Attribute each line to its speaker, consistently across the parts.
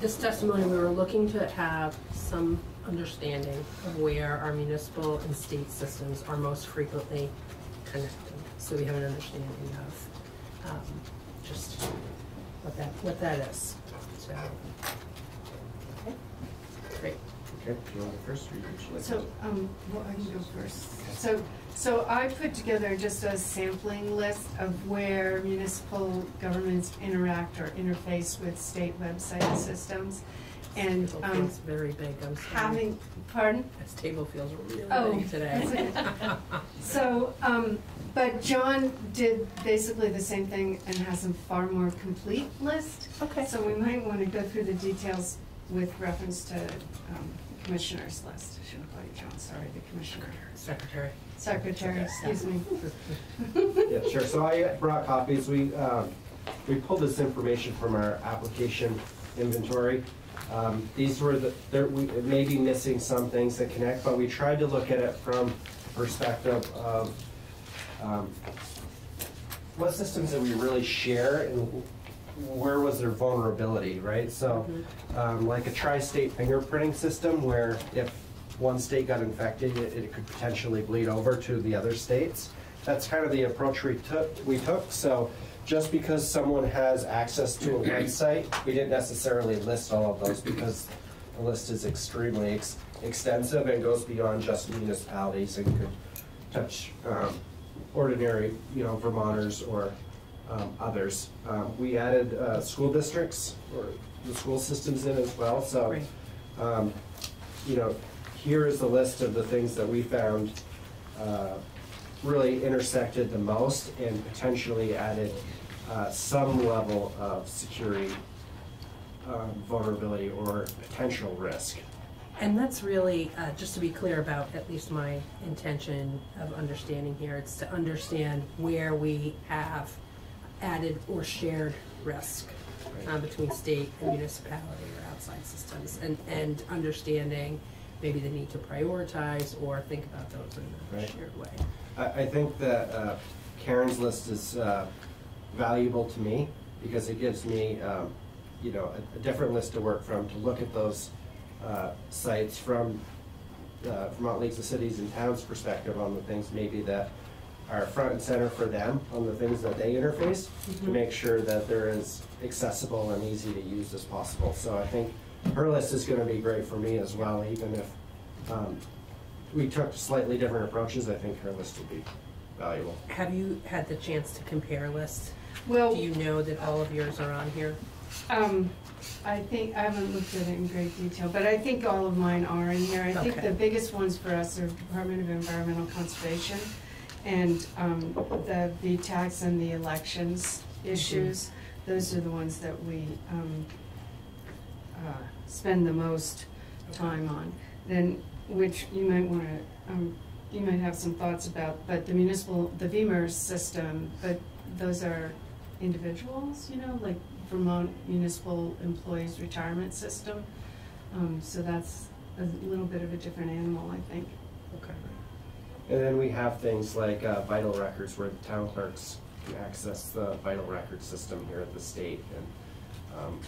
Speaker 1: this testimony, we were looking to have some understanding of where our municipal and state systems are most frequently connected. So we have an understanding of, um, just what that, what that is, so. okay. Great.
Speaker 2: Okay, do you want to go first, or you would you like to?
Speaker 3: So, um, well, I can go first. So, so I put together just a sampling list of where municipal governments interact or interface with state website systems. And,
Speaker 1: Table
Speaker 3: um,
Speaker 1: feels very big, I'm sorry.
Speaker 3: having, pardon?
Speaker 1: This table feels really
Speaker 3: Oh,
Speaker 1: big today.
Speaker 3: that's okay. So, um, but John did basically the same thing and has a far more complete list.
Speaker 1: Okay.
Speaker 3: So we might want to go through the details with reference to, um, commissioner's list. I shouldn't call you John, sorry, the commissioner.
Speaker 1: Secretary.
Speaker 3: Secretary, excuse me.
Speaker 2: Yeah, sure, so I brought copies, we, um, we pulled this information from our application inventory. Um, These were the, there, we, it may be missing some things that connect, but we tried to look at it from perspective of, um, what systems that we really share and where was their vulnerability, right? So, um, like a tri-state fingerprinting system where if one state got infected, it, it could potentially bleed over to the other states. That's kind of the approach we took, we took, so just because someone has access to a website, we didn't necessarily list all of those because the list is extremely ex- extensive and goes beyond just municipalities and could touch, um, ordinary, you know, Vermonters or, um, others. Um, we added, uh, school districts or the school systems in as well, so. Um, you know, here is the list of the things that we found uh, really intersected the most and potentially added uh, some level of security um, vulnerability or potential risk.
Speaker 1: And that's really, uh, just to be clear about at least my intention of understanding here, it's to understand where we have added or shared risk uh, between state and municipality or outside systems, and, and understanding maybe the need to prioritize or think about those in a
Speaker 2: Right.
Speaker 1: shared way.
Speaker 2: I, I think that uh, Karen's list is uh, valuable to me because it gives me, um, you know, a, a different list to work from, to look at those uh, sites from uh, Vermont Leagues of Cities and Towns perspective on the things maybe that are front and center for them, on the things that they interface, to
Speaker 1: Mhm.
Speaker 2: make sure that they're as accessible and easy to use as possible. So I think her list is gonna be great for me as well, even if um, we took slightly different approaches, I think her list will be valuable.
Speaker 1: Have you had the chance to compare lists?
Speaker 3: Well,
Speaker 1: Do you know that all of yours are on here?
Speaker 3: um, I think, I haven't looked at it in great detail, but I think all of mine are in here. I think the biggest ones for us are Department of Environmental Conservation and, um, the VTAX and the elections issues. Those are the ones that we, um, uh, spend the most time on. Then, which you might wanna, um, you might have some thoughts about, but the municipal, the VEMR system, but those are individuals, you know, like Vermont Municipal Employees Retirement System. Um, so that's a little bit of a different animal, I think.
Speaker 1: Okay.
Speaker 2: And then we have things like uh, vital records where the town clerks can access the vital record system here at the state and um,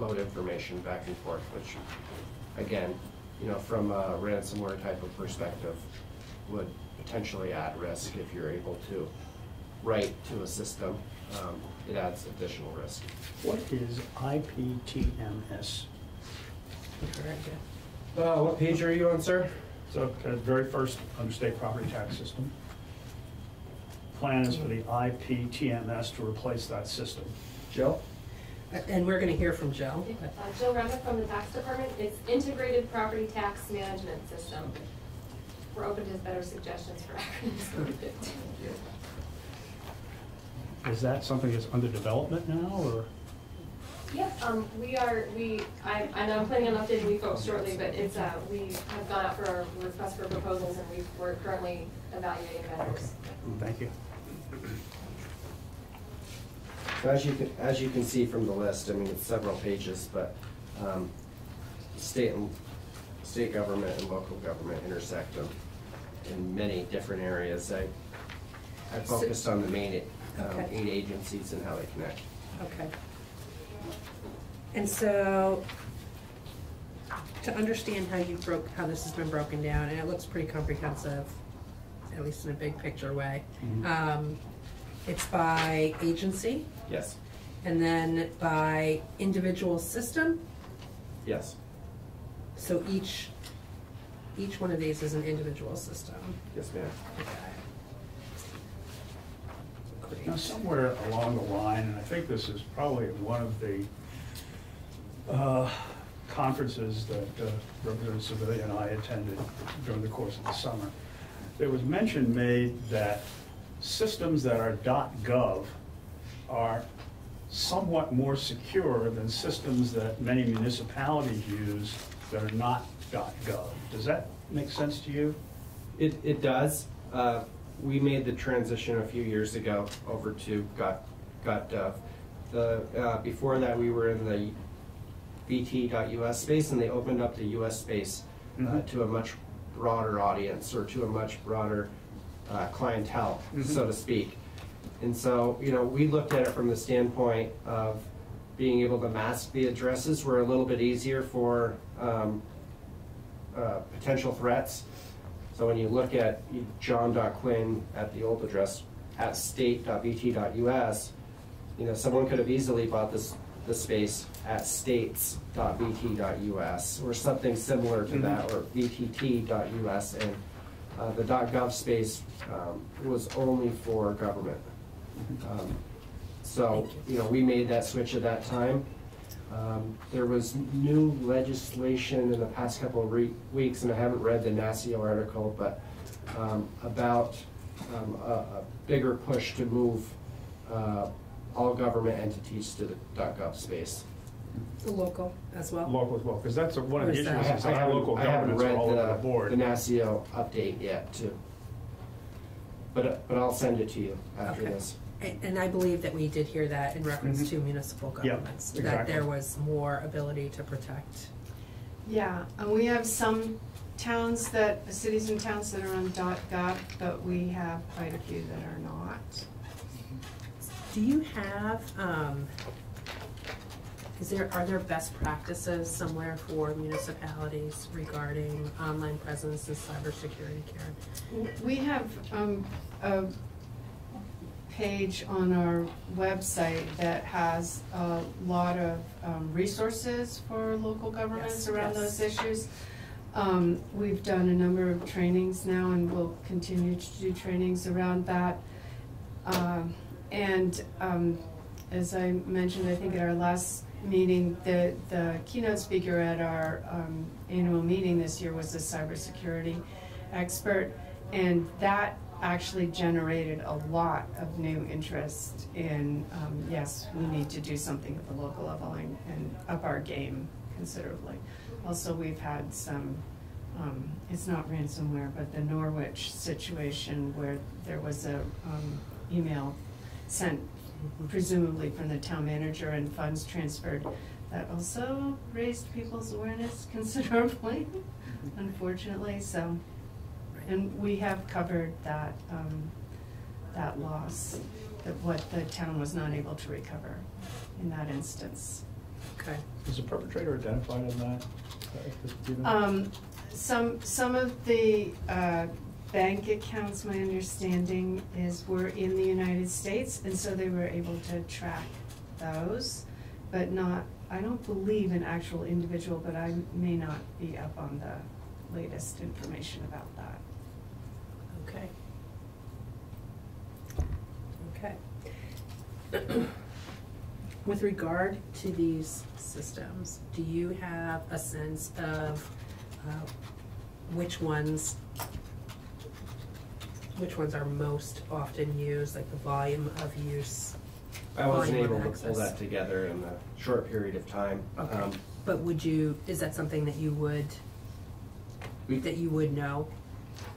Speaker 2: load information back and forth, which, again, you know, from a ransomware type of perspective, would potentially add risk if you're able to write to a system. Um, It adds additional risk.
Speaker 4: What is IPTMS?
Speaker 1: Very.
Speaker 2: Uh, What page are you on, sir?
Speaker 4: So, uh, very first, under state property tax system. Plan is for the IPTMS to replace that system.
Speaker 2: Jill?
Speaker 1: And we're gonna hear from Joe.
Speaker 5: Uh, Jill Remick from the tax department. It's integrated property tax management system. We're open to better suggestions for acronyms.
Speaker 4: Is that something that's under development now, or?
Speaker 5: Yep, um, we are, we, I, I know I'm planning on updating you folks shortly, but it's, uh, we have gone out for our request for proposals and we, we're currently evaluating vendors.
Speaker 4: Thank you.
Speaker 2: So As you can, as you can see from the list, I mean, it's several pages, but um, state and, state government and local government intersect in- in many different areas. I, I
Speaker 1: So-
Speaker 2: focused on the main um,
Speaker 1: Okay.
Speaker 2: eight agencies and how they connect.
Speaker 1: Okay. And so, to understand how you broke, how this has been broken down, and it looks pretty comprehensive, at least in a big picture way.
Speaker 4: Mhm.
Speaker 1: Um, it's by agency,
Speaker 2: Yes,
Speaker 1: and then by individual system,
Speaker 2: yes,
Speaker 1: so each, each one of these is an individual system.
Speaker 2: yes, ma'am.
Speaker 1: Okay.
Speaker 4: Now, somewhere along the line, and I think this is probably one of the uh, conferences that uh, Representative Sibilia and I attended during the course of the summer, there was mention made that systems that are dot .gov are somewhat more secure than systems that many municipalities use that are not .gov. Does that make sense to you?
Speaker 2: It, it does. Uh, We made the transition a few years ago over to .gov. The, uh, before that, we were in the vt.us space, and they opened up the US space uh,
Speaker 4: Mhm.
Speaker 2: to a much broader audience, or to a much broader uh, clientele, so
Speaker 4: Mhm.
Speaker 2: to speak. And so, you know, we looked at it from the standpoint of being able to mask the addresses were a little bit easier for um, uh, potential threats. So when you look at john.quinn at the old address at state.vt.us, you know, someone could have easily bought this, the space at states.vt.us or something similar to that, or btt.us. And uh, the .gov space um, was only for government. Um, So, you know, we made that switch at that time. Um, There was new legislation in the past couple of re- weeks, and I haven't read the NASCIO article, but um, about um, a a bigger push to move uh, all government entities to the .gov space.
Speaker 1: The local as well?
Speaker 4: Local as well, because that's one of the issues,
Speaker 1: that?
Speaker 4: is
Speaker 2: I
Speaker 4: our
Speaker 2: haven't-
Speaker 4: local
Speaker 2: I haven't read
Speaker 4: all over the
Speaker 2: The
Speaker 4: board.
Speaker 2: NASCIO update yet, too. But, but I'll send it to you after
Speaker 1: Okay.
Speaker 2: this.
Speaker 1: A- And I believe that we did hear that in reference
Speaker 4: Mhm.
Speaker 1: to municipal
Speaker 4: Yeah,
Speaker 1: governments, that
Speaker 4: exactly.
Speaker 1: there was more ability to protect.
Speaker 3: Yeah, and we have some towns that, cities and towns that are on .gov, but we have quite a few that are not.
Speaker 1: Do you have, um, is there, are there best practices somewhere for municipalities regarding online presence and cybersecurity, Karen?
Speaker 3: We have um, a page on our website that has a lot of um, resources for local governments
Speaker 1: Yes,
Speaker 3: around
Speaker 1: yes.
Speaker 3: those issues. Um, We've done a number of trainings now and we'll continue to do trainings around that. Um, And um, as I mentioned, I think at our last meeting, the, the keynote speaker at our um, annual meeting this year was a cybersecurity expert. And that actually generated a lot of new interest in, um, yes, we need to do something at the local level and, and up our game considerably. Also, we've had some, um, it's not ransomware, but the Norwich situation where there was a, um, email sent presumably from the town manager and funds transferred that also raised people's awareness considerably, unfortunately, so. And we have covered that, um, that loss, that what the town was not able to recover in that instance.
Speaker 1: Okay.
Speaker 4: Is the perpetrator identified on that? Do you know?
Speaker 3: Um, some, some of the, uh, bank accounts, my understanding is were in the United States, and so they were able to track those, but not, I don't believe an actual individual, but I may not be up on the latest information about that.
Speaker 1: Okay. Okay. With regard to these systems, do you have a sense of uh, which ones, which ones are most often used, like the volume of use?
Speaker 2: I wasn't
Speaker 1: volume of
Speaker 2: able to pull
Speaker 1: access?
Speaker 2: that together in a short period of time.
Speaker 1: Okay.
Speaker 2: Um,
Speaker 1: But would you, is that something that you would,
Speaker 2: We,
Speaker 1: that you would know?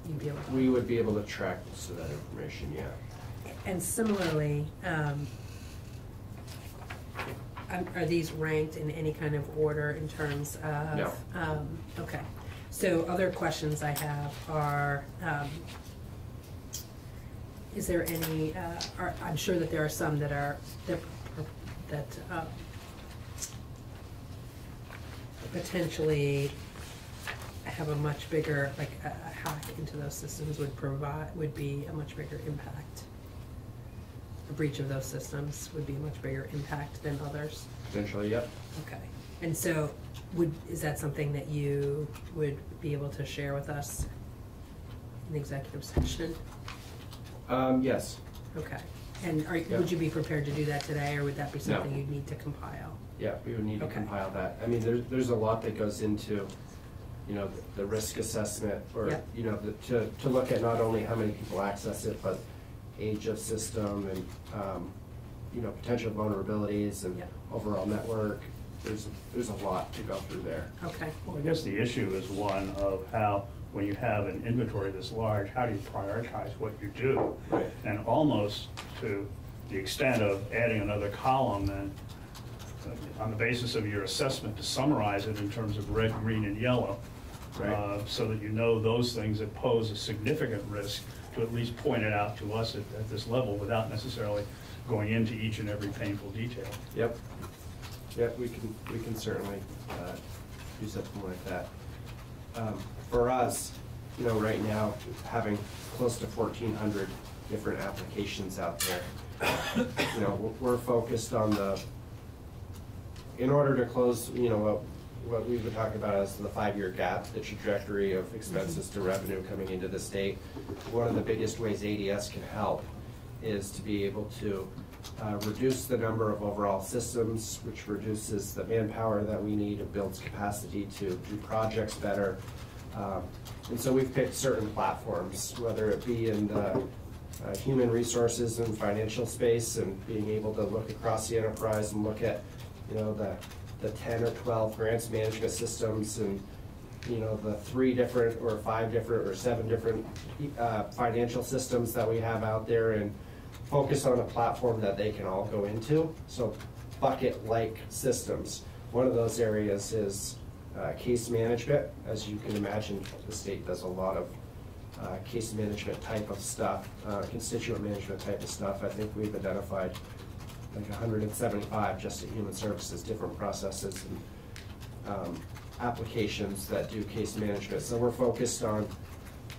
Speaker 1: You'd be able to?
Speaker 2: we would be able to track most of that information, yeah.
Speaker 1: And similarly, um, um, are these ranked in any kind of order in terms of?
Speaker 2: No.
Speaker 1: Um, okay, so other questions I have are, um, is there any, uh, are, I'm sure that there are some that are, that, that, uh, potentially have a much bigger, like, a a hack into those systems would provide, would be a much bigger impact. A breach of those systems would be a much bigger impact than others.
Speaker 2: Potentially, yep.
Speaker 1: Okay, and so would, is that something that you would be able to share with us in the executive session?
Speaker 2: Um, yes,
Speaker 1: Okay, and are,
Speaker 2: Yeah.
Speaker 1: would you be prepared to do that today, or would that be
Speaker 2: No.
Speaker 1: something you'd need to compile?
Speaker 2: yeah, we would need to
Speaker 1: Okay.
Speaker 2: compile that. I mean, there's, there's a lot that goes into, you know, the risk assessment, or,
Speaker 1: Yeah.
Speaker 2: you know, the- to, to look at not only how many people access it, but age of system and, um, you know, potential vulnerabilities and
Speaker 1: Yeah.
Speaker 2: overall network. There's, there's a lot to go through there.
Speaker 1: Okay,
Speaker 4: Well, I guess the issue is one of how, when you have an inventory this large, how do you prioritize what you do?
Speaker 2: Right.
Speaker 4: And almost to the extent of adding another column and on the basis of your assessment to summarize it in terms of red, green, and yellow.
Speaker 2: Right.
Speaker 4: uh, So that you know those things that pose a significant risk to at least point it out to us at, at this level without necessarily going into each and every painful detail.
Speaker 2: Yep. Yep, we can, we can certainly uh, do something like that. Um, For us, you know, right now, having close to fourteen hundred different applications out there, you know, we're we're focused on the, in order to close, you know, what, what we've been talking about as the five-year gap, the trajectory of expenses to revenue coming into the state, one of the biggest ways ADS can help is to be able to uh, reduce the number of overall systems, which reduces the manpower that we need, and builds capacity to do projects better. Um, And so we've picked certain platforms, whether it be in the uh, human resources and financial space and being able to look across the enterprise and look at, you know, the, the ten or twelve grants management systems and, you know, the three different or five different or seven different uh, financial systems that we have out there and focus on a platform that they can all go into. So bucket-like systems. One of those areas is uh, case management. As you can imagine, the state does a lot of uh, case management type of stuff, uh, constituent management type of stuff. I think we've identified like hundred and seventy-five just at Human Services, different processes and um, applications that do case management. So we're focused on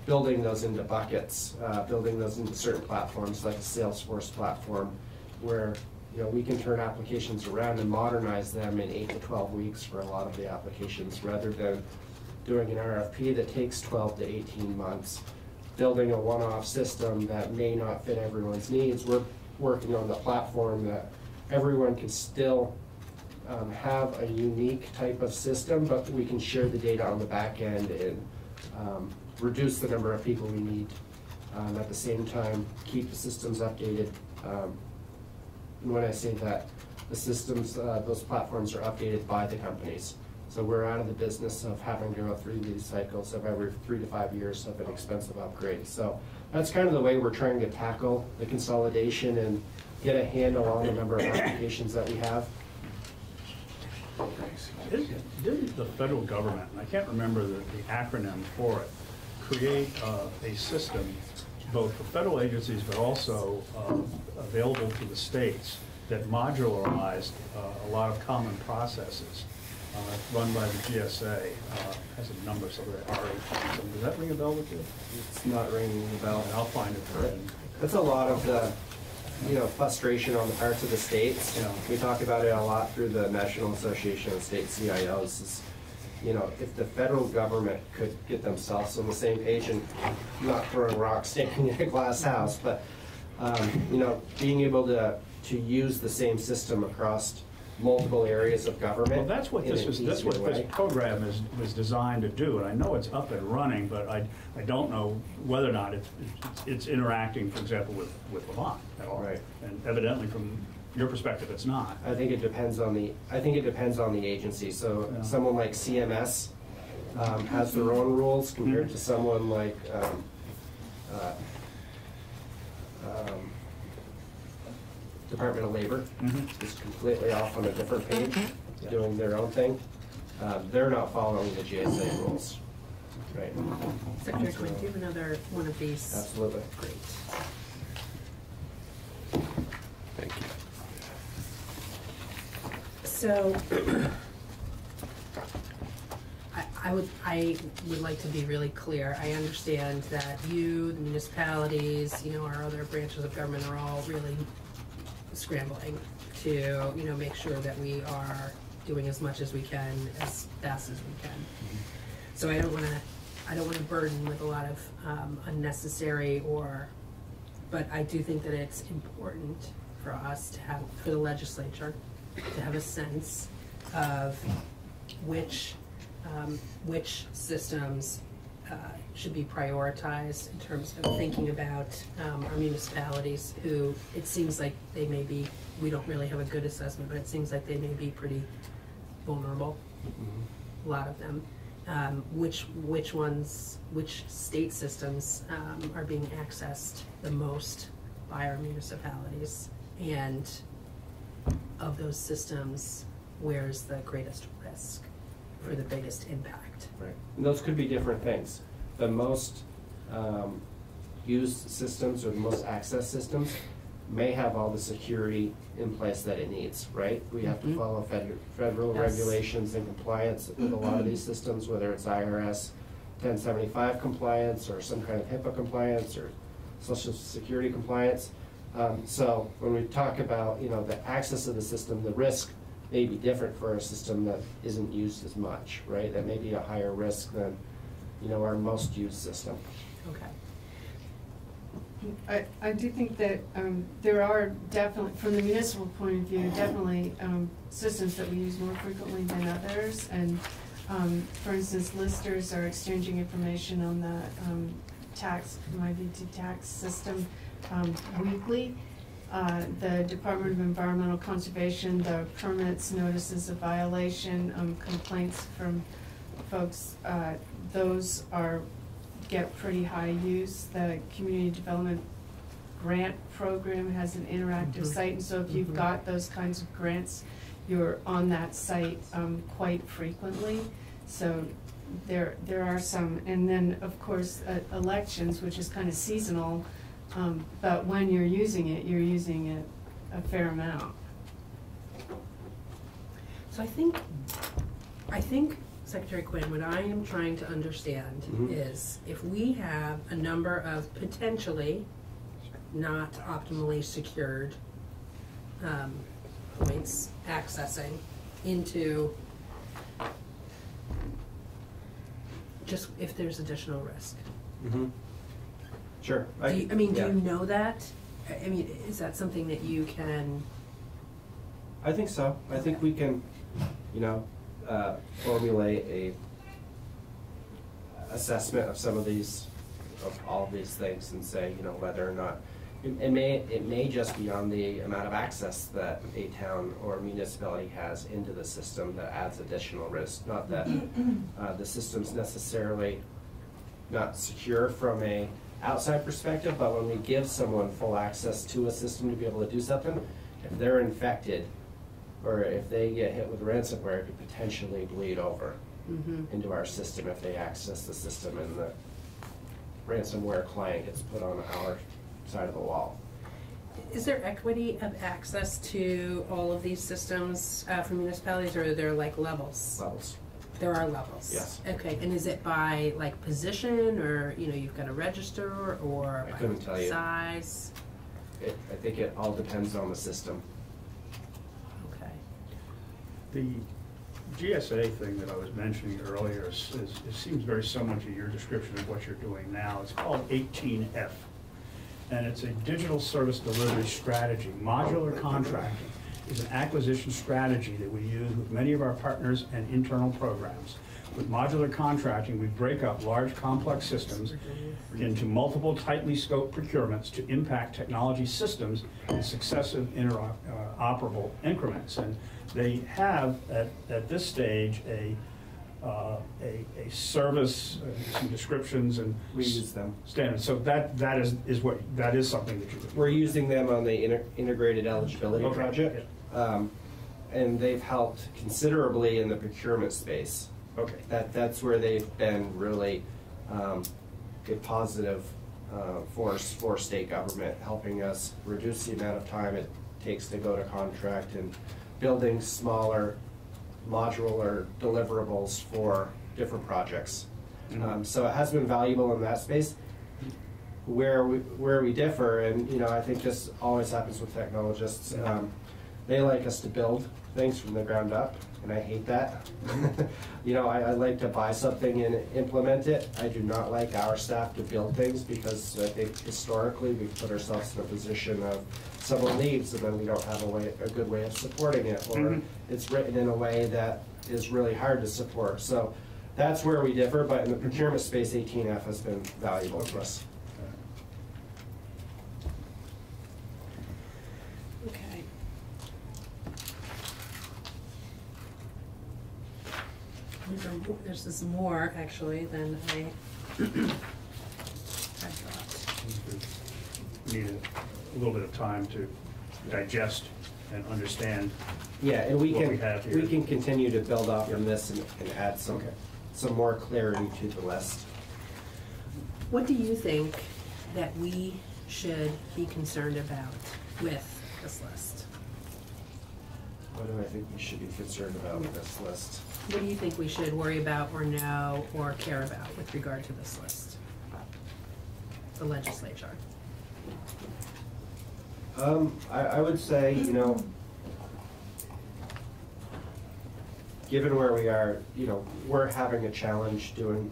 Speaker 2: building those into buckets, uh, building those into certain platforms like a Salesforce platform where, you know, we can turn applications around and modernize them in eight to twelve weeks for a lot of the applications rather than doing an RFP that takes twelve to eighteen months, building a one-off system that may not fit everyone's needs. We're working on the platform that everyone can still um, have a unique type of system, but we can share the data on the back end and um, reduce the number of people we need. Um, At the same time, keep the systems updated. Um, And when I say that, the systems, uh, those platforms are updated by the companies. So we're out of the business of having to go through these cycles of every three to five years of an expensive upgrade. So that's kind of the way we're trying to tackle the consolidation and get a handle on the number of applications that we have.
Speaker 4: Didn't the federal government, and I can't remember the the acronym for it, create uh, a system, both for federal agencies, but also um, available to the states, that modularized uh, a lot of common processes, uh, run by the GSA, uh, has a number, so that RH, does that ring a bell with you?
Speaker 2: It's not ringing a bell.
Speaker 4: I'll find it for you.
Speaker 2: That's a lot of the, you know, frustration on the parts of the states.
Speaker 4: Yeah.
Speaker 2: We talk about it a lot through the National Association of State CIOs. is, You know, if the federal government could get themselves on the same page and not throwing rocks, staying in a glass house, but, um, you know, being able to, to use the same system across multiple areas of government.
Speaker 4: Well, that's what this was, that's what this program is, was designed to do, and I know it's up and running, but I, I don't know whether or not it's, it's- it's interacting, for example, with, with Lamont at all.
Speaker 2: Right.
Speaker 4: And evidently, from your perspective, it's not.
Speaker 2: I think it depends on the, I think it depends on the agency. So
Speaker 4: Yeah.
Speaker 2: someone like CMS um, has their own rules compared to someone like um, uh, um, Department of Labor
Speaker 4: Mhm.
Speaker 2: is completely off on a different page, doing their own thing. Um, They're not following the GSA rules, right?
Speaker 1: Secretary Quinn, do you have another one of these?
Speaker 2: Absolutely.
Speaker 1: Great.
Speaker 2: Thank you.
Speaker 1: So, I would, I would like to be really clear. I understand that you, the municipalities, you know, our other branches of government are all really scrambling to, you know, make sure that we are doing as much as we can, as fast as we can. So I don't wanna, I don't wanna burden with a lot of, um, unnecessary or, but I do think that it's important for us to have, for the legislature, to have a sense of which, um, which systems, uh, should be prioritized in terms of thinking about, um, our municipalities who, it seems like they may be, we don't really have a good assessment, but it seems like they may be pretty vulnerable, a lot of them. Um, which, which ones, which state systems, um, are being accessed the most by our municipalities? And of those systems, where's the greatest risk for the biggest impact?
Speaker 2: Right. And those could be different things. The most um, used systems or the most access systems may have all the security in place that it needs, right? We have to
Speaker 1: Mhm.
Speaker 2: follow federal, federal
Speaker 1: Yes.
Speaker 2: regulations and compliance with a lot of these systems, whether it's IRS ten seventy-five compliance or some kind of HIPAA compliance or social security compliance. Um, So when we talk about, you know, the access of the system, the risk may be different for a system that isn't used as much, right? That may be a higher risk than, you know, our most used system.
Speaker 1: Okay.
Speaker 3: I, I do think that, um, there are definitely, from the municipal point of view, definitely, um, systems that we use more frequently than others. And, um, for instance, listers are exchanging information on the, um, tax, my VT tax system, um, weekly. Uh, the Department of Environmental Conservation, the permits, notices of violation, um, complaints from folks, uh, those are, get pretty high use. The Community Development Grant Program has an interactive
Speaker 1: Mhm.
Speaker 3: site, and so if you've
Speaker 1: Mhm.
Speaker 3: got those kinds of grants, you're on that site, um, quite frequently. So there, there are some, and then, of course, uh, elections, which is kind of seasonal, um, but when you're using it, you're using it a fair amount.
Speaker 1: So I think, I think Secretary Quinn, what I am trying to understand
Speaker 2: Mhm.
Speaker 1: is if we have a number of potentially not optimally secured um, points accessing into just if there's additional risk.
Speaker 2: Mm-hmm. Sure.
Speaker 1: Do you, I mean, do you know that? I I mean, is that something that you can,
Speaker 2: I think so. I think we can, you know, uh, formulate a assessment of some of these, of all of these things and say, you know, whether or not, it, it may, it may just be on the amount of access that a town or municipality has into the system that adds additional risk. Not that, uh, the system's necessarily not secure from a outside perspective, but when we give someone full access to a system to be able to do something, if they're infected, or if they get hit with ransomware, it could potentially bleed over
Speaker 1: mhm.
Speaker 2: into our system if they access the system and the ransomware client gets put on our side of the wall.
Speaker 1: Is there equity of access to all of these systems uh, for municipalities, or are there like levels?
Speaker 2: Levels.
Speaker 1: There are levels?
Speaker 2: Yes.
Speaker 1: Okay, and is it by like position, or, you know, you've got to register, or
Speaker 2: I
Speaker 1: by
Speaker 2: couldn't tell you.
Speaker 1: size?
Speaker 2: It, I think it all depends on the system.
Speaker 4: The GSA thing that I was mentioning earlier is, is- it seems very similar to your description of what you're doing now. It's called 18F, and it's a digital service delivery strategy. Modular contracting is an acquisition strategy that we use with many of our partners and internal programs. With modular contracting, we break up large, complex systems into multiple tightly scoped procurements to impact technology systems in successive interoperable uh, increments. And they have, at, at this stage, a, uh, a, a service, uh, some descriptions and.
Speaker 2: We use them.
Speaker 4: Standards, so that, that is, is what, that is something that you're.
Speaker 2: We're using them on the inter- integrated eligibility
Speaker 4: Okay.
Speaker 2: project. Um, And they've helped considerably in the procurement space.
Speaker 4: Okay.
Speaker 2: That, that's where they've been really um, a positive uh, force for state government, helping us reduce the amount of time it takes to go to contract and building smaller modular deliverables for different projects.
Speaker 4: Mhm.
Speaker 2: Um, so it has been valuable in that space. Where we, where we differ, and you know, I think this always happens with technologists, um, they like us to build things from the ground up, and I hate that. You know, I, I like to buy something and implement it. I do not like our staff to build things because I think historically we've put ourselves in a position of someone leaves and then we don't have a way, a good way of supporting it. Or
Speaker 4: Mhm.
Speaker 2: it's written in a way that is really hard to support. So that's where we differ, but in the procurement space, eighteen F has been valuable to us.
Speaker 1: Okay. These are mo- This more, actually, than I, I thought.
Speaker 4: Need a, a little bit of time to digest and understand.
Speaker 2: Yeah, and we
Speaker 4: What
Speaker 2: can,
Speaker 4: we have here.
Speaker 2: we can continue to build off from this and, and add some,
Speaker 4: Okay.
Speaker 2: some more clarity to the list.
Speaker 1: What do you think that we should be concerned about with this list?
Speaker 2: What do I think we should be concerned about with this list?
Speaker 1: What do you think we should worry about or know or care about with regard to this list? The legislature.
Speaker 2: Um, I, I would say, you know, given where we are, you know, we're having a challenge doing,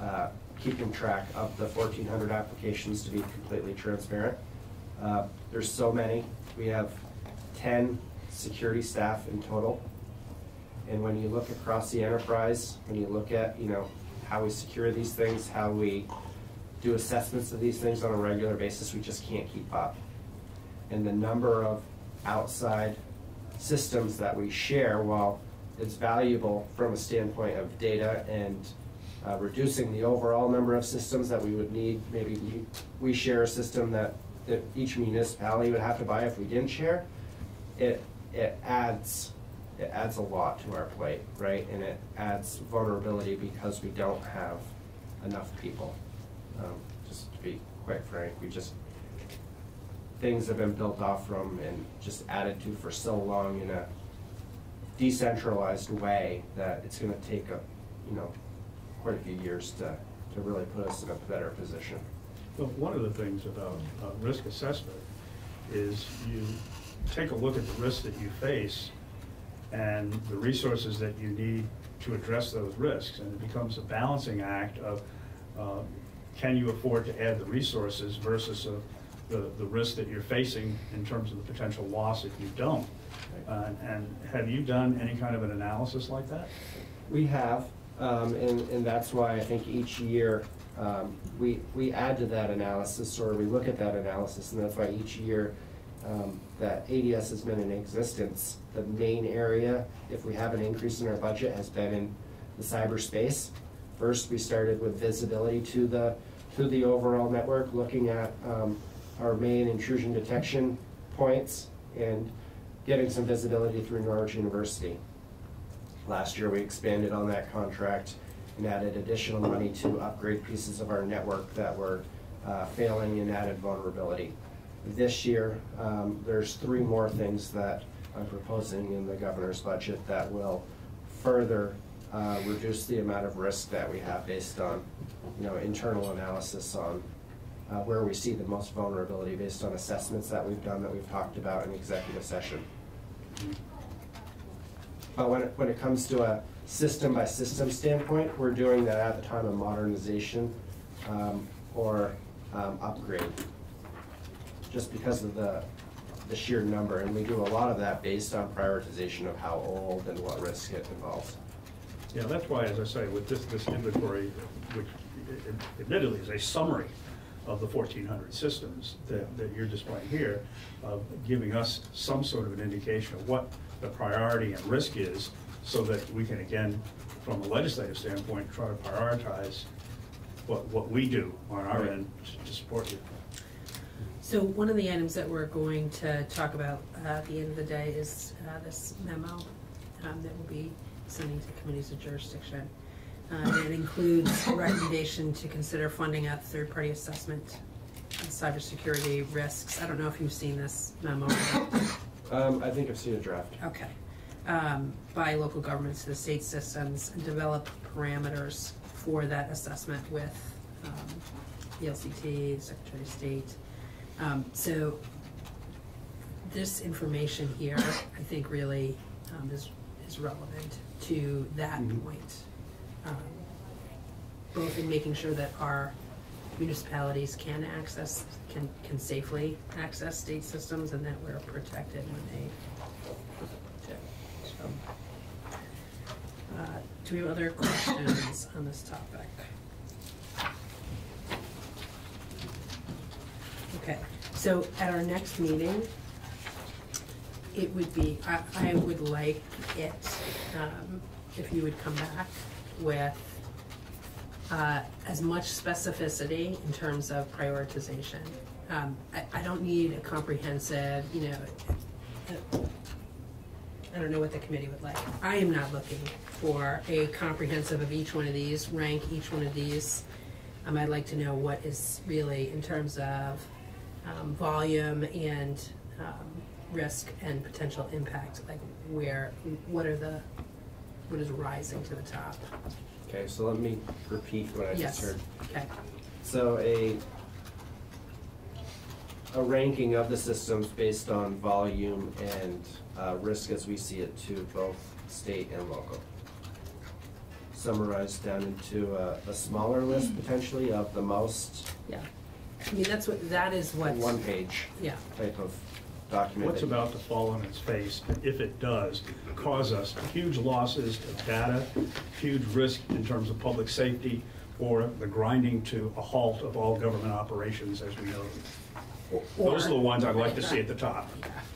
Speaker 2: uh, keeping track of the fourteen hundred applications to be completely transparent. Uh, there's so many. We have ten security staff in total. And when you look across the enterprise, when you look at, you know, how we secure these things, how we do assessments of these things on a regular basis, we just can't keep up and the number of outside systems that we share, while it's valuable from a standpoint of data and uh, reducing the overall number of systems that we would need, maybe we, share a system that, that each municipality would have to buy if we didn't share, it, it adds, it adds a lot to our plate, right? And it adds vulnerability because we don't have enough people. Um, Just to be quite frank, we just, things have been built off from and just added to for so long in a decentralized way that it's gonna take a, you know, quite a few years to, to really put us in a better position.
Speaker 4: Well, one of the things about uh, risk assessment is you take a look at the risks that you face and the resources that you need to address those risks. And it becomes a balancing act of, uh, can you afford to add the resources versus uh, the, the risk that you're facing in terms of the potential loss if you don't? Uh, And have you done any kind of an analysis like that?
Speaker 2: We have, um, and, and that's why I think each year, um, we, we add to that analysis, or we look at that analysis, and that's why each year, um, that ADS has been in existence, the main area, if we have an increase in our budget, has been in the cyberspace. First, we started with visibility to the, to the overall network, looking at, um, our main intrusion detection points and getting some visibility through Norwich University. Last year, we expanded on that contract and added additional money to upgrade pieces of our network that were uh, failing and added vulnerability. This year, um, there's three more things that I'm proposing in the governor's budget that will further uh, reduce the amount of risk that we have based on, you know, internal analysis on uh, where we see the most vulnerability based on assessments that we've done that we've talked about in executive session. But when it, when it comes to a system-by-system standpoint, we're doing that at the time of modernization um, or um, upgrade, just because of the, the sheer number. And we do a lot of that based on prioritization of how old and what risk it involves.
Speaker 4: Yeah, that's why, as I say, with this, this inventory, which admittedly is a summary of the fourteen hundred systems that, that you're displaying here, of giving us some sort of an indication of what the priority and risk is, so that we can, again, from a legislative standpoint, try to prioritize what, what we do on our
Speaker 2: Right.
Speaker 4: end to support you.
Speaker 1: So one of the items that we're going to talk about uh, at the end of the day is uh, this memo um, that we'll be sending to committees of jurisdiction. Uh, It includes a recommendation to consider funding a third-party assessment of cybersecurity risks. I don't know if you've seen this memo.
Speaker 2: Um, I think I've seen a draft.
Speaker 1: Okay. Um, By local governments to the state systems and develop parameters for that assessment with um, the LCT, Secretary of State. Um, So this information here, I think really um, is, is relevant to that
Speaker 2: Mhm.
Speaker 1: point. Um, Both in making sure that our municipalities can access, can, can safely access state systems and that we're protected when they do. So, uh, Do we have other questions on this topic? Okay, so at our next meeting, it would be, I, I would like it, um, if you would come back with, uh, as much specificity in terms of prioritization. Um, I, I don't need a comprehensive, you know, I don't know what the committee would like. I am not looking for a comprehensive of each one of these, rank each one of these. Um, I'd like to know what is really in terms of, um, volume and, um, risk and potential impact, like where, what are the, what is rising to the top?
Speaker 2: Okay, so let me repeat what I just
Speaker 1: Yes,
Speaker 2: heard.
Speaker 1: okay,
Speaker 2: So a, a ranking of the systems based on volume and uh, risk as we see it to both state and local. Summarized down into a, a smaller list potentially of the most,
Speaker 1: yeah. I mean, that's what, that is what,
Speaker 2: one page
Speaker 1: yeah,
Speaker 2: type of document.
Speaker 4: What's about to fall on its face, if it does, cause us huge losses of data, huge risk in terms of public safety, or the grinding to a halt of all government operations as we know them. Those are the ones I'd like to see at the top.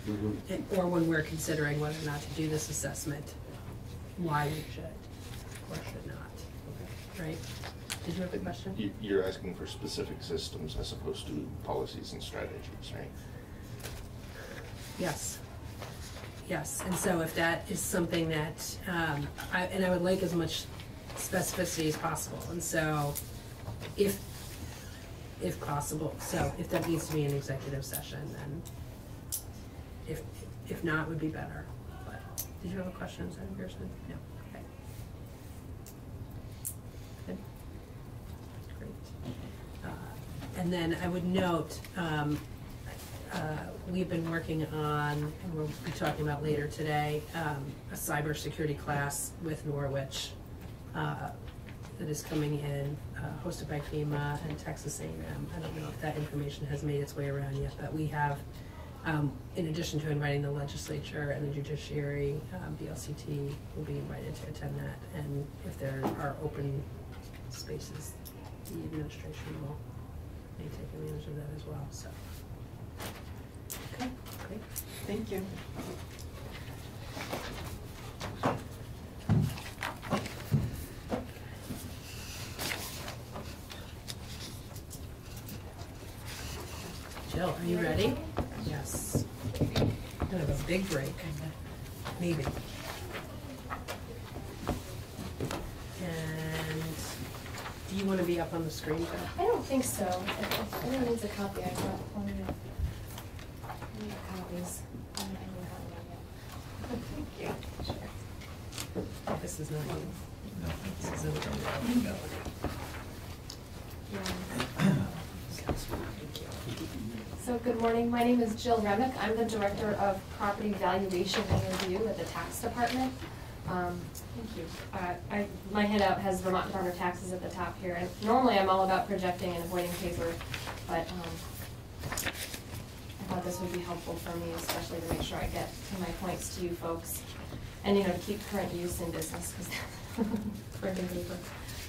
Speaker 2: Mhm.
Speaker 1: And- Or when we're considering whether or not to do this assessment, why we should or should not, right? Did you have a question?
Speaker 6: You're asking for specific systems as opposed to policies and strategies, right?
Speaker 1: Yes. Yes, and so if that is something that, um, I, and I would like as much specificity as possible, and so if, if possible, so if that needs to be an executive session, then if, if not, would be better, but, did you have a question, Senator Pearson? No, okay. Good. Great. Uh, And then I would note, um, uh, we've been working on, and we'll be talking about later today, um, a cybersecurity class with Norwich uh, that is coming in, uh, hosted by FEMA and Texas A&M. I don't know if that information has made its way around yet, but we have, um, in addition to inviting the legislature and the judiciary, um, the LCT will be invited to attend that. And if there are open spaces, the administration will, may take advantage of that as well, so. Okay, great.
Speaker 3: Thank you.
Speaker 1: Jill, are you ready? Yes. Gonna have a big break, maybe. And do you wanna be up on the screen, Jill?
Speaker 5: I don't think so. If if anyone needs a copy, I brought Thank you. So good morning, my name is Jill Remick, I'm the Director of Property Valuation and Review at the Tax Department. Um, Thank you. Uh, I, my handout has Vermont Department of Taxes at the top here, and normally I'm all about projecting and avoiding paper, but um, this would be helpful for me, especially to make sure I get to my points to you folks. And, you know, to keep current use in business, because.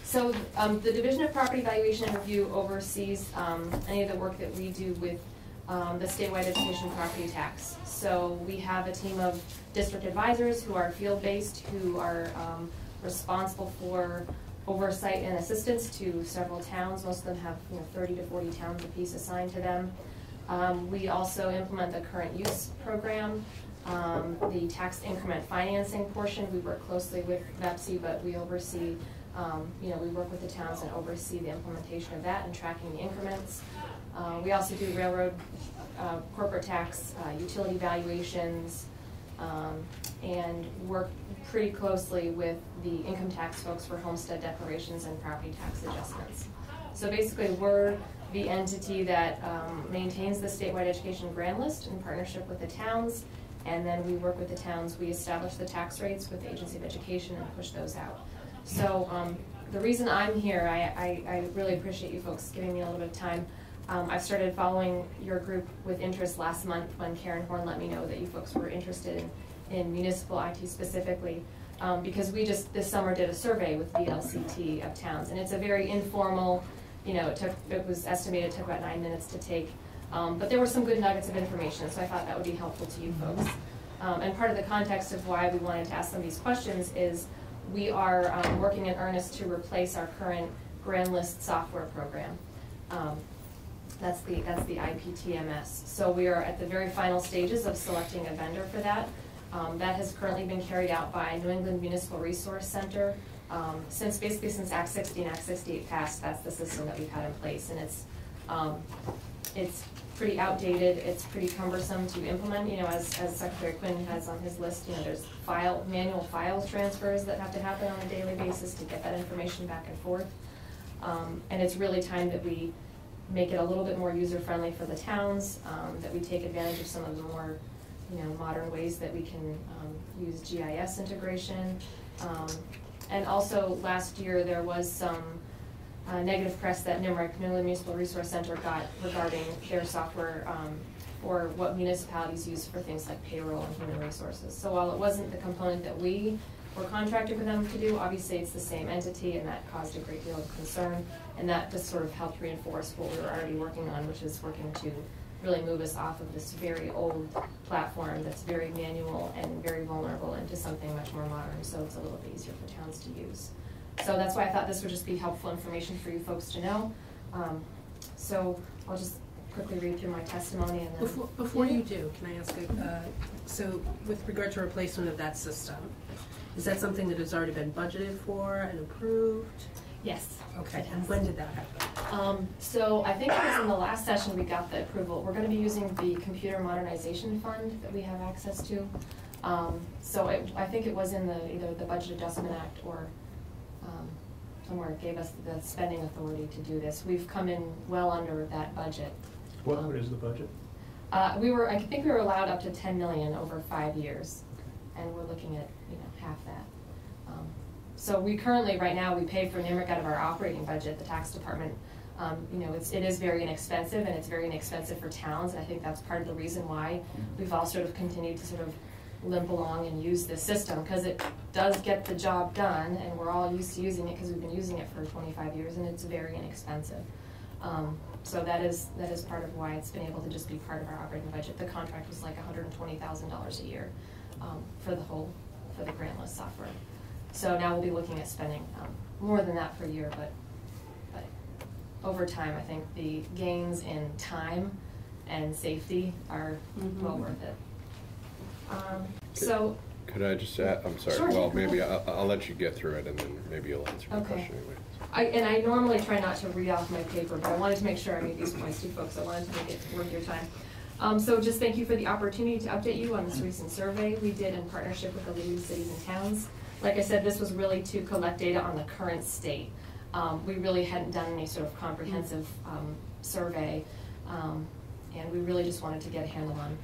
Speaker 5: So, um, the Division of Property Valuation and Review oversees, um, any of the work that we do with, um, the statewide education property tax. So we have a team of district advisors who are field-based, who are, um, responsible for oversight and assistance to several towns. Most of them have, you know, thirty to forty towns apiece assigned to them. Um, we also implement the current use program, um, the tax increment financing portion, we work closely with VEPC, but we oversee, um, you know, we work with the towns and oversee the implementation of that and tracking the increments. Uh, we also do railroad, uh, corporate tax, uh, utility valuations, um, and work pretty closely with the income tax folks for homestead declarations and property tax adjustments. So basically, we're the entity that um, maintains the statewide education grant list in partnership with the towns. And then we work with the towns, we establish the tax rates with the Agency of Education and push those out. So um, the reason I'm here, I, I, I really appreciate you folks giving me a little bit of time. Um, I started following your group with interest last month when Karen Horn let me know that you folks were interested in, in municipal IT specifically. Um, because we just this summer did a survey with VLCT of towns, and it's a very informal, you know, it took, it was estimated it took about nine minutes to take. Um, but there were some good nuggets of information, so I thought that would be helpful to you folks. Um, and part of the context of why we wanted to ask some of these questions is we are um, working in earnest to replace our current Grand List software program. Um, that's the, that's the IPTMS. So we are at the very final stages of selecting a vendor for that. Um, that has currently been carried out by New England Municipal Resource Center. Um, since, basically since Act sixty and Act sixty-eight passed, that's the system that we've had in place, and it's, um, it's pretty outdated, it's pretty cumbersome to implement, you know, as, as Secretary Quinn has on his list, you know, there's file, manual file transfers that have to happen on a daily basis to get that information back and forth. Um, and it's really time that we make it a little bit more user-friendly for the towns, um, that we take advantage of some of the more, you know, modern ways that we can, um, use GIS integration. Um, and also, last year, there was some, uh, negative press that NEMRC, New England Municipal Resource Center, got regarding their software, um, or what municipalities use for things like payroll and human resources. So while it wasn't the component that we were contracted with them to do, obviously it's the same entity, and that caused a great deal of concern. And that just sort of helped reinforce what we were already working on, which is working to really move us off of this very old platform that's very manual and very vulnerable into something much more modern, so it's a little bit easier for towns to use. So that's why I thought this would just be helpful information for you folks to know. Um, so I'll just quickly read through my testimony and then.
Speaker 1: Before, before you do, can I ask, a, uh, so with regard to replacement of that system, is that something that has already been budgeted for and approved?
Speaker 5: Yes.
Speaker 1: Okay, and when did that happen?
Speaker 5: Um, so I think it was in the last session we got the approval. We're gonna be using the computer modernization fund that we have access to. Um, so it, I think it was in the, either the Budget Adjustment Act or, um, somewhere it gave us the spending authority to do this. We've come in well under that budget.
Speaker 4: What, what is the budget?
Speaker 5: Uh, we were, I think we were allowed up to ten million over five years, and we're looking at, you know, half that. So we currently, right now, we pay for NEMRC out of our operating budget, the tax department. Um, you know, it's, it is very inexpensive, and it's very inexpensive for towns, and I think that's part of the reason why we've all sort of continued to sort of limp along and use this system, because it does get the job done, and we're all used to using it, because we've been using it for twenty-five years, and it's very inexpensive. Um, so that is, that is part of why it's been able to just be part of our operating budget. The contract was like hundred and twenty thousand dollars a year, um, for the whole, for the grand list software. So now we'll be looking at spending, um, more than that per year, but, but over time, I think the gains in time and safety are well
Speaker 1: Mhm.
Speaker 5: worth it. Um, so,
Speaker 7: Could I just add, I'm sorry,
Speaker 5: Sure.
Speaker 7: well, maybe I'll, I'll let you get through it and then maybe you'll answer my
Speaker 5: Okay.
Speaker 7: question anyway.
Speaker 5: I, and I normally try not to read off my paper, but I wanted to make sure I made these points to folks, I wanted to make it worth your time. Um, so just thank you for the opportunity to update you on this recent survey we did in partnership with the League of Cities and Towns. Like I said, this was really to collect data on the current state. Um, we really hadn't done any sort of comprehensive, um, survey, um, and we really just wanted to get a handle on,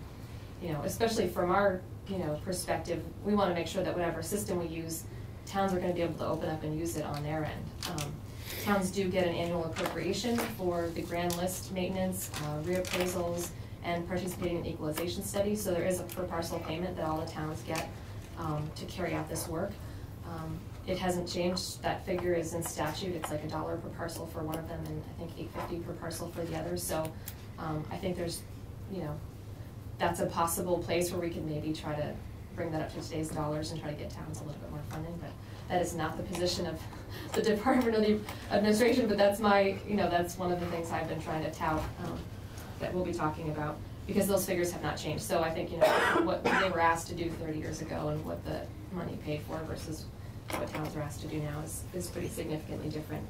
Speaker 5: you know, especially from our, you know, perspective, we wanna make sure that whatever system we use, towns are gonna be able to open up and use it on their end. Um, Towns do get an annual appropriation for the grand list maintenance, uh, reappraisals, and participating in equalization studies, so there is a per parcel payment that all the towns get, um, to carry out this work. Um, it hasn't changed, that figure is in statute, it's like a dollar per parcel for one of them, and I think eight fifty per parcel for the others, so, um, I think there's, you know, that's a possible place where we could maybe try to bring that up to today's dollars and try to get towns a little bit more funding, but that is not the position of the Department of the Administration, but that's my, you know, that's one of the things I've been trying to tout, um, that we'll be talking about, because those figures have not changed, so I think, you know, what they were asked to do thirty years ago and what the money paid for versus what towns are asked to do now is, is pretty significantly different.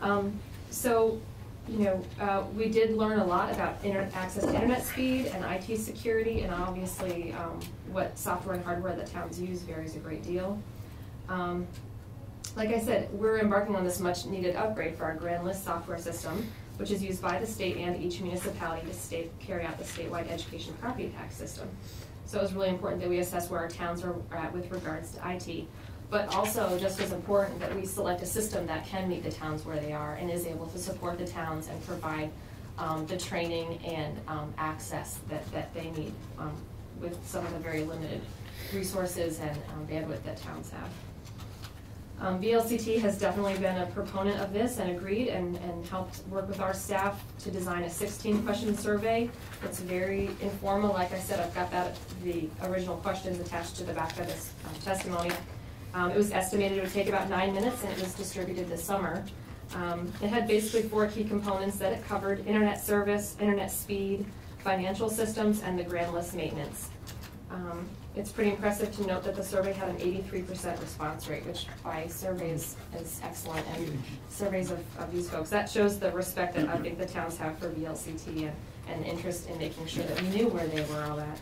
Speaker 5: Um, so, you know, uh, we did learn a lot about access to internet speed and IT security, and obviously, um, what software and hardware that towns use varies a great deal. Um, like I said, we're embarking on this much-needed upgrade for our Grand List software system, which is used by the state and each municipality to state, carry out the statewide education property tax system. So it was really important that we assess where our towns are at with regards to IT. But also, just as important, that we select a system that can meet the towns where they are and is able to support the towns and provide um, the training and um, access that, that they need um, with some of the very limited resources and um, bandwidth that towns have. Um, VLCT has definitely been a proponent of this and agreed and, and helped work with our staff to design a sixteen question survey. It's very informal, like I said, I've got that, the original questions attached to the back of this um, testimony. Um, it was estimated it would take about nine minutes and it was distributed this summer. Um, it had basically four key components that it covered, internet service, internet speed, financial systems, and the grand list maintenance. Um, It's pretty impressive to note that the survey had an eighty-three percent response rate, which by surveys is excellent, and surveys of, of these folks. That shows the respect that I think the towns have for VLCT and, and interest in making sure that we knew where they were all at.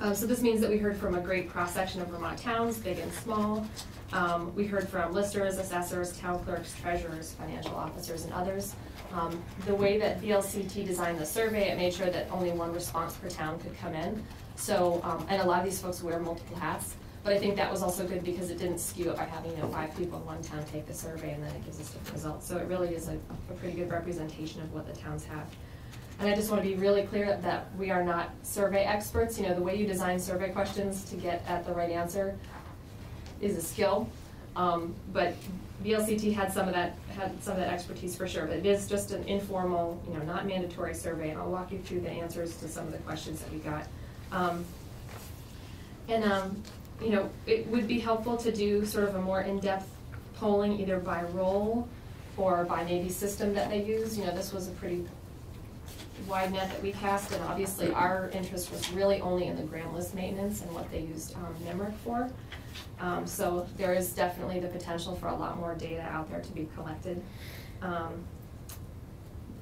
Speaker 5: Um, so this means that we heard from a great cross-section of Vermont towns, big and small. Um, we heard from listers, assessors, town clerks, treasurers, financial officers, and others. Um, the way that VLCT designed the survey, it made sure that only one response per town could come in. So, um, and a lot of these folks wear multiple hats, but I think that was also good because it didn't skew it by having, you know, five people in one town take the survey and then it gives us different results. So it really is a, a pretty good representation of what the towns have. And I just want to be really clear that we are not survey experts. You know, the way you design survey questions to get at the right answer is a skill. Um, but VLCT had some of that, had some of that expertise for sure, but it is just an informal, you know, not mandatory survey, and I'll walk you through the answers to some of the questions that we got. Um, and, um, you know, it would be helpful to do sort of a more in-depth polling, either by role or by maybe system that they use. You know, this was a pretty wide net that we cast, and obviously our interest was really only in the grand list maintenance and what they used um, for. Um, so there is definitely the potential for a lot more data out there to be collected. Um,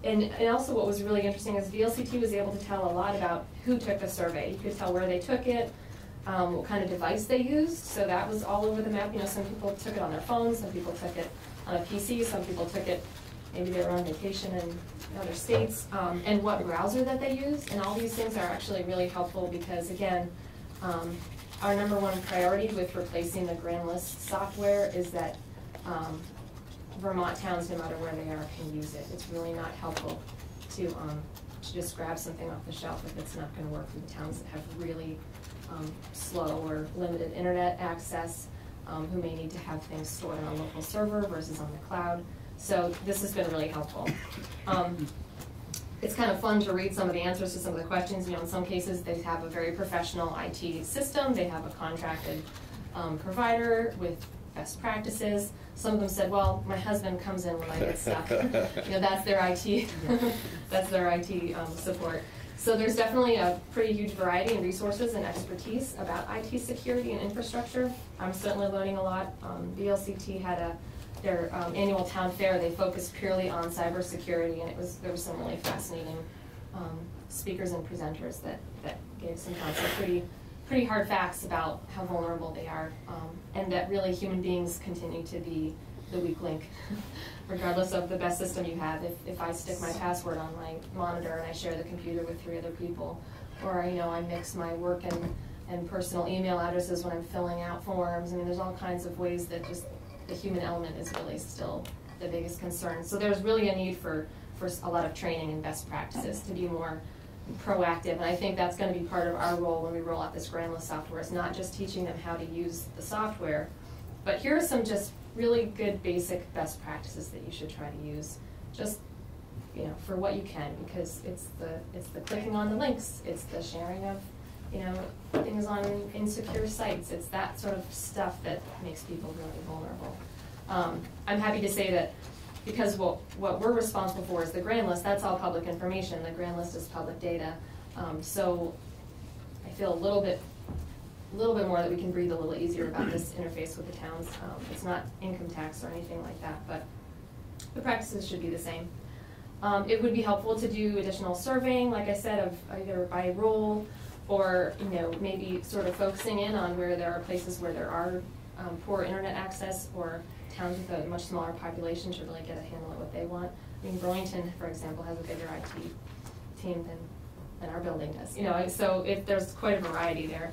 Speaker 5: and, and also what was really interesting is VLCT was able to tell a lot about who took the survey. You could tell where they took it, um, what kind of device they used, so that was all over the map. You know, some people took it on their phones, some people took it on a PC, some people took it, maybe they were on vacation in other states, um, and what browser that they use. And all these things are actually really helpful because, again, um, our number one priority with replacing the Grand List software is that um, Vermont towns, no matter where they are, can use it. It's really not helpful to, um, to just grab something off the shelf if it's not gonna work for the towns that have really, um, slow or limited internet access, um, who may need to have things stored on a local server versus on the cloud. So this has been really helpful. Um, it's kind of fun to read some of the answers to some of the questions. You know, in some cases, they have a very professional IT system. They have a contracted um, provider with best practices. Some of them said, "Well, my husband comes in when I get stuck." you know, that's their IT. that's their IT um, support. So there's definitely a pretty huge variety in resources and expertise about IT security and infrastructure. I'm certainly learning a lot. Um, VLCT had a their um, annual town fair, they focused purely on cybersecurity, and it was there were some really fascinating um, speakers and presenters that that gave some pretty pretty hard facts about how vulnerable they are, um, and that really human beings continue to be the weak link, regardless of the best system you have. If if I stick my password on my monitor and I share the computer with three other people, or you know I mix my work and and personal email addresses when I'm filling out forms. I mean, there's all kinds of ways that just the human element is really still the biggest concern. So there's really a need for, for a lot of training and best practices to be more proactive. And I think that's going to be part of our role when we roll out this Grand List software. It's not just teaching them how to use the software, but here are some just really good basic best practices that you should try to use. Just you know, for what you can, because it's the it's the clicking on the links, it's the sharing of you know, things on insecure sites. It's that sort of stuff that makes people really vulnerable. Um, I'm happy to say that because what, what we're responsible for is the grand list, that's all public information. The grand list is public data. Um, so I feel a little bit, a little bit more that we can breathe a little easier about this interface with the towns. Um, it's not income tax or anything like that, but the practices should be the same. Um, it would be helpful to do additional surveying, like I said, of either by role or, you know, maybe sort of focusing in on where there are places where there are um, poor internet access or towns with a much smaller population to really get a handle on what they want. I mean, Burlington, for example, has a bigger IT team than, than our building does, you know, so if, there's quite a variety there.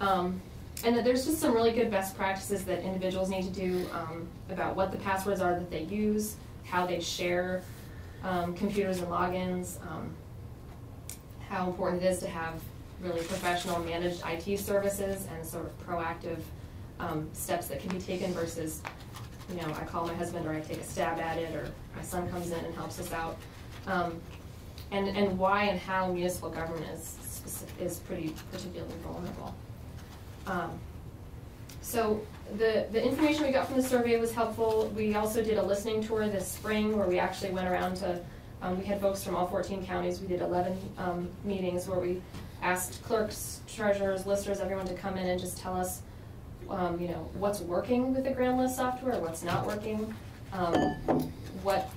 Speaker 5: Um, and that there's just some really good best practices that individuals need to do, um, about what the passwords are that they use, how they share, um, computers and logins, um, how important it is to have really professional managed IT services and sort of proactive, um, steps that can be taken versus, you know, I call my husband or I take a stab at it, or my son comes in and helps us out. Um, and, and why and how municipal government is, is pretty particularly vulnerable. Um, So the, the information we got from the survey was helpful. We also did a listening tour this spring where we actually went around to, um, we had folks from all fourteen counties. We did eleven, um, meetings where we asked clerks, treasurers, listers, everyone to come in and just tell us, um, you know, what's working with the Grand List software, what's not working, um, what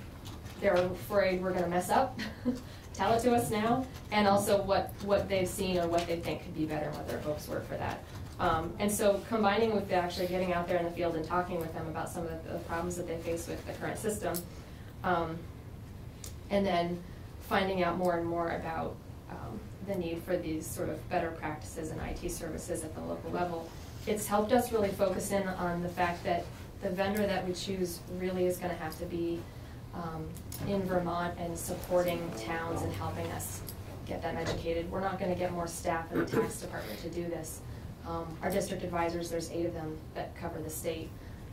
Speaker 5: they're afraid we're gonna mess up, tell it to us now, and also what, what they've seen or what they think could be better and what their hopes were for that. Um, and so combining with actually getting out there in the field and talking with them about some of the, the problems that they face with the current system, um, and then finding out more and more about um, the need for these sort of better practices in IT services at the local level. It's helped us really focus in on the fact that the vendor that we choose really is gonna have to be um, in Vermont and supporting towns and helping us get them educated. We're not gonna get more staff in the tax department to do this. Um, Our district advisors, there's eight of them that cover the state.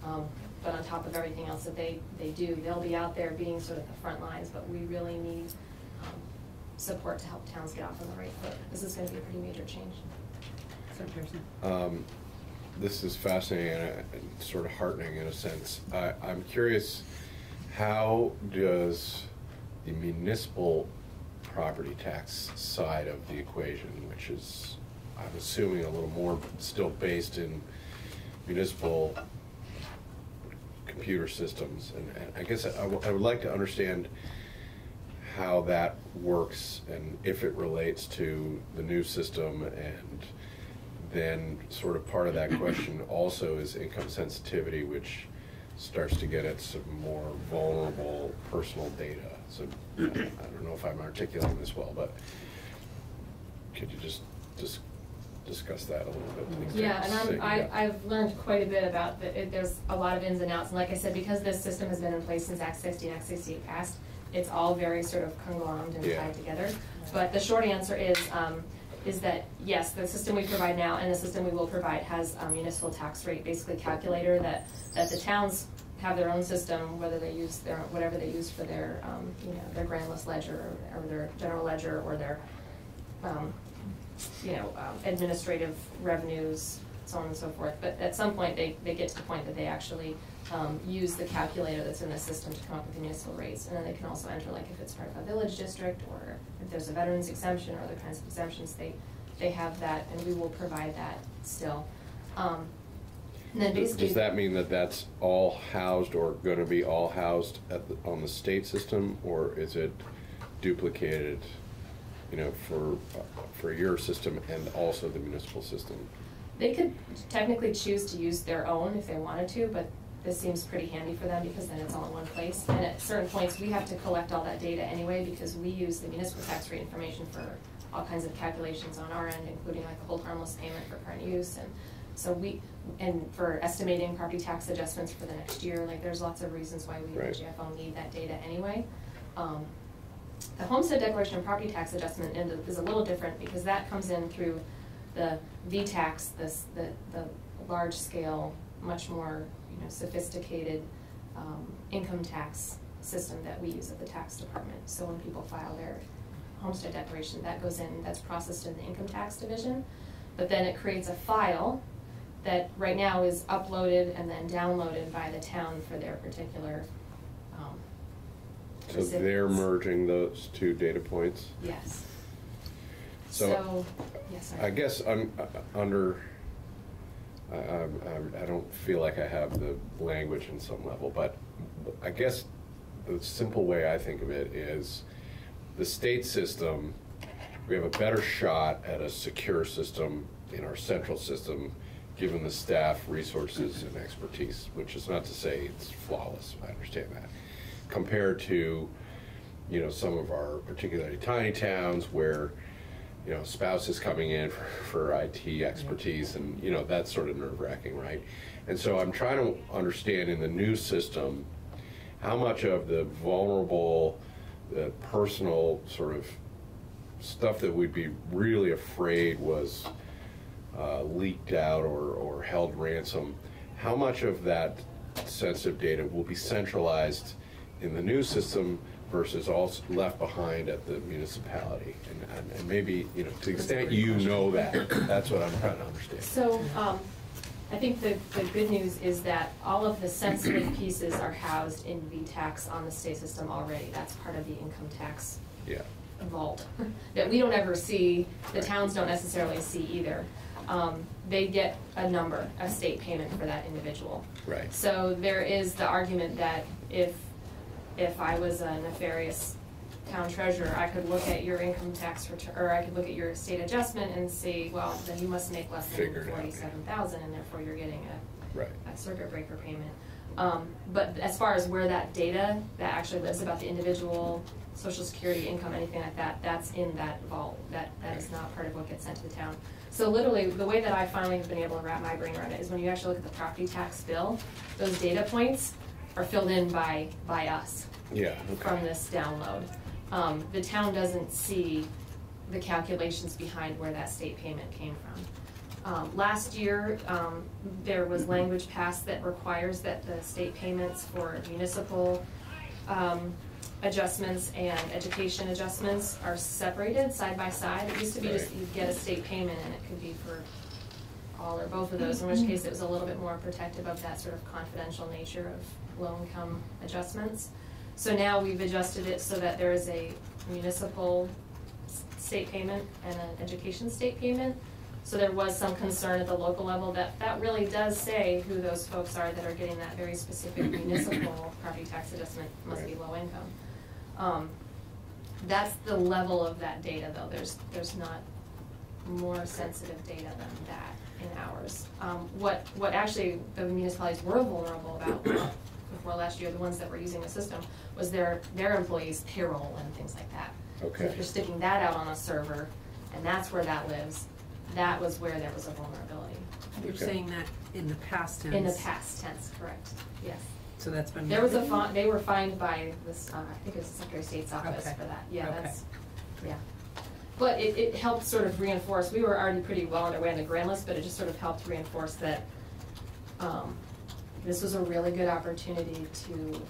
Speaker 5: Um, But on top of everything else that they, they do, they'll be out there being sort of the front lines, but we really need support to help towns get off on the right foot. This is gonna be a pretty major change.
Speaker 1: So Pearson.
Speaker 7: Um, This is fascinating and uh, and sort of heartening in a sense. I, I'm curious, how does the municipal property tax side of the equation, which is, I'm assuming a little more still based in municipal computer systems, and, and I guess I, w- I would like to understand how that works and if it relates to the new system and then sort of part of that question also is income sensitivity, which starts to get at some more vulnerable personal data. So I don't know if I'm articulating this well, but could you just, just discuss that a little bit? to the extent
Speaker 5: Yeah, and I'm, I, i've learned quite a bit about the, it, there's a lot of ins and outs, and like I said, because this system has been in place since Act sixty and Act sixty-eight passed, it's all very sort of conglomerated and
Speaker 7: Yeah.
Speaker 5: tied together. But the short answer is, um, is that, yes, the system we provide now and the system we will provide has a municipal tax rate, basically calculator that, that the towns have their own system, whether they use their, whatever they use for their, um, you know, their grand list ledger or, or their general ledger or their, um, you know, um, administrative revenues, so on and so forth. But at some point, they, they get to the point that they actually um, use the calculator that's in the system to come up with the municipal rates. And then they can also enter, like, if it's part of a village district, or if there's a veterans exemption, or other kinds of exemptions, they, they have that, and we will provide that still. Um, And then
Speaker 7: Does-
Speaker 5: basically.
Speaker 7: Does that mean that that's all housed or gonna be all housed at the, on the state system? Or is it duplicated, you know, for, for your system and also the municipal system?
Speaker 5: They could technically choose to use their own if they wanted to, but this seems pretty handy for them because then it's all in one place. And at certain points, we have to collect all that data anyway because we use the municipal tax rate information for all kinds of calculations on our end, including like the hold harmless payment for current use. And so we, and for estimating property tax adjustments for the next year, like there's lots of reasons why we,
Speaker 7: Right.
Speaker 5: the GFO, need that data anyway. Um, the homestead declaration and property tax adjustment is a little different because that comes in through the V-tax, this, the, the large scale, much more, you know, sophisticated, um, income tax system that we use at the tax department. So when people file their homestead declaration, that goes in, that's processed in the income tax division. But then it creates a file that right now is uploaded and then downloaded by the town for their particular, um,
Speaker 7: So they're merging those two data points?
Speaker 5: Yes.
Speaker 7: So,
Speaker 5: So, yes, sorry.
Speaker 7: I guess I'm, uh, under, I, I'm- I don't feel like I have the language in some level, but I guess the simple way I think of it is the state system, we have a better shot at a secure system in our central system, given the staff, resources, and expertise, which is not to say it's flawless, I understand that. Compared to, you know, some of our particularly tiny towns where, you know, spouses coming in for, for IT expertise and, you know, that's sort of nerve wracking, right? And so I'm trying to understand in the new system, how much of the vulnerable, the personal sort of stuff that we'd be really afraid was uh, leaked out or, or held ransom, how much of that sensitive data will be centralized in the new system versus all left behind at the municipality? And, and- and maybe, you know, to the extent you know that, that's what I'm trying to understand.
Speaker 5: So, um, I think the, the good news is that all of the sensitive pieces are housed in VTAX on the state system already. That's part of the income tax
Speaker 7: Yeah,
Speaker 5: vault that we don't ever see, the towns don't necessarily see either. Um, they get a number, a state payment for that individual.
Speaker 7: right.
Speaker 5: So there is the argument that if, if I was a nefarious town treasurer, I could look at your income tax return, or I could look at your state adjustment and see, well, then you must make less
Speaker 7: Figure
Speaker 5: than
Speaker 7: it out.
Speaker 5: forty-seven thousand, and therefore you're getting a
Speaker 7: Right.
Speaker 5: a circuit breaker payment. Um, but as far as where that data that actually lives about the individual, social security, income, anything like that, that's in that vault. That, that is not part of what gets sent to the town. So literally, the way that I finally have been able to wrap my brain around it is when you actually look at the property tax bill, those data points are filled in by, by us
Speaker 7: Yeah,
Speaker 5: from this download. Um, the town doesn't see the calculations behind where that state payment came from. Um, last year, um, there was language passed that requires that the state payments for municipal, um, adjustments and education adjustments are separated side by side. It used to be just you'd get a state payment and it could be for all or both of those, in which case it was a little bit more protective of that sort of confidential nature of low-income adjustments. So now we've adjusted it so that there is a municipal state payment and an education state payment. So there was some concern at the local level that that really does say who those folks are that are getting that very specific municipal property tax adjustment must be low income. Um, that's the level of that data though, there's, there's not more sensitive data than that in ours. Um, what, what actually the municipalities were vulnerable about before last year, the ones that were using the system, was their, their employees' payroll and things like that. So if you're sticking that out on a server, and that's where that lives, that was where there was a vulnerability.
Speaker 1: You're
Speaker 7: Okay.
Speaker 1: saying that in the past tense.
Speaker 5: In the past tense, correct, yes.
Speaker 1: So that's been.
Speaker 5: There was a fine, they were fined by this, uh, I think it was the Secretary of State's office
Speaker 1: Okay.
Speaker 5: for that, yeah,
Speaker 1: Okay.
Speaker 5: that's, yeah. But it, it helped sort of reinforce, we were already pretty well on our way on the grand list, but it just sort of helped reinforce that, um, this was a really good opportunity to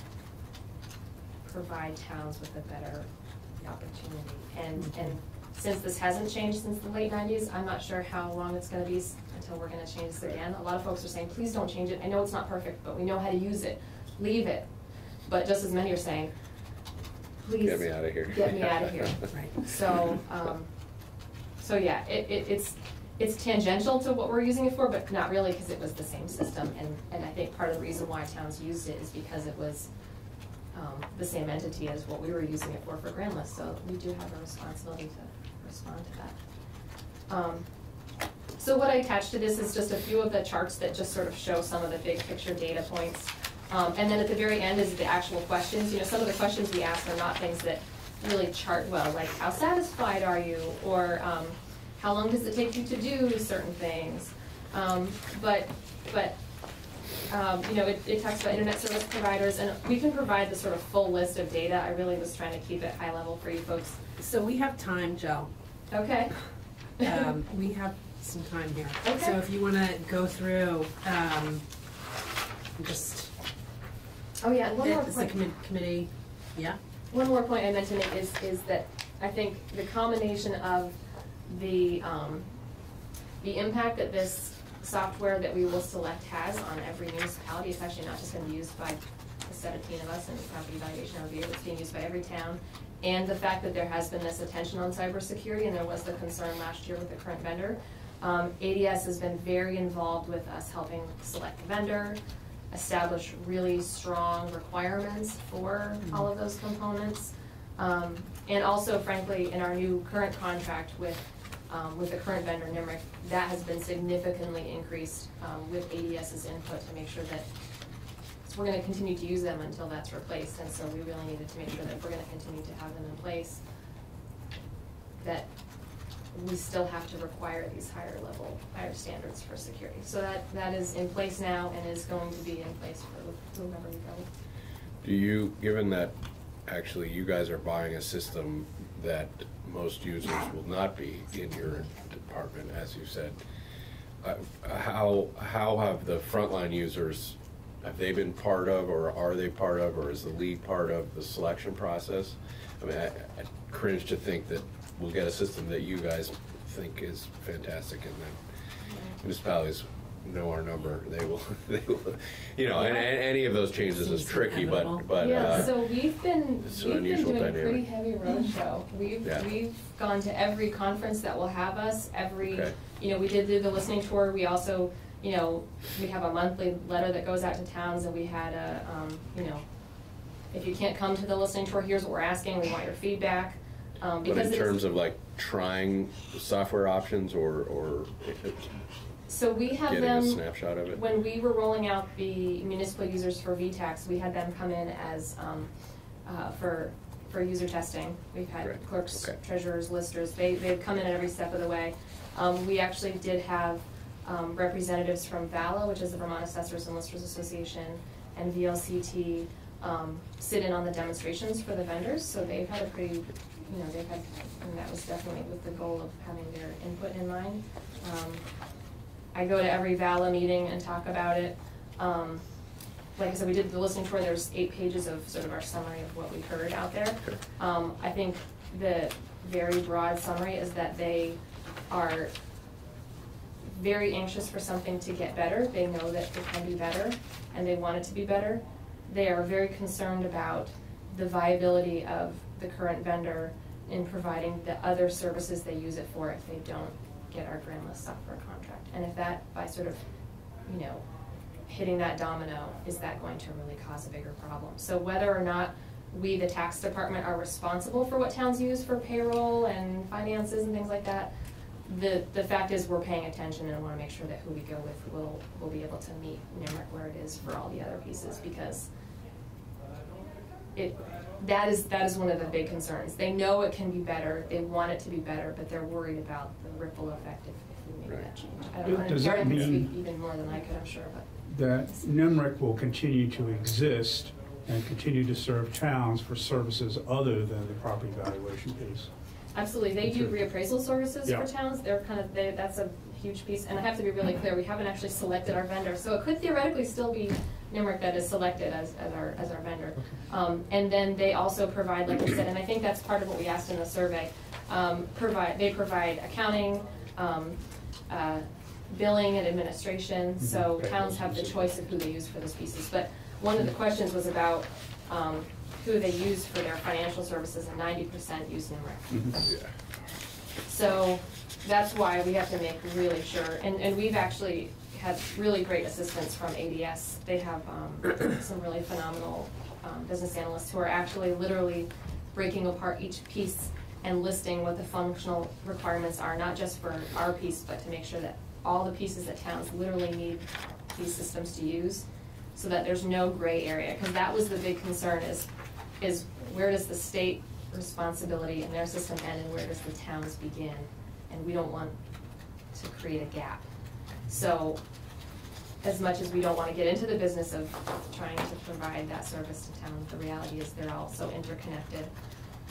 Speaker 5: provide towns with a better opportunity. And, and since this hasn't changed since the late nineties, I'm not sure how long it's gonna be until we're gonna change this again. A lot of folks are saying, please don't change it, I know it's not perfect, but we know how to use it, leave it. But just as many are saying, please.
Speaker 7: Get me out of here.
Speaker 5: Get me out of here.
Speaker 1: Right.
Speaker 5: So, um, so yeah, it, it, it's, it's tangential to what we're using it for, but not really, because it was the same system, and, and I think part of the reason why towns used it is because it was, um, the same entity as what we were using it for for Grand List, so we do have a responsibility to respond to that. Um, so what I attached to this is just a few of the charts that just sort of show some of the big picture data points. Um, and then at the very end is the actual questions, you know, some of the questions we ask are not things that really chart well, like how satisfied are you? Or, um, how long does it take you to do certain things? Um, but, but, um, you know, it, it talks about internet service providers, and we can provide the sort of full list of data. I really was trying to keep it high level for you folks.
Speaker 1: So we have time, Jill.
Speaker 5: Okay?
Speaker 1: Um, we have some time here.
Speaker 5: Okay.
Speaker 1: So if you wanna go through, um, just,
Speaker 5: Oh, yeah, and one more
Speaker 1: is the
Speaker 5: point.
Speaker 1: commi- committee, yeah?
Speaker 5: One more point I meant to make is, is that I think the combination of the, um, the impact that this software that we will select has on every municipality, it's actually not just gonna be used by the seventeen of us in the property evaluation review, it's being used by every town. And the fact that there has been this attention on cybersecurity, and there was the concern last year with the current vendor. Um, ADS has been very involved with us helping select the vendor, establish really strong requirements for all of those components. Um, and also frankly, in our new current contract with, um, with the current vendor, NEMRC, that has been significantly increased, um, with ADS's input to make sure that, so we're gonna continue to use them until that's replaced, and so we really needed to make sure that we're gonna continue to have them in place, that we still have to require these higher level, higher standards for security. So that, that is in place now and is going to be in place for whomever we go. with.
Speaker 7: Do you, given that actually you guys are buying a system that most users will not be in your department, as you said, uh, how, how have the frontline users, have they been part of, or are they part of, or is the lead part of the selection process? I mean, I I cringe to think that we'll get a system that you guys think is fantastic and then municipalities know our number, they will, they will, you know, and, and any of those changes is tricky,
Speaker 1: inevitable.
Speaker 7: but, but,
Speaker 5: Yeah,
Speaker 7: uh,
Speaker 5: so we've been,
Speaker 7: it's an
Speaker 5: we've been
Speaker 7: unusual
Speaker 5: doing a
Speaker 7: dynamic.
Speaker 5: pretty heavy roadshow. We've,
Speaker 7: Yeah.
Speaker 5: we've gone to every conference that will have us, every,
Speaker 7: Okay.
Speaker 5: you know, we did do the listening tour, we also, you know, we have a monthly letter that goes out to towns and we had a, um, you know, if you can't come to the listening tour, here's what we're asking, we want your feedback. Um,
Speaker 7: But in terms of like trying software options or, or
Speaker 5: So we have
Speaker 7: getting a
Speaker 5: them,
Speaker 7: snapshot of it?
Speaker 5: when we were rolling out the municipal users for VTAX, we had them come in as, um, uh, for, for user testing. We've had
Speaker 7: Right,
Speaker 5: clerks,
Speaker 7: okay.
Speaker 5: treasurers, listers, they, they've come in at every step of the way. Um, we actually did have, um, representatives from VALA, which is the Vermont Assessors and Listers Association, and VLCT, um, sit in on the demonstrations for the vendors, so they've had a pretty, you know, they've had, and that was definitely with the goal of having their input in mind. Um, I go to every VALA meeting and talk about it. Um, like I said, we did the listening tour, there's eight pages of sort of our summary of what we heard out there. Um, I think the very broad summary is that they are very anxious for something to get better. They know that it can be better, and they want it to be better. They are very concerned about the viability of the current vendor in providing the other services they use it for if they don't get our grand list software contract. And if that, by sort of, you know, hitting that domino, is that going to really cause a bigger problem? So whether or not we, the tax department, are responsible for what towns use for payroll and finances and things like that, the, the fact is, we're paying attention and wanna make sure that who we go with will, will be able to meet NEMRC where it is for all the other pieces, because it, that is, that is one of the big concerns. They know it can be better, they want it to be better, but they're worried about the ripple effect if, if we make that change. I don't know,
Speaker 4: Does that
Speaker 5: Karen
Speaker 4: mean-
Speaker 5: speak even more than I could, I'm sure, but.
Speaker 4: that NEMRC will continue to exist and continue to serve towns for services other than the property valuation piece.
Speaker 5: Absolutely, they do reappraisal services
Speaker 4: Yeah.
Speaker 5: for towns, they're kind of, they, that's a huge piece, and I have to be really clear, we haven't actually selected our vendor, so it could theoretically still be NEMRC that is selected as, as our, as our vendor. Um, and then they also provide, like I said, and I think that's part of what we asked in the survey, um, provide, they provide accounting, um, uh, billing and administration, so
Speaker 4: Mhm.
Speaker 5: towns have the choice of who they use for those pieces. But one of the questions was about, um, who they use for their financial services, and ninety percent use NEMRC.
Speaker 7: Yeah.
Speaker 5: So that's why we have to make really sure, and, and we've actually had really great assistance from ADS. They have, um, some really phenomenal, um, business analysts who are actually literally breaking apart each piece and listing what the functional requirements are, not just for our piece, but to make sure that all the pieces that towns literally need these systems to use, so that there's no gray area, because that was the big concern is, is where does the state responsibility in their system end and where does the towns begin? And we don't want to create a gap. So, as much as we don't wanna get into the business of trying to provide that service to town, the reality is they're all so interconnected.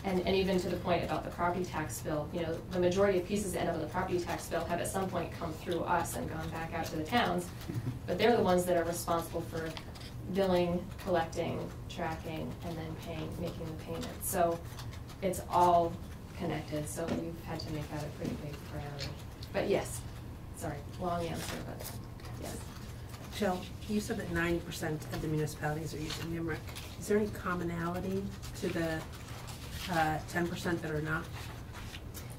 Speaker 5: And, and even to the point about the property tax bill, you know, the majority of pieces that end up in the property tax bill have at some point come through us and gone back out to the towns. But they're the ones that are responsible for billing, collecting, tracking, and then paying, making the payment. So it's all connected, so we've had to make that a pretty big priority. But yes, sorry, long answer, but yes.
Speaker 1: Jill, you said that ninety percent of the municipalities are using NEMRC. Is there any commonality to the uh, ten percent that are not?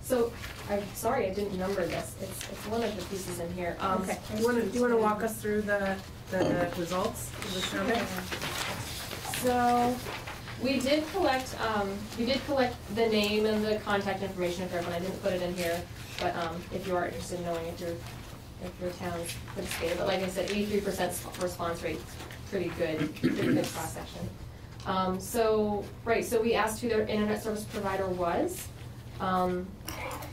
Speaker 5: So, I'm sorry, I didn't number this, it's, it's one of the pieces in here, um.
Speaker 1: Okay, do you wanna, do you wanna walk us through the, the results of the survey?
Speaker 5: So, we did collect, um, we did collect the name and the contact information of everyone, I didn't put it in here, but, um, if you are interested in knowing if your, if your town's participated, but like I said, eighty-three percent response rate, pretty good, pretty good cross-section. Um, so, right, so we asked who their internet service provider was, um,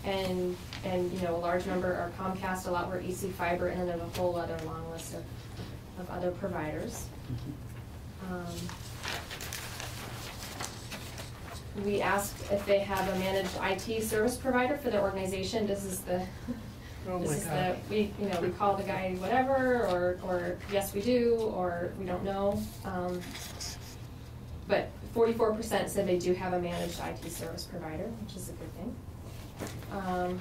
Speaker 5: and, and, you know, a large number are Comcast, a lot were EC Fiber, and then there's a whole other long list of, of other providers. Um, We asked if they have a managed IT service provider for their organization, this is the,
Speaker 1: Oh
Speaker 5: this is the, we, you know, we call the guy whatever, or, or yes, we do, or we don't know. Um, But forty-four percent said they do have a managed IT service provider, which is a good thing. Um,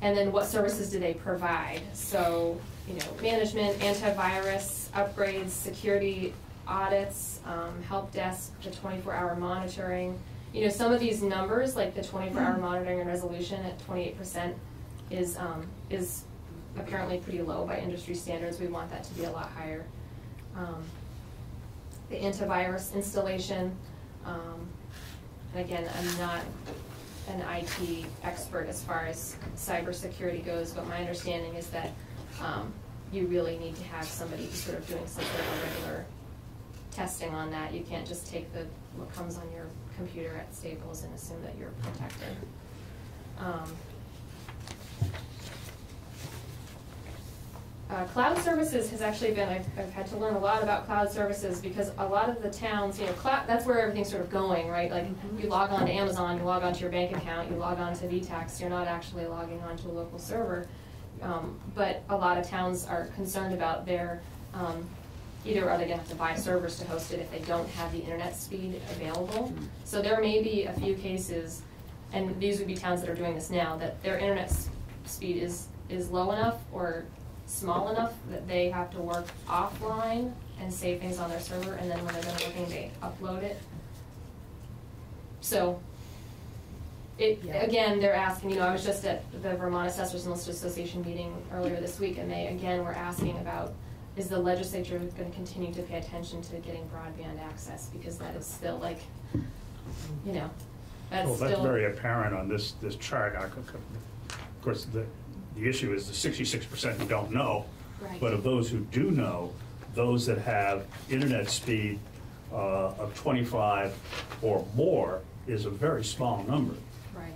Speaker 5: And then what services do they provide? So, you know, management, antivirus, upgrades, security audits, um, help desk, the twenty-four hour monitoring. You know, some of these numbers, like the twenty-four hour monitoring and resolution at twenty-eight percent is, um, is apparently pretty low by industry standards. We want that to be a lot higher. Um, The antivirus installation, um, and again, I'm not an IT expert as far as cybersecurity goes, but my understanding is that um, you really need to have somebody who's sort of doing some sort of a regular testing on that. You can't just take the, what comes on your computer at Staples and assume that you're protected. Um, Uh, cloud services has actually been, I've, I've had to learn a lot about cloud services because a lot of the towns, you know, cloud, that's where everything's sort of going, right? Like, you log on to Amazon, you log on to your bank account, you log on to VTax, you're not actually logging on to a local server. Um, but a lot of towns are concerned about their, um, either are they gonna have to buy servers to host it if they don't have the internet speed available? Hmm. So there may be a few cases, and these would be towns that are doing this now, that their internet s- speed is, is low enough or small enough that they have to work offline and save things on their server, and then when they're done working, they upload it. So, it,
Speaker 1: Yeah.
Speaker 5: again, they're asking, you know, I was just at the Vermont Assessors and List Association meeting earlier this week, and they, again, were asking about, is the legislature gonna continue to pay attention to getting broadband access, because that is still like, you know, that's
Speaker 4: Well,
Speaker 5: still.
Speaker 4: that's very apparent on this, this chart. Of course, the, the issue is the sixty-six percent who don't know.
Speaker 5: Right.
Speaker 4: But of those who do know, those that have internet speed uh, of twenty-five or more is a very small number.
Speaker 5: Right.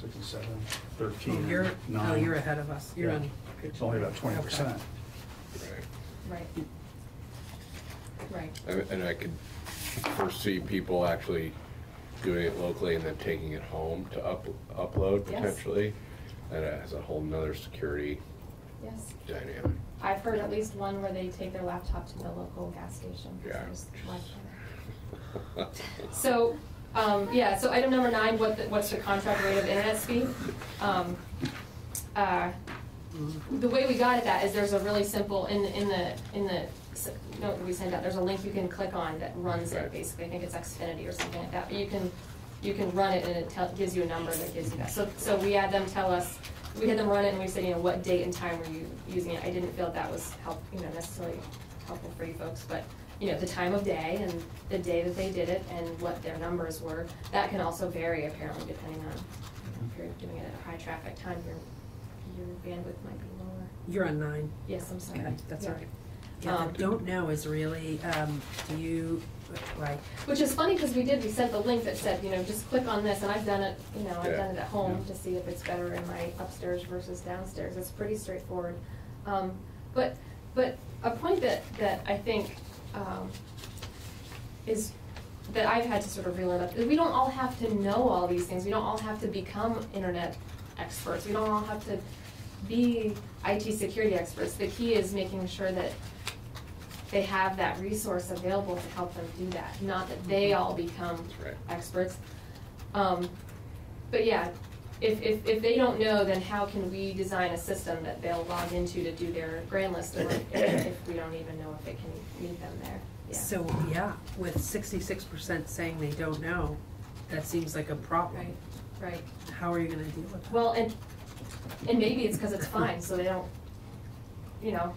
Speaker 4: Sixty-seven,
Speaker 1: Oh,
Speaker 4: thirteen,
Speaker 1: You're,
Speaker 4: nine.
Speaker 1: oh, you're ahead of us, you're
Speaker 4: Yeah.
Speaker 1: on.
Speaker 4: It's only about twenty percent.
Speaker 7: Right.
Speaker 5: Right.
Speaker 7: And, and I could foresee people actually doing it locally and then taking it home to up, upload
Speaker 5: Yes.
Speaker 7: potentially. And it has a whole nother security
Speaker 5: Yes.
Speaker 7: dynamic.
Speaker 5: I've heard at least one where they take their laptop to the local gas station.
Speaker 7: Yeah.
Speaker 5: There's. So, um, yeah, so item number nine, what, the- what's the contract rate of internet speed? Um, uh, The way we got at that is there's a really simple, in, the in the, in the, note that we sent out, there's a link you can click on that runs it, basically, I think it's Xfinity or something like that, but you can, you can run it and it tell, gives you a number that gives you that. So, so we had them tell us, we had them run it and we said, you know, what date and time were you using it? I didn't feel that was help, you know, necessarily helpful for you folks, but, you know, the time of day and the day that they did it and what their numbers were. That can also vary apparently depending on, if you're doing it at a high traffic time, your, your bandwidth might be lower.
Speaker 1: You're on nine.
Speaker 5: Yes, I'm sorry.
Speaker 1: Okay, that's all
Speaker 5: Yeah.
Speaker 1: right. Yeah,
Speaker 5: Um,
Speaker 1: the don't know is really, um, do you, right,
Speaker 5: Which is funny, because we did, we sent the link that said, you know, just click on this, and I've done it, you know, I've
Speaker 7: Yeah.
Speaker 5: done it at home
Speaker 4: Yeah.
Speaker 5: to see if it's better in my upstairs versus downstairs, it's pretty straightforward. Um, but, but a point that, that I think, um, is, that I've had to sort of reel it up, is we don't all have to know all these things, we don't all have to become internet experts, we don't all have to be IT security experts. The key is making sure that they have that resource available to help them do that, not that they all become
Speaker 7: right.
Speaker 5: experts. Um, but yeah, if, if, if they don't know, then how can we design a system that they'll log into to do their grand list or if, if we don't even know if it can meet them there, yeah.
Speaker 1: so, yeah, with sixty-six percent saying they don't know, that seems like a problem.
Speaker 5: Right, Right.
Speaker 1: How are you gonna deal with that?
Speaker 5: Well, and, and maybe it's because it's fine, so they don't, you know,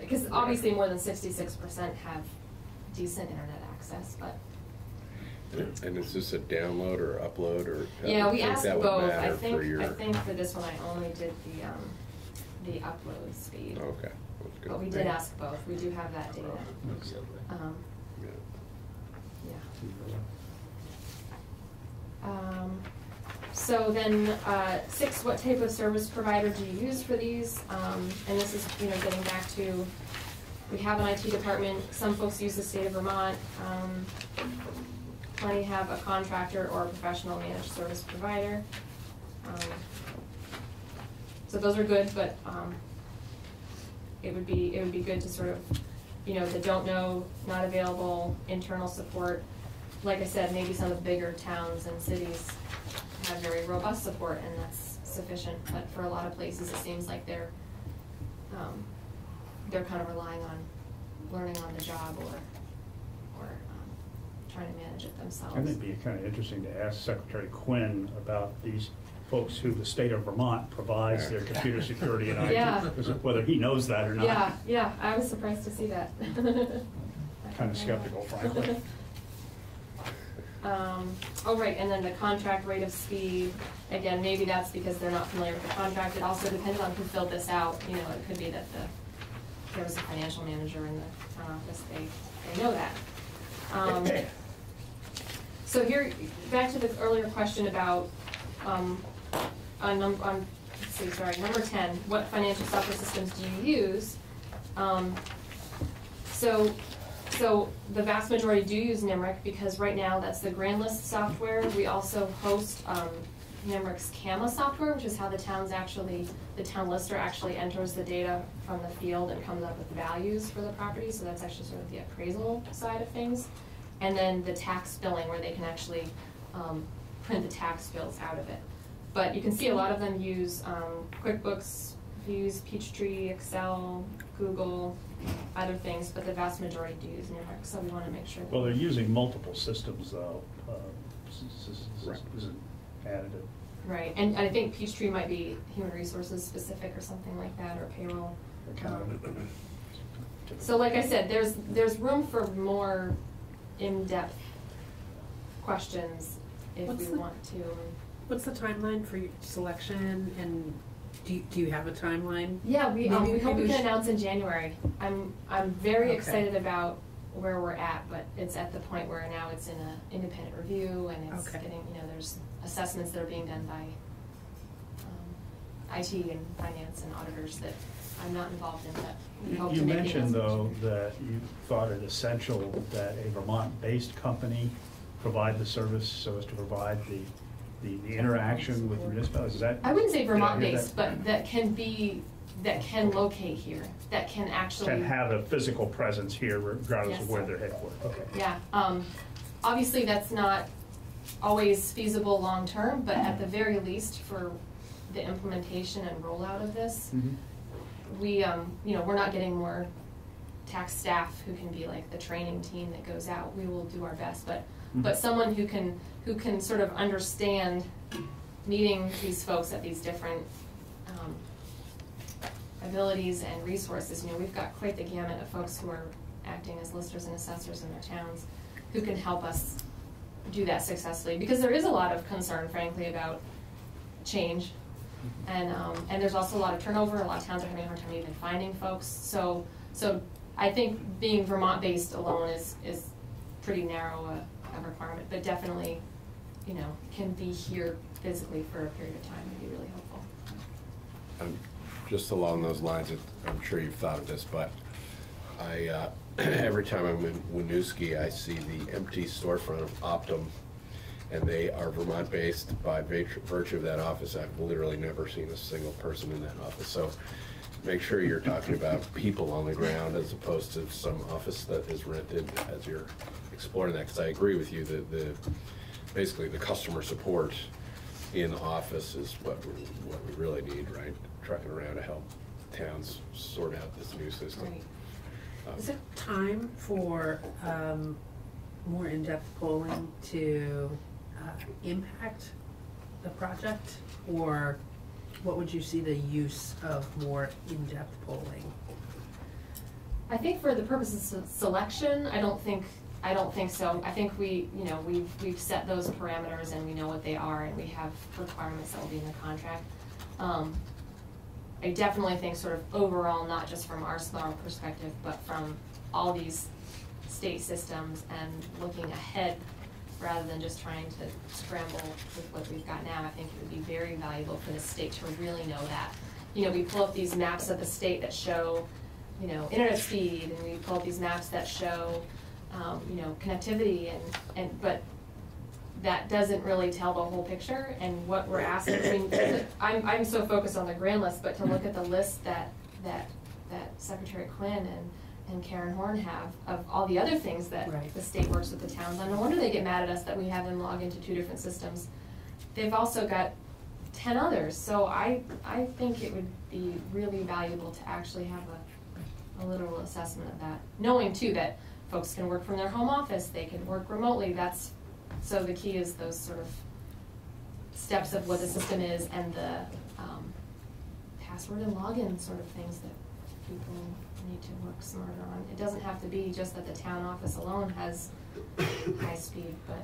Speaker 5: because obviously more than sixty-six percent have decent internet access, but,
Speaker 7: And is this a download or upload or? I
Speaker 5: yeah, we
Speaker 7: think
Speaker 5: asked
Speaker 7: that would
Speaker 5: both. I
Speaker 7: matter
Speaker 5: think,
Speaker 7: for your-
Speaker 5: I think for this one, I only did the, um, the upload speed.
Speaker 7: Okay. that's good.
Speaker 5: But we did ask both, we do have that data. Um,
Speaker 7: Yeah.
Speaker 5: yeah. Um, so then, uh, six, what type of service provider do you use for these? Um, and this is, you know, getting back to, we have an IT department, some folks use the state of Vermont, um, plenty have a contractor or a professional managed service provider. Um, So those are good, but, um, it would be, it would be good to sort of, you know, the don't know, not available, internal support. Like I said, maybe some of the bigger towns and cities have very robust support and that's sufficient, but for a lot of places, it seems like they're, um, they're kind of relying on learning on the job or, or, um, trying to manage it themselves.
Speaker 4: I think it'd be kind of interesting to ask Secretary Quinn about these folks who the state of Vermont provides their computer security and IT.
Speaker 5: Yeah.
Speaker 4: Whether he knows that or not.
Speaker 5: Yeah, yeah, I was surprised to see that.
Speaker 4: Kind of skeptical, frankly.
Speaker 5: Um, oh, right, and then the contract rate of speed, again, maybe that's because they're not familiar with the contract, it also depends on who filled this out, you know, it could be that the, there was a financial manager in the town office, they, they know that. Um, so here, back to the earlier question about, um, on on, see, sorry, number ten, what financial software systems do you use? Um, so, so the vast majority do use NEMRC because right now that's the grand list software. We also host, um, NEMRC's CAMA software, which is how the towns actually, the town lister actually enters the data from the field and comes up with values for the property, so that's actually sort of the appraisal side of things. And then the tax billing, where they can actually, um, print the tax bills out of it. But you can see a lot of them use, um, QuickBooks, use Peachtree, Excel, Google, other things, but the vast majority do use NEMRC, so we wanna make sure. that-
Speaker 4: Well, they're using multiple systems though. Uh,
Speaker 7: Right.
Speaker 4: Isn't additive.
Speaker 5: Right, and I think Peachtree might be human resources specific or something like that, or payroll. Um, So like I said, there's, there's room for more in-depth questions if
Speaker 1: What's
Speaker 5: we
Speaker 1: the-
Speaker 5: want to.
Speaker 1: What's the timeline for your selection and do you, do you have a timeline?
Speaker 5: Yeah, we, um, we hope
Speaker 1: maybe
Speaker 5: we
Speaker 1: we
Speaker 5: can
Speaker 1: should-
Speaker 5: announce in January. I'm, I'm very
Speaker 1: Okay.
Speaker 5: excited about where we're at, but it's at the point where now it's in a independent review and it's
Speaker 1: Okay.
Speaker 5: getting, you know, there's assessments that are being done by, um, IT and finance and auditors that I'm not involved in, but we hope to
Speaker 4: You
Speaker 5: make the
Speaker 4: mentioned though that you thought it essential that a Vermont-based company provide the service so as to provide the, the the interaction with municipalities. Is that?
Speaker 5: I wouldn't say
Speaker 4: did I hear
Speaker 5: Vermont-based, but that can be, that can locate here, that can actually.
Speaker 4: Can have a physical presence here regardless of
Speaker 5: Yes.
Speaker 4: where they're headquartered. Okay.
Speaker 5: Yeah, um, obviously, that's not always feasible long-term, but at the very least, for the implementation and rollout of this,
Speaker 4: Mhm.
Speaker 5: we, um, you know, we're not getting more tax staff who can be like the training team that goes out, we will do our best, but, but
Speaker 4: Mhm.
Speaker 5: someone who can, who can sort of understand meeting these folks at these different, um, abilities and resources, you know, we've got quite the gamut of folks who are acting as listers and assessors in their towns, who can help us do that successfully, because there is a lot of concern frankly about change. And, um, and there's also a lot of turnover, a lot of towns are having a hard time even finding folks, so, so I think being Vermont-based alone is, is pretty narrow a, a requirement, but definitely, you know, can be here physically for a period of time would be really helpful.
Speaker 7: Um, Just along those lines, I'm sure you've thought of this, but I, uh, every time I'm in Winooski, I see the empty storefront of Optum, and they are Vermont-based by virtue virtue of that office. I've literally never seen a single person in that office. So make sure you're talking about people on the ground as opposed to some office that is rented as you're exploring that. Because I agree with you, that the, basically, the customer support in the office is what, we- what we really need, right? Trucking around to help towns sort out this new system.
Speaker 5: Right.
Speaker 7: Um,
Speaker 1: Is it time for, um, more in-depth polling to, uh, impact the project? Or what would you see the use of more in-depth polling?
Speaker 5: I think for the purposes of selection, I don't think, I don't think so. I think we, you know, we've, we've set those parameters and we know what they are and we have requirements that will be in the contract. Um, I definitely think sort of overall, not just from our small perspective, but from all these state systems and looking ahead rather than just trying to scramble with what we've got now, I think it would be very valuable for the state to really know that. You know, we pull up these maps of the state that show, you know, internet speed, and we pull up these maps that show, um, you know, connectivity and, and, but that doesn't really tell the whole picture and what we're asking, I mean, I'm, I'm so focused on the grand list, but to look at the list that, that, that Secretary Quinn and, and Karen Horn have of all the other things that
Speaker 1: Right.
Speaker 5: the state works with the towns on, no wonder they get mad at us that we have them log into two different systems. They've also got ten others, so I, I think it would be really valuable to actually have a, a literal assessment of that. Knowing too that folks can work from their home office, they can work remotely, that's, so the key is those sort of steps of what the system is and the, um, password and login sort of things that people need to work smarter on. It doesn't have to be just that the town office alone has high speed, but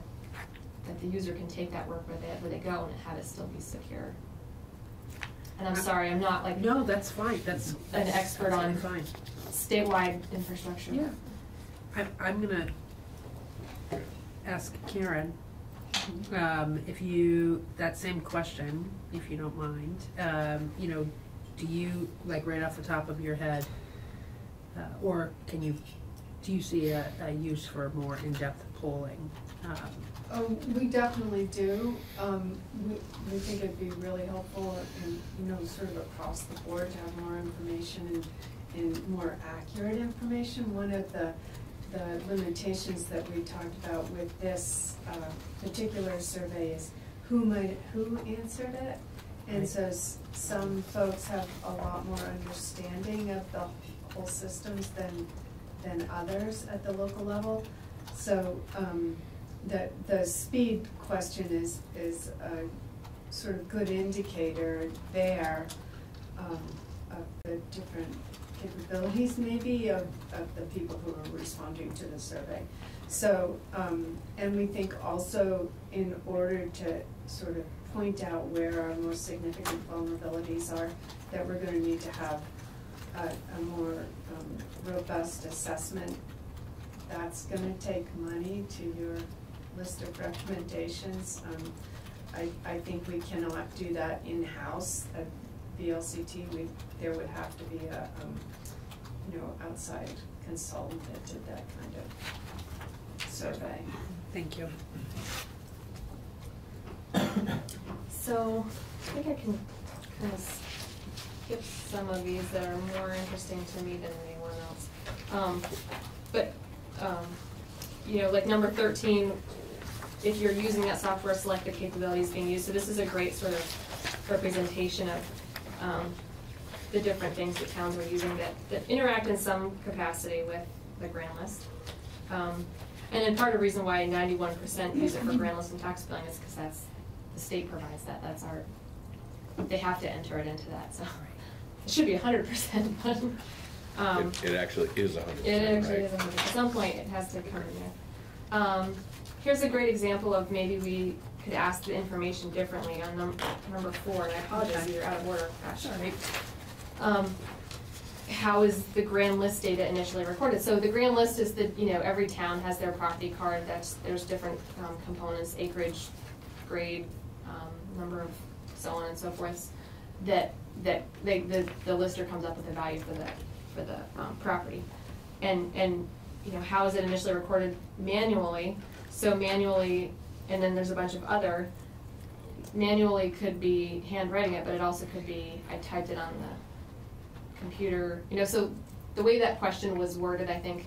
Speaker 5: that the user can take that work with it, where they go and have it still be secure. And I'm sorry, I'm not like
Speaker 1: No, that's fine, that's.
Speaker 5: An
Speaker 1: that's
Speaker 5: expert on-
Speaker 1: absolutely Fine.
Speaker 5: statewide infrastructure.
Speaker 1: Yeah. I'm, I'm gonna ask Karen, um, if you, that same question, if you don't mind, um, you know, do you, like, right off the top of your head, uh, or can you, do you see a, a use for more in-depth polling? Um,
Speaker 3: Oh, we definitely do. Um, we, we think it'd be really helpful and, you know, sort of across the board to have more information and, and more accurate information. One of the, the limitations that we talked about with this, uh, particular survey is who might, who answered it? And so some folks have a lot more understanding of the whole systems than, than others at the local level. So, um, the, the speed question is, is a sort of good indicator there, um, of the different capabilities maybe of, of the people who are responding to the survey. So, um, and we think also in order to sort of point out where our most significant vulnerabilities are, that we're gonna need to have a, a more, um, robust assessment that's gonna take money to your list of recommendations. Um, I, I think we cannot do that in-house VLCT. We, there would have to be a, um, you know, outside consultant that did that kind of survey.
Speaker 1: Thank you.
Speaker 5: So, I think I can kind of skip some of these that are more interesting to me than anyone else. Um, but, um, you know, like number thirteen, if you're using that software, select the capabilities being used. So this is a great sort of representation of, um, the different things that towns are using that, that interact in some capacity with the grand list. Um, and then part of the reason why ninety-one percent use it for grand list and tax billing is because that's, the state provides that, that's our, they have to enter it into that, so. It should be hundred percent, but, um.
Speaker 7: It, it actually is a hundred
Speaker 5: It
Speaker 7: percent,
Speaker 5: actually
Speaker 7: right?
Speaker 5: is, a hundred. at some point, it has to come in there. Um, here's a great example of maybe we could ask the information differently on num- number four, and I apologize,
Speaker 1: Okay.
Speaker 5: you're out of order, gosh, sorry. Um, how is the grand list data initially recorded? So the grand list is that, you know, every town has their property card, that's, there's different, um, components, acreage, grade, um, number of, so on and so forth, that, that, they, the, the lister comes up with a value for the, for the, um, property. And, and, you know, how is it initially recorded manually? So manually, and then there's a bunch of other, manually could be handwriting it, but it also could be, I typed it on the computer, you know, so the way that question was worded, I think,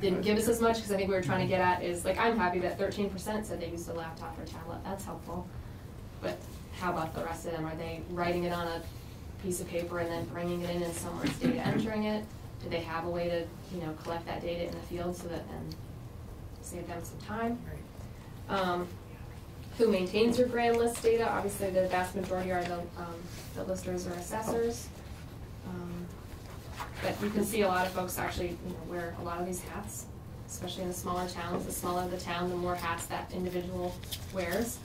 Speaker 5: didn't give us as much, because I think we were trying to get at is, like, I'm happy that thirteen percent said they used a laptop or tablet, that's helpful. But how about the rest of them? Are they writing it on a piece of paper and then bringing it in and someone's data entering it? Do they have a way to, you know, collect that data in the field so that, and save them some time?
Speaker 1: Right.
Speaker 5: Um, who maintains your grand list data, obviously the vast majority are the, um, the listers or assessors. Um, But you can see a lot of folks actually, you know, wear a lot of these hats, especially in the smaller towns. The smaller the town, the more hats that individual wears.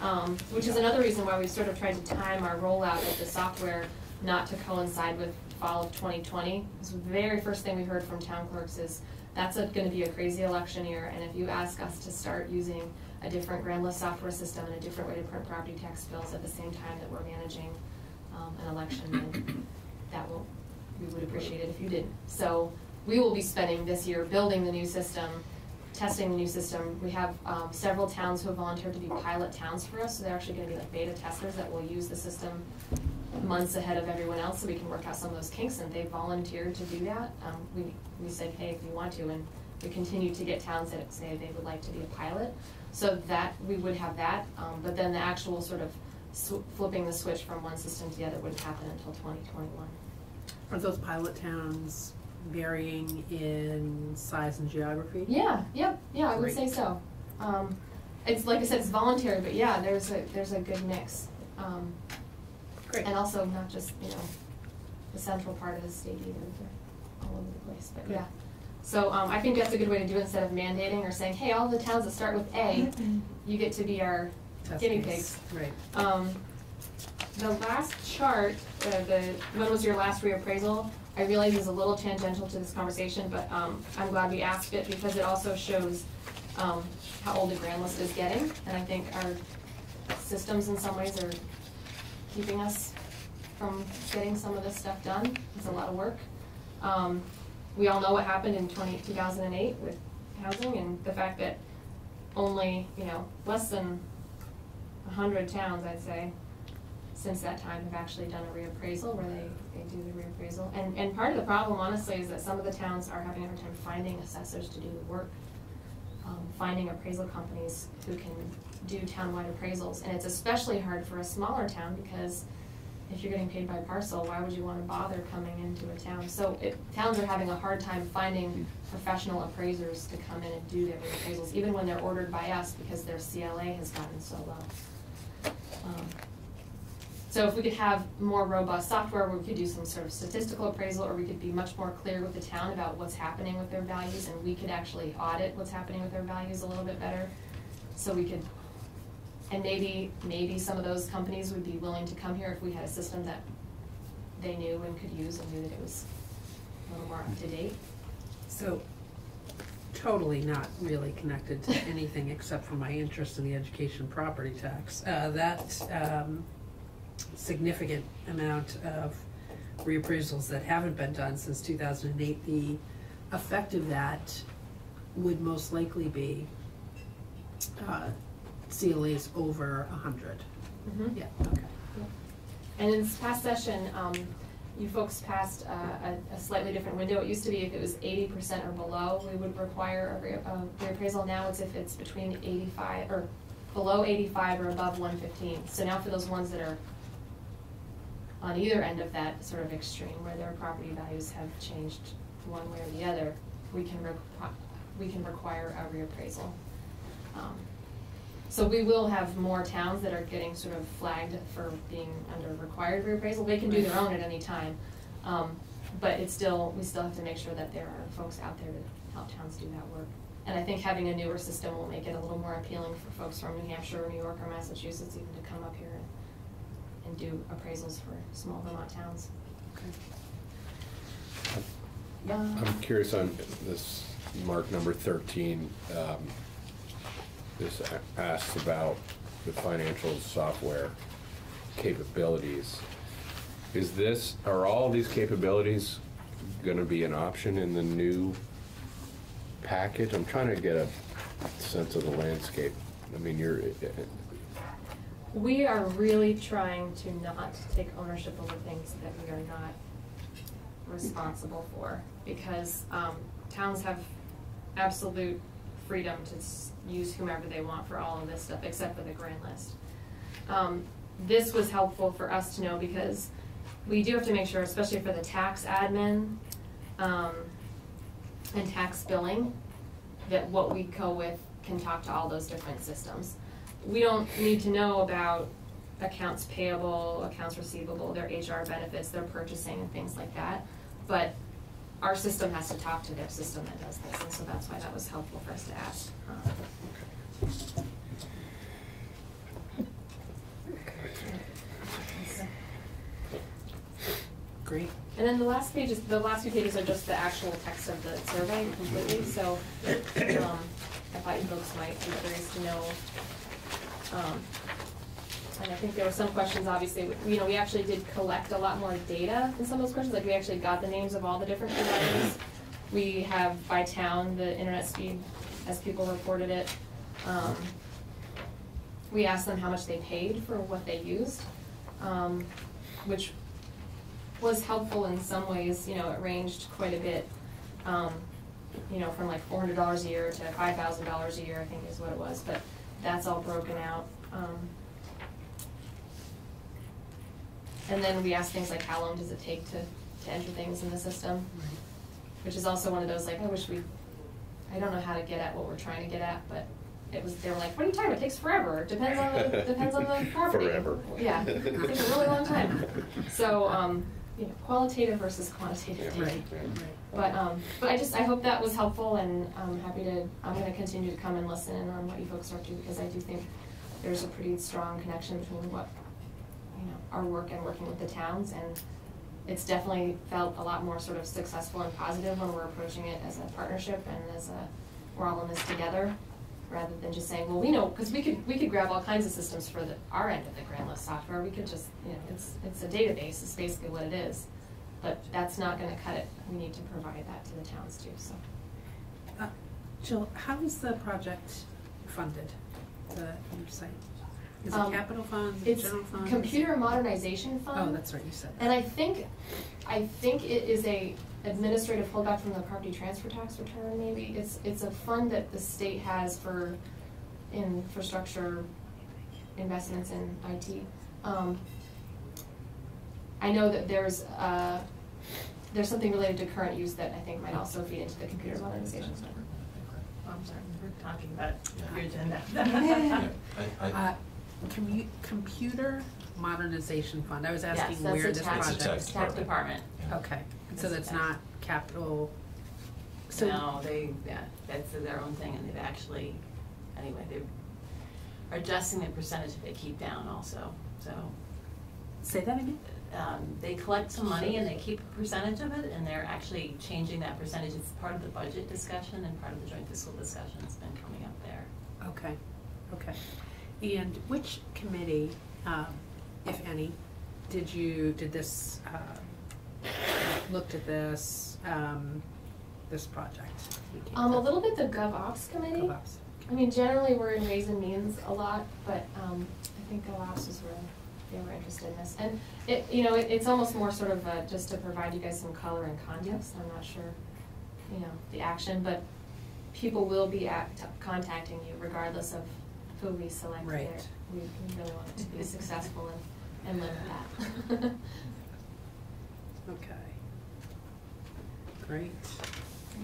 Speaker 5: Um, which is another reason why we've sort of tried to time our rollout of the software not to coincide with fall of twenty twenty. Because the very first thing we heard from town clerks is, that's gonna be a crazy election year, and if you ask us to start using a different grand list software system and a different way to print property tax bills at the same time that we're managing, um, an election, then that will, we would appreciate it if you didn't. So, we will be spending this year building the new system, testing the new system. We have, um, several towns who have volunteered to be pilot towns for us, so they're actually gonna be like beta testers that will use the system months ahead of everyone else, so we can work out some of those kinks, and they volunteered to do that. Um, we, we said, hey, if you want to, and we continue to get towns that say they would like to be a pilot. So that, we would have that, um, but then the actual sort of flipping the switch from one system to the other wouldn't happen until twenty twenty-one.
Speaker 1: Are those pilot towns varying in size and geography?
Speaker 5: Yeah, yep, yeah, I would
Speaker 1: Great.
Speaker 5: say so. Um, it's, like I said, it's voluntary, but yeah, there's a, there's a good mix. Um,
Speaker 1: Great.
Speaker 5: And also not just, you know, the central part of the state either, they're all over the place, but
Speaker 1: Good.
Speaker 5: yeah. So, um, I think that's a good way to do it instead of mandating or saying, hey, all the towns that start with A, you get to be our
Speaker 1: Test
Speaker 5: guinea pigs.
Speaker 1: Right.
Speaker 5: Um, the last chart, uh, the, when was your last reappraisal? I realize is a little tangential to this conversation, but, um, I'm glad we asked it because it also shows, um, how old the grand list is getting. And I think our systems in some ways are keeping us from getting some of this stuff done. It's a lot of work. Um, we all know what happened in 20 2008 with housing and the fact that only, you know, less than a hundred towns, I'd say, since that time have actually done a reappraisal where they, they do the reappraisal. And, and part of the problem honestly is that some of the towns are having a hard time finding assessors to do the work. Um, finding appraisal companies who can do townwide appraisals. And it's especially hard for a smaller town because if you're getting paid by parcel, why would you wanna bother coming into a town? So it, towns are having a hard time finding professional appraisers to come in and do their reappraisals, even when they're ordered by us because their CLA has gotten so low. Um, So if we could have more robust software where we could do some sort of statistical appraisal, or we could be much more clear with the town about what's happening with their values, and we could actually audit what's happening with their values a little bit better. So we could, and maybe, maybe some of those companies would be willing to come here if we had a system that they knew and could use and knew that it was a little more up to date.
Speaker 1: So, totally not really connected to anything except for my interest in the education property tax. Uh, that, um, significant amount of reappraisals that haven't been done since two thousand and eight, the effect of that would most likely be, uh, CLAs over a hundred.
Speaker 5: Mhm.
Speaker 1: Yeah, okay.
Speaker 5: And in this past session, um, you folks passed uh, a, a slightly different window. It used to be if it was eighty percent or below, we would require a re- a reappraisal. Now it's if it's between eighty-five, or below eighty-five or above one fifteen. So now for those ones that are on either end of that sort of extreme, where their property values have changed one way or the other, we can we can require a reappraisal. Um, so we will have more towns that are getting sort of flagged for being under required reappraisal. They can do their own at any time. Um, but it's still, we still have to make sure that there are folks out there to help towns do that work. And I think having a newer system will make it a little more appealing for folks from New Hampshire or New York or Massachusetts even to come up here and, and do appraisals for small Vermont towns. Um,
Speaker 7: I'm curious on this mark number thirteen. um, This asks about the financial software capabilities. Is this, are all these capabilities gonna be an option in the new package? I'm trying to get a sense of the landscape. I mean, you're, eh, eh, eh.
Speaker 5: We are really trying to not take ownership of the things that we are not responsible for, because, um, towns have absolute freedom to use whomever they want for all of this stuff, except for the grand list. Um, this was helpful for us to know because we do have to make sure, especially for the tax admin, um, and tax billing, that what we go with can talk to all those different systems. we don't need to know about accounts payable, accounts receivable, their HR benefits, their purchasing and things like that. But our system has to talk to their system that does this, and so that's why that was helpful for us to ask. um,
Speaker 1: Great.
Speaker 5: And then the last page is, the last few pages are just the actual text of the survey completely, so, um, I thought you folks might be curious to know. Um, and I think there were some questions, obviously, you know, we actually did collect a lot more data in some of those questions, like we actually got the names of all the different providers. We have by town, the internet speed, as people reported it. Um, we asked them how much they paid for what they used, um, which was helpful in some ways, you know, it ranged quite a bit. Um, you know, from like four hundred dollars a year to five thousand dollars a year, I think is what it was, but that's all broken out. Um, And then we asked things like, how long does it take to, to enter things in the system? Which is also one of those, like, I wish we, I don't know how to get at what we're trying to get at, but it was, they were like, what are you talking about, it takes forever, depends on the, depends on the property.
Speaker 7: Forever.
Speaker 5: Yeah, it takes a really long time. So, um, you know, qualitative versus quantitative
Speaker 7: Yeah.
Speaker 5: data.
Speaker 1: Right,
Speaker 5: But, um, but I just, I hope that was helpful and I'm happy to, I'm gonna continue to come and listen in on what you folks are up to because I do think there's a pretty strong connection between what, you know, our work and working with the towns and it's definitely felt a lot more sort of successful and positive when we're approaching it as a partnership and as a, we're all in this together rather than just saying, well, we know, because we could, we could grab all kinds of systems for the, our end of the grand list software, we could just, you know, it's, it's a database, It's basically what it is. But that's not gonna cut it, we need to provide that to the towns too, so.
Speaker 1: Uh, Jill, how is the project funded, the site? Is it
Speaker 5: Um,
Speaker 1: capital funds, is it
Speaker 5: It's
Speaker 1: general funds?
Speaker 5: computer modernization fund.
Speaker 1: Oh, that's right, you said that.
Speaker 5: And I think, I think it is a administrative holdback from the property transfer tax return, maybe. It's, it's a fund that the state has for infrastructure investments in IT. Um, I know that there's, uh, there's something related to current use that I think might also feed into the computer modernization fund.
Speaker 8: Oh, I'm sorry, we're talking about your agenda.
Speaker 9: I, I,
Speaker 1: Uh, commu- computer modernization fund, I was
Speaker 5: Yes,
Speaker 1: asking
Speaker 5: that's
Speaker 1: where
Speaker 5: a
Speaker 1: this
Speaker 5: tax,
Speaker 9: It's a
Speaker 1: project.
Speaker 9: tax
Speaker 8: Tax department.
Speaker 9: yeah.
Speaker 1: Okay, so
Speaker 8: It's
Speaker 1: that's not capital, so.
Speaker 8: No, they, yeah, that's their own thing, and they've actually, anyway, they're adjusting the percentage that they keep down also, so.
Speaker 1: Say that again?
Speaker 8: Um, they collect some money and they keep a percentage of it, and they're actually changing that percentage. It's part of the budget discussion and part of the joint fiscal discussion that's been coming up there.
Speaker 1: Okay, okay. And which committee, um, if any, did you, did this, uh, looked at this, um, this project?
Speaker 5: Um, a little bit the GovOps committee.
Speaker 1: GovOps.
Speaker 5: I mean, generally, we're in Ways and Means a lot, but, um, I think GovOps was where they were interested in this. And it, you know, it, it's almost more sort of, uh, just to provide you guys some color and context, I'm not sure, you know, the action, but people will be act, contacting you regardless of who we select there.
Speaker 1: Right.
Speaker 5: We, we really want it to be successful and, and live that.
Speaker 1: Okay. Great.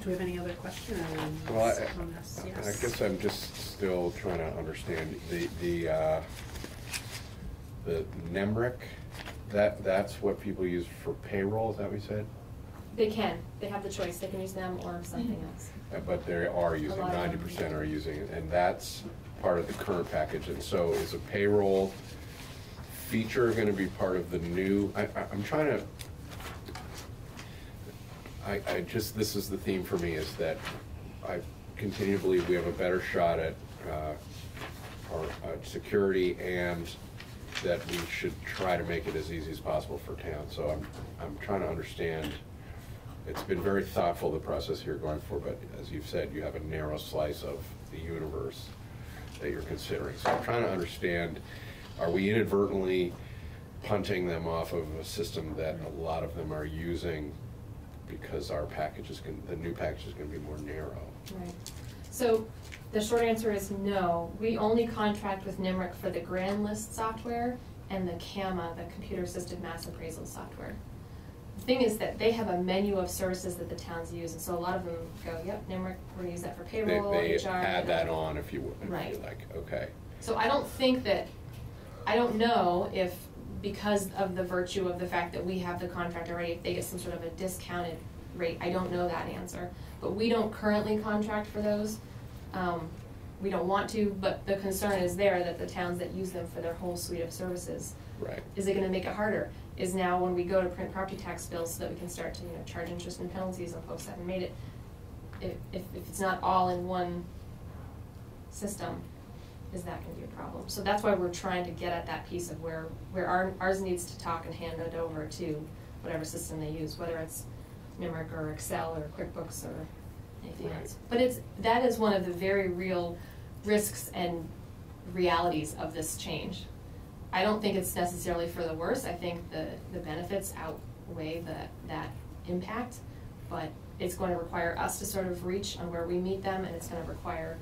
Speaker 1: Do we have any other questions
Speaker 7: Well, I,
Speaker 1: on this?
Speaker 7: I guess I'm just still trying to understand the, the, uh, the NEMRC, that, that's what people use for payroll, is that what you said?
Speaker 5: They can, they have the choice, they can use them or something else.
Speaker 7: Uh, But they are using,
Speaker 5: lot of them.
Speaker 7: ninety percent are using it, and that's part of the current package, and so is a payroll feature gonna be part of the new, I, I'm trying to, I, I just, this is the theme for me, is that I continue to believe we have a better shot at, uh, our, uh, security and that we should try to make it as easy as possible for town, so I'm, I'm trying to understand it's been very thoughtful, the process you're going for, but as you've said, you have a narrow slice of the universe that you're considering. So I'm trying to understand, are we inadvertently punting them off of a system that a lot of them are using because our package is, gon- the new package is gonna be more narrow?
Speaker 5: Right. So the short answer is no. We only contract with NEMRC for the Grand List software and the CAMA, the Computer Assisted Mass Appraisal software. The thing is that they have a menu of services that the towns use, and so a lot of them go, yep, NEMRC, we're gonna use that for
Speaker 7: They,
Speaker 5: payroll,
Speaker 7: they
Speaker 5: HR.
Speaker 7: add that on if you, would- if you
Speaker 5: Right.
Speaker 7: like, okay.
Speaker 5: So I don't think that, I don't know if, because of the virtue of the fact that we have the contract already, if they get some sort of a discounted rate, I don't know that answer. But we don't currently contract for those. Um, we don't want to, but the concern is there that the towns that use them for their whole suite of services,
Speaker 7: Right.
Speaker 5: is it gonna make it harder? Is now when we go to print property tax bills so that we can start to, you know, charge interest and penalties on folks that haven't made it, if, if, if it's not all in one system, is that gonna be a problem? So that's why we're trying to get at that piece of where, where our, ours needs to talk and hand it over to whatever system they use, whether it's NEMRC or Excel or QuickBooks or anything
Speaker 7: Right.
Speaker 5: else. But it's, that is one of the very real risks and realities of this change. I don't think it's necessarily for the worse, I think the, the benefits outweigh the, that impact, but it's going to require us to sort of reach on where we meet them, and it's gonna require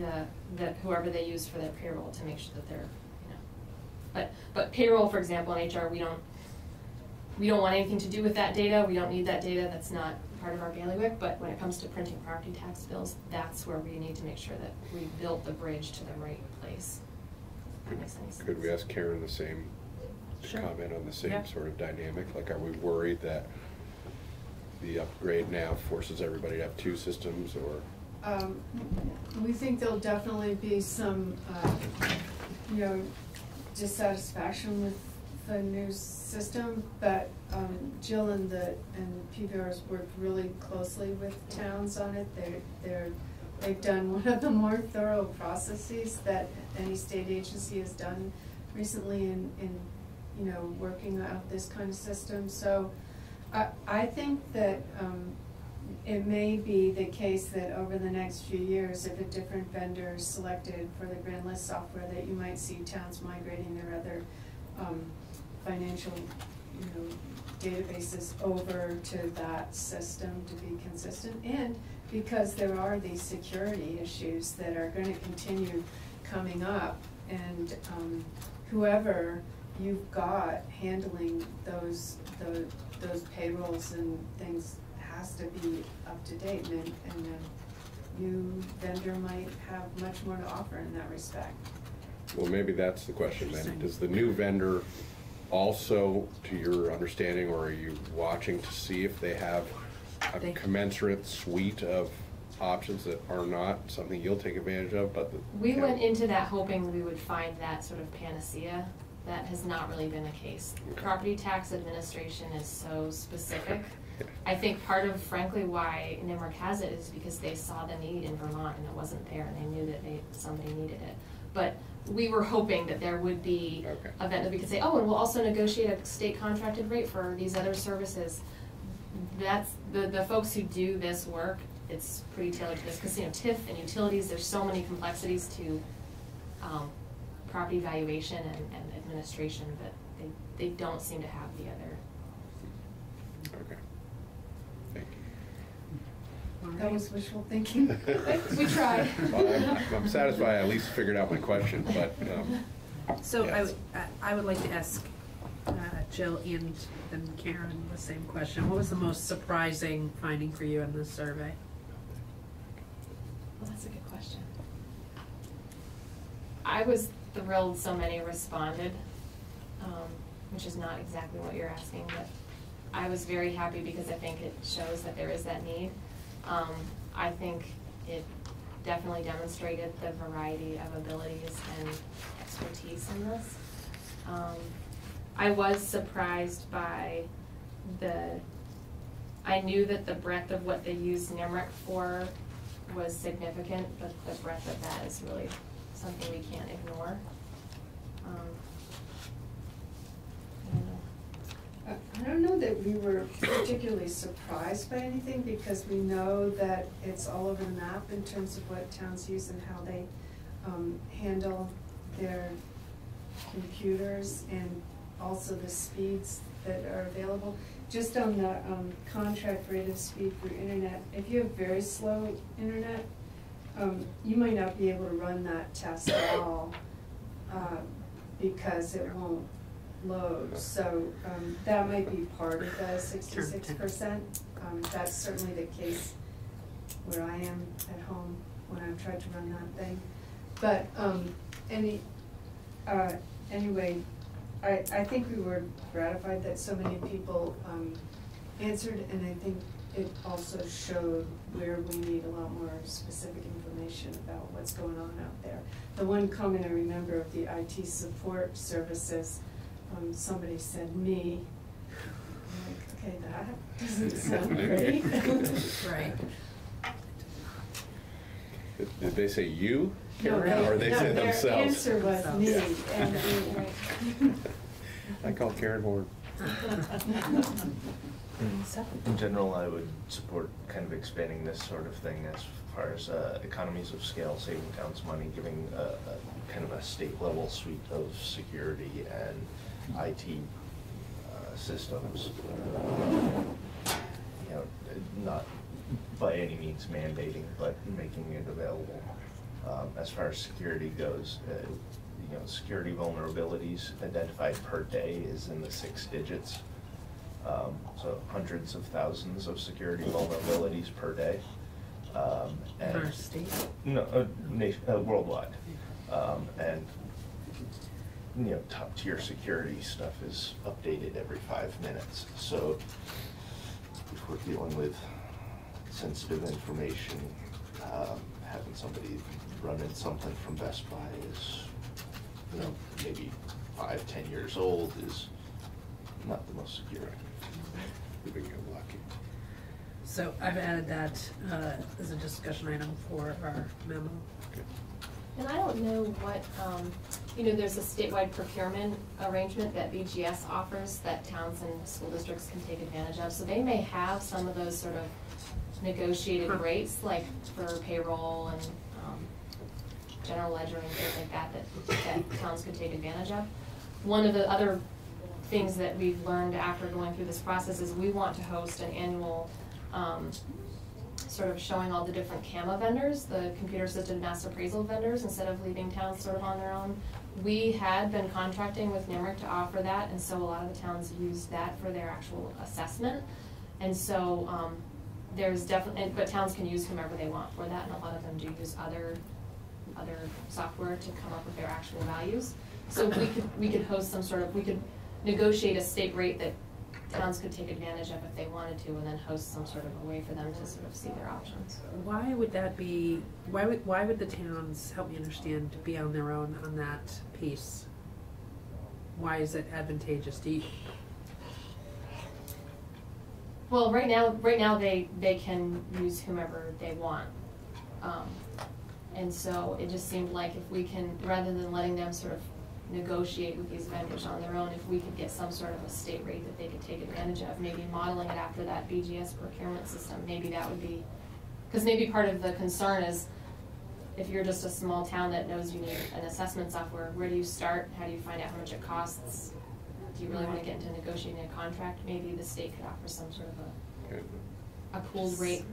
Speaker 5: the, the, whoever they use for their payroll to make sure that they're, you know. But, but payroll, for example, in HR, we don't, we don't want anything to do with that data, we don't need that data, that's not part of our bailiwick, but when it comes to printing property tax bills, that's where we need to make sure that we built the bridge to the right place. If that makes sense.
Speaker 7: Could we ask Karen the same, to
Speaker 1: Sure.
Speaker 7: comment on the same sort of dynamic? Like, are we worried that the upgrade now forces everybody to have two systems, or?
Speaker 3: Um, we think there'll definitely be some, uh, you know, dissatisfaction with the new system, but, um, Jill and the, and PVR's worked really closely with towns on it. They're, they're, they've done one of the more thorough processes that any state agency has done recently in, in, you know, working out this kind of system, so I, I think that, um, it may be the case that over the next few years, if a different vendor is selected for the grand list software, that you might see towns migrating their other, um, financial, you know, databases over to that system to be consistent. And because there are these security issues that are gonna continue coming up, and, um, whoever you've got handling those, those, those payrolls and things has to be up to date, and, and a new vendor might have much more to offer in that respect.
Speaker 7: Well, maybe that's the question then. Does the new vendor also, to your understanding, or are you watching to see if they have a
Speaker 1: They-
Speaker 7: commensurate suite of options that are not something you'll take advantage of, but the
Speaker 5: We went into that hoping we would find that sort of panacea. That has not really been the case.
Speaker 7: Okay.
Speaker 5: Property tax administration is so specific. I think part of frankly why NEMRC has it is because they saw the need in Vermont and it wasn't there and they knew that they, somebody needed it. But we were hoping that there would be
Speaker 7: Okay.
Speaker 5: a vet that we could say, oh, and we'll also negotiate a state contracted rate for these other services. That's, the, the folks who do this work, it's pretty tailored to this, because, you know, TIF and utilities, there's so many complexities to, um, property valuation and, and administration, but they, they don't seem to have the other.
Speaker 7: Okay. Thank you.
Speaker 3: That was wishful thinking.
Speaker 5: We tried.
Speaker 7: Well, I'm- I'm satisfied I at least figured out my question, but, um,
Speaker 1: So
Speaker 7: Yes.
Speaker 1: would- I- I would like to ask uh, Jill and then Karen the same question. What was the most surprising finding for you in this survey?
Speaker 5: Well, that's a good question. I was thrilled so many responded, um, which is not exactly what you're asking, but I was very happy because I think it shows that there is that need. Um, I think it definitely demonstrated the variety of abilities and expertise in this. Um, I was surprised by the, I knew that the breadth of what they used NEMRC for was significant, but the breadth of that is really something we can't ignore. Um, I don't know.
Speaker 3: That we were particularly surprised by anything, because we know that it's all over the map in terms of what towns use and how they, um, handle their computers and also the speeds that are available. Just on the, um, contract rate of speed for internet, if you have very slow internet, um, you might not be able to run that test at all, um, because it won't load. So, um, that might be part of the sixty-six percent. Um, that's certainly the case where I am at home when I've tried to run that thing. But, um, Any, uh, anyway, I, I think we were gratified that so many people, um, answered, and I think it also showed where we need a lot more specific information about what's going on out there. The one comment I remember of the IT support services, um, somebody said me. I'm like, okay, that doesn't sound great.
Speaker 1: Right.
Speaker 7: Did- Did they say you,
Speaker 3: No,
Speaker 7: Karen, or they
Speaker 3: no,
Speaker 7: said themselves?
Speaker 3: Their answer was me,
Speaker 1: Yeah.
Speaker 3: and, and,
Speaker 7: I call Karen Horn.
Speaker 10: In general, I would support kind of expanding this sort of thing as far as uh, economies of scale, saving towns money, giving a, a kind of a state level suite of security and IT uh, systems. You know, not by any means mandating, but making it available. Um, As far as security goes, uh, you know, security vulnerabilities identified per day is in the six digits. Um, So hundreds of thousands of security vulnerabilities per day. Um, and-
Speaker 1: our state?
Speaker 10: No, uh, nation, uh, worldwide. Um, and, you know, top tier security stuff is updated every five minutes. So if we're dealing with sensitive information, um, having somebody run in something from Best Buy is, you know, maybe five, ten years old is not the most secure.
Speaker 7: We've been getting lucky.
Speaker 1: So I've added that uh, as a discussion item for our memo.
Speaker 5: And I don't know what, um, you know, there's a statewide procurement arrangement that BGS offers that towns and school districts can take advantage of. So they may have some of those sort of negotiated
Speaker 1: Huh.
Speaker 5: rates, like for payroll and, general ledger and things like that, that, that towns could take advantage of. One of the other things that we've learned after going through this process is we want to host an annual, um, sort of showing all the different CAMA vendors, the computer assisted mass appraisal vendors, instead of leaving towns sort of on their own. We had been contracting with NEMRC to offer that, and so a lot of the towns use that for their actual assessment. And so, um, there's definitely, but towns can use whomever they want for that, and a lot of them do use other, other software to come up with their actual values. So we could, we could host some sort of, we could negotiate a state rate that towns could take advantage of if they wanted to, and then host some sort of a way for them to sort of see their options.
Speaker 1: Why would that be, why would, why would the towns, help me understand, to be on their own on that piece? Why is it advantageous? Do you,
Speaker 5: Well, right now, right now, they, they can use whomever they want. Um, and so it just seemed like if we can, rather than letting them sort of negotiate with these vendors on their own, if we could get some sort of a state rate that they could take advantage of, maybe modeling it after that BGS procurement system, maybe that would be, because maybe part of the concern is if you're just a small town that knows you need an assessment software, where do you start? How do you find out how much it costs? Do you really want to get into negotiating a contract? Maybe the state could offer some sort of a, a pooled rate.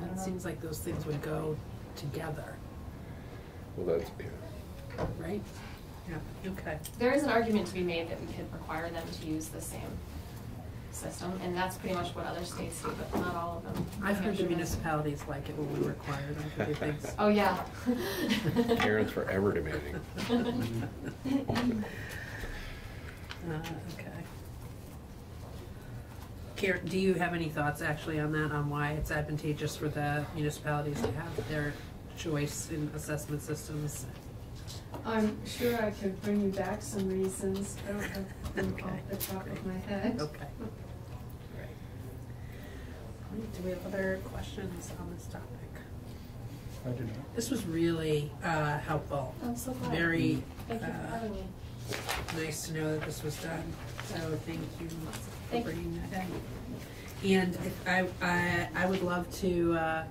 Speaker 1: Yeah, it
Speaker 5: know.
Speaker 1: seems like those things would go together,
Speaker 7: Well, that's, yeah.
Speaker 1: right? Yeah, okay.
Speaker 5: There is an argument to be made that we could require them to use the same system, and that's pretty much what other states do, but not all of them.
Speaker 1: I've heard the
Speaker 5: New Hampshire
Speaker 1: municipalities like it when we require them to do things.
Speaker 5: Oh, yeah.
Speaker 7: Karen's forever demanding.
Speaker 1: Uh, okay. Karen, do you have any thoughts actually on that, on why it's advantageous for the municipalities to have their choice in assessment systems?
Speaker 3: I'm sure I could bring you back some reasons, I don't have them
Speaker 1: Okay.
Speaker 3: off the top of my head.
Speaker 1: Okay. Great. Great. Do we have other questions on this topic?
Speaker 4: I do not.
Speaker 1: This was really uh, helpful.
Speaker 5: I'm so glad.
Speaker 1: Very
Speaker 5: Thank you for
Speaker 1: uh,
Speaker 5: having me.
Speaker 1: nice to know that this was done, so thank you for
Speaker 5: Thank you.
Speaker 1: bringing that in. And if I, I, I would love to uh,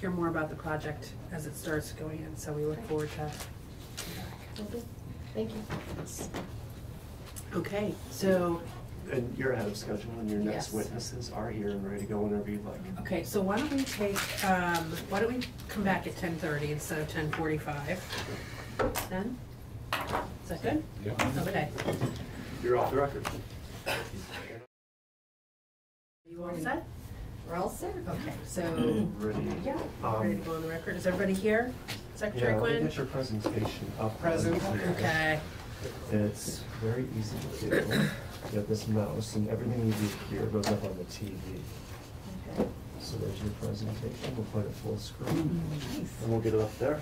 Speaker 1: hear more about the project as it starts going in, so we look forward to.
Speaker 5: Okay. Thank you.
Speaker 1: Okay, so,
Speaker 11: And you're ahead of schedule, and your
Speaker 1: Yes.
Speaker 11: next witnesses are here and ready to go whenever you'd like.
Speaker 1: okay, so why don't we take, um, why don't we come back at ten thirty instead of ten forty-five? Then? Is that good?
Speaker 7: Yeah.
Speaker 1: Okay.
Speaker 11: You're off the record.
Speaker 1: You all set?
Speaker 5: We're all set.
Speaker 1: Okay, so,
Speaker 11: Ready?
Speaker 1: yeah,
Speaker 11: Um,
Speaker 1: ready to go on the record. Is everybody here? Secretary
Speaker 11: Yeah, let me
Speaker 1: Quinn?
Speaker 11: get your presentation up.
Speaker 2: Present.
Speaker 1: Okay,
Speaker 11: It's very easy to do. You have this mouse and everything you do here goes up on the TV. So there's your presentation, we'll put it full screen. And we'll get it up there.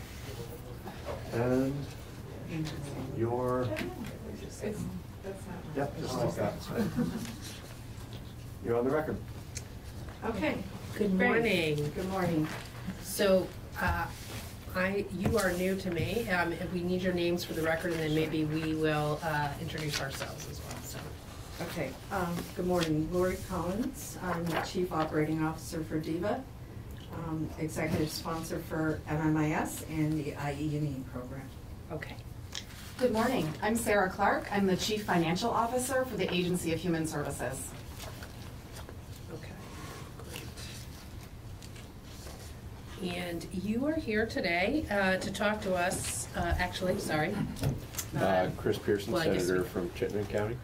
Speaker 11: And your, yep, just like that. You're on the record.
Speaker 3: Okay.
Speaker 1: good
Speaker 3: great.
Speaker 1: morning.
Speaker 3: Good morning.
Speaker 1: So, uh, I, you are new to me, um, and we need your names for the record, and then maybe we will, uh, introduce ourselves as well, so.
Speaker 12: Okay, um, good morning, Lori Collins, I'm the Chief Operating Officer for DVHA, um, Executive Sponsor for MMIS and the IE&E program.
Speaker 1: Okay.
Speaker 13: Good morning. I'm Sarah Clark. I'm the Chief Financial Officer for the Agency of Human Services.
Speaker 1: Okay, great. And you are here today uh, to talk to us, uh, actually, sorry.
Speaker 7: Uh, Chris Pearson,
Speaker 1: well, I guess
Speaker 7: Senator
Speaker 1: we-
Speaker 7: from Chittenden County.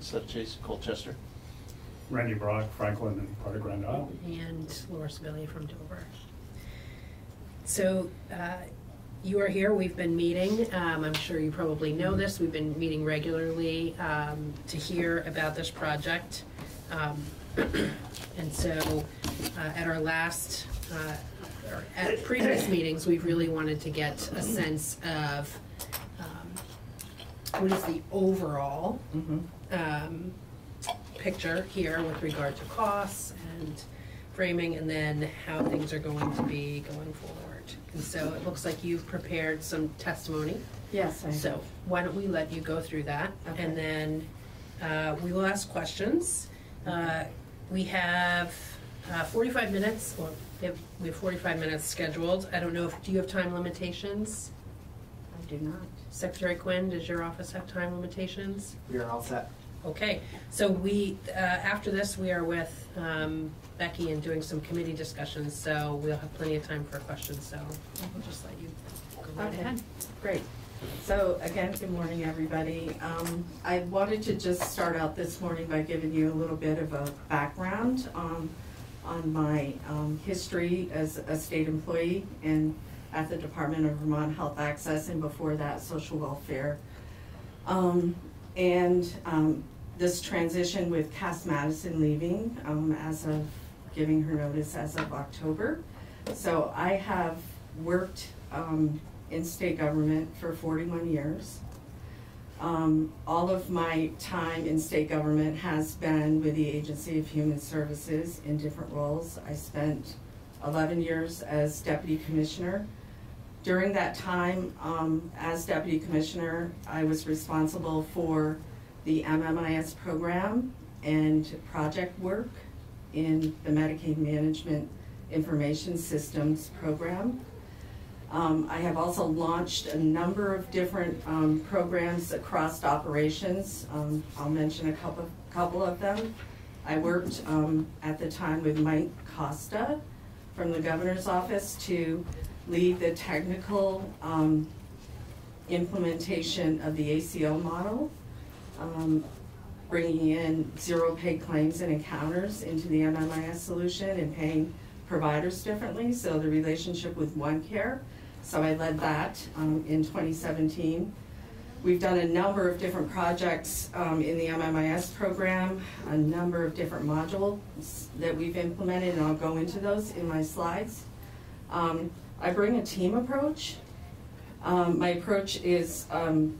Speaker 10: Is that Jason Colchester?
Speaker 4: Randy Brock, Franklin, and part of Grand Isle.
Speaker 1: And Laura Sibilia from Dover. So, uh, you are here, we've been meeting, um, I'm sure you probably know this, we've been meeting regularly um, to hear about this project. Um, And so, uh, at our last, uh, at previous meetings, we've really wanted to get a sense of um, what is the overall um, picture here with regard to costs and framing, and then how things are going to be going forward. And so it looks like you've prepared some testimony.
Speaker 12: Yes, I.
Speaker 1: So why don't we let you go through that, and then uh, we will ask questions. Uh, We have uh, 45 minutes, or we have we have 45 minutes scheduled. I don't know if, do you have time limitations?
Speaker 12: I do not.
Speaker 1: Secretary Quinn, does your office have time limitations?
Speaker 2: We are all set.
Speaker 1: Okay, so we, uh, after this, we are with um, Becky and doing some committee discussions, so we'll have plenty of time for questions, so we'll just let you go right
Speaker 12: Okay.
Speaker 1: ahead.
Speaker 12: Great. So again, good morning, everybody. Um, I wanted to just start out this morning by giving you a little bit of a background on, on my um, history as a state employee and at the Department of Vermont Health Access and before that, social welfare. Um, and um, this transition with Cass Madison leaving um, as of giving her notice as of October. So I have worked um, in state government for 41 years. Um, all of my time in state government has been with the Agency of Human Services in different roles. I spent 11 years as deputy commissioner. During that time, um, as deputy commissioner, I was responsible for the MMIS program and project work in the Medicaid Management Information Systems program. Um, I have also launched a number of different um, programs across operations. Um, I'll mention a couple, couple of them. I worked um, at the time with Mike Costa from the governor's office to lead the technical um, implementation of the ACO model, um, bringing in zero pay claims and encounters into the MMIS solution and paying providers differently, so the relationship with OneCare. So I led that um, in 2017. We've done a number of different projects um, in the MMIS program, a number of different modules that we've implemented, and I'll go into those in my slides. Um, I bring a team approach. Um, my approach is um,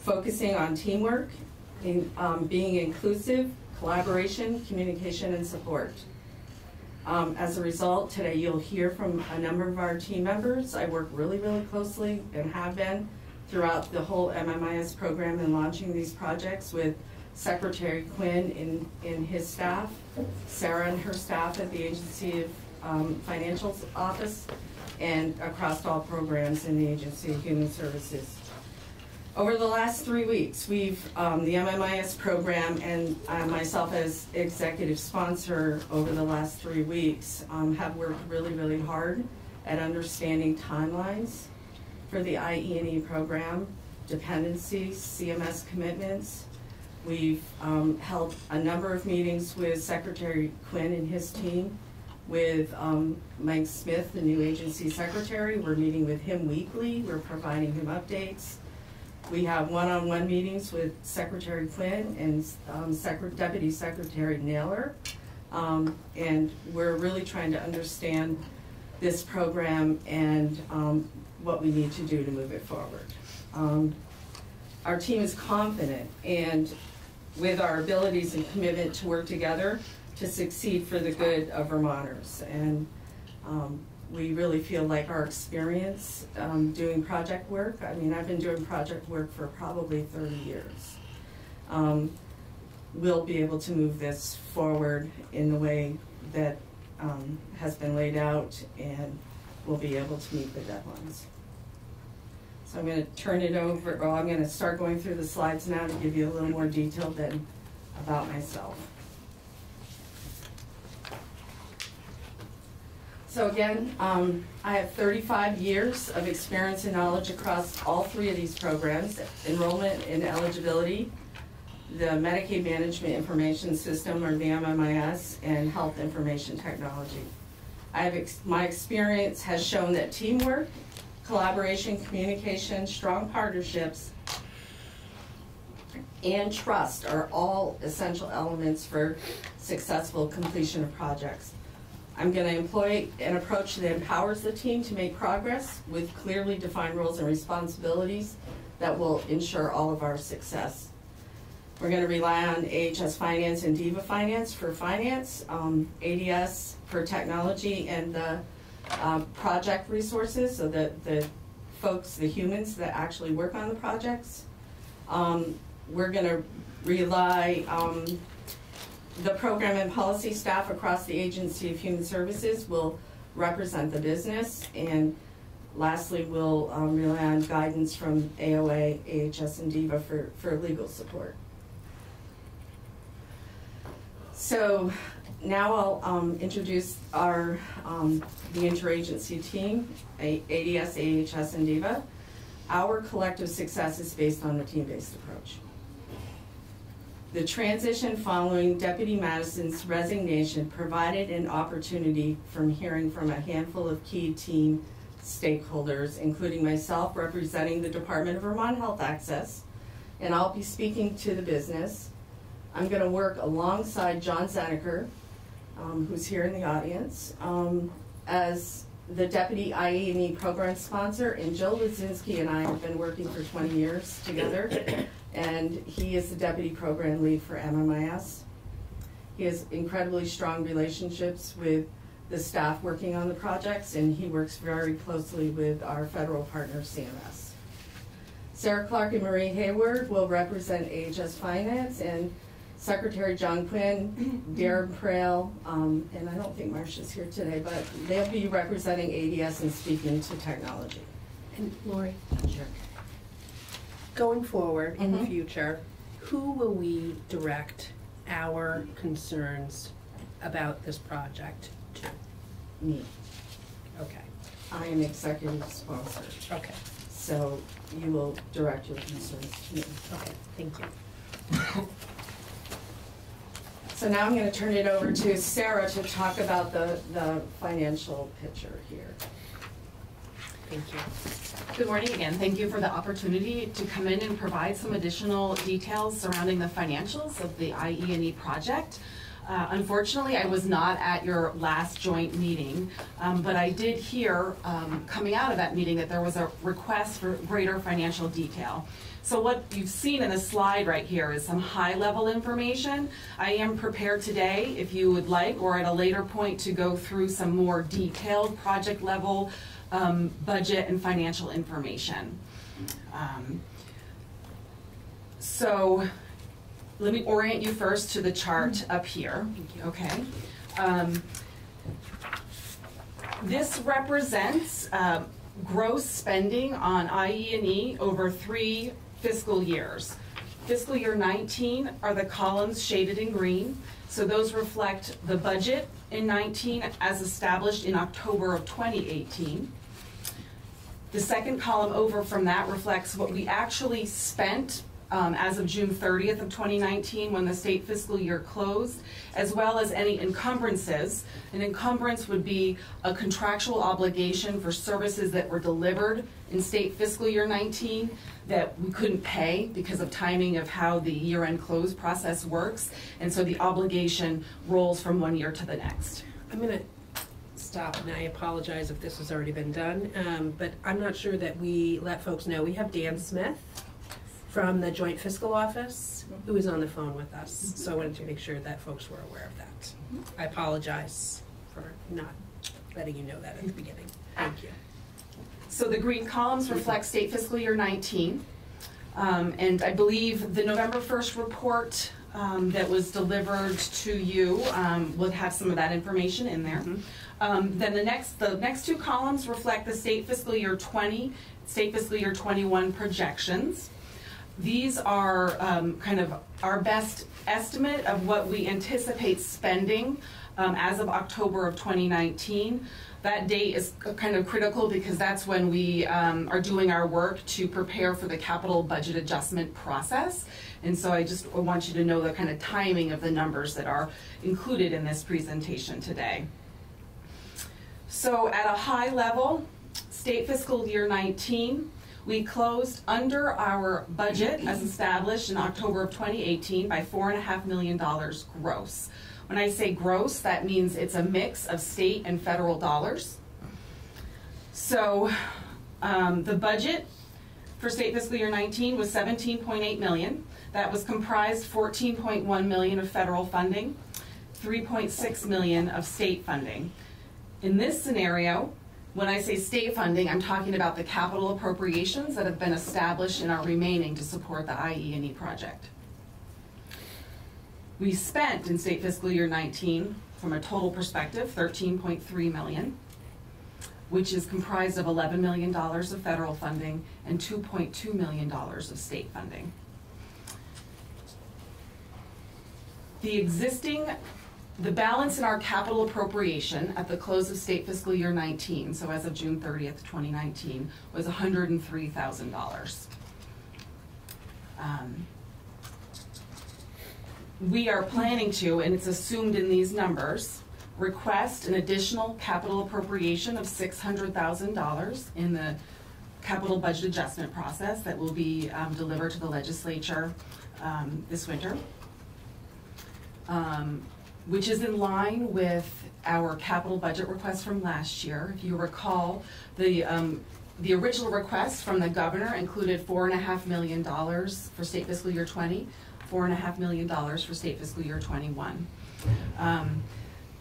Speaker 12: focusing on teamwork, in, um, being inclusive, collaboration, communication, and support. Um, as a result, today you'll hear from a number of our team members. I work really, really closely and have been throughout the whole MMIS program and launching these projects with Secretary Quinn in, in his staff, Sarah and her staff at the Agency of um, Financials Office, and across all programs in the Agency of Human Services. Over the last three weeks, we've, um, the MMIS program and uh, myself as executive sponsor over the last three weeks um, have worked really, really hard at understanding timelines for the IE&E program, dependencies, CMS commitments. We've um, held a number of meetings with Secretary Quinn and his team with um, Mike Smith, the new agency secretary. We're meeting with him weekly. We're providing him updates. We have one-on-one meetings with Secretary Quinn and um, Secre- Deputy Secretary Naylor. Um, And we're really trying to understand this program and um, what we need to do to move it forward. Um, Our team is confident and with our abilities and commitment to work together to succeed for the good of Vermonters. And um, we really feel like our experience um, doing project work, I mean, I've been doing project work for probably 30 years. Um, We'll be able to move this forward in the way that um, has been laid out and we'll be able to meet the deadlines. So I'm going to turn it over, or I'm going to start going through the slides now to give you a little more detail than about myself. So again, um, I have 35 years of experience and knowledge across all three of these programs, enrollment and eligibility, the Medicaid Management Information System, or VMMIS, and Health Information Technology. Ex- my experience has shown that teamwork, collaboration, communication, strong partnerships, and trust are all essential elements for successful completion of projects. I'm going to employ an approach that empowers the team to make progress with clearly defined roles and responsibilities that will ensure all of our success. We're going to rely on AHS Finance and DVHA Finance for finance, um, ADS for technology, and the uh, project resources, so that the folks, the humans that actually work on the projects. Um, we're going to rely um, the program and policy staff across the Agency of Human Services will represent the business. And lastly, we'll um, rely on guidance from AOA, AHS, and DVHA for, for legal support. So now I'll um, introduce our, um, the interagency team, ADS, AHS, and DVHA. Our collective success is based on a team-based approach. The transition following Deputy Madison's resignation provided an opportunity from hearing from a handful of key team stakeholders, including myself representing the Department of Vermont Health Access, and I'll be speaking to the business. I'm gonna work alongside John Zeneker, um, who's here in the audience, um, as the Deputy IE&E Program Sponsor, and Joe Lazinski and I have been working for twenty years together and he is the deputy program lead for MMIS. He has incredibly strong relationships with the staff working on the projects, and he works very closely with our federal partner, CMS. Sarah Clark and Marie Hayward will represent AHS Finance, and Secretary John Quinn, Darren Prail, um, and I don't think Marcia's here today, but they'll be representing ADS and speaking to technology.
Speaker 1: And Lori? Sure. Going forward in the
Speaker 12: Mhm.
Speaker 1: future, who will we direct our concerns about this project to?
Speaker 12: Me,
Speaker 1: Okay,
Speaker 12: I am executive sponsor.
Speaker 1: okay,
Speaker 12: So you will direct your concerns to me.
Speaker 1: okay, thank you.
Speaker 12: So now I'm gonna turn it over to Sarah to talk about the, the financial picture here.
Speaker 1: Thank you.
Speaker 13: Good morning again. Thank you for the opportunity to come in and provide some additional details surrounding the financials of the IE&E project. Uh, Unfortunately, I was not at your last joint meeting, um, but I did hear, um, coming out of that meeting, that there was a request for greater financial detail. So what you've seen in the slide right here is some high-level information. I am prepared today, if you would like, or at a later point, to go through some more detailed project-level um, budget and financial information. Um, So, let me orient you first to the chart up here, okay? Um, This represents uh, gross spending on IE&E over three fiscal years. Fiscal year 19 are the columns shaded in green, so those reflect the budget in 19 as established in October of 2018. The second column over from that reflects what we actually spent um, as of June thirtieth of twenty nineteen, when the state fiscal year closed, as well as any encumbrances. An encumbrance would be a contractual obligation for services that were delivered in state fiscal year nineteen that we couldn't pay because of timing of how the year-end close process works. And so the obligation rolls from one year to the next.
Speaker 1: I'm gonna stop, and I apologize if this has already been done, um, but I'm not sure that we let folks know. We have Dan Smith from the Joint Fiscal Office, who is on the phone with us, so I wanted to make sure that folks were aware of that. I apologize for not letting you know that at the beginning. Thank you.
Speaker 13: So the green columns reflect state fiscal year 19. Um, And I believe the November 1st report um, that was delivered to you um, would have some of that information in there. Um, Then the next, the next two columns reflect the state fiscal year 20, state fiscal year 21 projections. These are um, kind of our best estimate of what we anticipate spending um, as of October of 2019. That date is kind of critical because that's when we um, are doing our work to prepare for the capital budget adjustment process. And so I just want you to know the kind of timing of the numbers that are included in this presentation today. So at a high level, state fiscal year 19, we closed under our budget as established in October of 2018 by $4.5 million gross. When I say gross, that means it's a mix of state and federal dollars. So um, the budget for state fiscal year 19 was 17.8 million. That was comprised 14.1 million of federal funding, 3.6 million of state funding. In this scenario, when I say state funding, I'm talking about the capital appropriations that have been established and are remaining to support the IE&E project. We spent in state fiscal year 19, from a total perspective, 13.3 million, which is comprised of $11 million of federal funding and $2.2 million of state funding. The existing, the balance in our capital appropriation at the close of state fiscal year 19, so as of June 30th, 2019, was $103,000. Um, we are planning to, and it's assumed in these numbers, request an additional capital appropriation of six hundred thousand dollars in the capital budget adjustment process that will be um, delivered to the legislature um, this winter. Um, which is in line with our capital budget request from last year. If you recall, the, um, the original request from the governor included four and a half million dollars for state fiscal year 20, four and a half million dollars for state fiscal year twenty-one. Um,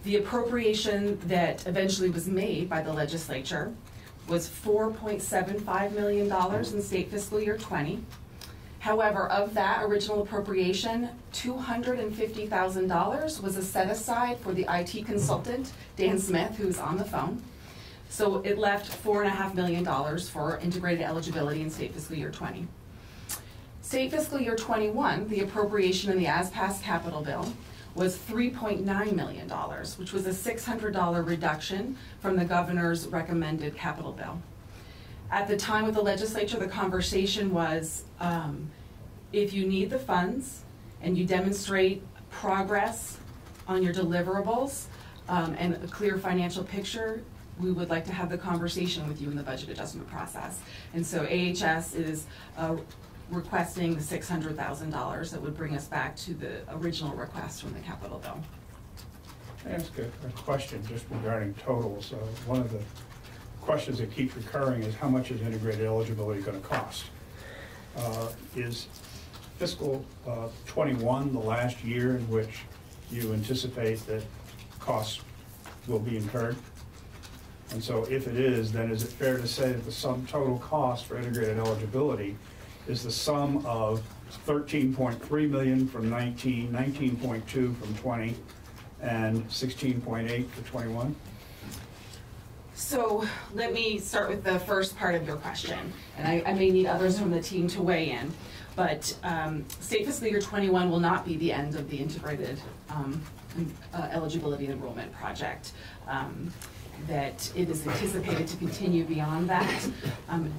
Speaker 13: the appropriation that eventually was made by the legislature was four point seven five million dollars in state fiscal year twenty. However, of that original appropriation, two hundred and fifty thousand dollars was a set aside for the IT consultant, Dan Smith, who's on the phone. So it left four and a half million dollars for integrated eligibility in state fiscal year twenty. State fiscal year twenty-one, the appropriation in the as-passed capital bill was three point nine million dollars, which was a six hundred dollar reduction from the governor's recommended capital bill. At the time with the legislature, the conversation was, um, if you need the funds and you demonstrate progress on your deliverables, um, and a clear financial picture, we would like to have the conversation with you in the budget adjustment process. And so AHS is, uh, requesting the six hundred thousand dollars that would bring us back to the original request from the capital bill.
Speaker 4: I ask a, a question just regarding totals? Uh, One of the questions that keeps recurring is how much is integrated eligibility gonna cost? Uh, Is fiscal uh, twenty-one the last year in which you anticipate that costs will be incurred? And so if it is, then is it fair to say that the sum total cost for integrated eligibility is the sum of thirteen point three million from 19, 19.2 from twenty, and sixteen point eight for twenty-one?
Speaker 13: So let me start with the first part of your question, and I, I may need others from the team to weigh in. But um, state fiscal year twenty-one will not be the end of the integrated um, uh, eligibility enrollment project. Um, That it is anticipated to continue beyond that. Um,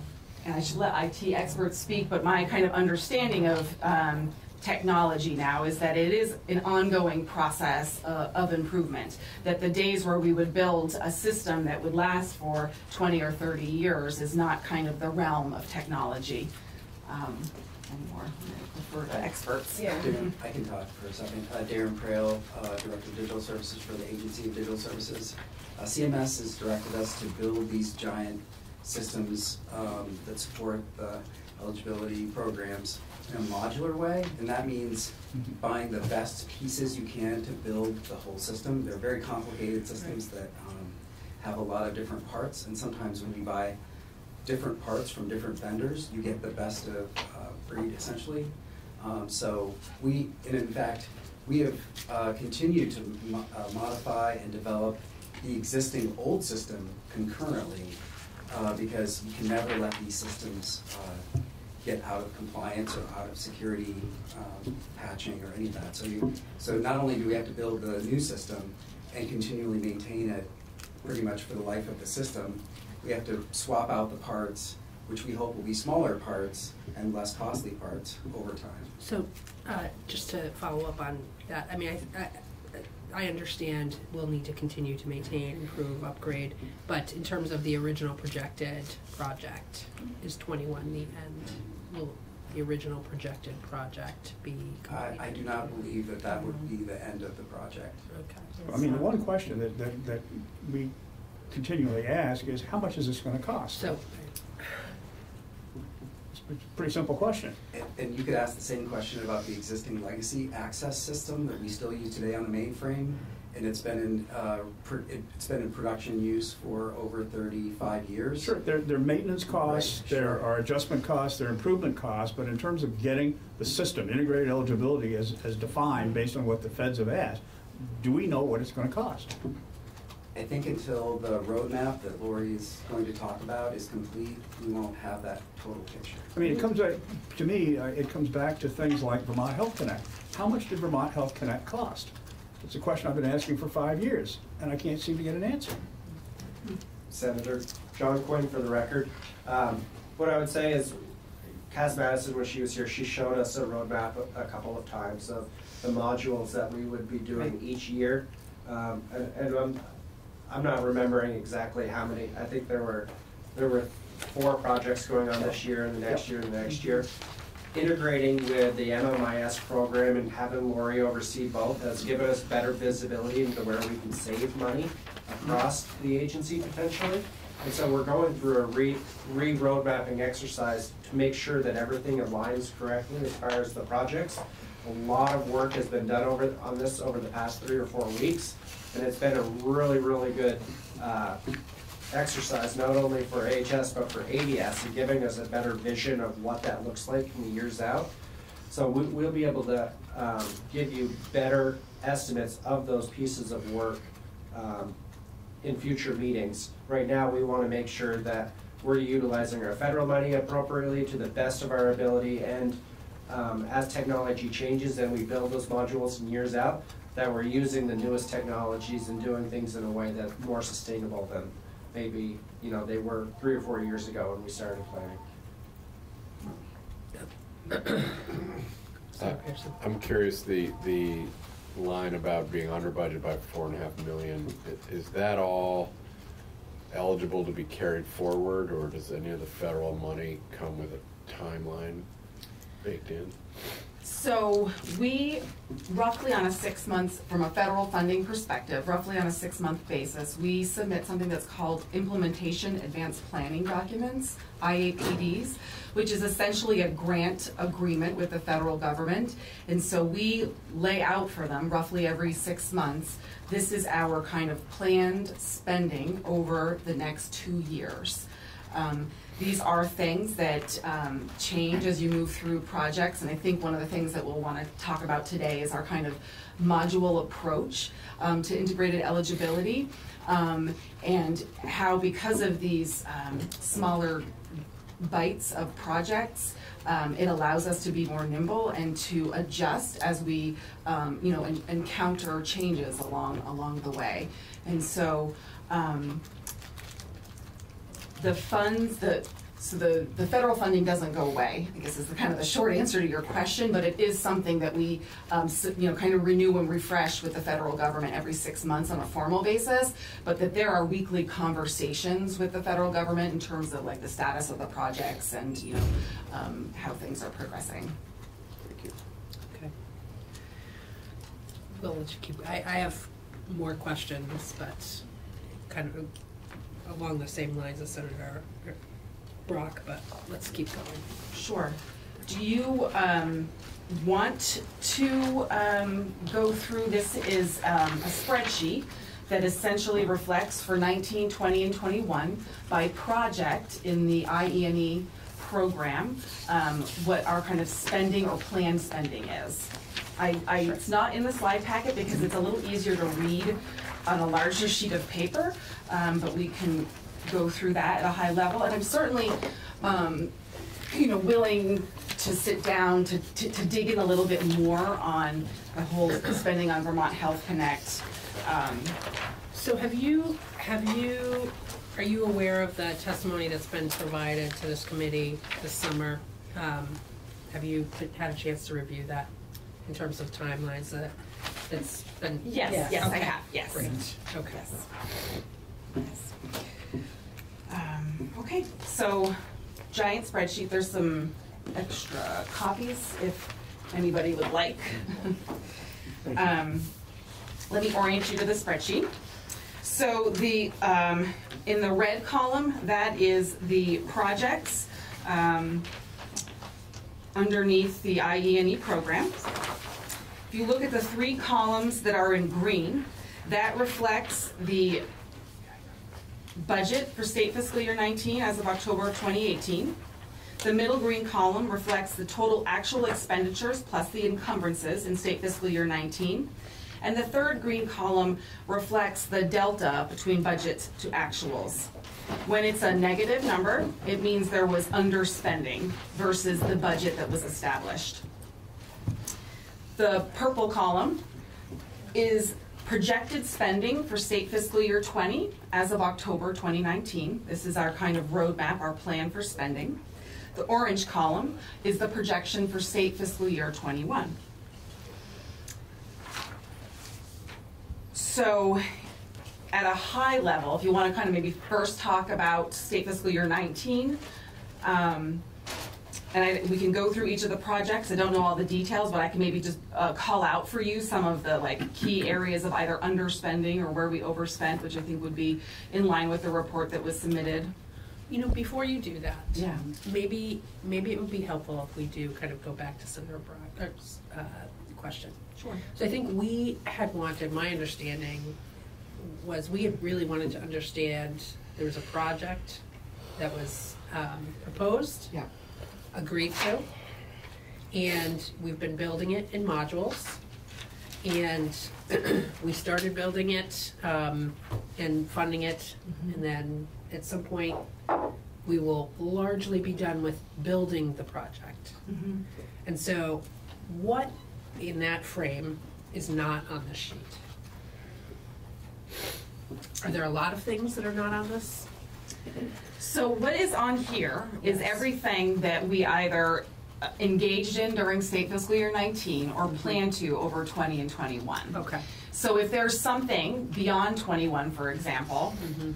Speaker 13: and I should let IT experts speak, but my kind of understanding of um, technology now is that it is an ongoing process uh, of improvement. That the days where we would build a system that would last for 20 or 30 years is not kind of the realm of technology um, anymore. I refer to experts.
Speaker 12: Yeah.
Speaker 14: Darren, I can talk for a second. Uh, Darren Prail, uh, Director of Digital Services for the Agency of Digital Services. Uh, CMS has directed us to build these giant systems um, that support the eligibility programs in a modular way, and that means buying the best pieces you can to build the whole system. They're very complicated systems that um, have a lot of different parts, and sometimes when you buy different parts from different vendors, you get the best of uh, breed essentially. Um, so we, and in fact, we have uh, continued to mo- uh, modify and develop the existing old system concurrently uh, because you can never let these systems uh, get out of compliance or out of security um, patching or any of that. So you, so not only do we have to build the new system and continually maintain it pretty much for the life of the system, we have to swap out the parts, which we hope will be smaller parts and less costly parts over time.
Speaker 1: So, uh, just to follow up on that, I mean, I, I, I understand we'll need to continue to maintain, improve, upgrade, but in terms of the original projected project, is twenty-one the end? Will the original projected project be
Speaker 14: I,
Speaker 1: complete?
Speaker 14: I do not believe that that would be mm-hmm. the end of the project.
Speaker 1: Okay.
Speaker 4: I mean, the one question that, that, that we continually ask is, how much is this gonna cost?
Speaker 1: So,
Speaker 4: It's a pretty simple question.
Speaker 14: And, and you could ask the same question about the existing legacy access system that we still use today on the mainframe. And it's been in, uh, it's been in production use for over thirty-five years.
Speaker 4: Sure, there, there are maintenance costs,
Speaker 14: Right,
Speaker 4: there
Speaker 14: sure.
Speaker 4: are adjustment costs, there are improvement costs, but in terms of getting the system, integrated eligibility as, as defined based on what the feds have asked, do we know what it's gonna cost?
Speaker 14: I think until the roadmap that Lori is going to talk about is complete, we won't have that total picture.
Speaker 4: I mean, it comes, back- to me, uh, it comes back to things like Vermont Health Connect. How much did Vermont Health Connect cost? It's a question I've been asking for five years, and I can't seem to get an answer.
Speaker 2: Senator John Quinn for the record. Um, What I would say is, Cass Madison, when she was here, she showed us a roadmap a a couple of times of the modules that we would be doing each year. Um, And, and I'm, I'm not remembering exactly how many, I think there were, there were four projects going on this year and the next year and the next year. Integrating with the MMIS program and having Lori oversee both has given us better visibility into where we can save money across the agency potentially. And so we're going through a re, re-road mapping exercise to make sure that everything aligns correctly as far as the projects. A lot of work has been done over, on this over the past three or four weeks, and it's been a really, really good, uh, exercise, not only for AHS, but for ADS, and giving us a better vision of what that looks like in the years out. So we, we'll be able to, um, give you better estimates of those pieces of work, um, in future meetings. Right now, we wanna make sure that we're utilizing our federal money appropriately to the best of our ability, and, um, as technology changes and we build those modules in years out, that we're using the newest technologies and doing things in a way that's more sustainable than maybe, you know, they were three or four years ago when we started planning.
Speaker 7: Uh, I'm curious, the, the line about being under budget by four and a half million, is that all eligible to be carried forward, or does any of the federal money come with a timeline baked in?
Speaker 13: So we roughly on a six months, from a federal funding perspective, roughly on a six-month basis, we submit something that's called Implementation Advanced Planning Documents, IAPDs, which is essentially a grant agreement with the federal government. And so we lay out for them roughly every six months, this is our kind of planned spending over the next two years. Um, These are things that um, change as you move through projects, and I think one of the things that we'll want to talk about today is our kind of module approach um, to integrated eligibility, um, and how because of these um, smaller bites of projects, um, it allows us to be more nimble and to adjust as we, um, you know, en- encounter changes along, along the way. And so, um, the funds, the, so the, the federal funding doesn't go away, I guess is the kind of the short answer to your question, but it is something that we, um, s- you know, kind of renew and refresh with the federal government every six months on a formal basis, but that there are weekly conversations with the federal government in terms of like the status of the projects and, you know, um, how things are progressing.
Speaker 7: Thank you.
Speaker 1: Okay. We'll let you keep, I, I have more questions, but kind of along the same lines as Senator Brock, but let's keep going.
Speaker 13: Sure. Do you um, want to um, go through, this is um, a spreadsheet that essentially reflects for 19, 20, and 21 by project in the IE&E E program, um, what our kind of spending or planned spending is. I, I, it's not in the slide packet because it's a little easier to read on a larger sheet of paper, um, but we can go through that at a high level. And I'm certainly, um, you know, willing to sit down to, to, to dig in a little bit more on the whole spending on Vermont Health Connect. Um,
Speaker 1: So have you, have you, are you aware of the testimony that's been provided to this committee this summer? Um, Have you had a chance to review that in terms of timelines that, that's been?
Speaker 13: Yes, yes, I
Speaker 1: Okay,
Speaker 13: have, yes.
Speaker 1: Great, okay.
Speaker 13: Yes. Yes. Um, Okay, so giant spreadsheet, there's some extra copies if anybody would like. Um, Let me orient you to the spreadsheet. So the, um, in the red column, that is the projects um, underneath the IE&E program. If you look at the three columns that are in green, that reflects the budget for state fiscal year 19 as of October 2018. The middle green column reflects the total actual expenditures plus the encumbrances in state fiscal year 19. And the third green column reflects the delta between budget to actuals. When it's a negative number, it means there was underspending versus the budget that was established. The purple column is projected spending for state fiscal year 20 as of October 2019. This is our kind of roadmap, our plan for spending. The orange column is the projection for state fiscal year 21. So at a high level, if you want to kind of maybe first talk about state fiscal year 19, um, and I, we can go through each of the projects. I don't know all the details, but I can maybe just uh, call out for you some of the like key areas of either underspending or where we overspent, which I think would be in line with the report that was submitted.
Speaker 1: You know, before you do that.
Speaker 13: Yeah.
Speaker 1: Maybe, maybe it would be helpful if we do kind of go back to Senator Brock's uh, question.
Speaker 13: Sure.
Speaker 1: So I think we had wanted, my understanding was we had really wanted to understand, there was a project that was um, proposed.
Speaker 13: Yeah.
Speaker 1: Agreed to. And we've been building it in modules. And we started building it um, and funding it. And then at some point, we will largely be done with building the project. And so what in that frame is not on the sheet? Are there a lot of things that are not on this?
Speaker 13: So what is on here is everything that we either uh, engaged in during state fiscal year 19 or plan to over 20 and 21.
Speaker 1: Okay.
Speaker 13: So if there's something beyond 21, for example,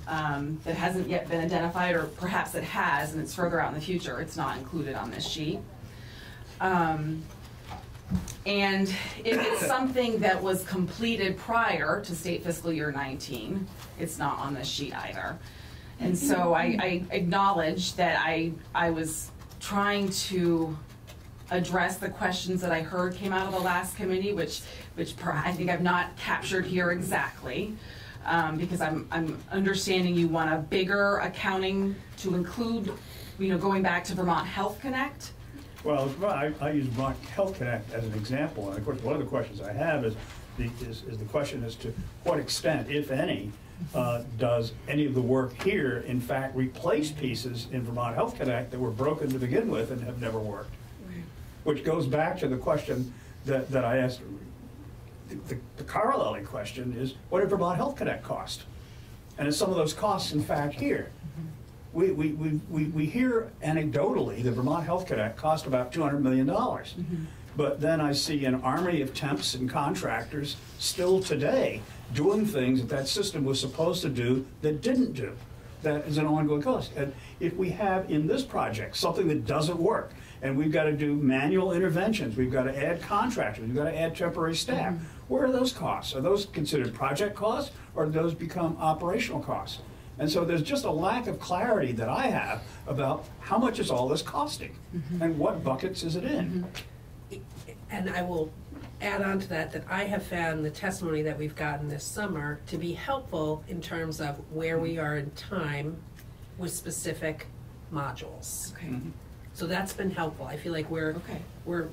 Speaker 13: um, that hasn't yet been identified, or perhaps it has and it's further out in the future, it's not included on this sheet. Um, And if it's something that was completed prior to state fiscal year 19, it's not on this sheet either. And so I, I acknowledge that I, I was trying to address the questions that I heard came out of the last committee, which, which I think I've not captured here exactly. Um, because I'm, I'm understanding you want a bigger accounting to include, you know, going back to Vermont Health Connect.
Speaker 4: Well, I, I use Vermont Health Connect as an example, and of course, one of the questions I have is, the, is, is the question as to what extent, if any, uh, does any of the work here in fact replace pieces in Vermont Health Connect that were broken to begin with and have never worked? Which goes back to the question that, that I asked, the, the corollary question is, what did Vermont Health Connect cost? And is some of those costs in fact here? we, we, we, we we hear anecdotally that Vermont Health Connect cost about two hundred million dollars. But then I see an army of temps and contractors still today doing things that that system was supposed to do that didn't do. That is an ongoing cost. And if we have in this project something that doesn't work, and we've got to do manual interventions, we've got to add contractors, we've got to add temporary staff, mm-hmm. where are those costs? Are those considered project costs, or do those become operational costs? And so there's just a lack of clarity that I have about how much is all this costing, mm-hmm. and what buckets is it in? Mm-hmm.
Speaker 1: And I will add on to that, that I have found the testimony that we've gotten this summer to be helpful in terms of where we are in time with specific modules.
Speaker 13: Okay. Mm-hmm.
Speaker 1: So that's been helpful. I feel like we're,
Speaker 13: Okay.
Speaker 1: we're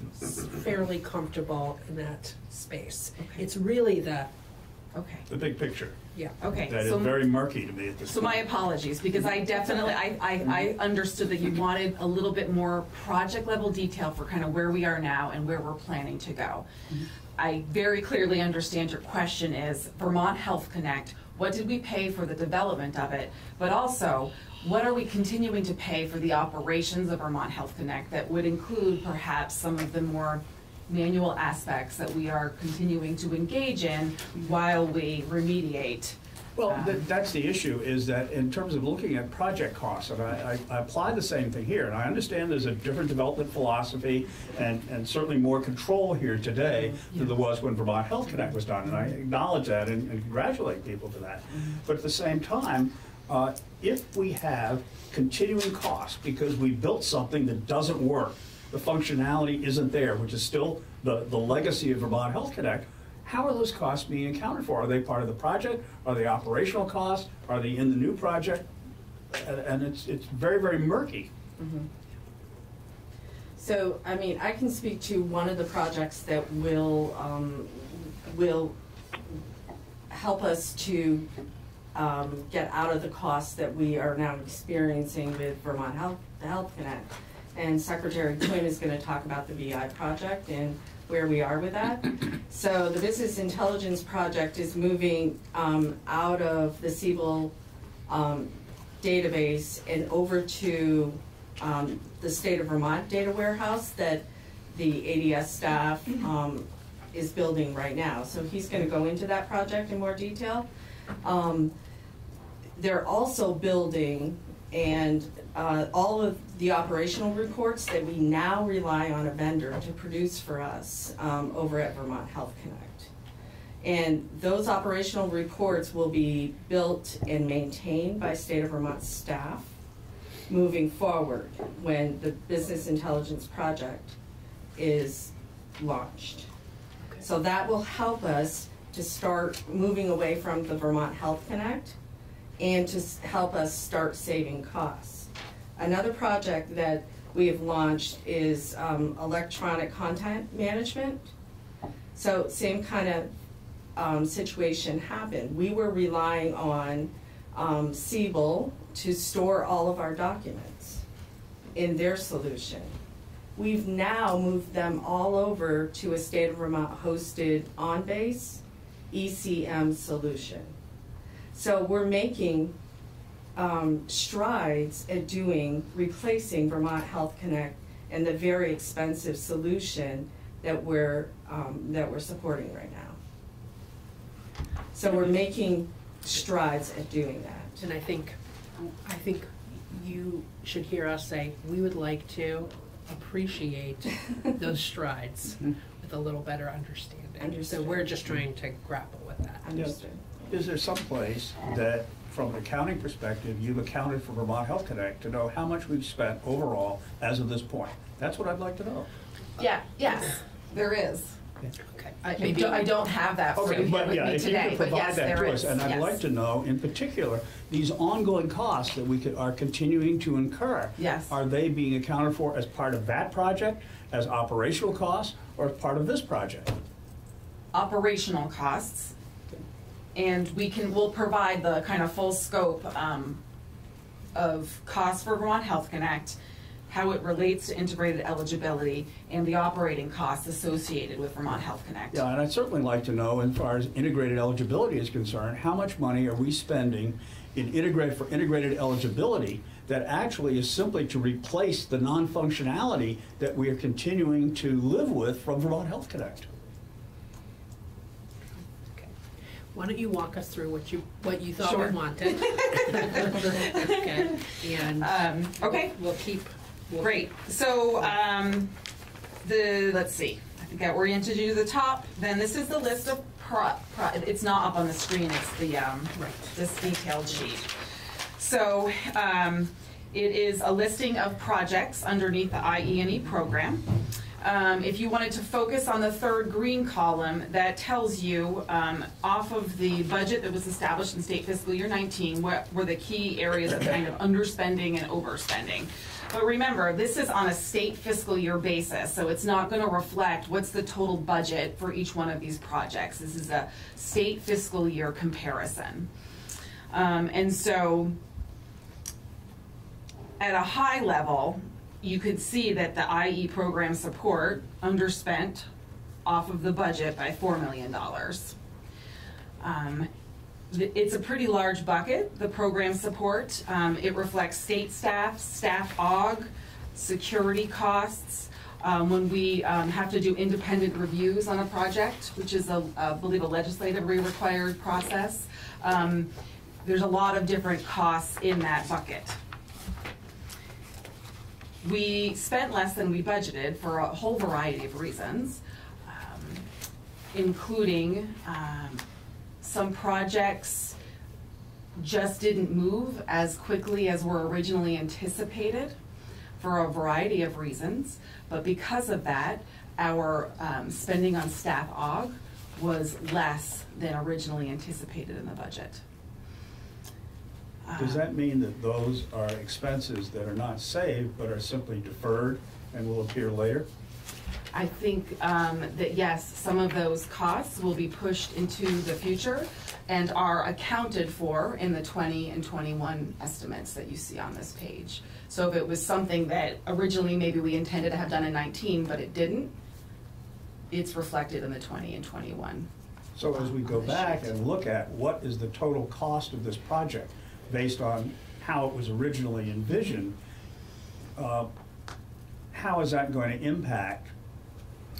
Speaker 1: fairly comfortable in that space.
Speaker 13: Okay.
Speaker 1: It's really the,
Speaker 13: Okay,
Speaker 4: The big picture.
Speaker 1: yeah.
Speaker 13: okay.
Speaker 4: That is
Speaker 13: so-
Speaker 4: very murky to me at this
Speaker 13: So
Speaker 4: point.
Speaker 13: my apologies, because I definitely, I, I, I mm-hmm. understood that you wanted a little bit more project level detail for kind of where we are now and where we're planning to go. Mm-hmm. I very clearly understand your question is Vermont Health Connect, what did we pay for the development of it? But also, what are we continuing to pay for the operations of Vermont Health Connect that would include perhaps some of the more manual aspects that we are continuing to engage in while we remediate?
Speaker 4: Well,
Speaker 13: um,
Speaker 4: th- that's the issue, is that in terms of looking at project costs, and I, I I apply the same thing here, and I understand there's a different development philosophy and, and certainly more control here today than there was when Vermont Health Connect was done, and I acknowledge that and and congratulate people for that. But at the same time, uh, if we have continuing costs because we built something that doesn't work, the functionality isn't there, which is still the, the legacy of Vermont Health Connect, how are those costs being accounted for? Are they part of the project? Are they operational costs? Are they in the new project? And, it's, it's very, very murky.
Speaker 12: So, I mean, I can speak to one of the projects that will, um, will help us to, um, get out of the costs that we are now experiencing with Vermont Health, Health Connect. And Secretary Quinn is gonna talk about the BI project and where we are with that. So the Business Intelligence Project is moving, um, out of the Siebel, um, database and over to um, the state of Vermont data warehouse that the ADS staff um, is building right now. So he's going to go into that project in more detail. Um, They're also building and uh, all of the operational reports that we now rely on a vendor to produce for us um, over at Vermont Health Connect. And those operational reports will be built and maintained by State of Vermont staff moving forward when the Business Intelligence Project is launched. So that will help us to start moving away from the Vermont Health Connect and to help us start saving costs. Another project that we have launched is um, electronic content management. So same kind of um, situation happened. We were relying on um, Siebel to store all of our documents in their solution. We've now moved them all over to a state of Vermont hosted OnBase ECM solution. So we're making um, strides at doing, replacing Vermont Health Connect and the very expensive solution that we're, um, that we're supporting right now. So we're making strides at doing that.
Speaker 1: And I think, I think you should hear us say, we would like to appreciate those strides with a little better understanding. So we're just trying to grapple with that.
Speaker 12: Understood.
Speaker 4: Is there some place that, from an accounting perspective, you've accounted for Vermont Health Connect to know how much we've spent overall as of this point? That's what I'd like to know.
Speaker 13: Yeah, yes, there is.
Speaker 1: Okay.
Speaker 13: I, I
Speaker 1: Maybe-
Speaker 13: don't- I don't have that for
Speaker 4: Okay,
Speaker 13: you
Speaker 4: but yeah,
Speaker 13: me
Speaker 4: if you
Speaker 13: today,
Speaker 4: could
Speaker 13: but
Speaker 4: provide
Speaker 13: yes,
Speaker 4: that
Speaker 13: there
Speaker 4: to
Speaker 13: is,
Speaker 4: us, and I'd
Speaker 13: yes.
Speaker 4: like to know, in particular, these ongoing costs that we could, are continuing to incur.
Speaker 13: Yes.
Speaker 4: Are they being accounted for as part of that project, as operational costs, or as part of this project?
Speaker 13: operational costs. And we can, we'll provide the kind of full scope um, of costs for Vermont Health Connect, how it relates to integrated eligibility, and the operating costs associated with Vermont Health Connect.
Speaker 4: Yeah, and I'd certainly like to know, as far as integrated eligibility is concerned, how much money are we spending in integrate, for integrated eligibility that actually is simply to replace the non-functionality that we are continuing to live with from Vermont Health Connect.
Speaker 1: Why don't you walk us through what you, what you thought
Speaker 13: Sure.
Speaker 1: we wanted? Okay, and
Speaker 13: Um, okay,
Speaker 1: we'll keep. we'll-
Speaker 13: Great. So, um, the, let's see, I think I oriented you to the top. Then this is the list of pro, pro, it's not up on the screen, it's the, um,
Speaker 1: Right.
Speaker 13: this detailed sheet. So, um, it is a listing of projects underneath the IE&E program. Um, if you wanted to focus on the third green column, that tells you, um, off of the budget that was established in state fiscal year nineteen, what were the key areas of kind of underspending and overspending. But remember, this is on a state fiscal year basis, so it's not gonna reflect what's the total budget for each one of these projects. This is a state fiscal year comparison. Um, and so, at a high level, you could see that the IE program support underspent off of the budget by four million dollars. Um, it's a pretty large bucket, the program support. Um, it reflects state staff, staff aug, security costs. Um, when we, um, have to do independent reviews on a project, which is a, I believe a legislatively required process. Um, there's a lot of different costs in that bucket. We spent less than we budgeted for a whole variety of reasons, um, including um, some projects just didn't move as quickly as were originally anticipated for a variety of reasons. But because of that, our um, spending on staff aug was less than originally anticipated in the budget.
Speaker 4: Does that mean that those are expenses that are not saved, but are simply deferred and will appear later?
Speaker 13: I think um, that yes, some of those costs will be pushed into the future and are accounted for in the 20 and 21 estimates that you see on this page. So if it was something that originally maybe we intended to have done in 19, but it didn't, it's reflected in the 20 and 21.
Speaker 4: So as we go back and look at what is the total cost of this project based on how it was originally envisioned, uh, how is that going to impact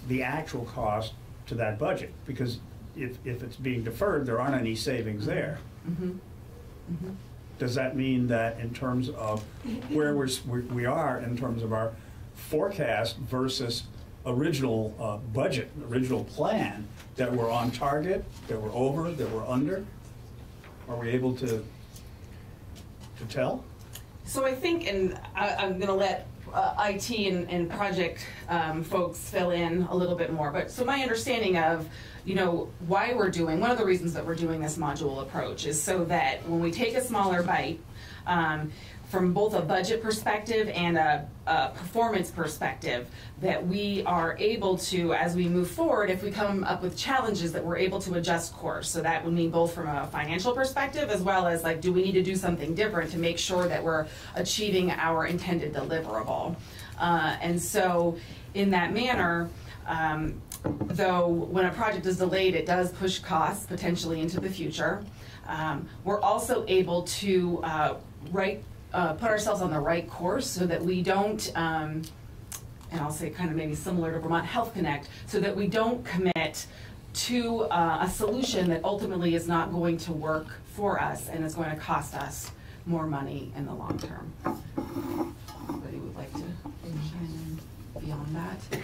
Speaker 4: the actual cost to that budget? Because if, if it's being deferred, there aren't any savings there.
Speaker 13: Mhm. Mhm.
Speaker 4: Does that mean that in terms of where we're, we we are in terms of our forecast versus original uh, budget, original plan, that we're on target, that we're over, that we're under? Are we able to, to tell?
Speaker 13: So I think, and I, I'm gonna let uh, IT and, and project um, folks fill in a little bit more, but so my understanding of, you know, why we're doing, one of the reasons that we're doing this module approach is so that when we take a smaller bite, um, from both a budget perspective and a, a performance perspective, that we are able to, as we move forward, if we come up with challenges, that we're able to adjust course. So that would mean both from a financial perspective as well as like, do we need to do something different to make sure that we're achieving our intended deliverable? Uh, and so, in that manner, um, though when a project is delayed, it does push costs potentially into the future. Um, we're also able to uh, right, uh, put ourselves on the right course so that we don't, um, and I'll say kind of maybe similar to Vermont Health Connect, so that we don't commit to uh, a solution that ultimately is not going to work for us and is going to cost us more money in the long term. Anybody would like to chime in beyond that?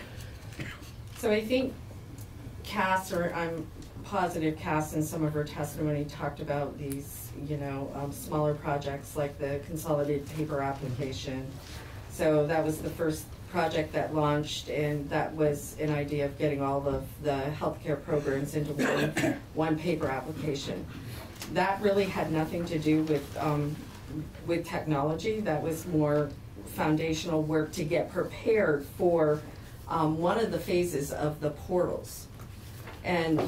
Speaker 12: So I think Cass, or I'm positive Cass in some of her testimony talked about these, you know, um, smaller projects like the consolidated paper application. So that was the first project that launched and that was an idea of getting all of the healthcare programs into one, one paper application. That really had nothing to do with, um, with technology. That was more foundational work to get prepared for um, one of the phases of the portals. And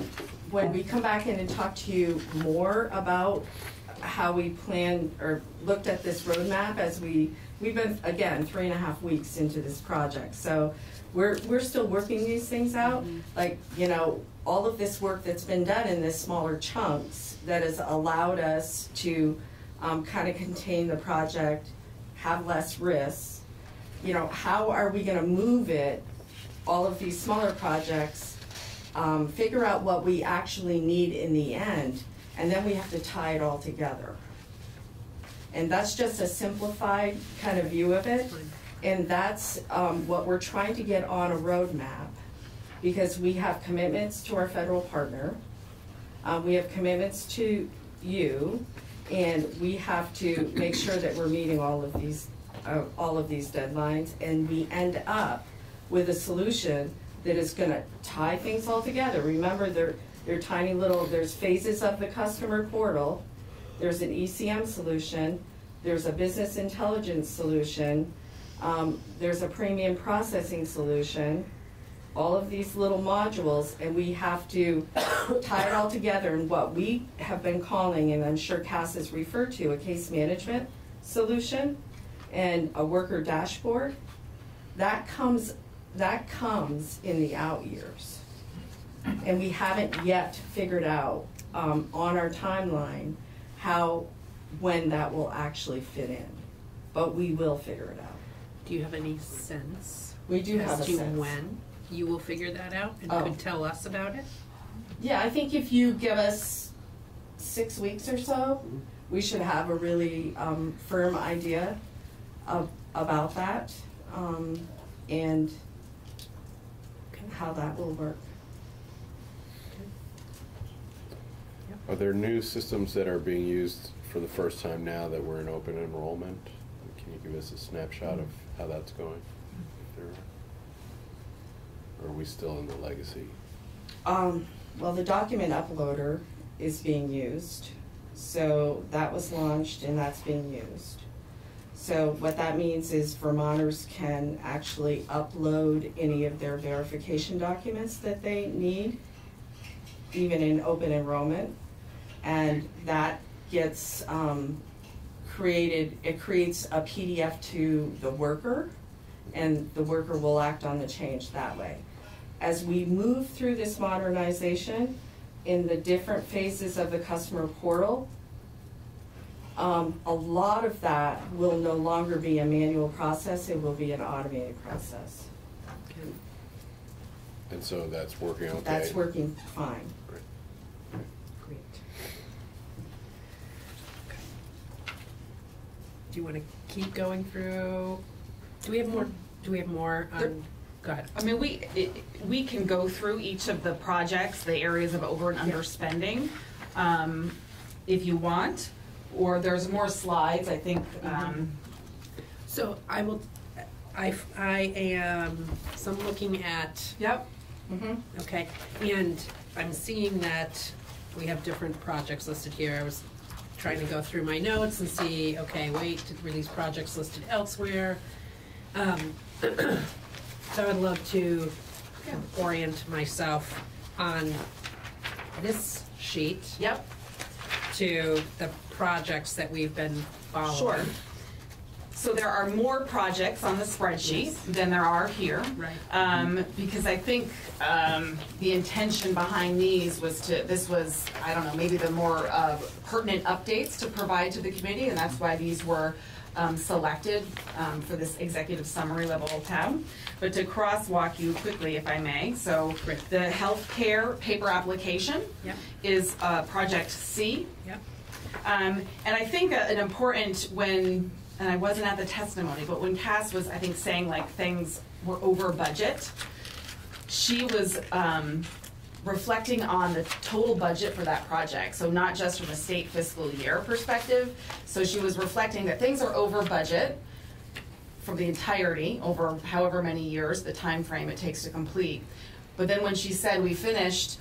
Speaker 12: when we come back in and talk to you more about how we plan or looked at this roadmap as we, we've been, again, three and a half weeks into this project. So we're, we're still working these things out. Like, you know, all of this work that's been done in this smaller chunks that has allowed us to um, kind of contain the project, have less risks. You know, how are we gonna move it, all of these smaller projects, um, figure out what we actually need in the end, and then we have to tie it all together. And that's just a simplified kind of view of it. And that's um, what we're trying to get on a roadmap, because we have commitments to our federal partner. Uh, We have commitments to you, and we have to make sure that we're meeting all of these, uh, all of these deadlines. And we end up with a solution that is gonna tie things all together. Remember, they're, they're tiny little, there's phases of the customer portal, there's an ECM solution, there's a business intelligence solution, um, there's a premium processing solution, all of these little modules, and we have to tie it all together in what we have been calling, and I'm sure Cass has referred to, a case management solution and a worker dashboard. That comes, that comes in the out years. And we haven't yet figured out, um, on our timeline, how, when that will actually fit in. But we will figure it out.
Speaker 1: Do you have any sense?
Speaker 12: We do have a
Speaker 1: As to
Speaker 12: sense.
Speaker 1: when you will figure that out and
Speaker 12: Oh.
Speaker 1: could tell us about it?
Speaker 12: Yeah, I think if you give us six weeks or so, we should have a really um, firm idea of, about that um, and how that will work.
Speaker 7: Are there new systems that are being used for the first time now that we're in open enrollment? Can you give us a snapshot of how that's going? Are? Or are we still in the legacy?
Speaker 12: Um, well, the document uploader is being used, so that was launched and that's being used. So what that means is Vermonters can actually upload any of their verification documents that they need, even in open enrollment. And that gets, um, created, it creates a PDF to the worker, and the worker will act on the change that way as we move through this modernization in the different phases of the customer portal, um, a lot of that will no longer be a manual process, it will be an automated process.
Speaker 7: And so that's working okay?
Speaker 12: That's working fine.
Speaker 7: Great.
Speaker 1: Great. Do you want to keep going through? Do we have more, do we have more on, go ahead.
Speaker 13: I mean, we, it- we can go through each of the projects, the areas of over and under spending, um, if you want, or there's more slides, I think, um,
Speaker 1: So I will, I, I am, so I'm looking at,
Speaker 13: yep,
Speaker 12: Mhm.
Speaker 1: okay, and I'm seeing that we have different projects listed here. I was trying to go through my notes and see, okay, wait, were these projects listed elsewhere? Um, So I'd love to orient myself on this sheet
Speaker 13: yep,
Speaker 1: to the projects that we've been following.
Speaker 13: sure. So there are more projects on the spreadsheet than there are here.
Speaker 1: Right.
Speaker 13: Um, because I think, um, the intention behind these was to, this was, I don't know, maybe the more, uh, pertinent updates to provide to the committee, and that's why these were, um, selected, um, for this executive summary level tab. But to crosswalk you quickly, if I may, so the healthcare paper application
Speaker 1: Yep.
Speaker 13: is, uh, project C.
Speaker 1: Yep.
Speaker 13: Um, and I think a- an important when, and I wasn't at the testimony, but when Cass was, I think, saying like things were over budget, she was um, reflecting on the total budget for that project. So not just from a state fiscal year perspective. So she was reflecting that things are over budget from the entirety over however many years, the time frame it takes to complete. But then when she said we finished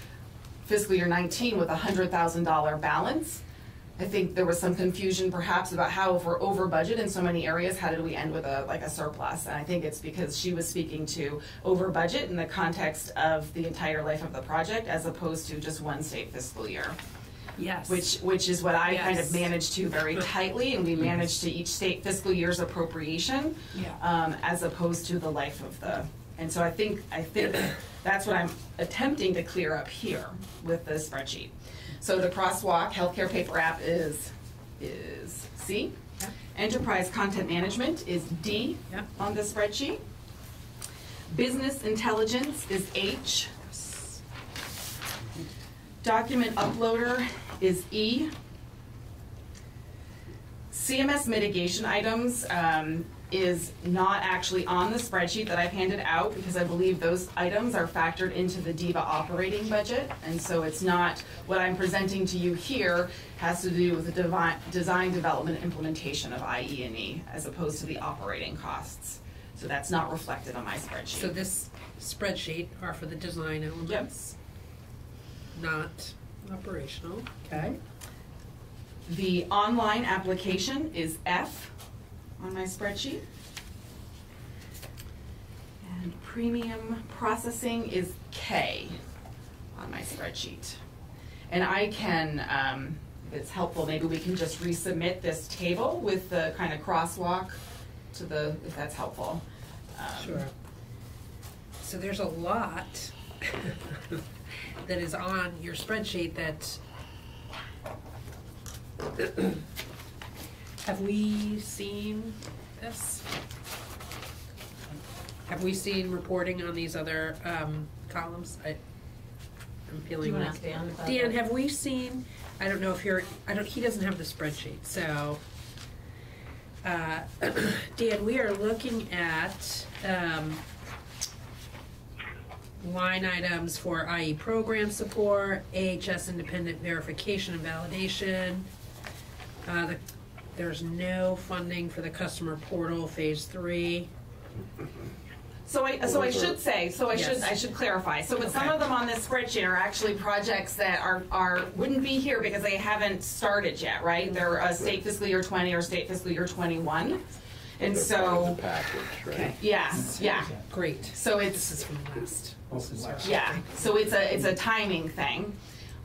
Speaker 13: fiscal year 19 with a hundred thousand dollar balance. I think there was some confusion perhaps about how if we're over budget in so many areas, how did we end with a, like a surplus? And I think it's because she was speaking to over budget in the context of the entire life of the project as opposed to just one state fiscal year.
Speaker 1: Yes.
Speaker 13: Which, which is what I kind of
Speaker 1: Yes.
Speaker 13: managed to very tightly, and we managed to each state fiscal year's appropriation
Speaker 1: Yeah.
Speaker 13: um, as opposed to the life of the, and so I think, I think that's what I'm attempting to clear up here with the spreadsheet. So the crosswalk healthcare paper app is is C. Enterprise content management is D
Speaker 1: Yeah.
Speaker 13: on the spreadsheet. Business intelligence is H. Document uploader is E. CMS mitigation items um, is not actually on the spreadsheet that I've handed out because I believe those items are factored into the DVHA operating budget. And so it's not, what I'm presenting to you here has to do with the devi- design, development, implementation of IE&E as opposed to the operating costs. So that's not reflected on my spreadsheet.
Speaker 1: So this spreadsheet are for the design elements, not operational, okay?
Speaker 13: The online application is F on my spreadsheet. And premium processing is K on my spreadsheet. And I can, um, if it's helpful, maybe we can just resubmit this table with the kind of crosswalk to the, if that's helpful. Um,
Speaker 1: Sure. So there's a lot that is on your spreadsheet that have we seen this? Have we seen reporting on these other um, columns? I, I'm feeling like.
Speaker 8: Dan about
Speaker 1: Dan,
Speaker 8: that?
Speaker 1: have we seen, I don't know if you're, I don't, he doesn't have the spreadsheet, so. uh, Dan, we are looking at, um, line items for IE program support, AHS independent verification and validation. Uh, the, there's no funding for the customer portal phase three.
Speaker 13: So I, so I should say, so I should, I should clarify. So with some of them on this spreadsheet are actually projects that are, are, wouldn't be here because they haven't started yet, right? They're a state fiscal year twenty or state fiscal year twenty-one. And
Speaker 7: They're part of
Speaker 13: so,
Speaker 7: the package, right?
Speaker 13: yes, yeah.
Speaker 1: Great.
Speaker 13: So it's This
Speaker 1: is from last.
Speaker 13: Yeah, so it's a, it's a timing thing.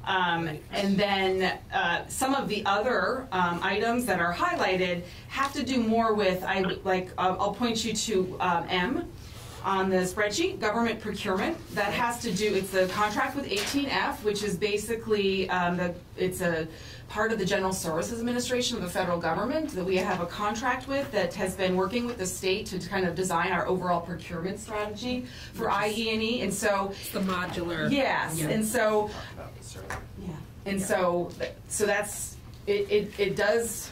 Speaker 13: Um, and then, uh, some of the other, um, items that are highlighted have to do more with, I, like, I'll, I'll point you to, um, M on the spreadsheet, government procurement. That has to do, it's the contract with eighteen F, which is basically, um, the, it's a part of the General Services Administration of the federal government that we have a contract with that has been working with the state to kind of design our overall procurement strategy for IE&E. And so,
Speaker 1: It's the modular.
Speaker 13: Yes,
Speaker 1: Yeah.
Speaker 13: and so, yeah, and so, so that's, it, it, it does,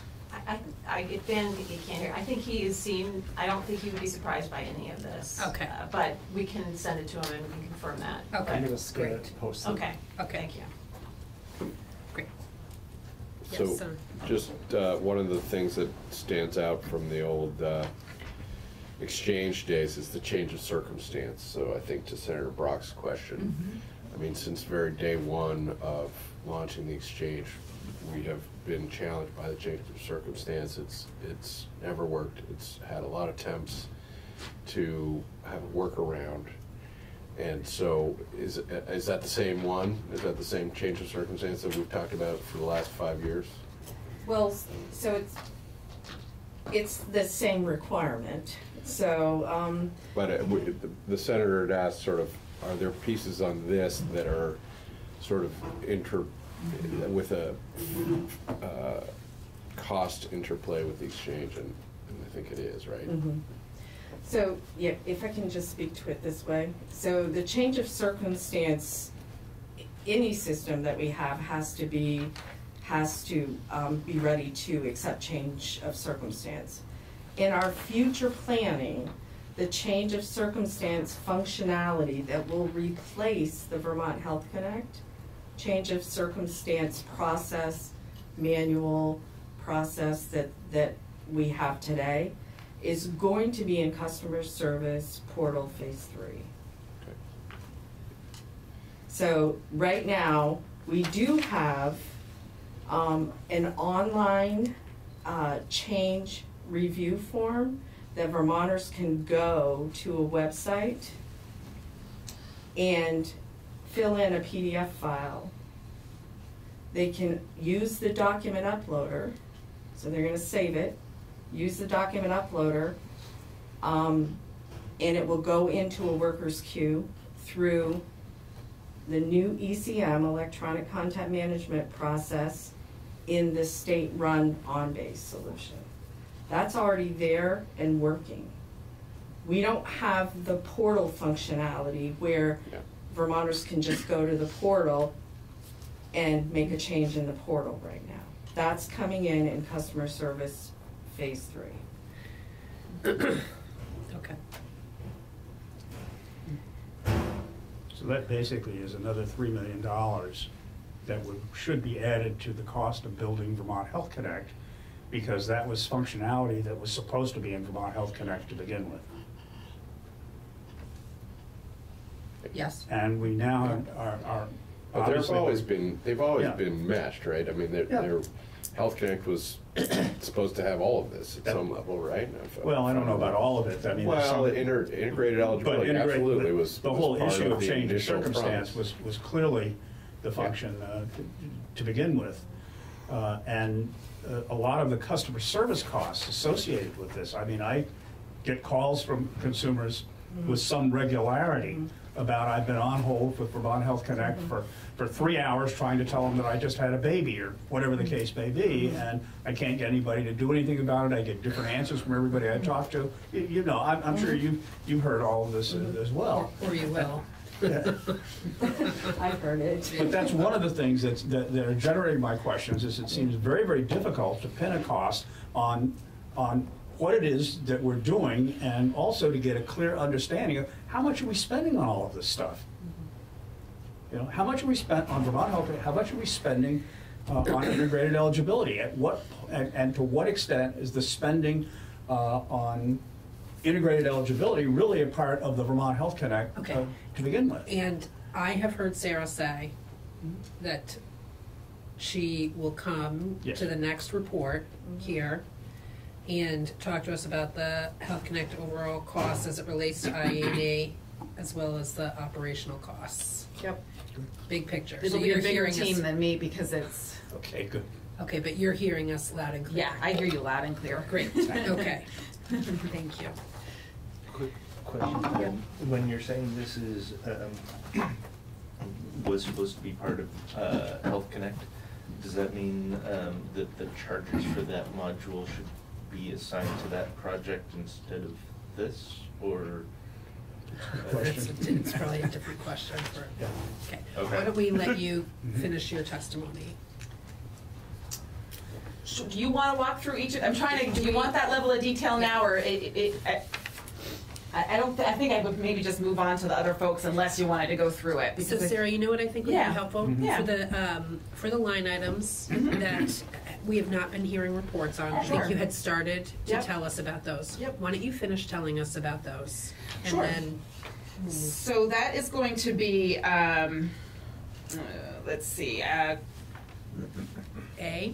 Speaker 8: I, I, I, if Ben, you can't hear, I think he has seen, I don't think he would be surprised by any of this.
Speaker 1: Okay.
Speaker 8: Uh, But we can send it to him and we can confirm that.
Speaker 1: Okay.
Speaker 11: I'm gonna
Speaker 1: Great.
Speaker 11: to post.
Speaker 8: Okay,
Speaker 1: Okay.
Speaker 8: thank you.
Speaker 1: Great.
Speaker 7: So,
Speaker 1: sir.
Speaker 7: just, uh, one of the things that stands out from the old, uh, exchange days is the change of circumstance. So I think to Senator Brock's question, I mean, since very day one of launching the exchange, we have been challenged by the change of circumstance. It's, it's never worked. It's had a lot of attempts to have a workaround. And so is, is that the same one? Is that the same change of circumstance that we've talked about for the last five years?
Speaker 12: Well, so it's, it's the same requirement, so, um,
Speaker 7: But uh, we- the- the senator had asked sort of, are there pieces on this that are sort of inter, with a uh, cost interplay with the exchange, and and I think it is, right?
Speaker 12: Mhm. So, yeah, if I can just speak to it this way. So the change of circumstance, any system that we have has to be, has to um, be ready to accept change of circumstance. In our future planning, the change of circumstance functionality that will replace the Vermont Health Connect, change of circumstance process, manual process that, that we have today, is going to be in customer service portal phase three.
Speaker 7: Okay.
Speaker 12: So right now, we do have um, an online uh, change review form that Vermonters can go to a website and fill in a PDF file. They can use the document uploader, so they're gonna save it, use the document uploader, um, and it will go into a worker's queue through the new ECM, electronic content management process, in the state-run OnBase solution. That's already there and working. We don't have the portal functionality where
Speaker 7: Yeah.
Speaker 12: Vermonters can just go to the portal and make a change in the portal right now. That's coming in in customer service phase three.
Speaker 1: Okay.
Speaker 4: So that basically is another three million dollars that would, should be added to the cost of building Vermont Health Connect, because that was functionality that was supposed to be in Vermont Health Connect to begin with.
Speaker 1: Yes.
Speaker 4: And we now are, are.
Speaker 7: But there's
Speaker 4: obviously-
Speaker 7: always been, they've always
Speaker 4: Yeah.
Speaker 7: been meshed, right? I mean, their,
Speaker 4: Yeah.
Speaker 7: their Health Connect was supposed to have all of this at some level, right? If-
Speaker 4: Well, I don't know about all of it, I mean.
Speaker 7: Well,
Speaker 4: some-
Speaker 7: inter, integrated
Speaker 4: But
Speaker 7: eligibility
Speaker 4: integrate-
Speaker 7: absolutely was.
Speaker 4: The whole
Speaker 7: part
Speaker 4: issue of
Speaker 7: the
Speaker 4: change of circumstance
Speaker 7: promise.
Speaker 4: was, was clearly the function uh, to- to begin with. Uh, And uh, a lot of the customer service costs associated with this, I mean, I get calls from consumers with some regularity about, I've been on hold with Vermont Health Connect mm-hmm. for, for three hours trying to tell them that I just had a baby, or whatever the mm-hmm. case may be, mm-hmm. and I can't get anybody to do anything about it, I get different answers from everybody I talk to. You- You know, I'm, I'm sure you, you heard all of this uh, as well.
Speaker 1: Or you will.
Speaker 4: Yeah.
Speaker 12: I've heard it.
Speaker 4: But that's one of the things that's, that, that are generating my questions, is it seems very, very difficult to pin a cost on, on what it is that we're doing, and also to get a clear understanding of how much are we spending on all of this stuff? You know, how much are we spent on Vermont Health, how much are we spending uh, on integrated eligibility? At what, and, and to what extent is the spending uh, on integrated eligibility really a part of the Vermont Health Connect uh, to begin with?
Speaker 1: And I have heard Sarah say that she will come
Speaker 4: Yes.
Speaker 1: to the next report here and talk to us about the Health Connect overall costs as it relates to IED, as well as the operational costs.
Speaker 13: Yep.
Speaker 1: Big picture. So
Speaker 13: It'll be a
Speaker 1: you're
Speaker 13: bigger
Speaker 1: hearing us-
Speaker 13: team than me because it's,
Speaker 4: Okay, good.
Speaker 1: Okay, but you're hearing us loud and clear.
Speaker 13: yeah, I hear you loud and clear.
Speaker 1: Great, okay. Thank you.
Speaker 10: Quick question. When you're saying this is, um, was supposed to be part of uh, Health Connect, does that mean um, that the charges for that module should be assigned to that project instead of this, or?
Speaker 1: It's it's probably a different question for,
Speaker 4: Yeah.
Speaker 1: okay.
Speaker 10: Okay.
Speaker 1: Why don't we let you finish your testimony?
Speaker 13: So Do you want to walk through each, of- I'm trying to, do you want that level of detail now, or it, it, I- I, I don't, thi- I think I would maybe just move on to the other folks unless you wanted to go through it.
Speaker 1: So
Speaker 13: because I-
Speaker 1: Sarah, you know what I think would be
Speaker 13: Yeah.
Speaker 1: helpful?
Speaker 13: Yeah.
Speaker 1: For the, um, for the line items that we have not been hearing reports on, I think
Speaker 13: Sure.
Speaker 1: you had started to
Speaker 13: Yep.
Speaker 1: tell us about those.
Speaker 13: Yep.
Speaker 1: Why don't you finish telling us about those?
Speaker 13: Sure.
Speaker 1: And then,
Speaker 13: So that is going to be, um, uh, let's see, uh,
Speaker 1: A,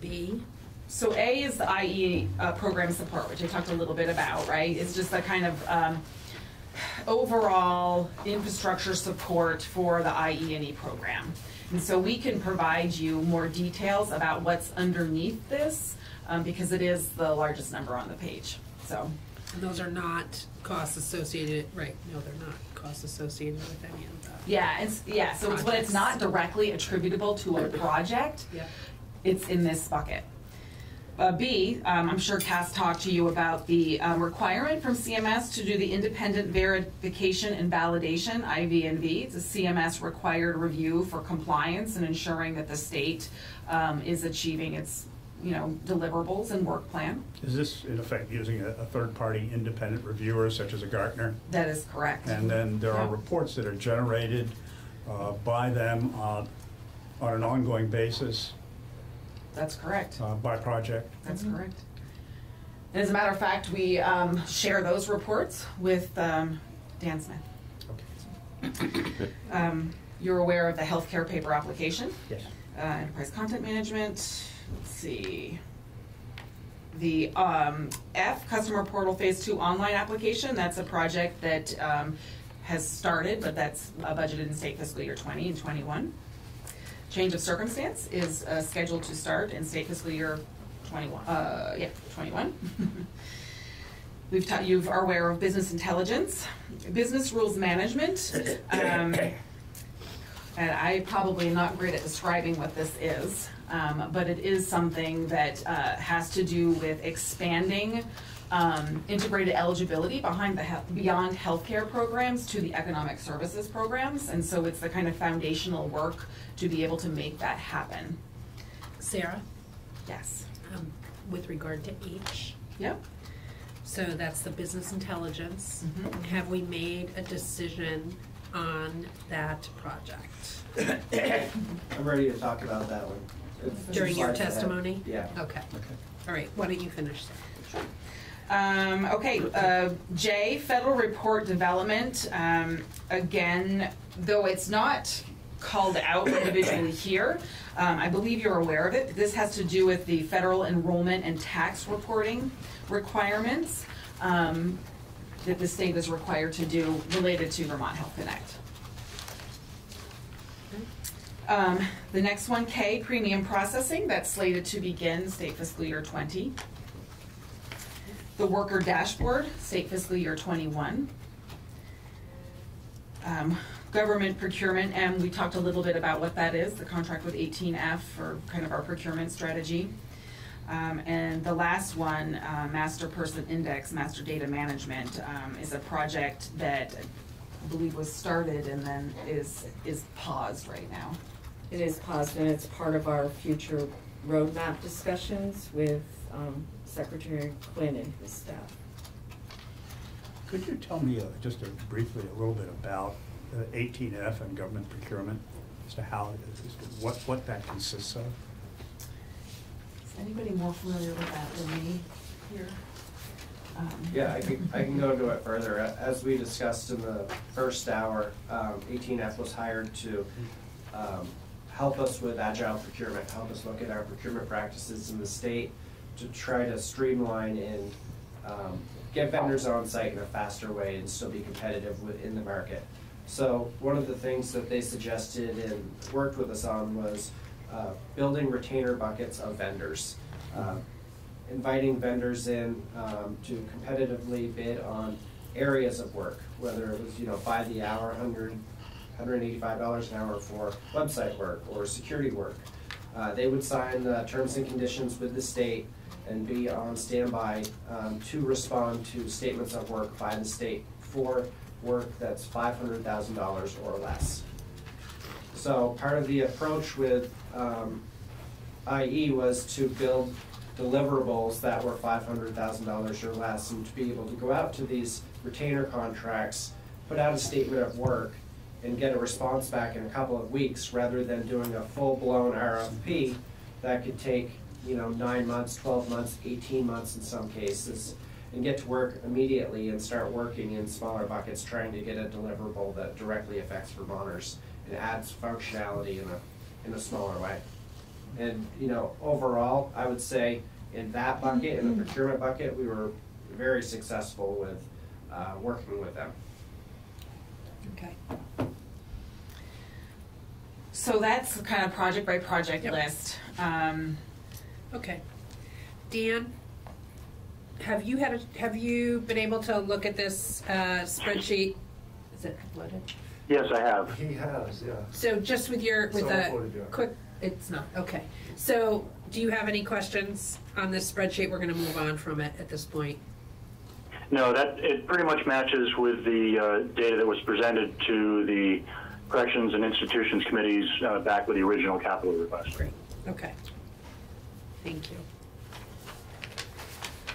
Speaker 1: B,
Speaker 13: So A is the IE uh, program support, which I talked a little bit about, right? It's just a kind of um, overall infrastructure support for the IE&E E program. And so we can provide you more details about what's underneath this, um, because it is the largest number on the page, so.
Speaker 1: and those are not costs associated, right, no, they're not costs associated with any of that.
Speaker 13: Yeah, it's, yeah, so it's when it's not directly attributable to a project,
Speaker 1: Yeah.
Speaker 13: it's in this bucket. Uh, B, um, I'm sure Cass talked to you about the um, requirement from CMS to do the independent verification and validation, IV&V. It's a CMS required review for compliance and ensuring that the state um, is achieving its, you know, deliverables and work plan.
Speaker 4: Is this in effect using a, a third-party independent reviewer such as a Gartner?
Speaker 13: That is correct.
Speaker 4: And then there are reports that are generated uh, by them uh, on an ongoing basis
Speaker 13: That's correct.
Speaker 4: uh, by project.
Speaker 13: That's correct. And as a matter of fact, we um, share those reports with um, Dan Smith. Um, You're aware of the healthcare paper application,
Speaker 4: Yes.
Speaker 13: uh, enterprise content management, let's see. The um, F, customer portal phase two online application, that's a project that um, has started, but that's uh, budgeted in state fiscal year twenty and twenty-one. Change of circumstance is uh, scheduled to start in state fiscal year twenty-one, uh, yeah, twenty-one. We've taught, you are aware of business intelligence, business rules management. Um, and I probably am not great at describing what this is, um, but it is something that uh, has to do with expanding um, integrated eligibility behind the he- beyond healthcare programs to the economic services programs, and so it's the kind of foundational work to be able to make that happen.
Speaker 1: Sarah,
Speaker 13: Yes.
Speaker 1: um, with regard to H,
Speaker 13: Yep.
Speaker 1: so that's the business intelligence.
Speaker 13: Mhm.
Speaker 1: Have we made a decision on that project
Speaker 2: I'm ready to talk about that one. It's
Speaker 1: during your
Speaker 2: slides ahead.
Speaker 1: testimony?
Speaker 2: Yeah.
Speaker 1: Okay, okay. all right, why don't you finish that?
Speaker 13: Um, okay, uh, J, federal report development, um, again, though it's not called out individually here, um, I believe you're aware of it. This has to do with the federal enrollment and tax reporting requirements, um, that the state is required to do related to Vermont Health Connect. Um, the next one, K, premium processing, that's slated to begin state fiscal year twenty. The worker dashboard, state fiscal year twenty-one. Um, government procurement, and we talked a little bit about what that is, the contract with eighteen F for kind of our procurement strategy. Um, and the last one, uh, master person index, master data management, um, is a project that I believe was started and then is, is paused right now.
Speaker 12: It is paused and it's part of our future roadmap discussions with um, Secretary Quinn and his staff.
Speaker 4: Could you tell me uh, just a- briefly a little bit about uh, 18F and government procurement, as to how, as to what, what that consists of?
Speaker 13: Is anybody more familiar with that than me here? Um,
Speaker 2: Yeah, I can, I can go into it further. As we discussed in the first hour, um, 18F was hired to um, help us with agile procurement, help us look at our procurement practices in the state to try to streamline and um, get vendors on site in a faster way and still be competitive within the market. So one of the things that they suggested and worked with us on was uh, building retainer buckets of vendors. Uh, inviting vendors in um, to competitively bid on areas of work, whether it was, you know, by the hour, hundred, hundred and eighty-five dollars an hour for website work or security work. Uh, They would sign the terms and conditions with the state and be on standby um, to respond to statements of work by the state for work that's five hundred thousand dollars or less. So part of the approach with um, IE was to build deliverables that were five hundred thousand dollars or less and to be able to go out to these retainer contracts, put out a statement of work and get a response back in a couple of weeks rather than doing a full-blown RFP that could take, you know, nine months, twelve months, eighteen months in some cases, and get to work immediately and start working in smaller buckets, trying to get a deliverable that directly affects Vermonters and adds functionality in a, in a smaller way. And, you know, overall, I would say in that bucket, in the procurement bucket, we were very successful with, uh, working with them.
Speaker 1: Okay.
Speaker 13: So that's kind of project by project
Speaker 1: Yep.
Speaker 13: list. Um,
Speaker 1: Okay. Dan, have you had, a have you been able to look at this uh, spreadsheet? Is it uploaded?
Speaker 15: Yes, I have.
Speaker 11: He has, yeah.
Speaker 1: So just with your, with
Speaker 11: So
Speaker 1: a
Speaker 11: uploaded,
Speaker 1: quick, it's not, okay. So do you have any questions on this spreadsheet? We're gonna move on from it at this point.
Speaker 15: No, that, it pretty much matches with the uh, data that was presented to the Corrections and Institutions Committees uh, back with the original capital request.
Speaker 1: Great, okay. Thank you.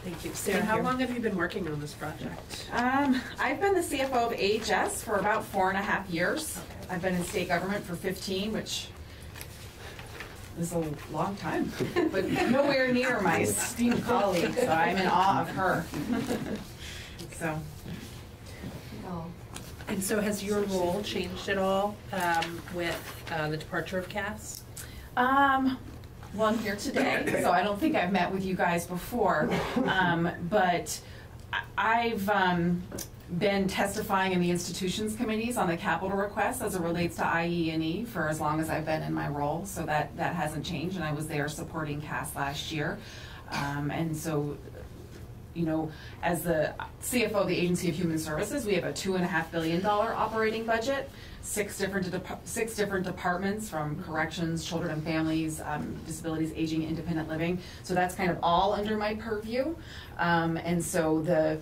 Speaker 1: Thank you. Sarah, how
Speaker 13: you.
Speaker 1: long have you been working on this project?
Speaker 13: Um, I've been the CFO of AHS for about four and a half years. I've been in state government for fifteen, which is a long time, but nowhere near my esteemed colleague, so I'm in awe of her. So,
Speaker 1: And so has your role changed at all um, with uh, the departure of Cass?
Speaker 13: um, I'm here today, so I don't think I've met with you guys before. Um, but I've, um, been testifying in the institutions committees on the capital requests as it relates to IE and E for as long as I've been in my role, so that, that hasn't changed, and I was there supporting Cass last year. Um, and so, you know, as the CFO of the Agency of Human Services, we have a two and a half billion dollar operating budget, six different, six different departments from corrections, children and families, um, disabilities, aging, independent living. So that's kind of all under my purview. Um, and so the,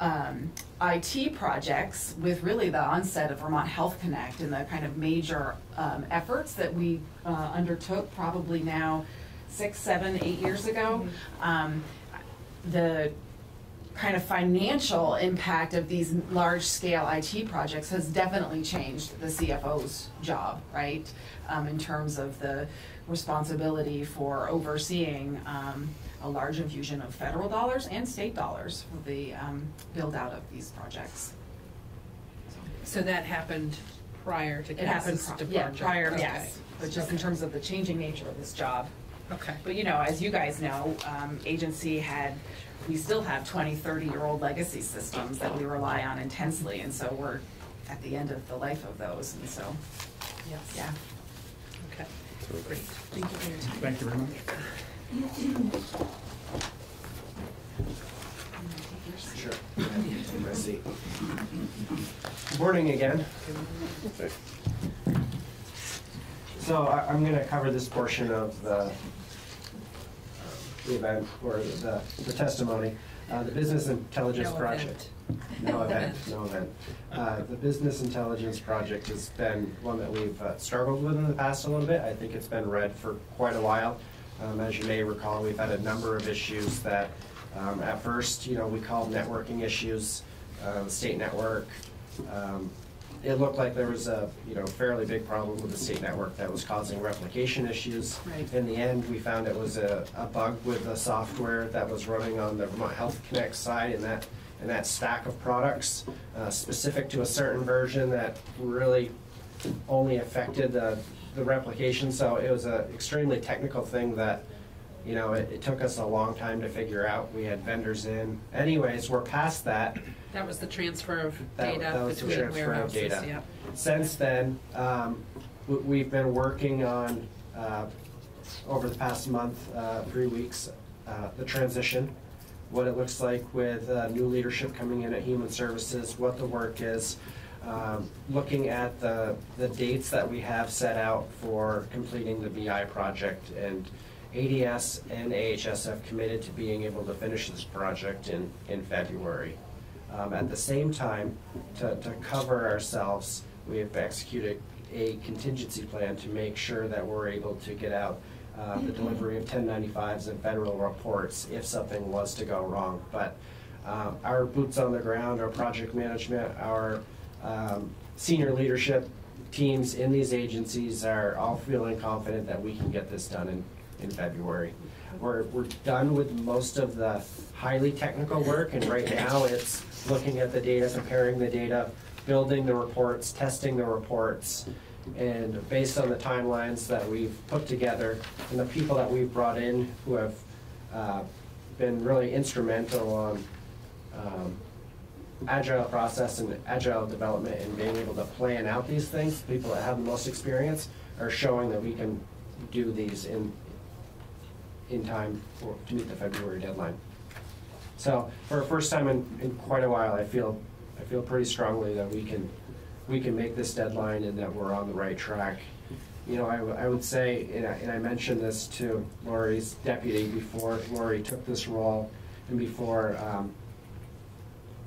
Speaker 13: um, IT projects with really the onset of Vermont Health Connect and the kind of major um, efforts that we uh, undertook probably now six, seven, eight years ago. Um, the kind of financial impact of these large scale IT projects has definitely changed the CFO's job, right? Um, in terms of the responsibility for overseeing um, a large infusion of federal dollars and state dollars for the um, build out of these projects.
Speaker 1: So that happened prior to
Speaker 13: It happened,
Speaker 1: Cass's departure?
Speaker 13: yeah, prior,
Speaker 1: Okay.
Speaker 13: yes, but just in terms of the changing nature of this job.
Speaker 1: Okay.
Speaker 13: But you know, as you guys know, um, agency had, we still have 20, 30-year-old legacy systems that we rely on intensely, and so we're at the end of the life of those, and so,
Speaker 1: Yes.
Speaker 13: yeah.
Speaker 1: Okay, great. Thank you for your time.
Speaker 4: Thank you very much.
Speaker 2: Sure. Take my seat. Good Morning again. So I, I'm gonna cover this portion of the, the event, or the, the testimony. Uh, the Business Intelligence
Speaker 1: No
Speaker 2: Project. No event, no event. Uh, the Business Intelligence Project has been one that we've uh, struggled with in the past a little bit. I think it's been red for quite a while. Um, as you may recall, we've had a number of issues that, um, at first, you know, we called networking issues, uh, state network. Um, it looked like there was a, you know, fairly big problem with the state network that was causing replication issues.
Speaker 1: Right.
Speaker 2: In the end, we found it was a, a bug with the software that was running on the Vermont Health Connect side and that, and that stack of products, uh, specific to a certain version that really only affected the, the replication. So it was an extremely technical thing that, you know, it, it took us a long time to figure out. We had vendors in. Anyways, we're past that.
Speaker 1: That was the transfer of
Speaker 2: That-
Speaker 1: data
Speaker 2: that was the
Speaker 1: between
Speaker 2: transfer of
Speaker 1: warehouses,
Speaker 2: data.
Speaker 1: yep.
Speaker 2: Since then, um, we- we've been working on, uh, over the past month, uh, three weeks, uh, the transition, what it looks like with uh, new leadership coming in at Human Services, what the work is, um, looking at the, the dates that we have set out for completing the BI project. And ADS and AHS have committed to being able to finish this project in, in February. Um, At the same time, to, to cover ourselves, we have executed a contingency plan to make sure that we're able to get out uh, the delivery of 1095s and federal reports if something was to go wrong. But um, our boots on the ground, our project management, our um, senior leadership teams in these agencies are all feeling confident that we can get this done in, in February. We're, we're done with most of the highly technical work, and right now it's looking at the data, comparing the data, building the reports, testing the reports, and based on the timelines that we've put together and the people that we've brought in who have uh, been really instrumental on um, agile process and agile development and being able to plan out these things, people that have the most experience are showing that we can do these in, in time for, to meet the February deadline. So for the first time in, in quite a while, I feel, I feel pretty strongly that we can, we can make this deadline and that we're on the right track. You know, I, w- I would say, and I, and I mentioned this to Lori's deputy before Lori took this role and before, um,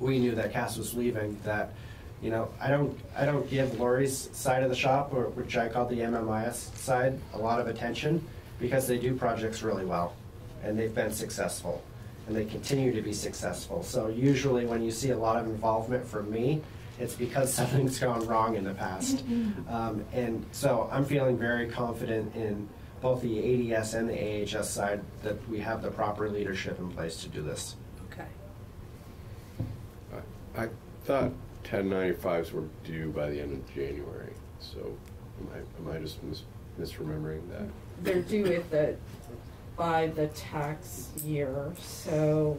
Speaker 2: we knew that Cass was leaving, that, you know, I don't, I don't give Lori's side of the shop, or which I call the MMIS side, a lot of attention, because they do projects really well, and they've been successful, and they continue to be successful. So usually when you see a lot of involvement from me, it's because something's gone wrong in the past. Um, and so I'm feeling very confident in both the ADS and the AHS side that we have the proper leadership in place to do this.
Speaker 1: Okay.
Speaker 7: I I thought 1095s were due by the end of January, so am I, am I just mis- misremembering that?
Speaker 12: They're due at the, by the tax year, so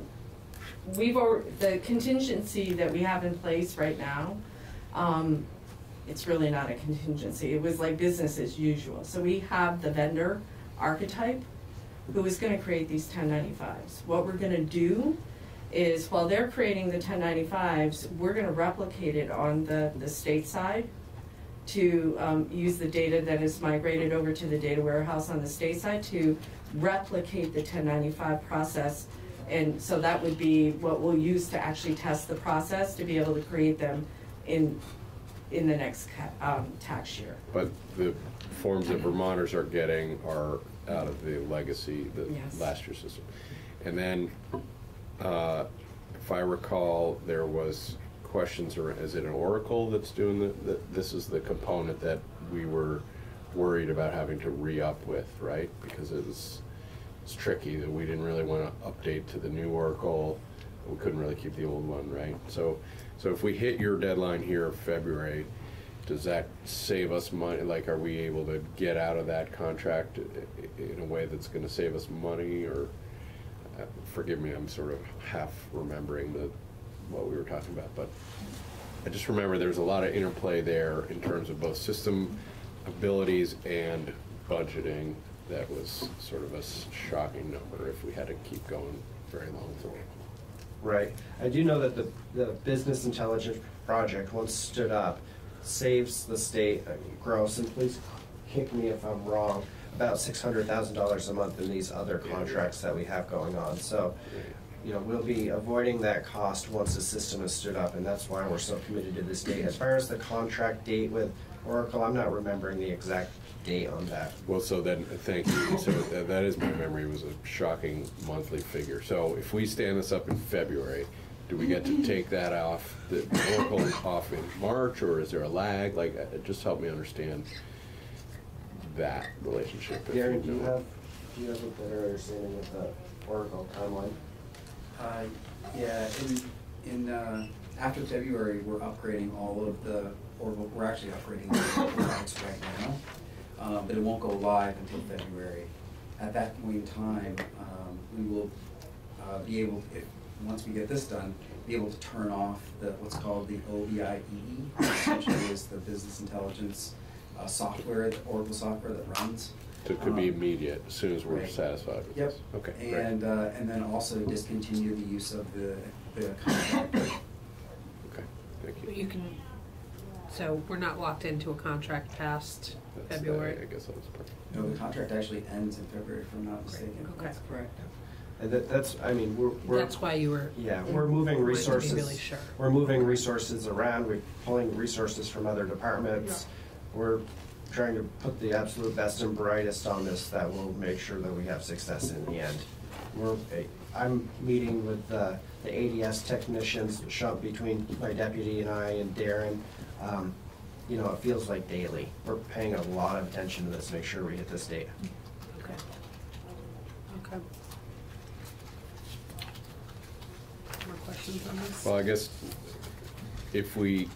Speaker 12: we've, al- the contingency that we have in place right now, um, it's really not a contingency, it was like business as usual. So we have the vendor archetype who is gonna create these ten ninety-fives. What we're gonna do is while they're creating the ten ninety-fives, we're gonna replicate it on the, the state side to, um, use the data that is migrated over to the data warehouse on the state side to replicate the ten ninety-five process. And so that would be what we'll use to actually test the process, to be able to create them in, in the next um, tax year.
Speaker 7: But the forms that Vermonters are getting are out of the legacy, the
Speaker 12: Yes.
Speaker 7: last year's system. And then, uh, if I recall, there was questions, or is it an Oracle that's doing the, that, this is the component that we were worried about having to re-up with, right? Because it was, it's tricky, that we didn't really wanna update to the new Oracle, we couldn't really keep the old one, right? So, so if we hit your deadline here, February, does that save us money? Like, are we able to get out of that contract in a way that's gonna save us money, or, uh, forgive me, I'm sort of half remembering the, what we were talking about, but I just remember there's a lot of interplay there in terms of both system abilities and budgeting that was sort of a shocking number if we had to keep going very long for.
Speaker 2: Right. I do know that the, the business intelligence project, once stood up, saves the state uh, gross, and please kick me if I'm wrong, about six hundred thousand dollars a month in these other contracts that we have going on. So, you know, we'll be avoiding that cost once the system is stood up, and that's why we're so committed to this date. As far as the contract date with Oracle, I'm not remembering the exact date on that.
Speaker 7: Well, so then, thank you. So that, that is my memory, was a shocking monthly figure. So if we stand this up in February, do we get to take that off, the Oracle off in March, or is there a lag? Like, uh, just help me understand that relationship.
Speaker 2: Darren, do you
Speaker 7: know.
Speaker 2: have, do you have a better understanding of the Oracle timeline?
Speaker 14: Uh, yeah, in, in, uh, after February, we're upgrading all of the, or we're- actually upgrading the products right now. Um, but it won't go live until February. At that point in time, um, we will, uh, be able, if, once we get this done, be able to turn off the, what's called the OBIEE, which is the business intelligence, uh, software, the Oracle software that runs.
Speaker 7: So it could be
Speaker 14: Um,
Speaker 7: immediate, as soon as we're
Speaker 14: right.
Speaker 7: satisfied with
Speaker 14: Yep.
Speaker 7: this? Okay.
Speaker 14: And, uh, and then also discontinue the use of the, the contract.
Speaker 7: Okay, thank you.
Speaker 1: You can, so we're not locked into a contract past
Speaker 7: That's-
Speaker 1: February?
Speaker 7: I guess that was perfect.
Speaker 14: No, the contract actually ends in February, if I'm not mistaken.
Speaker 1: Okay.
Speaker 14: That's correct.
Speaker 2: And that, that's, I mean, we're, we're.
Speaker 1: That's why you were.
Speaker 2: Yeah, we're moving
Speaker 1: wanted to be
Speaker 2: resources.
Speaker 1: really sure.
Speaker 2: We're moving resources around, we're pulling resources from other departments. We're trying to put the absolute best and brightest on this that will make sure that we have success in the end. We're, I'm meeting with the, the ADS technicians, Sean, between my deputy and I and Darren. Um, You know, it feels like daily. We're paying a lot of attention to this, make sure we hit this date.
Speaker 1: Okay. Okay. More questions on this?
Speaker 7: Well, I guess if we,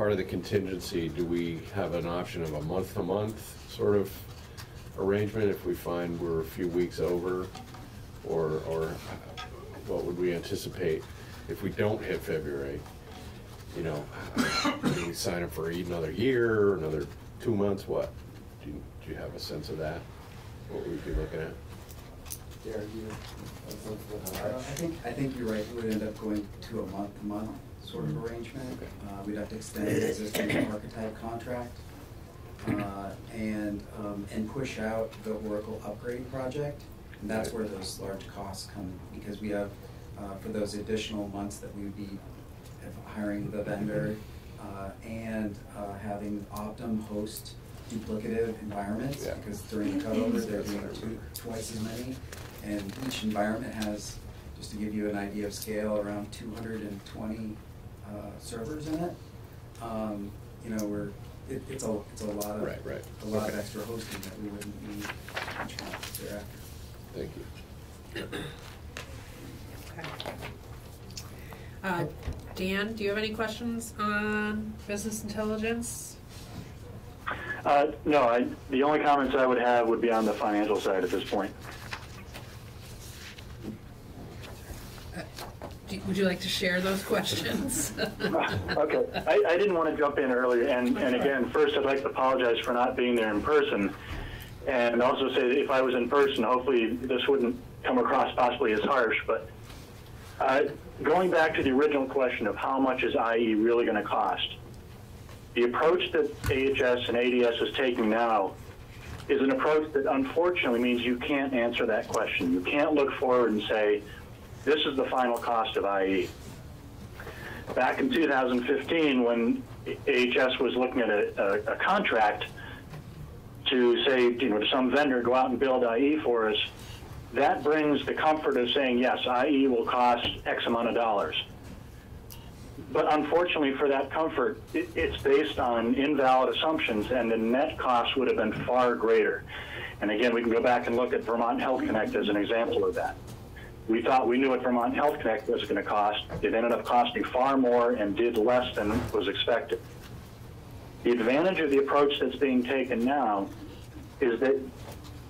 Speaker 7: part of the contingency, do we have an option of a month-to-month sort of arrangement if we find we're a few weeks over? Or, or what would we anticipate if we don't hit February? You know, do we sign up for another year, another two months, what? Do you, do you have a sense of that? What we'd be looking at?
Speaker 14: I think, I think you're right, we'd end up going to a month-to-month sort of arrangement. Uh, we'd have to extend the existing archetype contract, uh, and, um, and push out the Oracle upgrade project. And that's where those large costs come, because we have, uh, for those additional months that we would be hiring the vendor, uh, and, uh, having Optum host duplicative environments,
Speaker 7: Yeah.
Speaker 14: because during the cutover, they're doing two, twice as many. And each environment has, just to give you an idea of scale, around two hundred and twenty, uh, servers in it. Um, you know, we're, it, it's a, it's a lot of,
Speaker 7: Right, right.
Speaker 14: a lot of extra hosting that we wouldn't need each month thereafter.
Speaker 7: Thank you.
Speaker 1: Okay. Uh, Dan, do you have any questions on business intelligence?
Speaker 15: Uh, No, I, the only comments I would have would be on the financial side at this point.
Speaker 1: Do- Would you like to share those questions?
Speaker 15: Okay, I, I didn't want to jump in earlier, and, and again, first, I'd like to apologize for not being there in person, and also say that if I was in person, hopefully this wouldn't come across possibly as harsh, but Uh, Going back to the original question of how much is IE really going to cost, the approach that AHS and ADS is taking now is an approach that unfortunately means you can't answer that question. You can't look forward and say, this is the final cost of IE. Back in 2015, when AHS was looking at a, a, a contract to say, you know, to some vendor, go out and build IE for us, that brings the comfort of saying, yes, IE will cost X amount of dollars. But unfortunately for that comfort, it, it's based on invalid assumptions and the net cost would have been far greater. And again, we can go back and look at Vermont Health Connect as an example of that. We thought we knew what Vermont Health Connect was going to cost. It ended up costing far more and did less than was expected. The advantage of the approach that's being taken now is that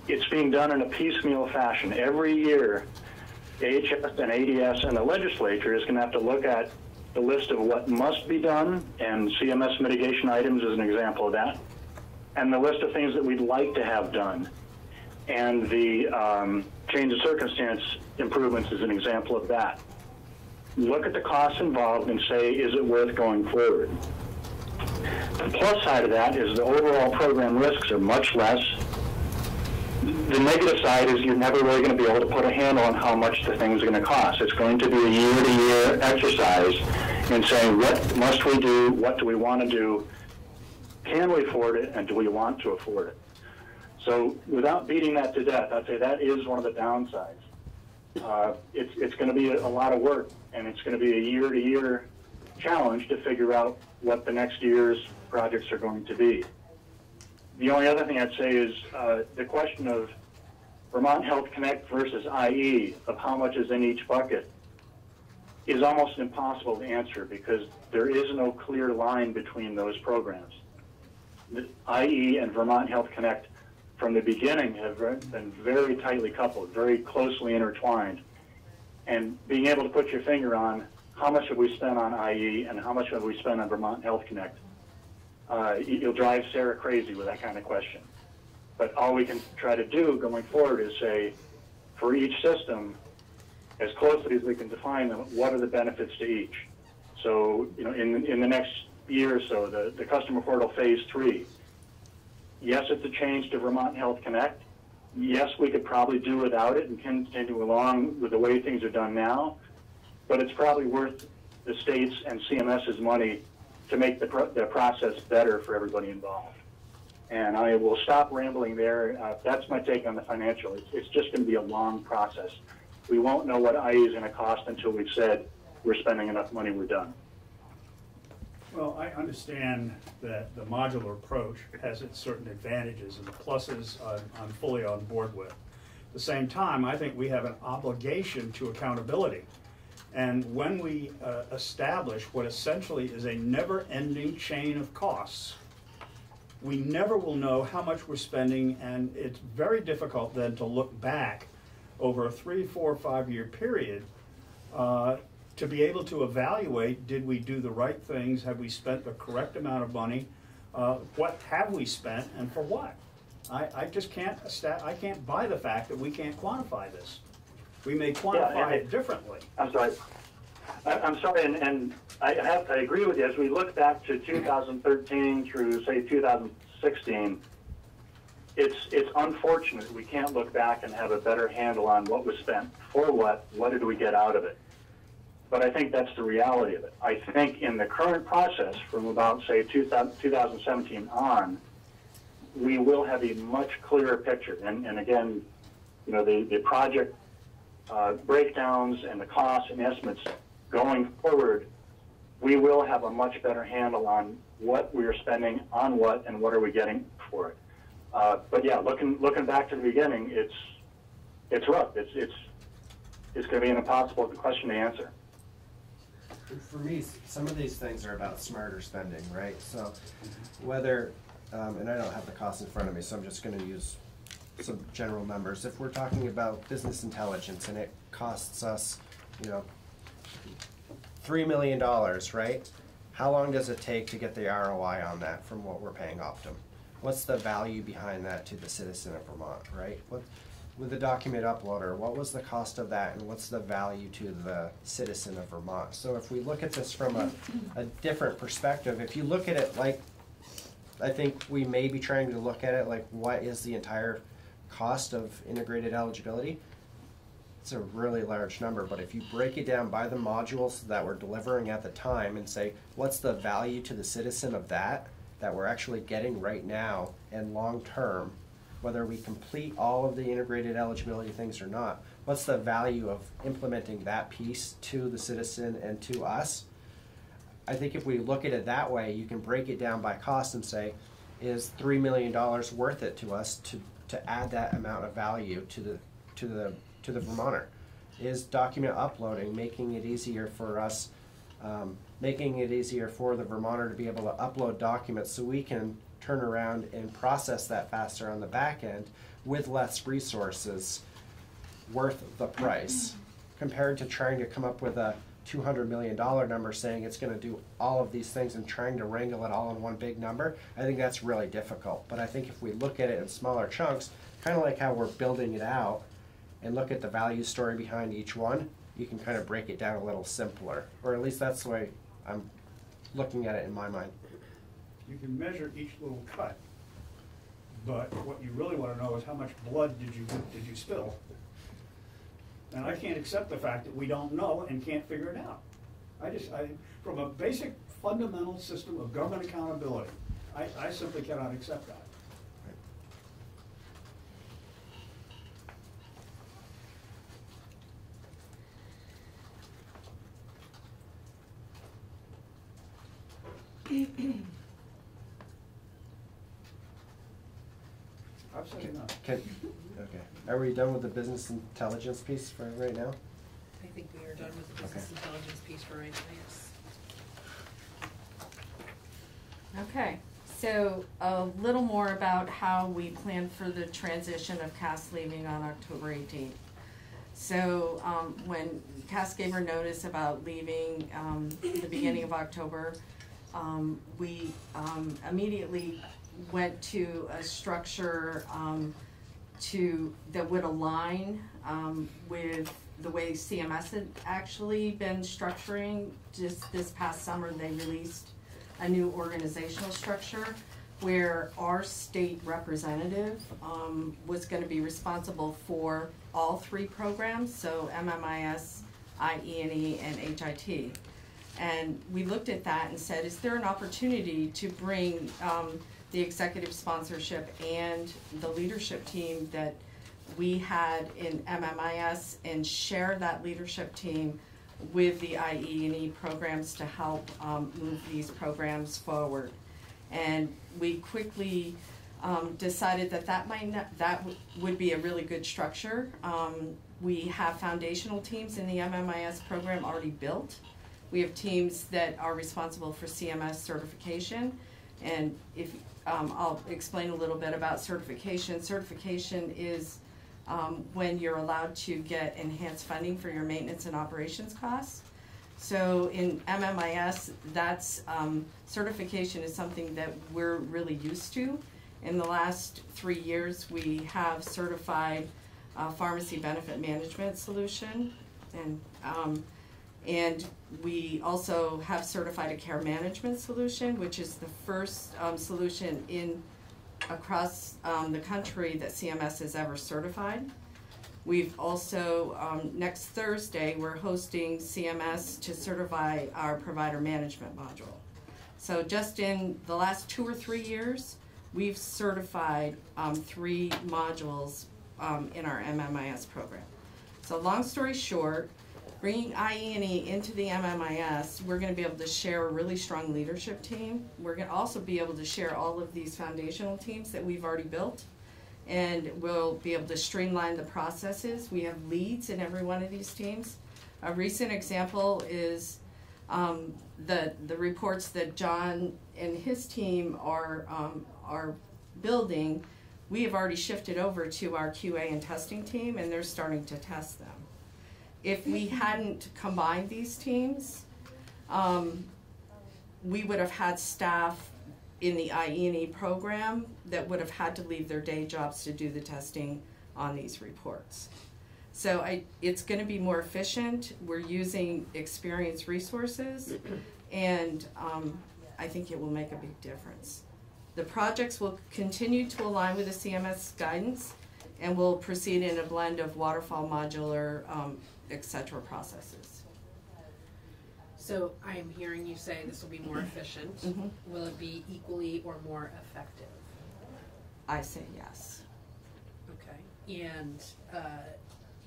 Speaker 15: it's being done in a piecemeal fashion. Every year, AHS and ADS and the legislature is going to have to look at the list of what must be done, and CMS mitigation items is an example of that, and the list of things that we'd like to have done. And the um, change of circumstance improvements is an example of that. Look at the costs involved and say, is it worth going forward? The plus side of that is the overall program risks are much less. The negative side is you're never really going to be able to put a handle on how much the thing's going to cost. It's going to be a year-to-year exercise in saying what must we do, what do we want to do, can we afford it, and do we want to afford it? So without beating that to death, I'd say that is one of the downsides. Uh, it's it's going to be a, a lot of work, and it's going to be a year-to-year challenge to figure out what the next year's projects are going to be. The only other thing I'd say is uh, the question of Vermont Health Connect versus IE, of how much is in each bucket, is almost impossible to answer because there is no clear line between those programs. The IE and Vermont Health Connect from the beginning have been very tightly coupled, very closely intertwined. And being able to put your finger on how much have we spent on IE and how much have we spent on Vermont Health Connect, uh, you'll drive Sarah crazy with that kind of question. But all we can try to do going forward is say, for each system, as closely as we can define them, what are the benefits to each? So, you know, in, in the next year or so, the, the customer portal phase three, yes, it's a change to Vermont Health Connect. Yes, we could probably do without it and continue along with the way things are done now, but it's probably worth the state's and CMS's money to make the, pro- the process better for everybody involved. And I will stop rambling there. Uh, that's my take on the financial. It's, it's just going to be a long process. We won't know what IE is going to cost until we've said we're spending enough money, we're done.
Speaker 4: Well, I understand that the modular approach has its certain advantages and the pluses I'm, I'm fully on board with. At the same time, I think we have an obligation to accountability. And when we uh, establish what essentially is a never-ending chain of costs, we never will know how much we're spending, and it's very difficult then to look back over a three, four, five-year period uh, to be able to evaluate, did we do the right things? Have we spent the correct amount of money? Uh, what have we spent and for what? I, I just can't, I can't buy the fact that we can't quantify this. We may quantify
Speaker 15: and
Speaker 4: it differently.
Speaker 15: I'm sorry. I- I'm sorry, and, and I have, I agree with you. As we look back to 2013 through, say, 2016, it's, it's unfortunate we can't look back and have a better handle on what was spent, for what, what did we get out of it. But I think that's the reality of it. I think in the current process, from about, say, 2000 2017 on, we will have a much clearer picture. And, and again, you know, the, the project uh, breakdowns and the costs and estimates going forward, we will have a much better handle on what we are spending on what and what are we getting for it. Uh, but yeah, looking looking back to the beginning, it's it's rough. It's it's it's going to be an impossible question to answer.
Speaker 2: For me, some of these things are about smarter spending, right? So whether, um, and I don't have the cost in front of me, so I'm just gonna use some general numbers. If we're talking about business intelligence and it costs us, you know, three million dollars, right? How long does it take to get the ROI on that from what we're paying Optum? What's the value behind that to the citizen of Vermont, right? What, with the document uploader, what was the cost of that and what's the value to the citizen of Vermont? So if we look at this from a, a different perspective, if you look at it like, I think we may be trying to look at it like what is the entire cost of integrated eligibility? It's a really large number, but if you break it down by the modules that we're delivering at the time and say, what's the value to the citizen of that, that we're actually getting right now and long-term, whether we complete all of the integrated eligibility things or not, what's the value of implementing that piece to the citizen and to us? I think if we look at it that way, you can break it down by cost and say, is three million dollars worth it to us to, to add that amount of value to the, to the, to the Vermonter? Is document uploading, making it easier for us, um, making it easier for the Vermonter to be able to upload documents so we can turn around and process that faster on the back end with less resources worth the price compared to trying to come up with a two hundred million dollar number saying it's gonna do all of these things and trying to wrangle it all in one big number, I think that's really difficult. But I think if we look at it in smaller chunks, kinda like how we're building it out, and look at the value story behind each one, you can kind of break it down a little simpler, or at least that's the way I'm looking at it in my mind.
Speaker 4: You can measure each little cut, but what you really wanna know is how much blood did you, did you spill? And I can't accept the fact that we don't know and can't figure it out. I just, I, from a basic fundamental system of government accountability, I, I simply cannot accept that. said enough.
Speaker 2: Can, okay, are we done with the business intelligence piece for right now?
Speaker 1: I think we are done with the business
Speaker 2: Okay.
Speaker 1: intelligence piece for right now, yes.
Speaker 12: Okay, so a little more about how we plan for the transition of Cass leaving on October eighteenth. So, um, when Cass gave her notice about leaving, um, the beginning of October, um, we, um, immediately went to a structure, um, to, that would align, um, with the way CMS had actually been structuring. Just this past summer, they released a new organizational structure where our state representative um, was going to be responsible for all three programs, so MMIS, IE&E, and HIT. And we looked at that and said, is there an opportunity to bring um, the executive sponsorship and the leadership team that we had in MMIS and share that leadership team with the IE&E programs to help um, move these programs forward. And we quickly um, decided that that might not, that would be a really good structure. Um, we have foundational teams in the MMIS program already built. We have teams that are responsible for CMS certification. And if, um, I'll explain a little bit about certification. Certification is um, when you're allowed to get enhanced funding for your maintenance and operations costs. So in MMIS, that's, um, certification is something that we're really used to. In the last three years, we have certified uh, pharmacy benefit management solution. And, um, and we also have certified a care management solution, which is the first, um, solution in, across, um, the country that CMS has ever certified. We've also, um, next Thursday, we're hosting CMS to certify our provider management module. So just in the last two or three years, we've certified, um, three modules, um, in our MMIS program. So long story short, bringing IE&E into the MMIS, we're gonna be able to share a really strong leadership team. We're gonna also be able to share all of these foundational teams that we've already built. And we'll be able to streamline the processes. We have leads in every one of these teams. A recent example is um, the, the reports that John and his team are, um, are building. We have already shifted over to our QA and testing team and they're starting to test them. If we hadn't combined these teams, um, we would have had staff in the IE&E program that would have had to leave their day jobs to do the testing on these reports. So I, it's gonna be more efficient, we're using experienced resources, and, um, I think it will make a big difference. The projects will continue to align with the CMS guidance, and will proceed in a blend of waterfall, modular, um, et cetera processes.
Speaker 1: So I am hearing you say this will be more efficient.
Speaker 12: Mhm.
Speaker 1: Will it be equally or more effective?
Speaker 12: I say yes.
Speaker 1: Okay, and, uh,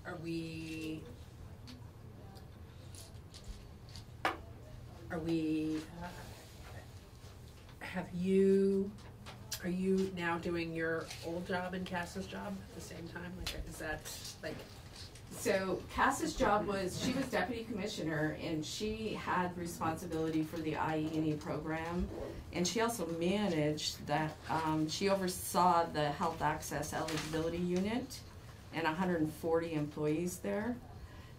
Speaker 1: are we, are we, uh, have you, are you now doing your old job and Cass's job at the same time? Like, is that, like,
Speaker 12: So Cass's job was, she was deputy commissioner and she had responsibility for the IE&E program. And she also managed that, um, she oversaw the health access eligibility unit and hundred and forty employees there.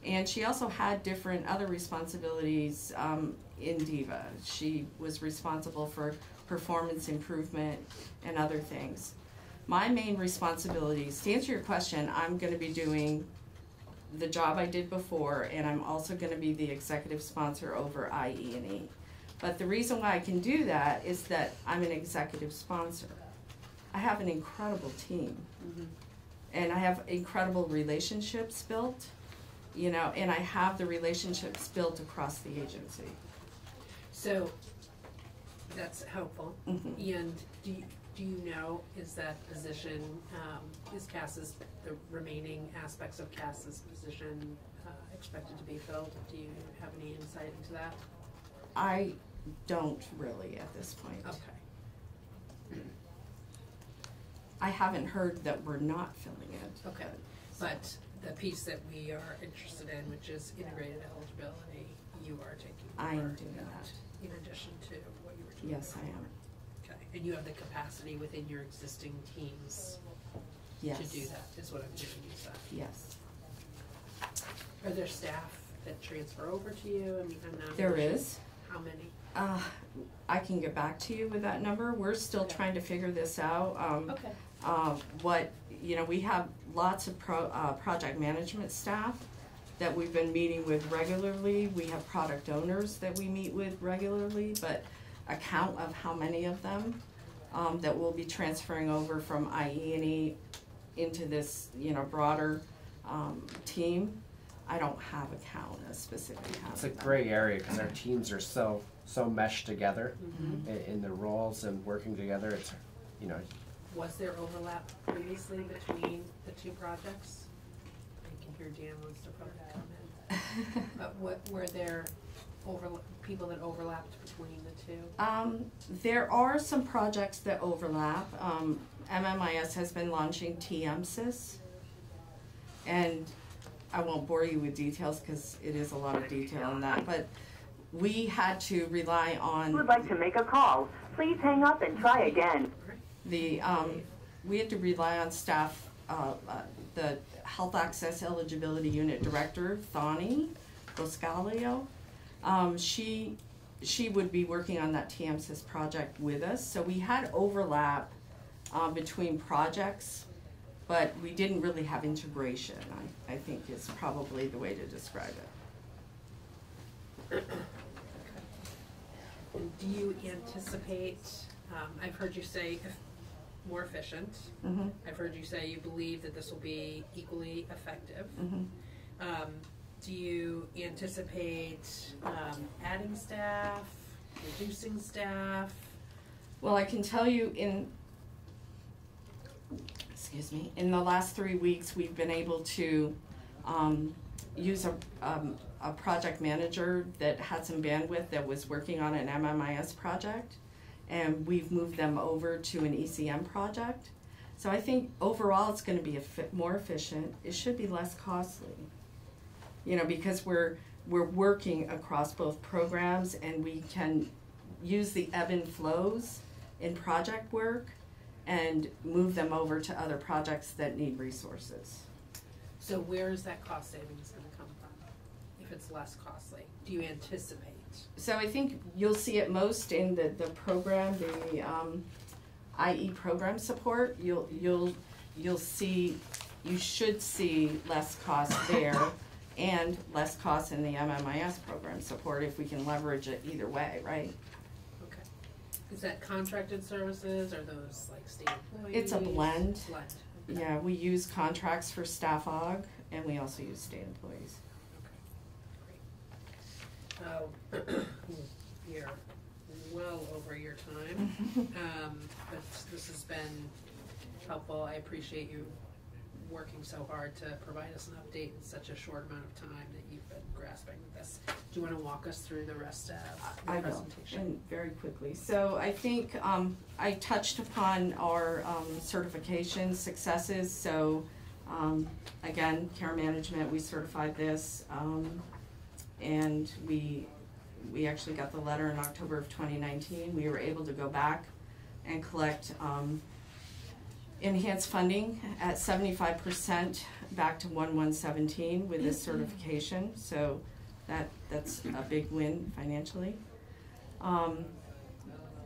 Speaker 12: And she also had different other responsibilities, um, in DVHA. She was responsible for performance improvement and other things. My main responsibilities, to answer your question, I'm gonna be doing the job I did before, and I'm also gonna be the executive sponsor over IE&E. But the reason why I can do that is that I'm an executive sponsor. I have an incredible team. And I have incredible relationships built, you know, and I have the relationships built across the agency.
Speaker 1: so, that's helpful.
Speaker 12: Mhm.
Speaker 1: And do you, do you know, is that position, um, is Cass's, the remaining aspects of Cass's position, uh, expected to be filled? Do you have any insight into that?
Speaker 12: I don't really at this point.
Speaker 1: Okay,
Speaker 12: I haven't heard that we're not filling it.
Speaker 1: okay. But the piece that we are interested in, which is integrated eligibility, you are taking
Speaker 12: I am doing
Speaker 1: in
Speaker 12: that.
Speaker 1: In addition to what you were doing.
Speaker 12: Yes, I am.
Speaker 1: And you have the capacity within your existing teams
Speaker 12: Yes.
Speaker 1: to do that, is what I'm hearing you say.
Speaker 12: Yes.
Speaker 1: Are there staff that transfer over to you? I mean, I'm not.
Speaker 12: There is.
Speaker 1: How many?
Speaker 12: Uh, I can get back to you with that number. We're still
Speaker 1: Okay.
Speaker 12: trying to figure this out. Um,
Speaker 1: Okay.
Speaker 12: uh, what, you know, we have lots of pro, uh, project management staff that we've been meeting with regularly. We have product owners that we meet with regularly, but a count of how many of them, um, that will be transferring over from IE&E into this, you know, broader, um, team, I don't have a count, a specific count.
Speaker 2: It's a gray area because our teams are so, so meshed together
Speaker 12: Mhm.
Speaker 2: in, in the roles and working together. It's, you know,
Speaker 1: Was there overlap previously between the two projects? I can hear Dan wants to probably comment. But what, were there overlap, people that overlapped between the two?
Speaker 12: Um, there are some projects that overlap. Um, MMIS has been launching TMSIS. And I won't bore you with details because it is a lot of detail in that, but we had to rely on.
Speaker 16: would like to make a call, please hang up and try again.
Speaker 12: The, um, we had to rely on staff, uh, uh, the Health Access Eligibility Unit Director, Thani Boscalio. Um, she, she would be working on that TMSIS project with us, so we had overlap, uh, between projects, but we didn't really have integration, I, I think is probably the way to describe it.
Speaker 1: And do you anticipate, um, I've heard you say more efficient.
Speaker 12: Mhm.
Speaker 1: I've heard you say you believe that this will be equally effective.
Speaker 12: Mhm.
Speaker 1: Um, do you anticipate, um, adding staff, reducing staff?
Speaker 12: Well, I can tell you in, excuse me, in the last three weeks, we've been able to, um, use a, um, a project manager that had some bandwidth that was working on an MMIS project. And we've moved them over to an ECM project. So I think overall, it's gonna be a fit, more efficient, it should be less costly. You know, because we're, we're working across both programs and we can use the ebb and flows in project work and move them over to other projects that need resources.
Speaker 1: So where is that cost savings gonna come from, if it's less costly? Do you anticipate?
Speaker 12: So I think you'll see it most in the, the program, the, um, IE program support. You'll, you'll, you'll see you should see less cost there and less cost in the MMIS program support if we can leverage it either way, right?
Speaker 1: Okay. Is that contracted services or those like state employees?
Speaker 12: It's a blend.
Speaker 1: Blend.
Speaker 12: Yeah, we use contracts for staff aug and we also use state employees. Okay. Great.
Speaker 1: Oh, you're well over your time. Um, but this has been helpful. I appreciate you working so hard to provide us an update in such a short amount of time that you've been grasping with this. Do you wanna walk us through the rest of
Speaker 12: I
Speaker 1: the
Speaker 12: will,
Speaker 1: presentation?
Speaker 12: and very quickly. So I think um, I touched upon our um, certification successes. So um, again, care management, we certified this. um, And we, we actually got the letter in October of 2019. We were able to go back and collect um, enhanced funding at 75% back to 1117 with this certification. So that, that's a big win financially. Um,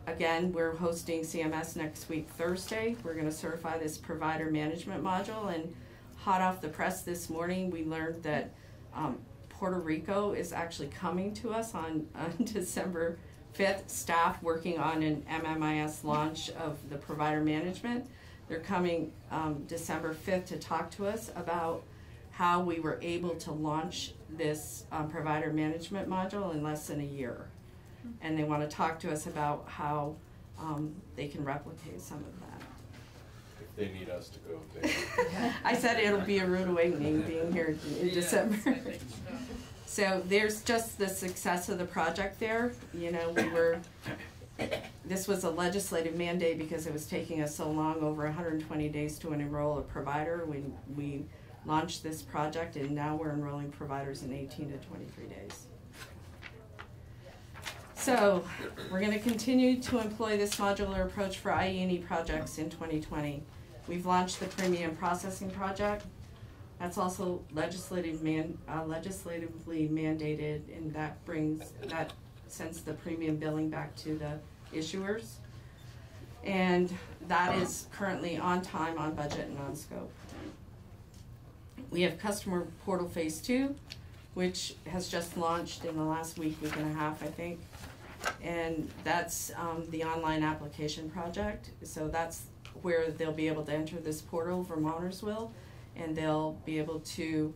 Speaker 12: again, we're hosting CMS next week, Thursday. We're gonna certify this provider management module and hot off the press this morning, we learned that, um, Puerto Rico is actually coming to us on, on December fifth. Staff working on an MMIS launch of the provider management. They're coming, um, December fifth to talk to us about how we were able to launch this um, provider management module in less than a year. And they want to talk to us about how um, they can replicate some of that.
Speaker 7: If they need us to go there.
Speaker 12: I said it'll be a rude awakening being here in December. So there's just the success of the project there, you know, we were, this was a legislative mandate because it was taking us so long, over hundred and twenty days to enroll a provider. We, we launched this project and now we're enrolling providers in eighteen to twenty-three days. So, we're gonna continue to employ this modular approach for IE&E projects in twenty twenty. We've launched the premium processing project. That's also legislative man, uh, legislatively mandated, and that brings, that sends the premium billing back to the issuers. And that is currently on time, on budget, and on scope. We have customer portal phase two, which has just launched in the last week, week and a half, I think. And that's um, the online application project. So that's where they'll be able to enter this portal, Vermonters will, and they'll be able to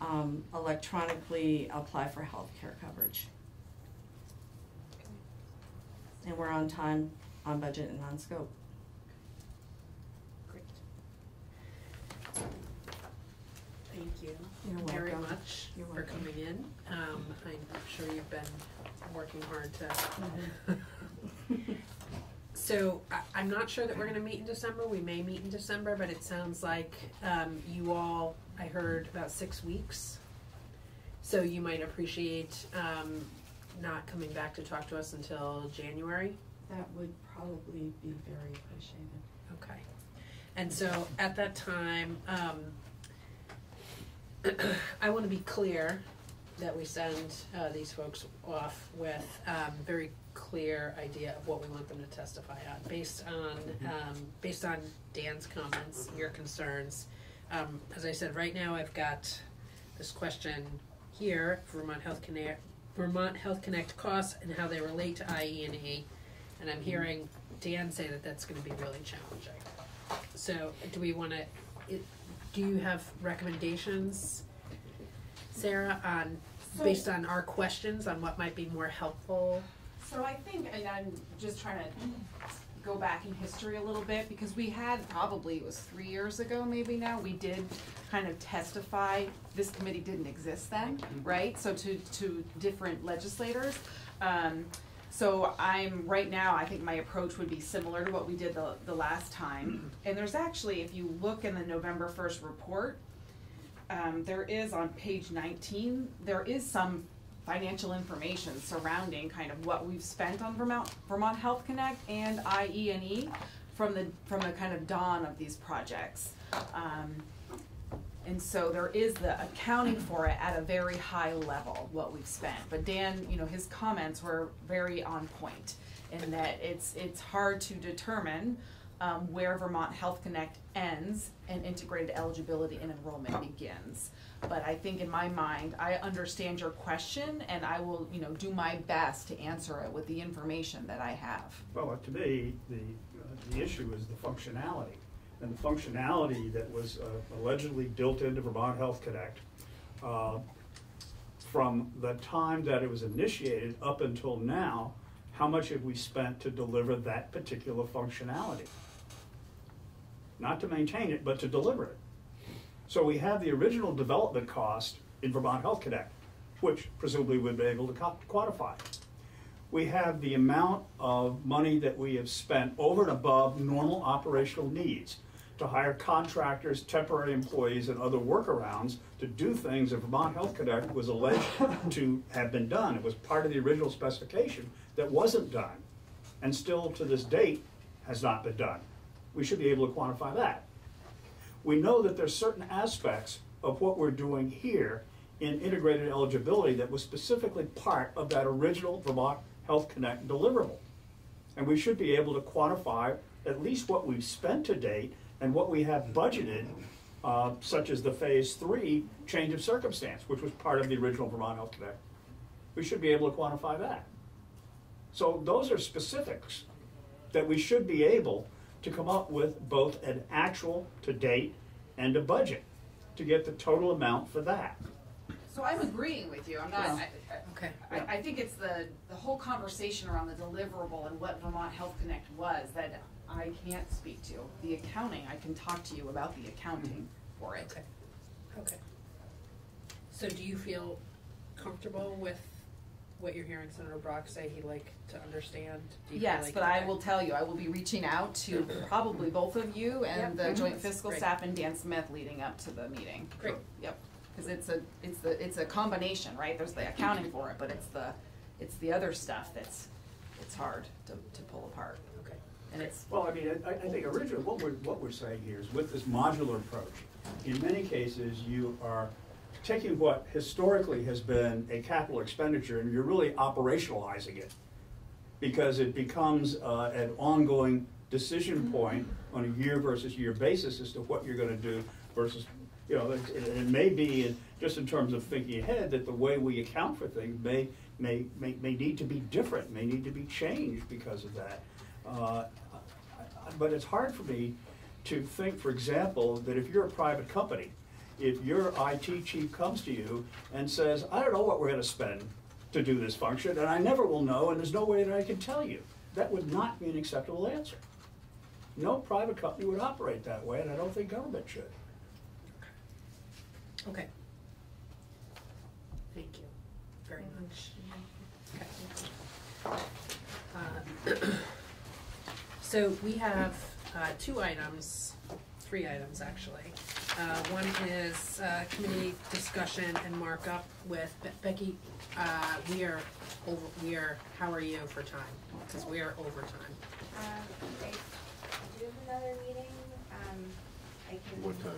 Speaker 12: um, electronically apply for health care coverage. And we're on time, on budget, and on scope.
Speaker 1: Great. Thank you
Speaker 12: You're
Speaker 1: very
Speaker 12: welcome.
Speaker 1: much
Speaker 12: You're
Speaker 1: for
Speaker 12: welcome.
Speaker 1: coming in. Um, I'm sure you've been working hard to.
Speaker 12: Mm-hmm.
Speaker 1: So I, I'm not sure that we're gonna meet in December. We may meet in December, but it sounds like, um, you all, I heard about six weeks. So you might appreciate, um, not coming back to talk to us until January.
Speaker 12: That would probably be very appreciated.
Speaker 1: Okay. And so at that time, um, I want to be clear that we send uh, these folks off with um, very clear idea of what we want them to testify on, based on um, based on Dan's comments, your concerns. Um, as I said, right now I've got this question here: for Vermont Health Connect, Vermont Health Connect costs and how they relate to IE and E, and I'm hearing Dan say that that's going to be really challenging. So, do we want to? Do you have recommendations, Sarah, on based on our questions on what might be more helpful?
Speaker 13: So I think, and I'm just trying to go back in history a little bit, because we had, probably it was three years ago maybe now, we did kind of testify, this committee didn't exist then, right? So to, to different legislators. Um, so I'm, right now, I think my approach would be similar to what we did the, the last time. And there's actually, if you look in the November first report, um, there is on page nineteen, there is some financial information surrounding kind of what we've spent on Vermont, Vermont Health Connect and IE and E from the, from the kind of dawn of these projects. Um, and so there is the accounting for it at a very high level, what we've spent. But Dan, you know, his comments were very on point in that it's, it's hard to determine um, where Vermont Health Connect ends and integrated eligibility and enrollment begins. But I think in my mind, I understand your question and I will, you know, do my best to answer it with the information that I have.
Speaker 4: Well, to me, the, uh, the issue is the functionality. And the functionality that was uh, allegedly built into Vermont Health Connect, uh, from the time that it was initiated up until now, how much have we spent to deliver that particular functionality? Not to maintain it, but to deliver it. So we have the original development cost in Vermont Health Connect, which presumably we'd be able to quantify. We have the amount of money that we have spent over and above normal operational needs to hire contractors, temporary employees, and other workarounds to do things that Vermont Health Connect was alleged to have been done. It was part of the original specification that wasn't done, and still to this date has not been done. We should be able to quantify that. We know that there's certain aspects of what we're doing here in integrated eligibility that was specifically part of that original Vermont Health Connect deliverable. And we should be able to quantify at least what we've spent to date and what we have budgeted, uh, such as the phase three change of circumstance, which was part of the original Vermont Health Connect. We should be able to quantify that. So those are specifics that we should be able to come up with both an actual to date and a budget to get the total amount for that.
Speaker 13: So I'm agreeing with you. I'm not. I,
Speaker 1: Okay.
Speaker 13: I, I think it's the the whole conversation around the deliverable and what Vermont Health Connect was that I can't speak to. The accounting, I can talk to you about the accounting mm-hmm. for it.
Speaker 1: Okay. Okay. So do you feel comfortable with what you're hearing Senator Brock say he'd like to understand? Do you feel
Speaker 13: Yes,
Speaker 1: like-
Speaker 13: but I
Speaker 1: okay.
Speaker 13: will tell you, I will be reaching out to probably both of you and
Speaker 1: Yep.
Speaker 13: the joint
Speaker 1: Mhm.
Speaker 13: fiscal
Speaker 1: Great.
Speaker 13: staff and Dan Smith leading up to the meeting.
Speaker 1: Great.
Speaker 13: Yep, because it's a, it's the, it's a combination, right? There's the accounting for it, but it's the, it's the other stuff that's, it's hard to, to pull apart.
Speaker 1: Okay.
Speaker 13: And it's,
Speaker 4: Well, I mean, I, I think originally, what we're, what we're saying here is with this modular approach, in many cases, you are taking what historically has been a capital expenditure and you're really operationalizing it. Because it becomes, uh, an ongoing decision point on a year versus year basis as to what you're gonna do versus, you know, it, it may be, in- just in terms of thinking ahead, that the way we account for things may, may, may, may need to be different, may need to be changed because of that. Uh, But it's hard for me to think, for example, that if you're a private company, if your IT chief comes to you and says, I don't know what we're gonna spend to do this function, and I never will know, and there's no way that I can tell you, that would not be an acceptable answer. No private company would operate that way, and I don't think government should.
Speaker 1: Okay. Thank you very much. Okay. Uh, So we have uh, two items, three items actually. Uh, One is uh, committee discussion and markup with Be- Becky. uh, We are over, we are, how are you for time? Because we are over time.
Speaker 17: Um, I do have another meeting, um, I can.
Speaker 7: What time?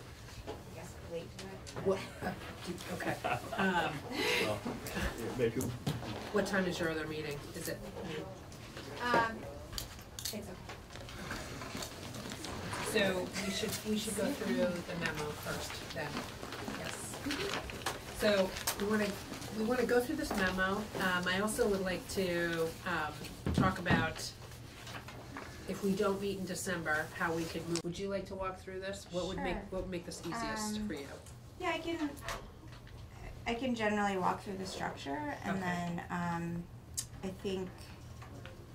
Speaker 17: I guess relate to it.
Speaker 1: What, uh, do- okay. Um,
Speaker 4: Well, Make
Speaker 1: What time is your other meeting? Is it?
Speaker 17: Um, it's okay.
Speaker 1: So we should, we should go through the memo first then, yes. So we wanna, we wanna go through this memo. Um, I also would like to, um, talk about if we don't meet in December, how we could move. Would you like to walk through this? What would make,
Speaker 17: Sure.
Speaker 1: what would make this easiest
Speaker 17: Um,
Speaker 1: for you?
Speaker 17: Yeah, I can, I can generally walk through the structure and
Speaker 1: Okay.
Speaker 17: then, um, I think,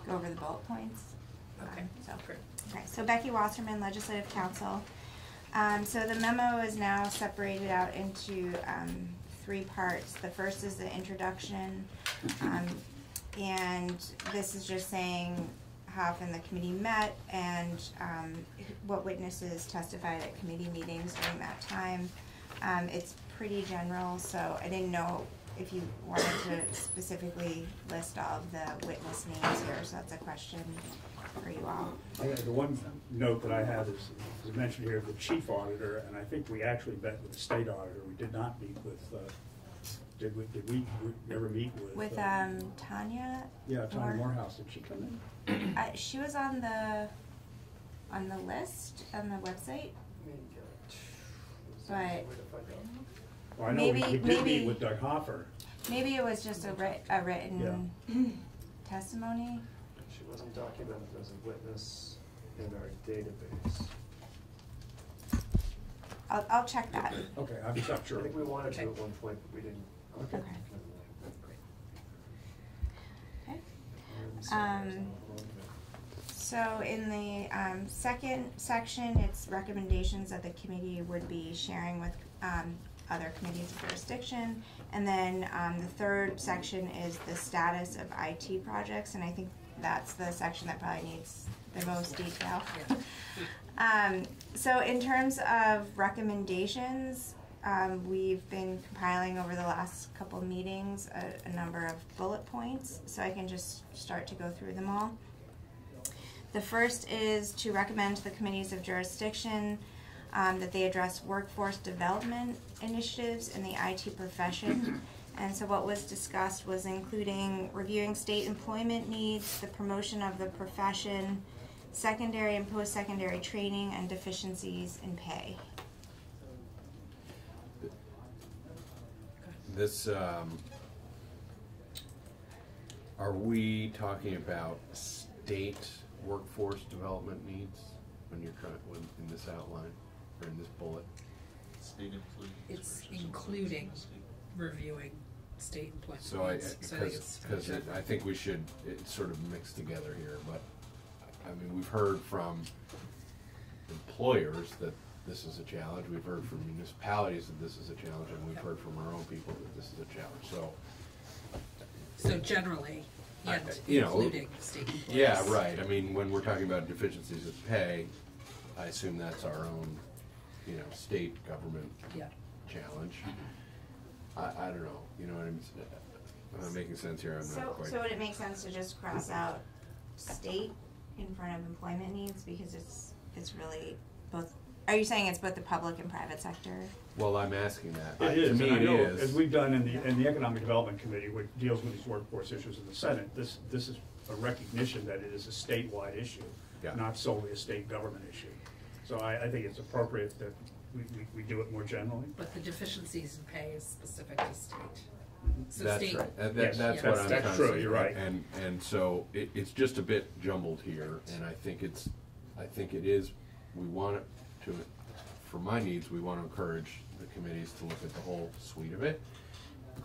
Speaker 17: go over the bullet points.
Speaker 1: Okay,
Speaker 17: Um, So,
Speaker 1: great.
Speaker 17: Okay, so Becky Wasserman, Legislative Council. Um, so the memo is now separated out into, um, three parts. The first is the introduction, um, and this is just saying how often the committee met and, um, what witnesses testified at committee meetings during that time. Um, it's pretty general, so I didn't know if you wanted to specifically list all of the witness names here, so that's a question for you all.
Speaker 4: I- the one note that I have is, is mentioned here, the chief auditor, and I think we actually met with the state auditor. We did not meet with, uh, did we, did we we ever meet with?
Speaker 17: With,
Speaker 4: uh,
Speaker 17: um, Tanya?
Speaker 4: Yeah, Tanya
Speaker 17: Moore-
Speaker 4: Morehouse, did she come in?
Speaker 17: Uh, she was on the, on the list on the website, but
Speaker 4: Well, I know we
Speaker 17: Maybe-
Speaker 4: we did
Speaker 17: maybe-
Speaker 4: meet with Doug Hoffer.
Speaker 17: maybe it was just a writ, a written testimony.
Speaker 11: She wasn't documented as a witness in our database.
Speaker 17: I'll, I'll check that.
Speaker 4: Okay, I'm not
Speaker 11: I
Speaker 4: sure.
Speaker 11: think we wanted to at one point, but we didn't.
Speaker 4: Okay.
Speaker 17: Okay. Okay.
Speaker 11: I'm there's
Speaker 17: Um,
Speaker 11: not a lot of it.
Speaker 17: So in the um, second section, it's recommendations that the committee would be sharing with um, other committees of jurisdiction. And then um, the third section is the status of IT projects, and I think that's the section that probably needs the most detail. Um, so in terms of recommendations, um, we've been compiling over the last couple meetings a, a number of bullet points, so I can just start to go through them all. The first is to recommend to the committees of jurisdiction um, that they address workforce development initiatives in the IT profession. And so what was discussed was including reviewing state employment needs, the promotion of the profession, secondary and post-secondary training, and deficiencies in pay.
Speaker 7: This, um, are we talking about state workforce development needs when you're trying, when, in this outline, or in this bullet?
Speaker 9: State employees
Speaker 1: It's
Speaker 9: versus
Speaker 1: including
Speaker 9: employees in the state.
Speaker 1: reviewing state employment
Speaker 7: So I,
Speaker 1: needs. Uh, so I think
Speaker 7: because,
Speaker 1: it's
Speaker 7: because it- I think we should, it's sort of mixed together here, but, I mean, we've heard from employers that this is a challenge, we've heard from municipalities that this is a challenge, and we've heard from our own people that this is a challenge, so.
Speaker 1: So generally,
Speaker 7: I-
Speaker 1: and
Speaker 7: you know,
Speaker 1: including state employees.
Speaker 7: Yeah, right, I mean, when we're talking about deficiencies of pay, I assume that's our own, you know, state government
Speaker 1: Yeah.
Speaker 7: challenge. Mm-hmm. I, I don't know, you know what I'm, s- am I making sense here? I'm not
Speaker 17: So,
Speaker 7: quite.
Speaker 17: so would it make sense to just cross out state in front of employment needs, because it's, it's really both, are you saying it's both the public and private sector?
Speaker 7: Well, I'm asking that. I-
Speaker 4: It
Speaker 7: to
Speaker 4: is,
Speaker 7: me,
Speaker 4: and I
Speaker 7: it
Speaker 4: know,
Speaker 7: is.
Speaker 4: as we've done in the, in the Economic Development Committee, which deals with these workforce issues in the Senate, this, this is a recognition that it is a statewide issue,
Speaker 7: Yeah.
Speaker 4: not solely a state government issue. So I, I think it's appropriate that we, we, we do it more generally.
Speaker 1: But the deficiencies in pay is specific to state. So
Speaker 7: That's
Speaker 1: state-
Speaker 7: right, and that,
Speaker 4: Yes,
Speaker 7: that's
Speaker 1: yeah.
Speaker 7: what I'm
Speaker 4: that's
Speaker 7: trying
Speaker 4: true,
Speaker 7: to say.
Speaker 4: you're right.
Speaker 7: And, and so it, it's just a bit jumbled here, and I think it's, I think it is, we want it to, for my needs, we want to encourage the committees to look at the whole suite of it.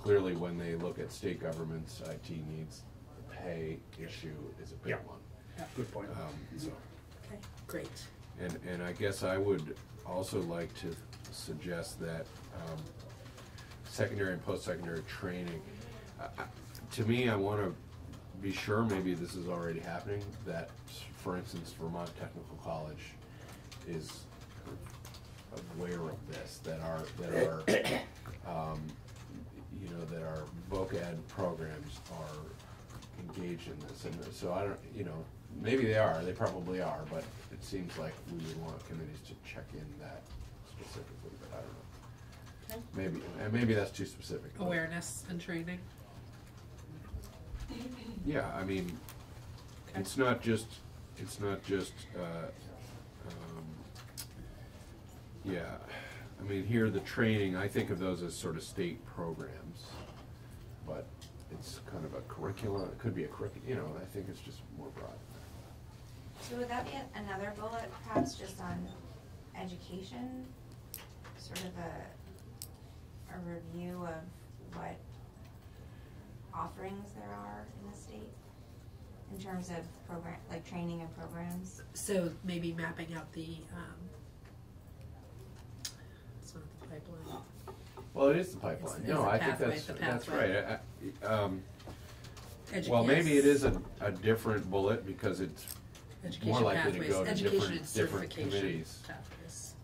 Speaker 7: Clearly, when they look at state government's IT needs, the pay issue is a big
Speaker 4: Yeah.
Speaker 7: one.
Speaker 4: Good point.
Speaker 7: Um, so,
Speaker 1: Okay, great.
Speaker 7: and, and I guess I would also like to suggest that, um, secondary and post-secondary training, I- I- to me, I wanna be sure, maybe this is already happening, that, for instance, Vermont Technical College is aware of this, that our, that our, um, you know, that our voc ed programs are engaged in this, and so I don't, you know, maybe they are, they probably are, but it seems like we would want committees to check in that specifically, but I don't know.
Speaker 1: Okay.
Speaker 7: Maybe, and maybe that's too specific. but-
Speaker 1: Awareness and training.
Speaker 7: Yeah, I mean,
Speaker 1: Okay.
Speaker 7: it's not just, it's not just, uh, um, yeah, I mean, here, the training, I think of those as sort of state programs, but it's kind of a curriculum, it could be a curriculum, you know, I think it's just more broad.
Speaker 17: So would that be another bullet, perhaps just on education? Sort of a, a review of what offerings there are in the state? In terms of program, like training and programs?
Speaker 1: So maybe mapping out the, um, it's not the pipeline.
Speaker 7: Well, it is the pipeline,
Speaker 1: It's-
Speaker 7: no,
Speaker 1: it's
Speaker 7: I
Speaker 1: the
Speaker 7: think that's, that's right, I- I- um, well, maybe it is a, a different bullet, because it's more
Speaker 1: Education
Speaker 7: likely to
Speaker 1: pathways,
Speaker 7: go to
Speaker 1: education
Speaker 7: different,
Speaker 1: and
Speaker 7: different
Speaker 1: certification
Speaker 7: committees.
Speaker 1: pathways.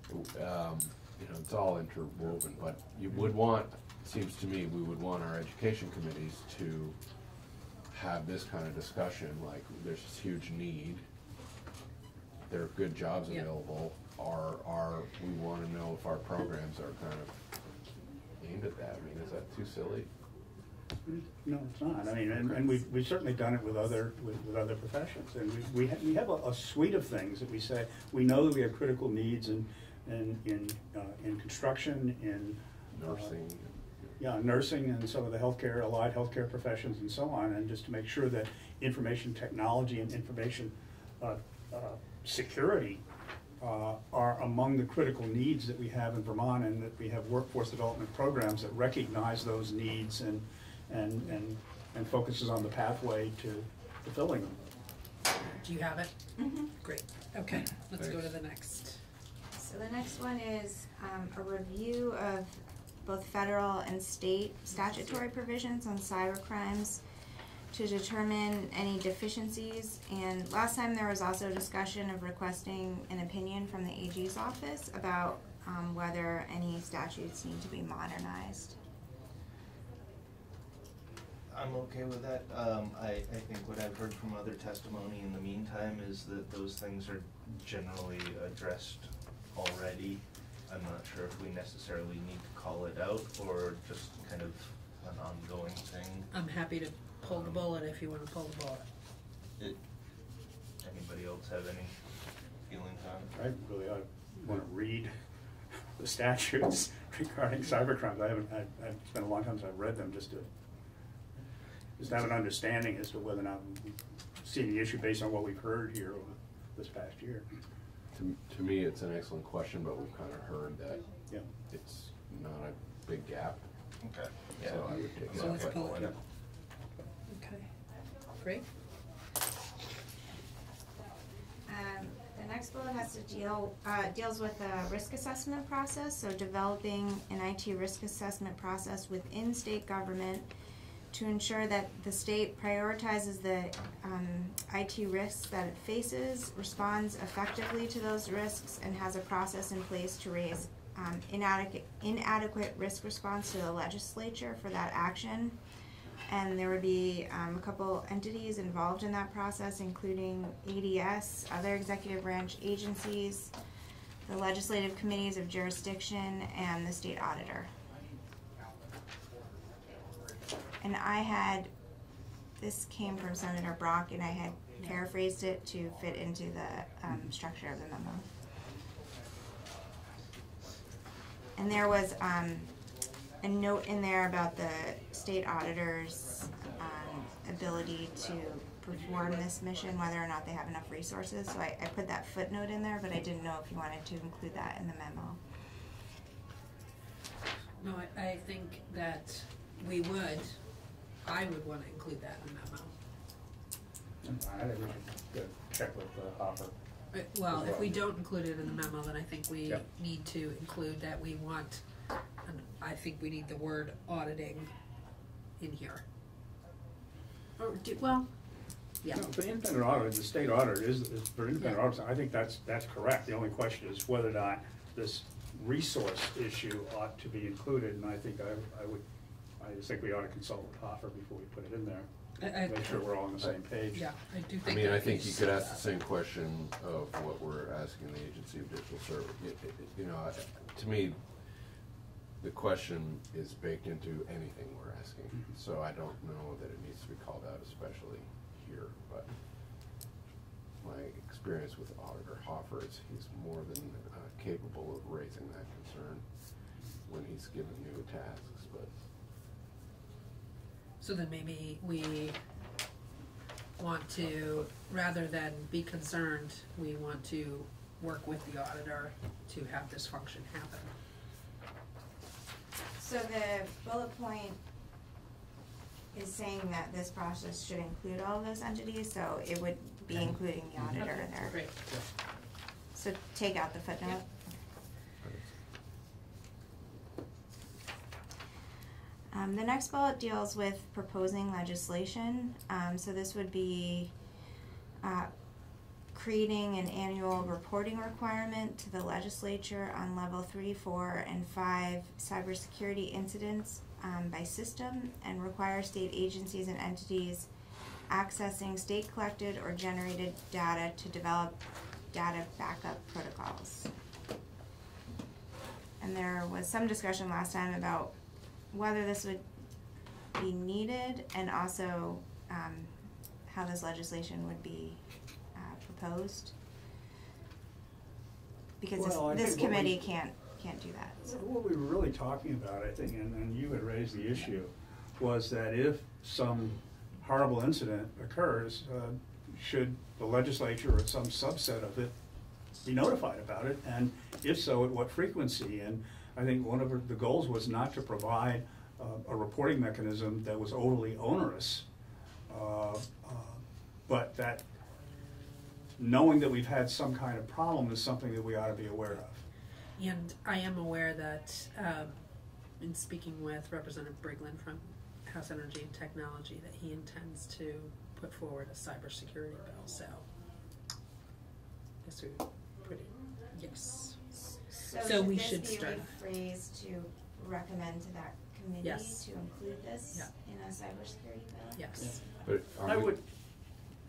Speaker 7: um, you know, it's all interwoven, but you would want, it seems to me, we would want our education committees to have this kind of discussion, like, there's this huge need, there are good jobs
Speaker 1: Yeah.
Speaker 7: available, are, are, we wanna know if our programs are kind of aimed at that, I mean, is that too silly?
Speaker 4: No, it's not. I mean, and, and we've, we've certainly done it with other, with, with other professions. And we, we have, we have a, a suite of things that we say, we know that we have critical needs in, in, in, uh, in construction, in. uh,
Speaker 7: Nursing.
Speaker 4: Yeah, nursing and some of the healthcare, allied healthcare professions and so on, and just to make sure that information technology and information, uh, uh, security uh, are among the critical needs that we have in Vermont, and that we have workforce development programs that recognize those needs and, and, and, and focuses on the pathway to fulfilling them.
Speaker 1: Do you have it?
Speaker 17: Mhm.
Speaker 1: Great, okay, let's go to the next.
Speaker 17: So the next one is um, a review of both federal and state statutory provisions on cyber crimes to determine any deficiencies. And last time there was also discussion of requesting an opinion from the AG's office about um, whether any statutes need to be modernized.
Speaker 10: I'm okay with that. Um, I, I think what I've heard from other testimony in the meantime is that those things are generally addressed already. I'm not sure if we necessarily need to call it out or just kind of an ongoing thing.
Speaker 1: I'm happy to pull the bullet if you wanna pull the bullet.
Speaker 10: It, anybody else have any feelings on it?
Speaker 4: I really, I want to read the statutes regarding cybercrimes. I haven't, I, I've spent a long time since I've read them, just to, just have an understanding as to whether or not we see the issue based on what we've heard here over this past year.
Speaker 7: To, to me, it's an excellent question, but we've kind of heard that
Speaker 4: Yeah.
Speaker 7: it's not a big gap.
Speaker 10: Okay.
Speaker 7: So I would take
Speaker 1: So let's
Speaker 7: that.
Speaker 1: pull it. Okay, great.
Speaker 17: Um, the next bullet has to deal, uh, deals with the risk assessment process, so developing an IT risk assessment process within state government to ensure that the state prioritizes the, um, IT risks that it faces, responds effectively to those risks, and has a process in place to raise, um, inadequate, inadequate risk response to the legislature for that action. And there would be um, a couple entities involved in that process, including ADS, other executive branch agencies, the legislative committees of jurisdiction, and the state auditor. And I had, this came from Senator Brock, and I had paraphrased it to fit into the um, structure of the memo. And there was um, a note in there about the state auditor's um, ability to perform this mission, whether or not they have enough resources. So I, I put that footnote in there, but I didn't know if you wanted to include that in the memo.
Speaker 1: No, I, I think that we would, I would wanna include that in the memo.
Speaker 4: I think we should uh, check with uh,
Speaker 1: Hoffer. Well, if we don't include it in the memo, then I think we
Speaker 4: Yep.
Speaker 1: need to include that we want, and I think we need the word auditing in here. Or do, well, yeah.
Speaker 4: No, for the independent auditor, the state auditor is, is for independent
Speaker 1: Yeah.
Speaker 4: auditors, I think that's, that's correct. The only question is whether or not this resource issue ought to be included, and I think I, I would, I just think we ought to consult with Hoffer before we put it in there.
Speaker 1: I- I-
Speaker 4: Make sure we're all on the same page.
Speaker 1: Yeah, I do
Speaker 7: I mean,
Speaker 1: that
Speaker 7: I think you
Speaker 1: said
Speaker 7: could ask the same question of what we're asking the Agency of Digital Service. You know, I- to me, the question is baked into anything we're asking.
Speaker 4: Mm-hmm.
Speaker 7: So I don't know that it needs to be called out especially here, but my experience with Auditor Hoffer is he's more than uh, capable of raising that concern when he's given new tasks, but
Speaker 1: So then maybe we want to, rather than be concerned, we want to work with the auditor to have this function happen.
Speaker 17: So the bullet point is saying that this process should include all of those entities, so it would be including the mhm. auditor
Speaker 1: Okay,
Speaker 17: there.
Speaker 1: Great.
Speaker 17: So take out the footnote. Um, the next bullet deals with proposing legislation, um, so this would be, uh, creating an annual reporting requirement to the legislature on level three, four, and five cybersecurity incidents, um, by system, and require state agencies and entities accessing state collected or generated data to develop data backup protocols. And there was some discussion last time about whether this would be needed and also um, how this legislation would be uh, proposed? Because this,
Speaker 4: Well, I
Speaker 17: this
Speaker 4: think what we-
Speaker 17: committee can't, can't do that. so.
Speaker 4: What we were really talking about, I think, and, and you had raised the issue, was that if some horrible incident occurs, uh, should the legislature or some subset of it be notified about it? And if so, at what frequency? And I think one of the goals was not to provide uh, a reporting mechanism that was overly onerous, uh, uh, but that knowing that we've had some kind of problem is something that we ought to be aware of.
Speaker 1: And I am aware that, um, in speaking with Representative Briglin from House Energy and Technology, that he intends to put forward a cybersecurity bill, so. Yes, we put it, yes. So we should start.
Speaker 17: should this be rephrased to recommend to that committee
Speaker 1: Yes.
Speaker 17: to include this
Speaker 1: Yeah.
Speaker 17: in a cybersecurity bill?
Speaker 1: Yes.
Speaker 7: But
Speaker 4: I
Speaker 7: are we,
Speaker 4: would-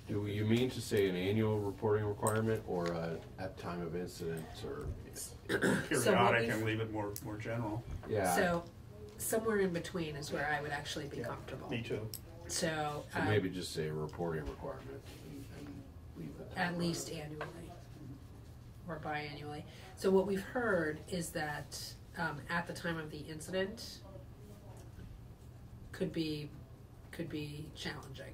Speaker 7: do you mean to say an annual reporting requirement or a at time of incidents or?
Speaker 4: periodic
Speaker 1: we've-
Speaker 4: and leave it more, more general.
Speaker 7: Yeah.
Speaker 1: So, somewhere in between is where I would actually be comfortable.
Speaker 4: Me too.
Speaker 1: So,
Speaker 7: So
Speaker 1: um,
Speaker 7: maybe just say a reporting requirement and, and leave it.
Speaker 1: at least annually or biannually. So what we've heard is that um, at the time of the incident could be could be challenging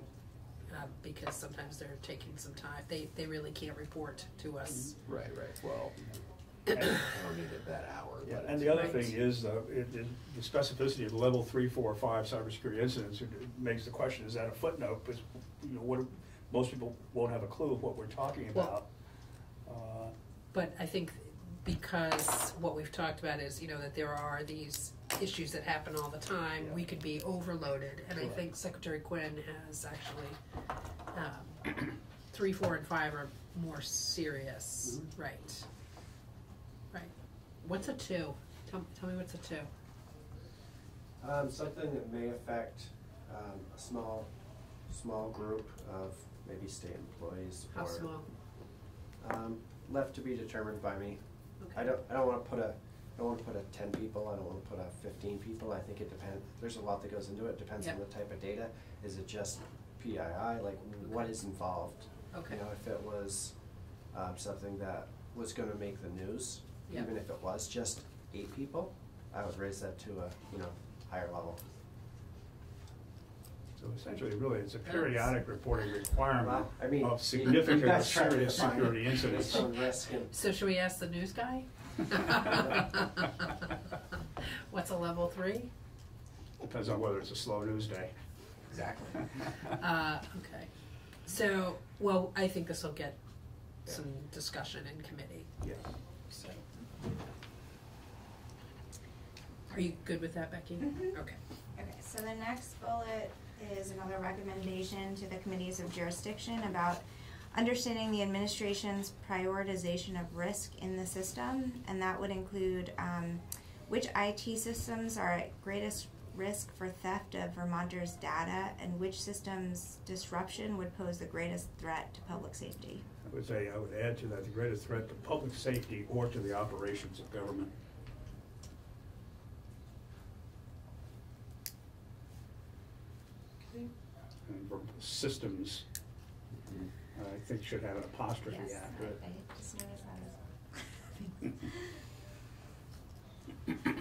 Speaker 1: uh, because sometimes they're taking some time. They they really can't report to us.
Speaker 7: Right, right, well, I don't need it that hour.
Speaker 4: Yeah, and the other
Speaker 1: Right.
Speaker 4: thing is, uh, it, it, the specificity of level three, four, five cybersecurity incidents, makes the question, is that a footnote? Because, you know, what, most people won't have a clue of what we're talking
Speaker 1: Well-
Speaker 4: about. Uh,
Speaker 1: But I think because what we've talked about is, you know, that there are these issues that happen all the time, we could be overloaded. And I
Speaker 4: Correct.
Speaker 1: think Secretary Quinn has actually, um, three, four, and five are more serious, right? Right. What's a two? Tell, tell me what's a two?
Speaker 2: Um, something that may affect, um, a small, small group of maybe state employees or.
Speaker 1: How small?
Speaker 2: Um, left to be determined by me. I don't, I don't wanna put a, I don't wanna put a ten people, I don't wanna put a fifteen people, I think it depends, there's a lot that goes into it, depends on the type of data. Is it just PII, like what is involved?
Speaker 1: Okay.
Speaker 2: You know, if it was, um, something that was gonna make the news, even if it was just eight people, I would raise that to a, you know, higher level.
Speaker 4: So essentially, really, it's a periodic reporting requirement
Speaker 2: Well, I mean,
Speaker 4: of significant or
Speaker 2: guys try to
Speaker 4: serious security incidents.
Speaker 2: based on risk and-
Speaker 1: So should we ask the news guy? What's a level three?
Speaker 4: Depends on whether it's a slow news day.
Speaker 2: Exactly.
Speaker 1: Uh, okay. So, well, I think this will get some discussion in committee,
Speaker 4: Yeah.
Speaker 1: so. Are you good with that, Becky?
Speaker 17: Mhm.
Speaker 1: Okay.
Speaker 17: Okay, so the next bullet is another recommendation to the committees of jurisdiction about understanding the administration's prioritization of risk in the system, and that would include um, which IT systems are at greatest risk for theft of Vermonters' data, and which systems disruption would pose the greatest threat to public safety.
Speaker 4: I would say, I would add to that, the greatest threat to public safety or to the operations of government. And for systems, I think should have an apostrophe
Speaker 17: Yes,
Speaker 4: after it.
Speaker 17: I I just noticed that as well.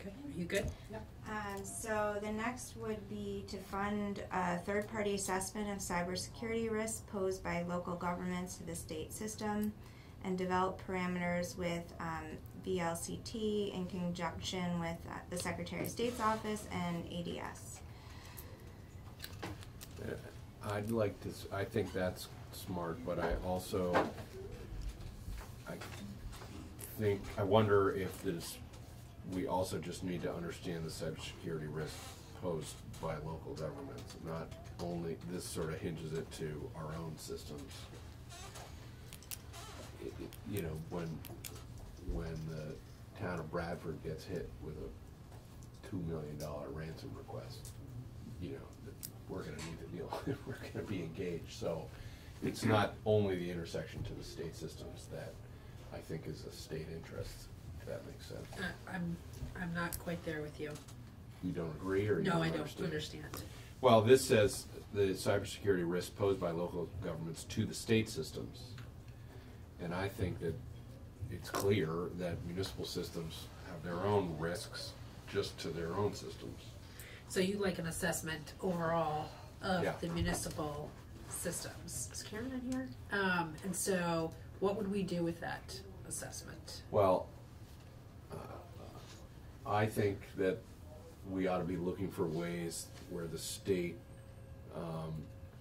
Speaker 1: Okay, are you good? Yep.
Speaker 17: Um, so the next would be to fund a third-party assessment of cybersecurity risks posed by local governments to the state system and develop parameters with um, VLCT in conjunction with uh, the Secretary of State's office and ADS.
Speaker 7: Uh, I'd like to, I think that's smart, but I also, I think, I wonder if this, we also just need to understand the cybersecurity risk posed by local governments, not only, this sort of hinges it to our own systems. It- it- You know, when, when the town of Bradford gets hit with a two million dollar ransom request, you know, that we're gonna need to deal, we're gonna be engaged, so it's not only the intersection to the state systems that I think is a state interest, if that makes sense.
Speaker 1: I'm, I'm not quite there with you.
Speaker 7: You don't agree, or you
Speaker 1: No,
Speaker 7: don't
Speaker 1: I don't
Speaker 7: understand?
Speaker 1: understand.
Speaker 7: Well, this says the cybersecurity risk posed by local governments to the state systems. And I think that it's clear that municipal systems have their own risks just to their own systems.
Speaker 1: So you like an assessment overall of
Speaker 7: Yeah.
Speaker 1: the municipal systems. Is Karen in here? Um, and so what would we do with that assessment?
Speaker 7: Well, uh, I think that we ought to be looking for ways where the state um,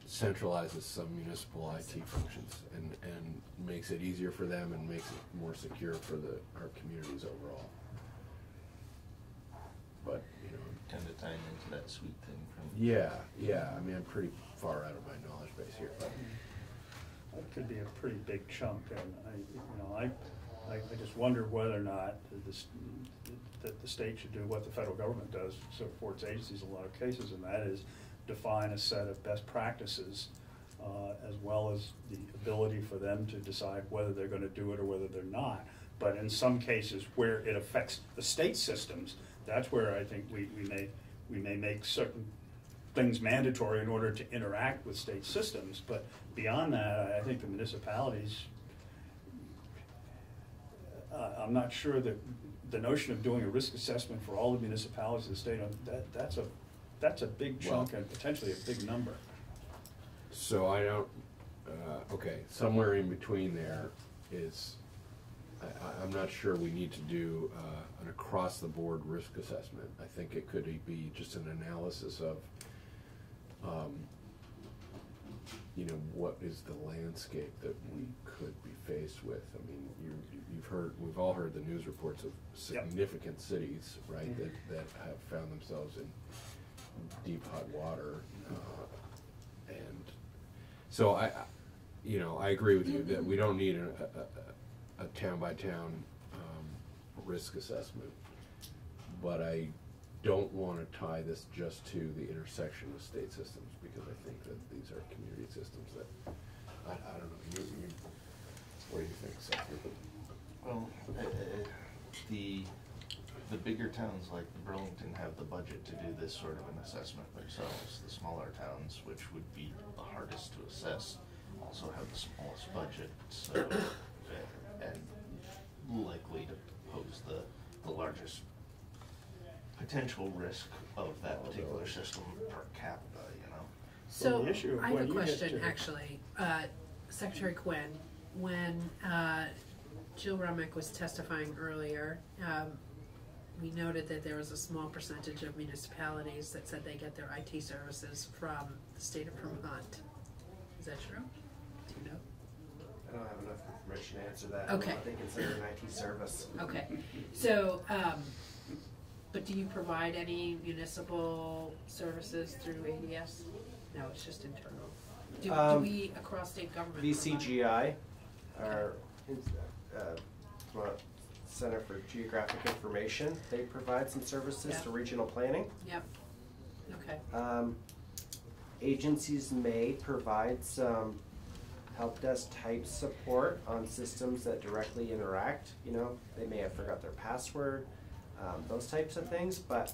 Speaker 7: centralizes some municipal IT functions and, and makes it easier for them and makes it more secure for the, our communities overall. But, you know,
Speaker 10: Tend to tie into that sweet thing from.
Speaker 7: yeah, yeah, I mean, I'm pretty far out of my knowledge base here, but.
Speaker 4: That could be a pretty big chunk, and I, you know, I, I I just wonder whether or not this, that the state should do what the federal government does, so for its agencies in a lot of cases, and that is define a set of best practices, uh, as well as the ability for them to decide whether they're gonna do it or whether they're not. But in some cases where it affects the state systems, that's where I think we, we may, we may make certain things mandatory in order to interact with state systems, but beyond that, I think the municipalities, uh, I'm not sure that the notion of doing a risk assessment for all the municipalities of the state, that, that's a, that's a big chunk
Speaker 7: Well-
Speaker 4: and potentially a big number.
Speaker 7: So I don't, uh, okay, somewhere in between there is, I, I- I'm not sure we need to do uh, an across-the-board risk assessment. I think it could be just an analysis of, um, you know, what is the landscape that we could be faced with? I mean, you, you've heard, we've all heard the news reports of
Speaker 4: Yep.
Speaker 7: significant cities, right, that, that have found themselves in deep hot water. uh, And so I, you know, I agree with you that we don't need a, a, a- a town-by-town, um, risk assessment. But I don't wanna tie this just to the intersection of state systems, because I think that these are community systems that, I, I don't know, you, you, what do you think, Seth?
Speaker 10: Well, uh, the, the bigger towns like Burlington have the budget to do this sort of an assessment themselves. The smaller towns, which would be the hardest to assess, also have the smallest budget, so, and likely to pose the, the largest potential risk of that particular system per capita, you know?
Speaker 1: So
Speaker 4: the issue of
Speaker 1: I have
Speaker 4: when
Speaker 1: a
Speaker 4: you get
Speaker 1: question,
Speaker 4: to-
Speaker 1: actually. Uh, Secretary Quinn, when uh, Jill Remick was testifying earlier, um, we noted that there was a small percentage of municipalities that said they get their IT services from the state of Vermont. Is that true? Do you know?
Speaker 2: I don't have enough information to answer that. I
Speaker 1: Okay.
Speaker 2: what they consider an IT service.
Speaker 1: Okay, so, um, but do you provide any municipal services through ADS? No, it's just internal. Do, do
Speaker 2: Um,
Speaker 1: we, across state government? provide-
Speaker 2: VCGI, our uh, Center for Geographic Information, they provide some services
Speaker 1: Yeah.
Speaker 2: to regional planning.
Speaker 1: Yep, okay.
Speaker 2: Um, Agencies may provide some help desk type support on systems that directly interact, you know, they may have forgot their password, um, those types of things, but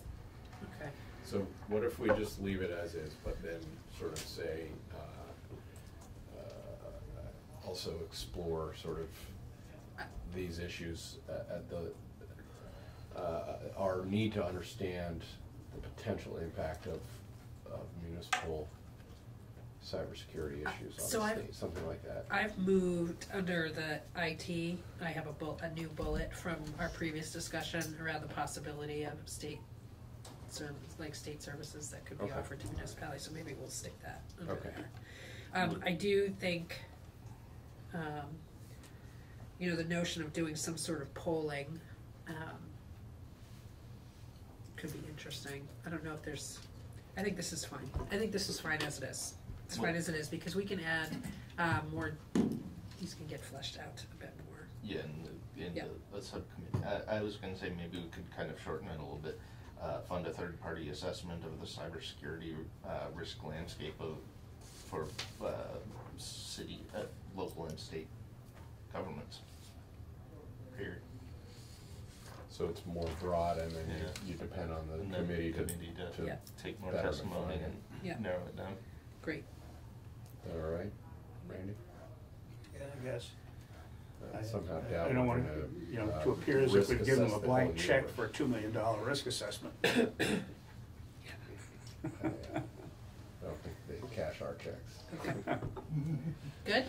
Speaker 1: Okay.
Speaker 7: So what if we just leave it as is, but then sort of say, uh, uh, also explore sort of these issues uh, at the, uh, our need to understand the potential impact of, of municipal cybersecurity issues
Speaker 1: So
Speaker 7: on the
Speaker 1: I've-
Speaker 7: state, something like that.
Speaker 1: I've moved under the IT, I have a a new bullet from our previous discussion around the possibility of state service, like state services that could be
Speaker 7: Okay.
Speaker 1: offered to municipalities, so maybe we'll stick that under
Speaker 7: Okay.
Speaker 1: there. Um, I do think, um, you know, the notion of doing some sort of polling, um, could be interesting. I don't know if there's, I think this is fine. I think this is fine as it is. It's fine as it is, because we can add, um, more, these can get fleshed out a bit more.
Speaker 10: Yeah, in the, in
Speaker 1: Yeah.
Speaker 10: the, the subcommittee, I, I was gonna say maybe we could kind of shorten it a little bit. Uh, fund a third-party assessment of the cybersecurity, uh, risk landscape of, for, uh, city, uh, local and state governments. Period.
Speaker 7: So it's more broad and then
Speaker 10: Yeah.
Speaker 7: you, you depend on the
Speaker 10: And the
Speaker 7: committee to,
Speaker 10: committee to
Speaker 7: to
Speaker 1: Yeah.
Speaker 10: take more
Speaker 7: better
Speaker 10: testimony
Speaker 7: define
Speaker 10: and
Speaker 1: Yeah.
Speaker 10: narrow it down.
Speaker 1: Great.
Speaker 7: All right, Randy?
Speaker 4: Yeah, I guess.
Speaker 7: I
Speaker 4: I-
Speaker 7: somehow
Speaker 4: I
Speaker 7: doubt
Speaker 4: don't
Speaker 7: we're
Speaker 4: want
Speaker 7: gonna,
Speaker 4: to, you know,
Speaker 7: uh,
Speaker 4: to appear as if
Speaker 7: risk
Speaker 4: we've given them a
Speaker 7: the
Speaker 4: blank
Speaker 7: whole
Speaker 4: check
Speaker 7: universe.
Speaker 4: for a two million dollar risk assessment.
Speaker 7: I don't think they cash our checks.
Speaker 1: Okay. Good?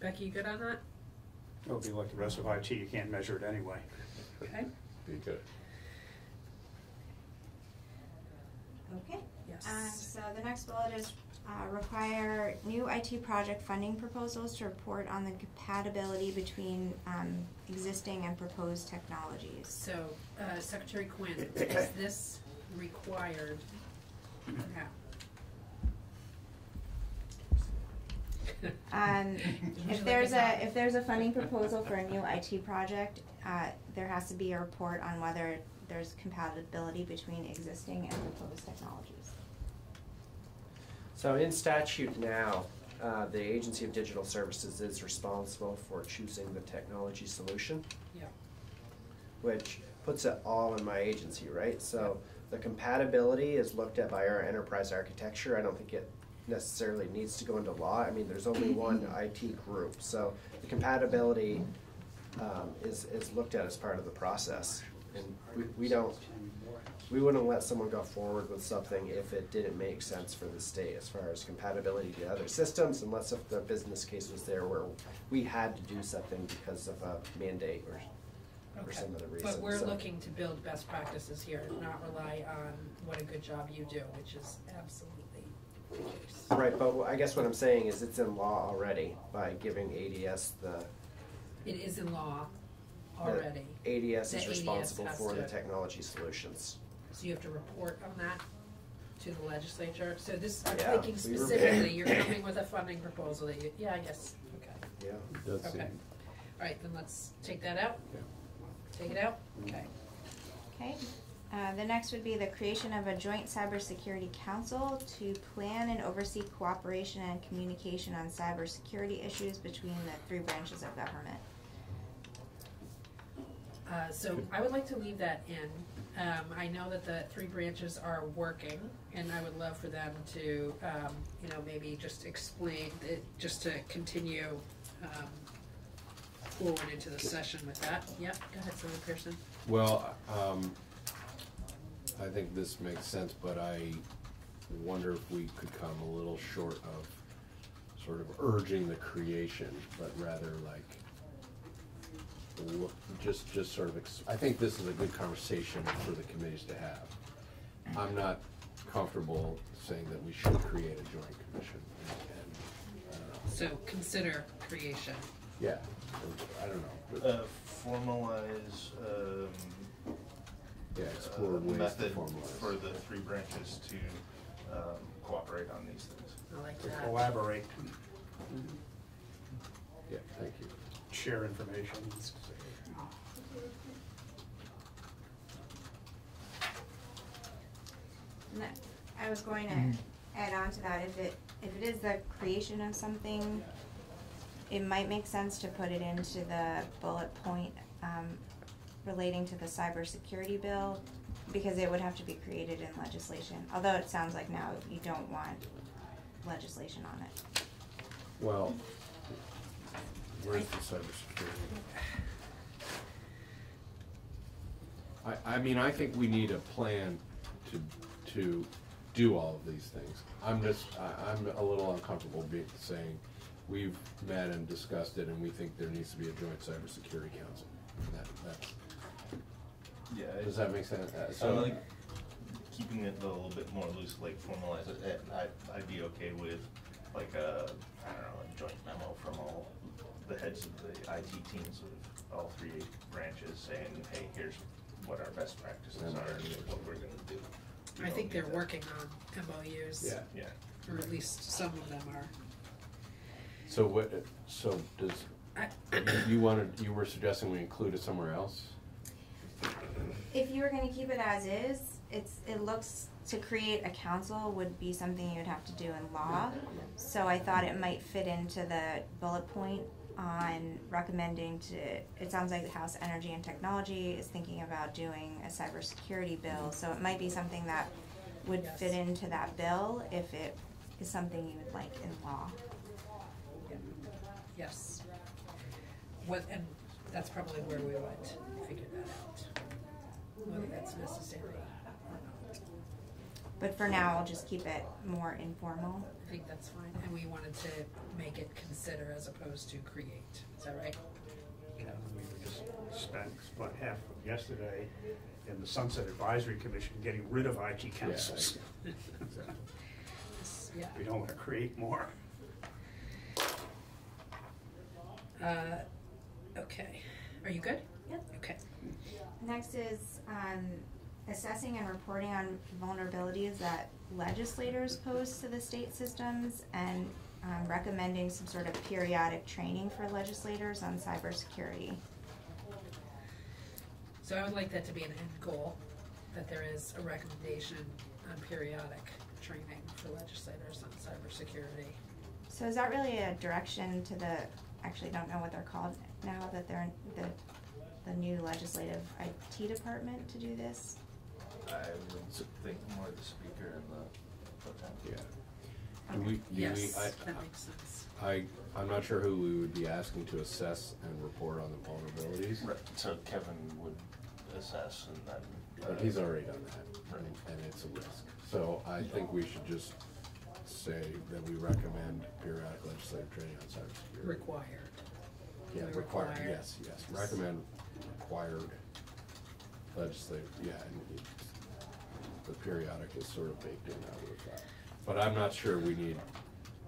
Speaker 1: Becky, you good on that?
Speaker 4: It'll be like the rest of IT, you can't measure it anyway.
Speaker 1: Okay.
Speaker 7: Be good.
Speaker 17: Okay.
Speaker 1: Yes.
Speaker 17: Um, so the next bullet is, uh, require new IT project funding proposals to report on the compatibility between, um, existing and proposed technologies.
Speaker 1: So, uh, Secretary Quinn, is this required? Yeah.
Speaker 17: Um, if there's
Speaker 1: a
Speaker 17: a, if there's a funding proposal for a new IT project, uh, there has to be a report on whether there's compatibility between existing and proposed technologies.
Speaker 2: So in statute now, uh, the Agency of Digital Services is responsible for choosing the technology solution,
Speaker 1: Yeah.
Speaker 2: which puts it all in my agency, right? So the compatibility is looked at by our enterprise architecture. I don't think it necessarily needs to go into law. I mean, there's only one IT group, so the compatibility um, is, is looked at as part of the process. And we, we don't, we wouldn't let someone go forward with something if it didn't make sense for the state as far as compatibility to other systems, unless if the business case was there where we had to do something because of a mandate or, or
Speaker 1: Okay.
Speaker 2: some other reason.
Speaker 1: But we're
Speaker 2: So-
Speaker 1: looking to build best practices here, not rely on what a good job you do, which is absolutely.
Speaker 2: Right, but I guess what I'm saying is it's in law already by giving ADS the.
Speaker 1: It is in law already.
Speaker 2: ADS
Speaker 1: The
Speaker 2: is
Speaker 1: ADS
Speaker 2: responsible
Speaker 1: has
Speaker 2: for the
Speaker 1: to-
Speaker 2: technology solutions.
Speaker 1: So you have to report on that to the legislature. So this, I'm
Speaker 2: Yeah,
Speaker 1: thinking
Speaker 2: we were-
Speaker 1: specifically, you're coming with a funding proposal that you, yeah, I guess, okay.
Speaker 2: Yeah.
Speaker 7: Does
Speaker 1: Okay.
Speaker 7: seem-
Speaker 1: All right, then let's take that out.
Speaker 7: Yeah.
Speaker 1: Take it out? Mm. Okay.
Speaker 17: Okay, uh, the next would be the creation of a joint cybersecurity council to plan and oversee cooperation and communication on cybersecurity issues between the three branches of government.
Speaker 1: Uh, so I would like to leave that in. Um, I know that the three branches are working, and I would love for them to, um, you know, maybe just explain, it, just to continue, um, forward into the session with that. Yep, go ahead, Senator Pearson.
Speaker 7: Well, um, I think this makes sense, but I wonder if we could come a little short of sort of urging the creation, but rather like look, just, just sort of, ex- I think this is a good conversation for the committees to have. I'm not comfortable saying that we should create a joint commission and, I don't.
Speaker 1: So consider creation.
Speaker 7: Yeah, I don't know. but-
Speaker 10: Uh, formalize, um.
Speaker 7: Yeah, explore
Speaker 10: uh,
Speaker 7: ways to
Speaker 10: Method
Speaker 7: formalize.
Speaker 10: for the three branches to, um, cooperate on these things.
Speaker 1: I like
Speaker 4: To
Speaker 1: that.
Speaker 4: collaborate,
Speaker 7: Yeah, thank you.
Speaker 4: share information.
Speaker 17: I was going to add on to that, if it, if it is the creation of something, it might make sense to put it into the bullet point, um, relating to the cybersecurity bill, because it would have to be created in legislation, although it sounds like now you don't want legislation on it.
Speaker 7: Well, mm-hmm. where's the cybersecurity? I, I mean, I think we need a plan to, to do all of these things. I'm just, I, I'm a little uncomfortable being, saying, we've met and discussed it, and we think there needs to be a joint cybersecurity council. That, that's,
Speaker 10: Yeah.
Speaker 7: does that make sense? Uh,
Speaker 10: I
Speaker 7: So,
Speaker 10: like keeping it a little bit more loose, like formalize it, and I, I'd be okay with like a, I don't know, a joint memo from all the heads of the IT teams of all three branches saying, hey, here's what our best practices are and what we're gonna do. We
Speaker 1: I
Speaker 10: don't
Speaker 1: think
Speaker 10: need
Speaker 1: they're
Speaker 10: to-
Speaker 1: working on MOUs.
Speaker 7: Yeah.
Speaker 10: Yeah.
Speaker 1: Or at least some of them are.
Speaker 7: so what, so does,
Speaker 1: I-
Speaker 7: you wanted, you were suggesting we include it somewhere else?
Speaker 17: If you were gonna keep it as is, it's, it looks, to create a council would be something you'd have to do in law. So I thought it might fit into the bullet point on recommending to, it sounds like the House Energy and Technology is thinking about doing a cybersecurity bill, so it might be something that would
Speaker 1: Yes.
Speaker 17: fit into that bill if it is something you would like in law.
Speaker 1: Yes. What, and that's probably where we would figure that out, whether that's necessary or not.
Speaker 17: But for now, I'll just keep it more informal.
Speaker 1: I think that's fine, and we wanted to make it consider as opposed to create, is that right?
Speaker 4: Kevin, we were just spent, what, half of yesterday in the Sunset Advisory Commission getting rid of IT councils.
Speaker 1: Yeah.
Speaker 4: We don't want to create more.
Speaker 1: Uh, okay, are you good?
Speaker 17: Yep.
Speaker 1: Okay.
Speaker 17: Next is um, assessing and reporting on vulnerabilities that legislators pose to the state systems and um, recommending some sort of periodic training for legislators on cybersecurity.
Speaker 1: So I would like that to be an end goal, that there is a recommendation on periodic training for legislators on cybersecurity.
Speaker 17: So is that really a direction to the, actually don't know what they're called now, that they're, the, the new legislative IT department to do this?
Speaker 10: I would think more the speaker and the pro tem.
Speaker 7: Yeah. Do we, do we,
Speaker 1: Yes,
Speaker 7: I,
Speaker 1: that makes sense.
Speaker 7: I, I'm not sure who we would be asking to assess and report on the vulnerabilities.
Speaker 10: Right, so Kevin would assess and then.
Speaker 7: But he's uh, already done that, and, and it's a risk. So I think we should just say that we recommend periodic legislative training on cybersecurity.
Speaker 1: Required.
Speaker 7: Yeah,
Speaker 1: We
Speaker 7: required,
Speaker 1: require-
Speaker 7: yes, yes, recommend required legislative, yeah, and it- the periodic is sort of baked in, I would have thought. But I'm not sure we need,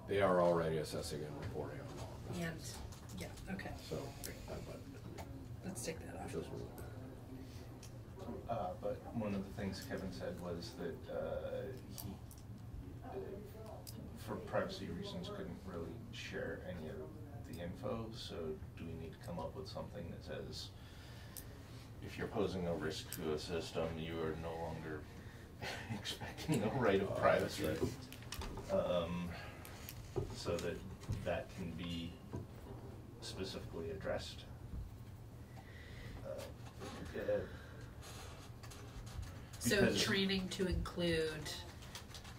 Speaker 7: they are already assessing and reporting on all of this.
Speaker 1: And, yeah, okay,
Speaker 7: So, uh, but,
Speaker 1: let's take that
Speaker 7: it
Speaker 1: off.
Speaker 7: doesn't really matter.
Speaker 10: Uh, but one of the things Kevin said was that, uh, he, uh, for privacy reasons, couldn't really share any of the info, so do we need to come up with something that says, if you're posing a risk to a system, you are no longer expecting a right of privacy? Um, so that that can be specifically addressed. Uh, uh,
Speaker 1: So training to include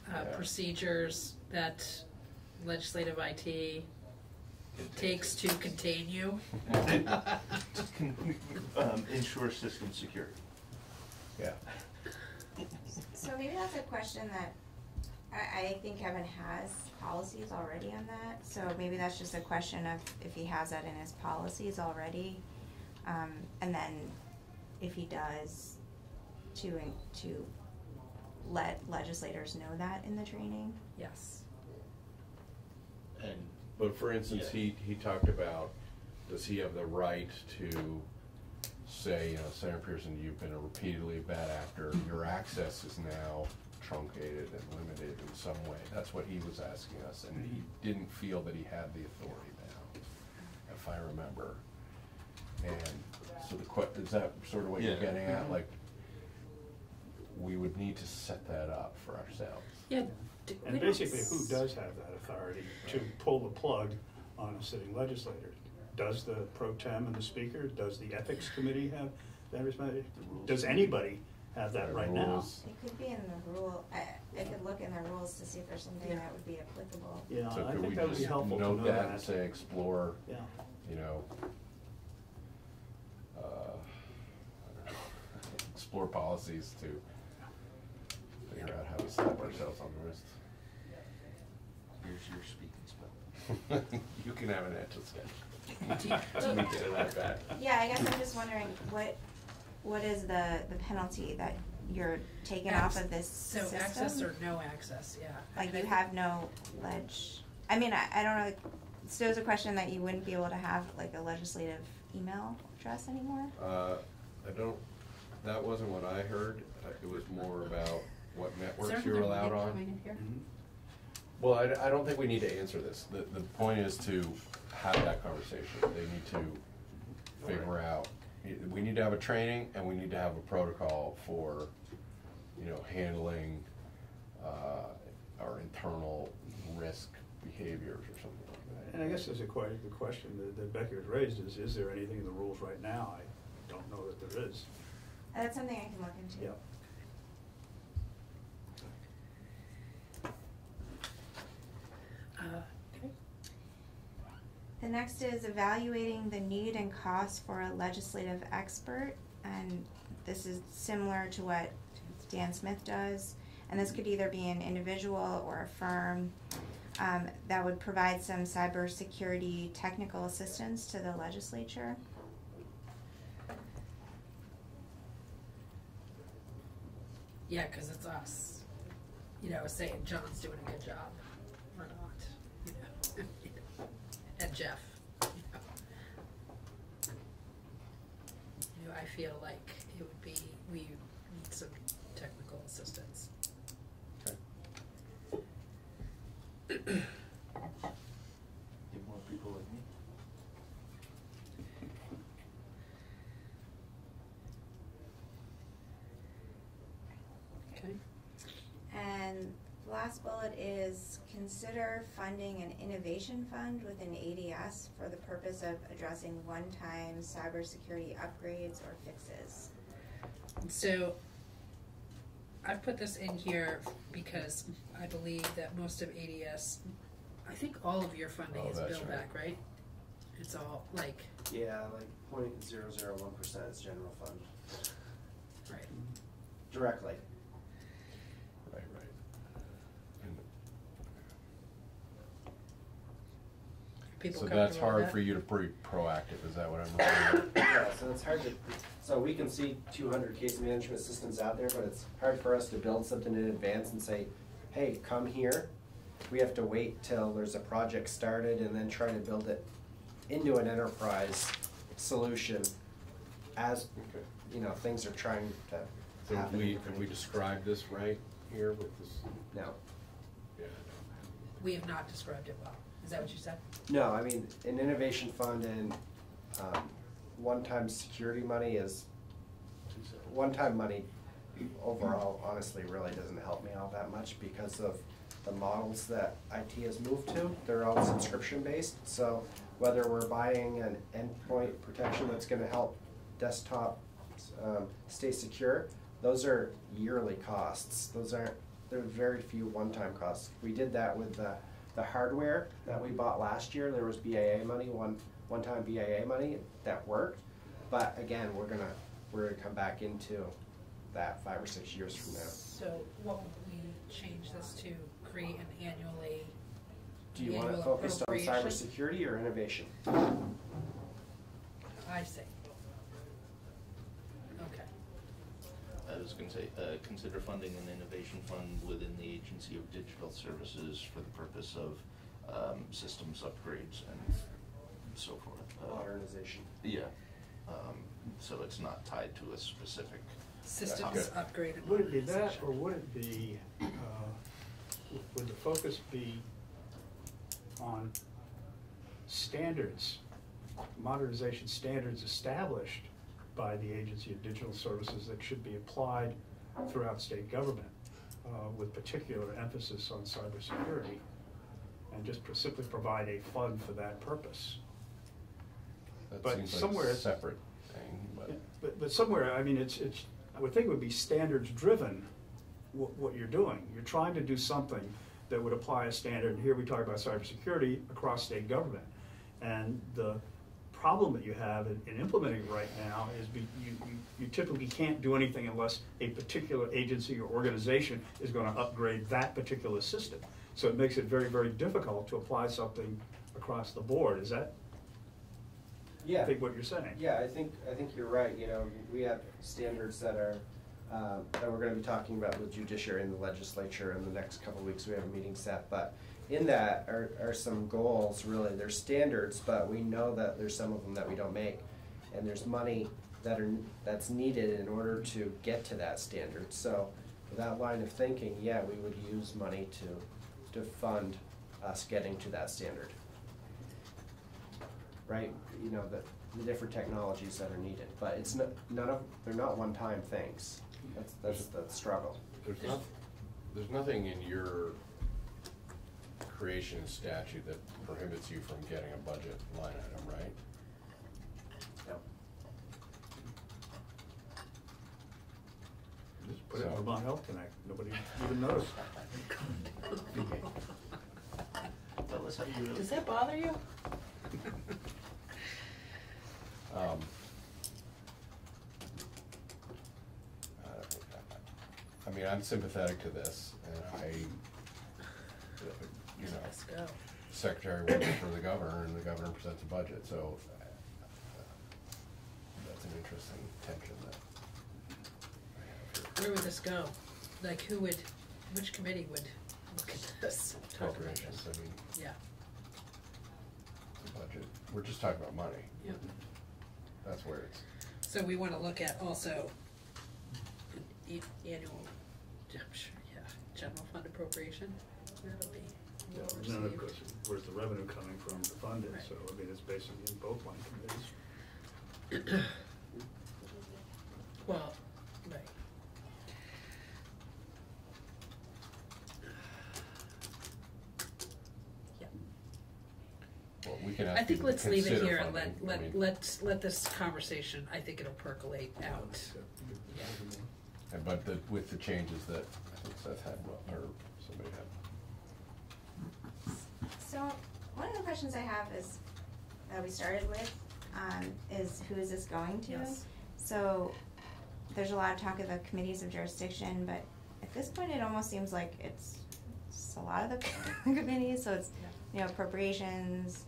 Speaker 1: uh,
Speaker 10: Yeah.
Speaker 1: procedures that legislative IT takes to contain you?
Speaker 10: Um, ensure system security.
Speaker 7: Yeah.
Speaker 17: So maybe that's a question that, I, I think Kevin has policies already on that, so maybe that's just a question of if he has that in his policies already. Um, and then if he does, to, in- to let legislators know that in the training.
Speaker 1: Yes.
Speaker 10: And
Speaker 7: But for instance, he, he talked about, does he have the right to say, you know, Senator Pearson, you've been a repeatedly bad actor, your access is now truncated and limited in some way. That's what he was asking us, and he didn't feel that he had the authority now, if I remember. And so the que, is that sort of what you're
Speaker 10: Yeah.
Speaker 7: getting at? Mm-hmm. Like, we would need to set that up for ourselves.
Speaker 1: Yeah. D- we
Speaker 4: And
Speaker 1: don't
Speaker 4: basically, who does have that authority to pull the plug on a sitting legislator? Does the pro tem and the speaker, does the ethics committee have that responsibility? Does anybody have that right now?
Speaker 7: Rules.
Speaker 17: It could be in the rule, I, I could look in the rules to see if there's something that would be applicable.
Speaker 4: Yeah,
Speaker 7: So
Speaker 4: I
Speaker 7: could we
Speaker 4: think that would be
Speaker 7: just
Speaker 4: helpful to
Speaker 7: note
Speaker 4: know
Speaker 7: that and
Speaker 4: that.
Speaker 7: say explore,
Speaker 4: Yeah.
Speaker 7: you know, uh, I don't know, explore policies to figure out how we slap ourselves on the wrist.
Speaker 10: Here's your speaking spell.
Speaker 7: You can have an etch a sketch. We get it like that.
Speaker 17: Yeah, I guess I'm just wondering, what, what is the, the penalty that you're taking off of this
Speaker 1: So
Speaker 17: system?
Speaker 1: access or no access, yeah.
Speaker 17: Like you have no ledge, I mean, I, I don't know, so it's a question that you wouldn't be able to have like a legislative email address anymore?
Speaker 7: Uh, I don't, that wasn't what I heard. Uh, It was more about what networks you're allowed on.
Speaker 4: Mhm.
Speaker 7: Well, I, I don't think we need to answer this. The, the point is to have that conversation. They need to figure out, we need to have a training and we need to have a protocol for, you know, handling, uh, our internal risk behaviors or something like that.
Speaker 4: And I guess there's a que, the question that- that Becky has raised is, is there anything in the rules right now? I don't know that there is.
Speaker 17: Uh, That's something I can look into.
Speaker 4: Yep.
Speaker 1: Uh, okay.
Speaker 17: The next is evaluating the need and cost for a legislative expert, and this is similar to what Dan Smith does. And this could either be an individual or a firm um, that would provide some cybersecurity technical assistance to the legislature.
Speaker 1: Yeah, because it's us. You know, saying John's doing a good job or not. You know, and Jeff. You know, I feel like it would be we need some technical assistance.
Speaker 10: Get more people like me.
Speaker 1: Okay.
Speaker 17: And the last bullet is consider funding an innovation fund within ADS for the purpose of addressing one-time cybersecurity upgrades or fixes.
Speaker 1: So I've put this in here because I believe that most of ADS, I think all of your funding
Speaker 2: Oh,
Speaker 1: is
Speaker 2: that's
Speaker 1: billed
Speaker 2: right.
Speaker 1: back, right? It's all like,
Speaker 2: Yeah, like point zero zero one percent is general fund,
Speaker 1: right.
Speaker 2: directly.
Speaker 7: Right, right. And-
Speaker 1: People
Speaker 7: So that's
Speaker 1: comfortable with
Speaker 7: hard
Speaker 1: that?
Speaker 7: for you to be proactive, is that what I'm looking at?
Speaker 2: Yeah, so it's hard to, so we can see two hundred case management systems out there, but it's hard for us to build something in advance and say, hey, come here. We have to wait till there's a project started and then try to build it into an enterprise solution as,
Speaker 7: Okay.
Speaker 2: you know, things are trying to
Speaker 7: So have
Speaker 2: happen.
Speaker 7: we, have we described this right here with this?
Speaker 2: No.
Speaker 7: Yeah.
Speaker 1: We have not described it well. Is that what you said?
Speaker 2: No, I mean, an innovation fund and, um, one-time security money is, one-time money overall honestly really doesn't help me all that much because of the models that IT has moved to. They're all subscription-based, so whether we're buying an endpoint protection that's gonna help desktop, um, stay secure, those are yearly costs. Those aren't, there are very few one-time costs. We did that with the, the hardware that we bought last year. There was BAA money, one, one-time BAA money, that worked. But again, we're gonna, we're gonna come back into that five or six years from now.
Speaker 1: So what would we change this to, create an annually?
Speaker 2: Do you want it focused on cybersecurity or innovation?
Speaker 1: I see. Okay.
Speaker 6: I was gonna say, uh, consider funding an innovation fund within the Agency of Digital Services for the purpose of, um, systems upgrades and so forth. Uh,
Speaker 2: Modernization.
Speaker 6: Yeah, um, so it's not tied to a specific.
Speaker 1: Systems
Speaker 6: topic.
Speaker 1: upgrade and
Speaker 4: Would it be that,
Speaker 1: modernization.
Speaker 4: or would it be, uh, would the focus be on standards, modernization standards established by the Agency of Digital Services that should be applied throughout state government, uh, with particular emphasis on cybersecurity, and just simply provide a fund for that purpose?
Speaker 7: That
Speaker 4: But
Speaker 7: seems like
Speaker 4: somewhere
Speaker 7: a separate thing, but.
Speaker 4: But, but somewhere, I mean, it's, it's, I would think it would be standards-driven, what, what you're doing. You're trying to do something that would apply a standard, and here we talk about cybersecurity across state government. And the problem that you have in, in implementing it right now is be, you, you- you typically can't do anything unless a particular agency or organization is gonna upgrade that particular system. So it makes it very, very difficult to apply something across the board. Is that,
Speaker 2: Yeah.
Speaker 4: I think, what you're saying?
Speaker 2: Yeah, I think, I think you're right, you know, we have standards that are, um, that we're gonna be talking about with judiciary and the legislature in the next couple of weeks, we have a meeting set, but in that are, are some goals, really, there's standards, but we know that there's some of them that we don't make. And there's money that are, that's needed in order to get to that standard, so that line of thinking, yeah, we would use money to, to fund us getting to that standard right? You know, the, the different technologies that are needed, but it's not, none of, they're not one-time things. That's, that's the struggle.
Speaker 7: There's not, there's nothing in your appropriation statute that prohibits you from getting a budget line item, right?
Speaker 4: Just put it in
Speaker 7: So-
Speaker 4: Vermont Health Connect, nobody even noticed.
Speaker 6: Tell us how you really.
Speaker 1: Does that bother you?
Speaker 7: Um, I mean, I'm sympathetic to this, and I, you know,
Speaker 1: Let's go.
Speaker 7: secretary works for the governor, and the governor presents a budget, so uh, that's an interesting tension that I have here.
Speaker 1: Where would this go? Like, who would, which committee would look at this? talk about
Speaker 7: Appropriations,
Speaker 1: this?
Speaker 7: I mean,
Speaker 1: Yeah,
Speaker 7: the budget, we're just talking about money,
Speaker 1: yeah.
Speaker 7: that's where it's,
Speaker 1: So we wanna look at also an annual, I'm sure, yeah, general fund appropriation. Do we,
Speaker 4: Yeah,
Speaker 1: will
Speaker 4: and then of
Speaker 1: receive.
Speaker 4: course, where's the revenue coming from to fund it,
Speaker 1: Right.
Speaker 4: so, I mean, it's basically in both line committees.
Speaker 1: Well, right. Yeah.
Speaker 7: well, we can
Speaker 1: I
Speaker 7: ask
Speaker 1: think
Speaker 7: people to
Speaker 1: let's leave it
Speaker 7: consider
Speaker 1: here and
Speaker 7: funding,
Speaker 1: let,
Speaker 7: I
Speaker 1: let,
Speaker 7: mean,
Speaker 1: let's, let this conversation, I think it'll percolate out.
Speaker 7: And But the, with the changes that I think Seth had, or somebody had.
Speaker 17: So, one of the questions I have is, that we started with, um, is who is this going to?
Speaker 1: Yes.
Speaker 17: So, there's a lot of talk of the committees of jurisdiction, but at this point, it almost seems like it's, it's a lot of the committees, so it's, you know, appropriations,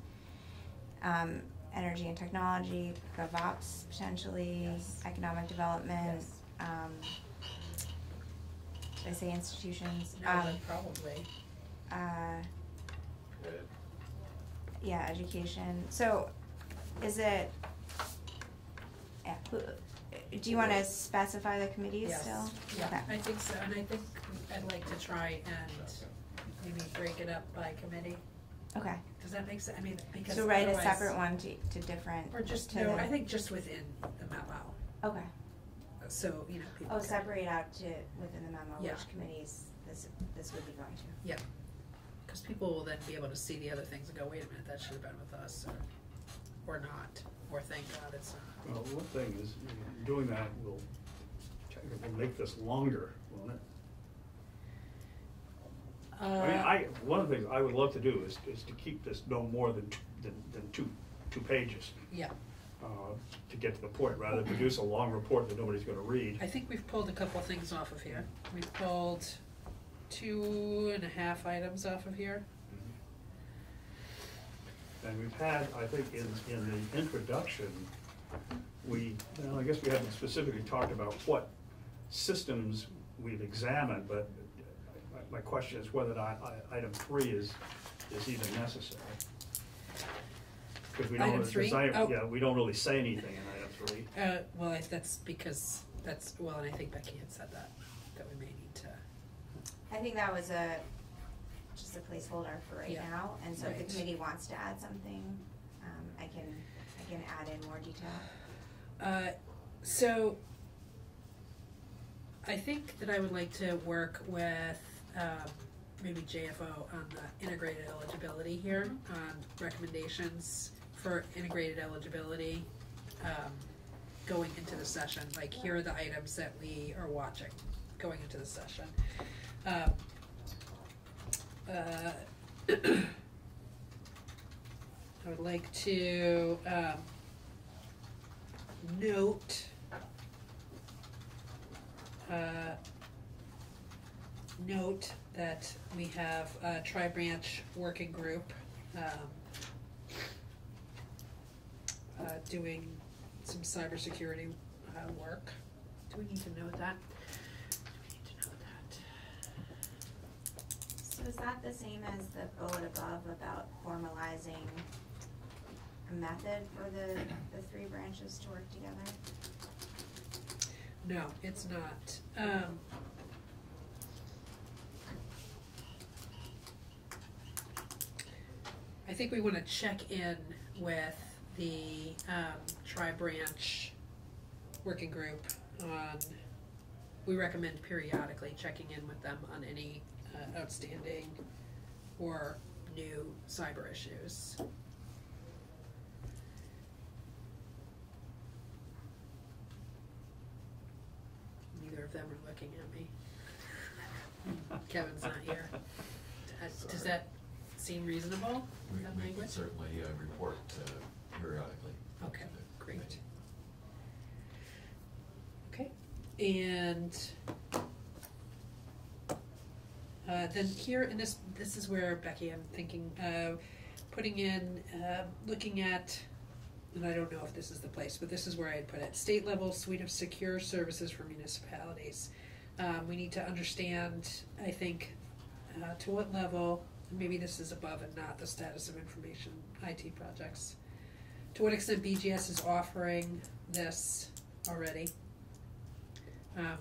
Speaker 17: um, energy and technology, GovOps potentially,
Speaker 1: Yes.
Speaker 17: economic development,
Speaker 1: Yes.
Speaker 17: um, did I say institutions?
Speaker 1: No,
Speaker 17: Um,
Speaker 1: probably.
Speaker 17: uh, yeah, education. So, is it? Yeah, who, do you want to specify the committees
Speaker 1: Yes.
Speaker 17: still?
Speaker 1: Yeah,
Speaker 17: Okay.
Speaker 1: I think so, and I think I'd like to try and maybe break it up by committee.
Speaker 17: Okay.
Speaker 1: Does that make sense? I mean, because
Speaker 17: So write a
Speaker 1: otherwise-
Speaker 17: separate one to, to different.
Speaker 1: Or just,
Speaker 17: to
Speaker 1: no,
Speaker 17: the-
Speaker 1: I think just within the memo,
Speaker 17: Okay.
Speaker 1: so, you know, people.
Speaker 17: Oh,
Speaker 1: can-
Speaker 17: separate out to within the memo
Speaker 1: Yeah.
Speaker 17: which committees this this would be going to.
Speaker 1: Yeah, because people will then be able to see the other things and go, wait a minute, that should have been with us, or, or not, or thank God it's not.
Speaker 4: Well, one thing is, you know, doing that will, will make this longer, won't it? I mean,
Speaker 1: Uh,
Speaker 4: I, one of the things I would love to do is, is to keep this no more than, t- than, than two, two pages.
Speaker 1: Yeah,
Speaker 4: uh, To get to the point, rather than produce a long report that nobody's gonna read.
Speaker 1: I think we've pulled a couple of things off of here. We've pulled two and a half items off of here.
Speaker 4: And we've had, I think, in, in the introduction, we, well, I guess we haven't specifically talked about what systems we've examined, but my, my question is whether or not I- item three is, is even necessary. Because we don't,
Speaker 1: Item
Speaker 4: because
Speaker 1: three?
Speaker 4: I,
Speaker 1: Oh.
Speaker 4: yeah, we don't really say anything in item three.
Speaker 1: Uh, well, I- that's because, that's, well, and I think Becky had said that, that we may need to,
Speaker 17: I think that was a just a placeholder for right
Speaker 1: Yeah.
Speaker 17: now, and so if
Speaker 1: Right.
Speaker 17: the committee wants to add something, um, I can I can add in more detail.
Speaker 1: Uh, so I think that I would like to work with um, maybe JFO on the integrated eligibility here, on recommendations for integrated eligibility um, going into the session. Like here are the items that we are watching going into the session. Um, uh, I would like to um, note uh, note that we have a tri-branch working group um, uh, doing some cybersecurity uh, work. Do we need to note that? Do we need to note that?
Speaker 17: So is that the same as the bullet above about formalizing a method for the the three branches to work together?
Speaker 1: No, it's not. Um, I think we wanna check in with the, um, tri-branch working group on, we recommend periodically checking in with them on any, uh, outstanding or new cyber issues. Neither of them are looking at me. Kevin's not here. Uh, Does
Speaker 9: Sorry.
Speaker 1: that seem reasonable,
Speaker 9: We,
Speaker 1: that
Speaker 9: we can
Speaker 1: language?
Speaker 9: certainly uh, report uh, periodically.
Speaker 1: Okay, great. Okay, and uh, then here in this, this is where Becky, I'm thinking, uh, putting in, uh, looking at, and I don't know if this is the place, but this is where I'd put it, state level suite of secure services for municipalities. Um, we need to understand, I think, uh, to what level, maybe this is above and not the status of information IT projects. To what extent BGS is offering this already? Um,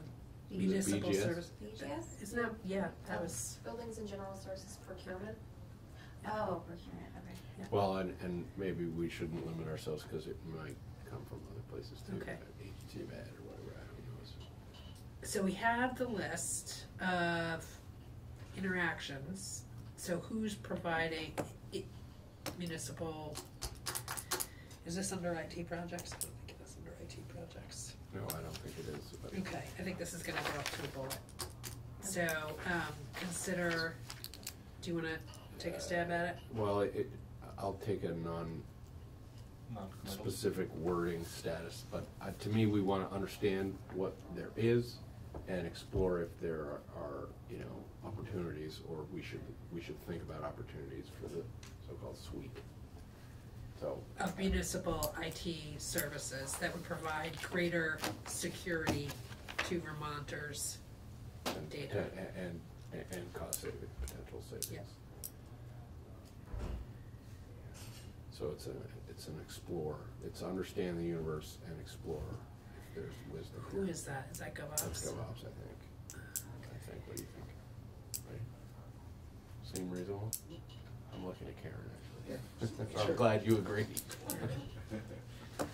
Speaker 1: municipal
Speaker 7: BGS?
Speaker 1: service.
Speaker 17: BGS?
Speaker 1: Isn't that, yeah, that was, um,
Speaker 5: Buildings and General Services Procurement.
Speaker 17: Oh, procurement, okay.
Speaker 1: yeah.
Speaker 7: Well, and, and maybe we shouldn't limit ourselves because it might come from other places too.
Speaker 1: Okay.
Speaker 7: Agency of Ed or whatever, I don't know.
Speaker 1: So we have the list of interactions. So who's providing i- municipal, is this under IT projects? I don't think it is under IT projects.
Speaker 7: No, I don't think it is. but-
Speaker 1: Okay, I think this is gonna go up to a bullet. So, um, consider, do you wanna take a stab at it?
Speaker 7: Well, it, I'll take a non,
Speaker 6: Non-committal.
Speaker 7: specific wording status, but uh, to me, we want to understand what there is and explore if there are, are, you know, opportunities, or we should, we should think about opportunities for the so-called suite. So,
Speaker 1: Of municipal IT services that would provide greater security to Vermonters'
Speaker 7: and,
Speaker 1: data.
Speaker 7: and, and, and cost saving, potential savings.
Speaker 1: Yes.
Speaker 7: So it's a, it's an explore, it's understand the universe and explore if there's wisdom.
Speaker 1: Who is that? Is that GovOps?
Speaker 7: That's GovOps, I think. I think, what do you think? Right? Seem reasonable? I'm looking at Karen. I'm glad you agree.
Speaker 3: I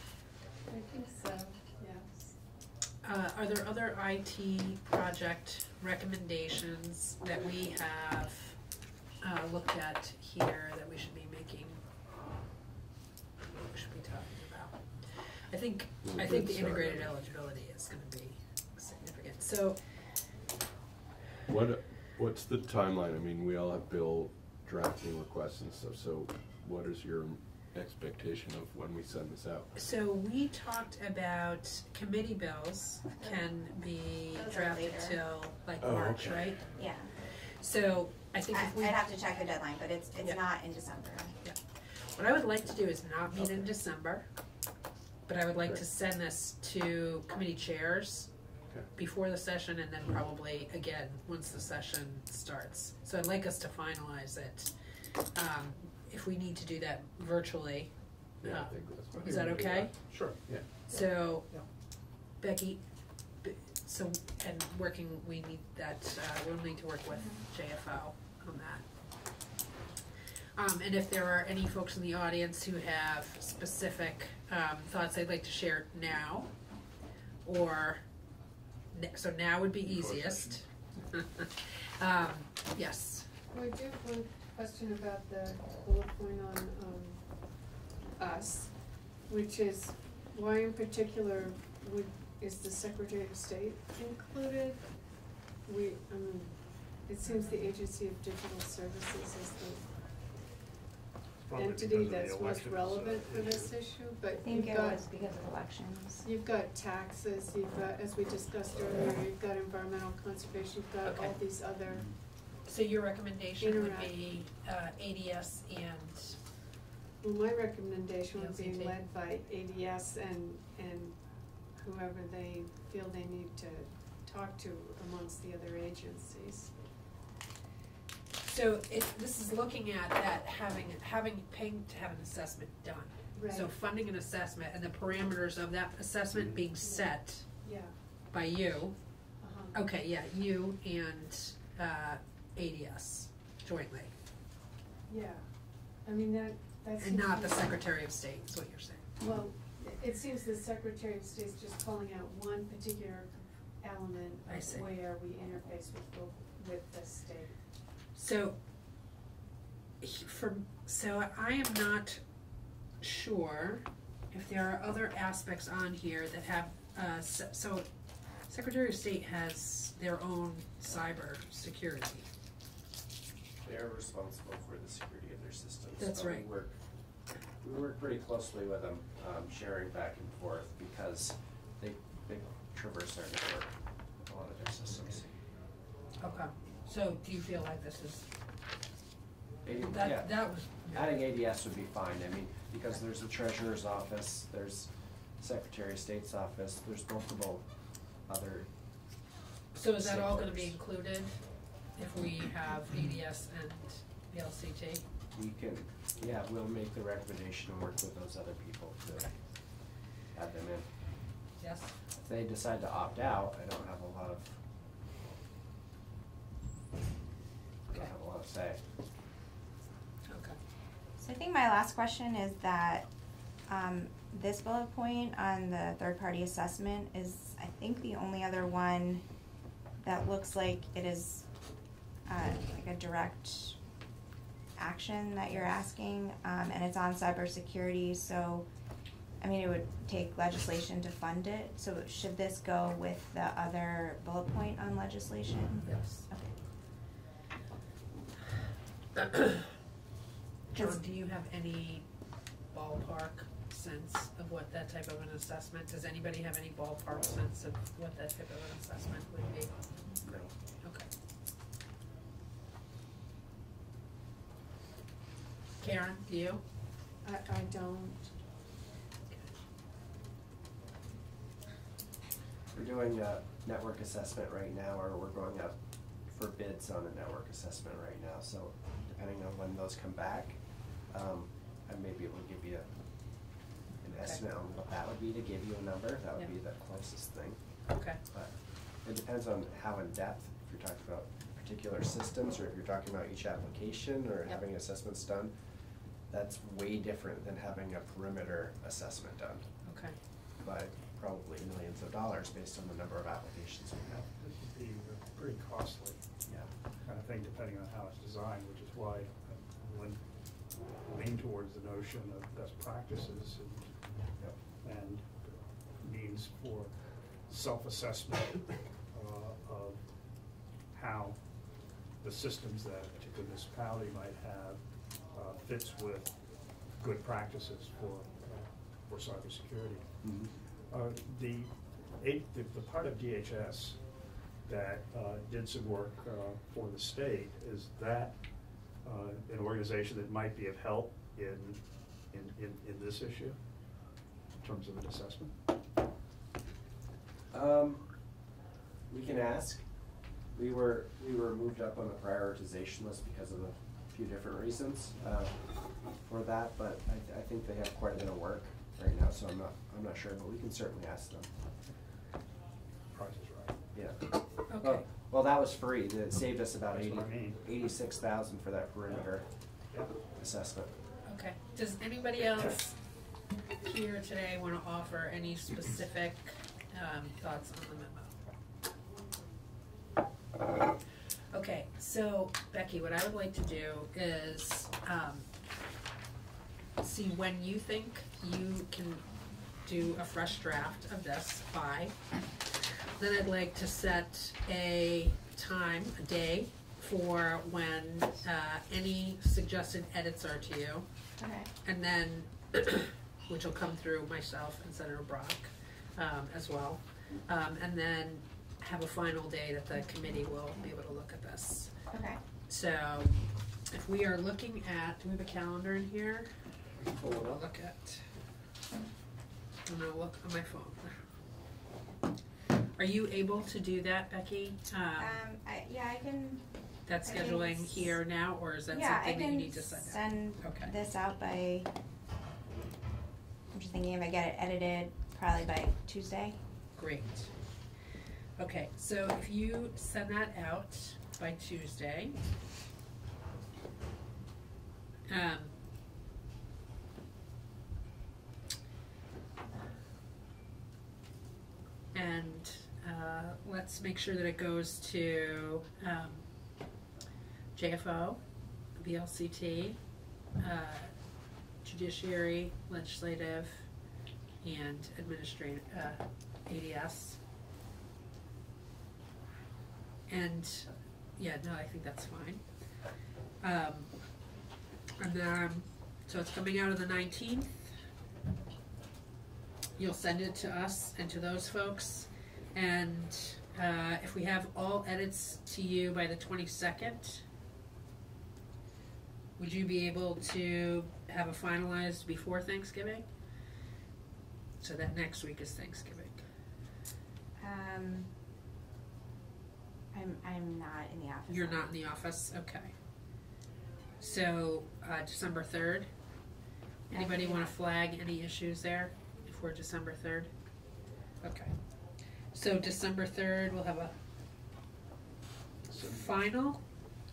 Speaker 3: think so, yes.
Speaker 1: Uh, are there other IT project recommendations that we have, uh, looked at here that we should be making? We should be talking about? I think, I think the integrated eligibility is gonna be significant, so,
Speaker 7: What, what's the timeline? I mean, we all have bill drafting requests and stuff, so what is your expectation of when we send this out?
Speaker 1: so we talked about committee bills can be
Speaker 17: Those are
Speaker 1: drafted
Speaker 17: later.
Speaker 1: till like
Speaker 7: Oh,
Speaker 1: March,
Speaker 7: okay.
Speaker 1: right?
Speaker 17: Yeah.
Speaker 1: So, I think
Speaker 17: I-
Speaker 1: if we.
Speaker 17: I'd have to check the deadline, but it's, it's
Speaker 1: Yeah.
Speaker 17: not in December.
Speaker 1: Yeah. What I would like to do is not meet in December, but I would like to
Speaker 7: Great.
Speaker 1: send this to committee chairs
Speaker 7: Okay.
Speaker 1: before the session and then probably again, once the session starts. So I'd like us to finalize it. Um, if we need to do that virtually,
Speaker 7: Yeah, I
Speaker 1: uh,
Speaker 7: think that's. I
Speaker 1: is
Speaker 7: think
Speaker 1: that
Speaker 7: we can do
Speaker 1: okay?
Speaker 7: Sure, yeah.
Speaker 1: So,
Speaker 7: Yeah.
Speaker 1: Becky, b- so, and working, we need that, uh, we'll need to work with JFO on that. Um, and if there are any folks in the audience who have specific, um, thoughts they'd like to share now, or, ne- so now would be easiest. Um, yes,
Speaker 3: Well, I do have one question about the bullet point on, um, us, which is, why in particular would, is the Secretary of State included? We, um, it seems the Agency of Digital Services is the
Speaker 4: Probably
Speaker 3: entity
Speaker 4: because of the
Speaker 3: that's most
Speaker 4: uh,
Speaker 3: relevant for this
Speaker 4: issue.
Speaker 3: issue, but
Speaker 17: I
Speaker 3: you've
Speaker 17: think it
Speaker 3: got,
Speaker 17: was because of elections.
Speaker 3: you've got taxes, you've got, as we discussed earlier, you've got environmental conservation, you've got all
Speaker 1: Okay.
Speaker 3: these other,
Speaker 1: so your recommendation would be, uh, ADS and,
Speaker 3: well, my recommendation would be
Speaker 1: LCT.
Speaker 3: led by ADS and, and whoever they feel they need to talk to amongst the other agencies.
Speaker 1: So it, this is looking at that, having, having, paying to have an assessment done.
Speaker 3: Right.
Speaker 1: So funding an assessment and the parameters of that assessment being set
Speaker 3: Yeah,
Speaker 1: by you,
Speaker 3: uh-huh.
Speaker 1: okay, yeah, you and, uh, ADS jointly.
Speaker 3: Yeah, I mean, that, that.
Speaker 1: And not the Secretary of State, is what you're saying.
Speaker 3: Well, it seems the Secretary of State's just calling out one particular element where we interface with, both- with the state.
Speaker 1: So, he- for, so I am not sure if there are other aspects on here that have, uh, se- so Secretary of State has their own cyber security.
Speaker 2: They're responsible for the security of their systems.
Speaker 1: That's
Speaker 2: so we
Speaker 1: right.
Speaker 2: work- We work pretty closely with them, um, sharing back and forth because they, they traverse our network, a lot of their systems.
Speaker 1: Okay. So do you feel like this is,
Speaker 2: AD yeah.
Speaker 1: that, that was,
Speaker 2: Adding ADS would be fine, I mean, because there's the treasurer's office, there's Secretary of State's office, there's multiple other.
Speaker 1: so is that all gonna be
Speaker 2: stakeholders.
Speaker 1: included if we have ADS and VLCT?
Speaker 2: We can, yeah, we'll make the recommendation and work with those other people to add them in.
Speaker 1: Yes?
Speaker 2: If they decide to opt out, I don't have a lot of, I have a lot of say.
Speaker 1: Okay.
Speaker 17: So I think my last question is that, um, this bullet point on the third-party assessment is, I think, the only other one that looks like it is, uh, like a direct action that you're asking, um, and it's on cybersecurity, so, I mean, it would take legislation to fund it, so should this go with the other bullet point on legislation?
Speaker 1: Yes.
Speaker 17: Okay.
Speaker 1: John, do you have any ballpark sense of what that type of an assessment, does anybody have any ballpark sense of what that type of an assessment would be?
Speaker 2: No.
Speaker 1: Okay. Karen, do you?
Speaker 3: I, I don't,
Speaker 2: We're doing a network assessment right now, or we're going up for bids on a network assessment right now, so depending on when those come back, um, I may be able to give you an
Speaker 1: Okay.
Speaker 2: estimate on what that would be, to give you a number, that would
Speaker 1: Yeah.
Speaker 2: be the closest thing.
Speaker 1: Okay.
Speaker 2: But it depends on how in-depth, if you're talking about particular systems, or if you're talking about each application, or
Speaker 1: Yep.
Speaker 2: having assessments done, that's way different than having a perimeter assessment done
Speaker 1: Okay.
Speaker 2: by probably millions of dollars based on the number of applications we have.
Speaker 4: This would be pretty costly.
Speaker 2: Yeah.
Speaker 4: Kind of thing, depending on how it's designed, which is why I lean- lean towards the notion of best practices and, and means for self-assessment uh, of how the systems that a particular municipality might have uh, fits with good practices for, uh, for cybersecurity. Uh, The, eight- the, the part of DHS that uh, did some work uh, for the state, is that uh, an organization that might be of help in, in, in, in this issue, in terms of an assessment?
Speaker 2: Um, we can ask. We were, we were moved up on the prioritization list because of a few different reasons, uh, for that, but I, I think they have quite a bit of work right now, so I'm not, I'm not sure, but we can certainly ask them.
Speaker 4: Price is right.
Speaker 2: Yeah.
Speaker 1: Okay.
Speaker 2: Well, well, that was free, it saved us about
Speaker 4: That's
Speaker 2: eighty,
Speaker 4: what I mean.
Speaker 2: eighty-six thousand for that perimeter
Speaker 4: Yeah.
Speaker 2: assessment.
Speaker 1: Okay. Does anybody else here today want to offer any specific um, thoughts on the memo? Okay, so Becky, what I would like to do is um, see when you think you can do a fresh draft of this by. Then I'd like to set a time, a day, for when uh, any suggested edits are to you.
Speaker 17: Okay.
Speaker 1: And then, which will come through myself and Senator Brock um, as well. Um, And then have a final day that the committee will be able to look at this.
Speaker 17: Okay.
Speaker 1: So if we are looking at, do we have a calendar in here?
Speaker 2: Pull it
Speaker 1: I'll
Speaker 2: up.
Speaker 1: look at, I'm gonna look on my phone. Are you able to do that, Becky? Um,
Speaker 17: Um, I, yeah, I can,
Speaker 1: That
Speaker 17: I can
Speaker 1: scheduling
Speaker 17: s-
Speaker 1: here now, or is that
Speaker 17: yeah, I
Speaker 1: something that you
Speaker 17: can
Speaker 1: need to send out?
Speaker 17: send
Speaker 1: Okay.
Speaker 17: this out by, I'm just thinking if I get it edited, probably by Tuesday.
Speaker 1: Great. Okay, so if you send that out by Tuesday. Um. And, uh, let's make sure that it goes to, um, JFO, VLCT, uh, judiciary, legislative, and administrative, uh, ADS. And, yeah, no, I think that's fine. Um, and then, so it's coming out of the nineteenth. You'll send it to us and to those folks. And, uh, if we have all edits to you by the twenty-second, would you be able to have it finalized before Thanksgiving? So that next week is Thanksgiving.
Speaker 17: Um, I'm, I'm not in the office.
Speaker 1: You're not in the office, okay. So, uh, December third? Anybody wanna flag any issues there before December third? Okay. So December third, we'll have a final,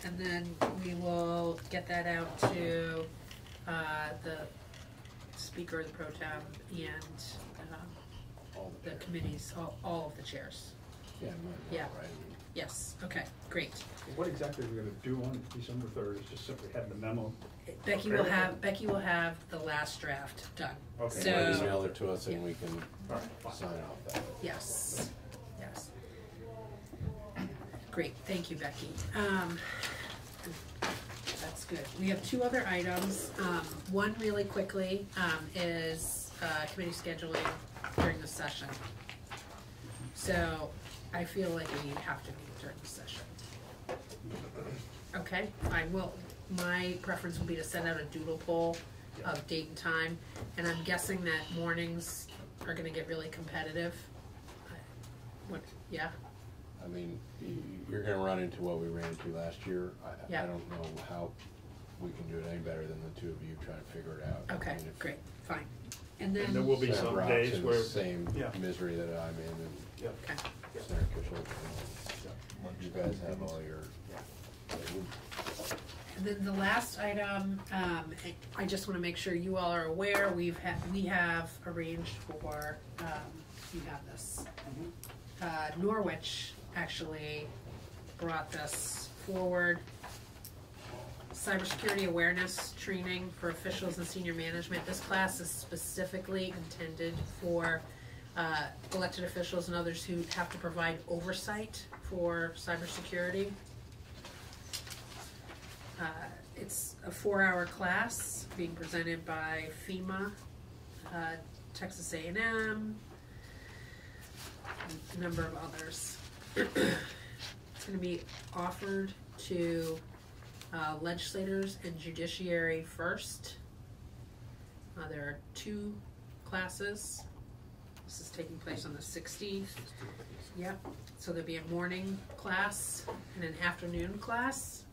Speaker 1: and then we will get that out to, uh, the speaker of the pro tem and, um,
Speaker 7: All
Speaker 1: the
Speaker 7: chairs.
Speaker 1: committees, all, all of the chairs.
Speaker 7: Yeah,
Speaker 1: Yeah. Yes, okay, great.
Speaker 4: What exactly are we gonna do on December third, is just simply have the memo?
Speaker 1: Becky will have, Becky will have the last draft done.
Speaker 4: Okay.
Speaker 1: So-
Speaker 7: You email it to us and we can
Speaker 4: All right,
Speaker 7: sign off that.
Speaker 1: Yes, yes. Great, thank you, Becky. Um, that's good. We have two other items. Um, one really quickly, um, is, uh, committee scheduling during the session. So I feel like we have to meet during the session. Okay, I will, my preference would be to send out a doodle poll of date and time, and I'm guessing that mornings are gonna get really competitive. I- What, yeah,
Speaker 7: I mean, y- you're gonna run into what we ran into last year. I,
Speaker 1: Yeah.
Speaker 7: I don't know how we can do it any better than the two of you trying to figure it out. I
Speaker 1: okay,
Speaker 7: mean, if
Speaker 1: great, fine. And then.
Speaker 4: And there will be
Speaker 7: Senator
Speaker 4: some
Speaker 7: Brock's
Speaker 4: days
Speaker 7: in the
Speaker 4: where.
Speaker 7: Same
Speaker 4: Yeah.
Speaker 7: misery that I'm in and
Speaker 4: Yeah.
Speaker 1: Okay.
Speaker 7: Senator Kitchel, you guys have all your.
Speaker 1: Then the last item, um, I just wanna make sure you all are aware, we've had, we have arranged for, um, you have this. Uh, Norwich actually brought this forward. Cybersecurity awareness training for officials and senior management. This class is specifically intended for, uh, elected officials and others who have to provide oversight for cybersecurity. Uh, It's a four-hour class being presented by FEMA, uh, Texas A&M, a number of others. It's gonna be offered to uh, legislators and judiciary first. Uh, There are two classes. This is taking place on the sixteenth. Yep, so there'll be a morning class and an afternoon class.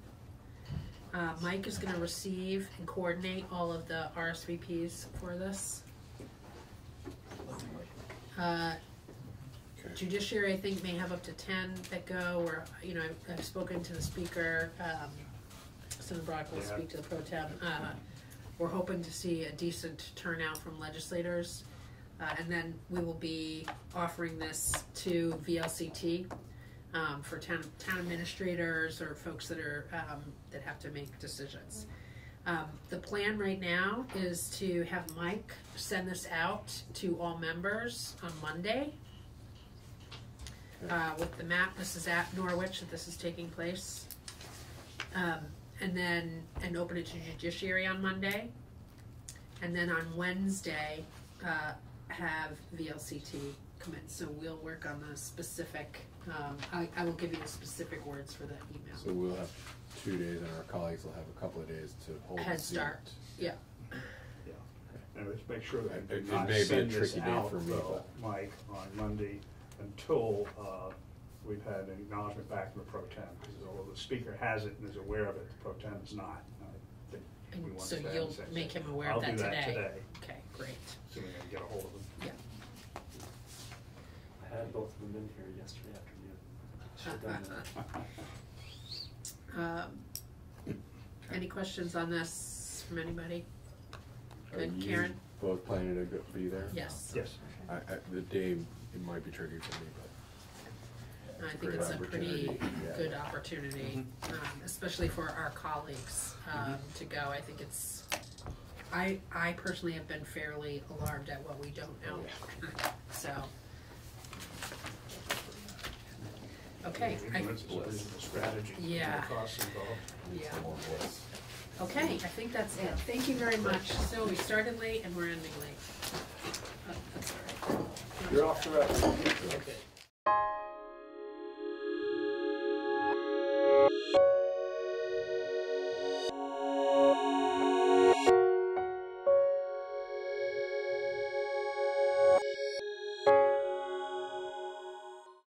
Speaker 1: Uh, Mike is gonna receive and coordinate all of the RSVPs for this. Uh, Judiciary, I think, may have up to ten that go, or, you know, I've, I've spoken to the speaker, um, Senator Brock will
Speaker 4: Yeah.
Speaker 1: speak to the pro tem. Uh, we're hoping to see a decent turnout from legislators. Uh, and then we will be offering this to VLCT, um, for town, town administrators or folks that are, um, that have to make decisions. Um, the plan right now is to have Mike send this out to all members on Monday. Uh, with the map, this is at Norwich that this is taking place. Um, and then, and open it to judiciary on Monday. And then on Wednesday, uh, have VLCT come in, so we'll work on the specific, um, I, I will give you the specific words for that email.
Speaker 7: So we'll have two days and our colleagues will have a couple of days to hold.
Speaker 1: Head
Speaker 7: the
Speaker 1: start,
Speaker 7: seat.
Speaker 1: yeah.
Speaker 4: Yeah, and let's make sure that
Speaker 7: It-
Speaker 4: we
Speaker 7: it
Speaker 4: do not
Speaker 7: may be a
Speaker 4: send this
Speaker 7: tricky day
Speaker 4: out,
Speaker 7: for me,
Speaker 4: though, Mike, on Monday until, uh, we've had an acknowledgement back from the pro tem, because although the speaker has it and is aware of it, the pro tem is not. I think we
Speaker 1: And
Speaker 4: want
Speaker 1: so
Speaker 4: to stay on
Speaker 1: you'll
Speaker 4: the same
Speaker 1: make
Speaker 4: page.
Speaker 1: him aware of that
Speaker 4: I'll do that
Speaker 1: today?
Speaker 4: today,
Speaker 1: Okay, great,
Speaker 4: assuming I can get a hold of him.
Speaker 1: yeah.
Speaker 11: I had both of them in here yesterday afternoon. Should've done that.
Speaker 1: Um, any questions on this from anybody?
Speaker 7: Are
Speaker 1: Good,
Speaker 7: you
Speaker 1: Karen?
Speaker 7: Both planning to go- be there?
Speaker 1: Yes.
Speaker 4: Yes.
Speaker 7: I, I, the day, it might be tricky for me, but.
Speaker 1: I think it's a pretty
Speaker 7: Yeah.
Speaker 1: good opportunity, um, especially for our colleagues, um, to go. I think it's, I, I personally have been fairly alarmed at what we don't know, so. Okay, I,
Speaker 4: Influences a vision, strategy, and the
Speaker 1: Yeah.
Speaker 4: costs involved.
Speaker 1: yeah. Okay, I think that's it. Thank you very much. So we started late and we're ending late. Oh, That's all right.
Speaker 11: You're off the record.
Speaker 1: Okay.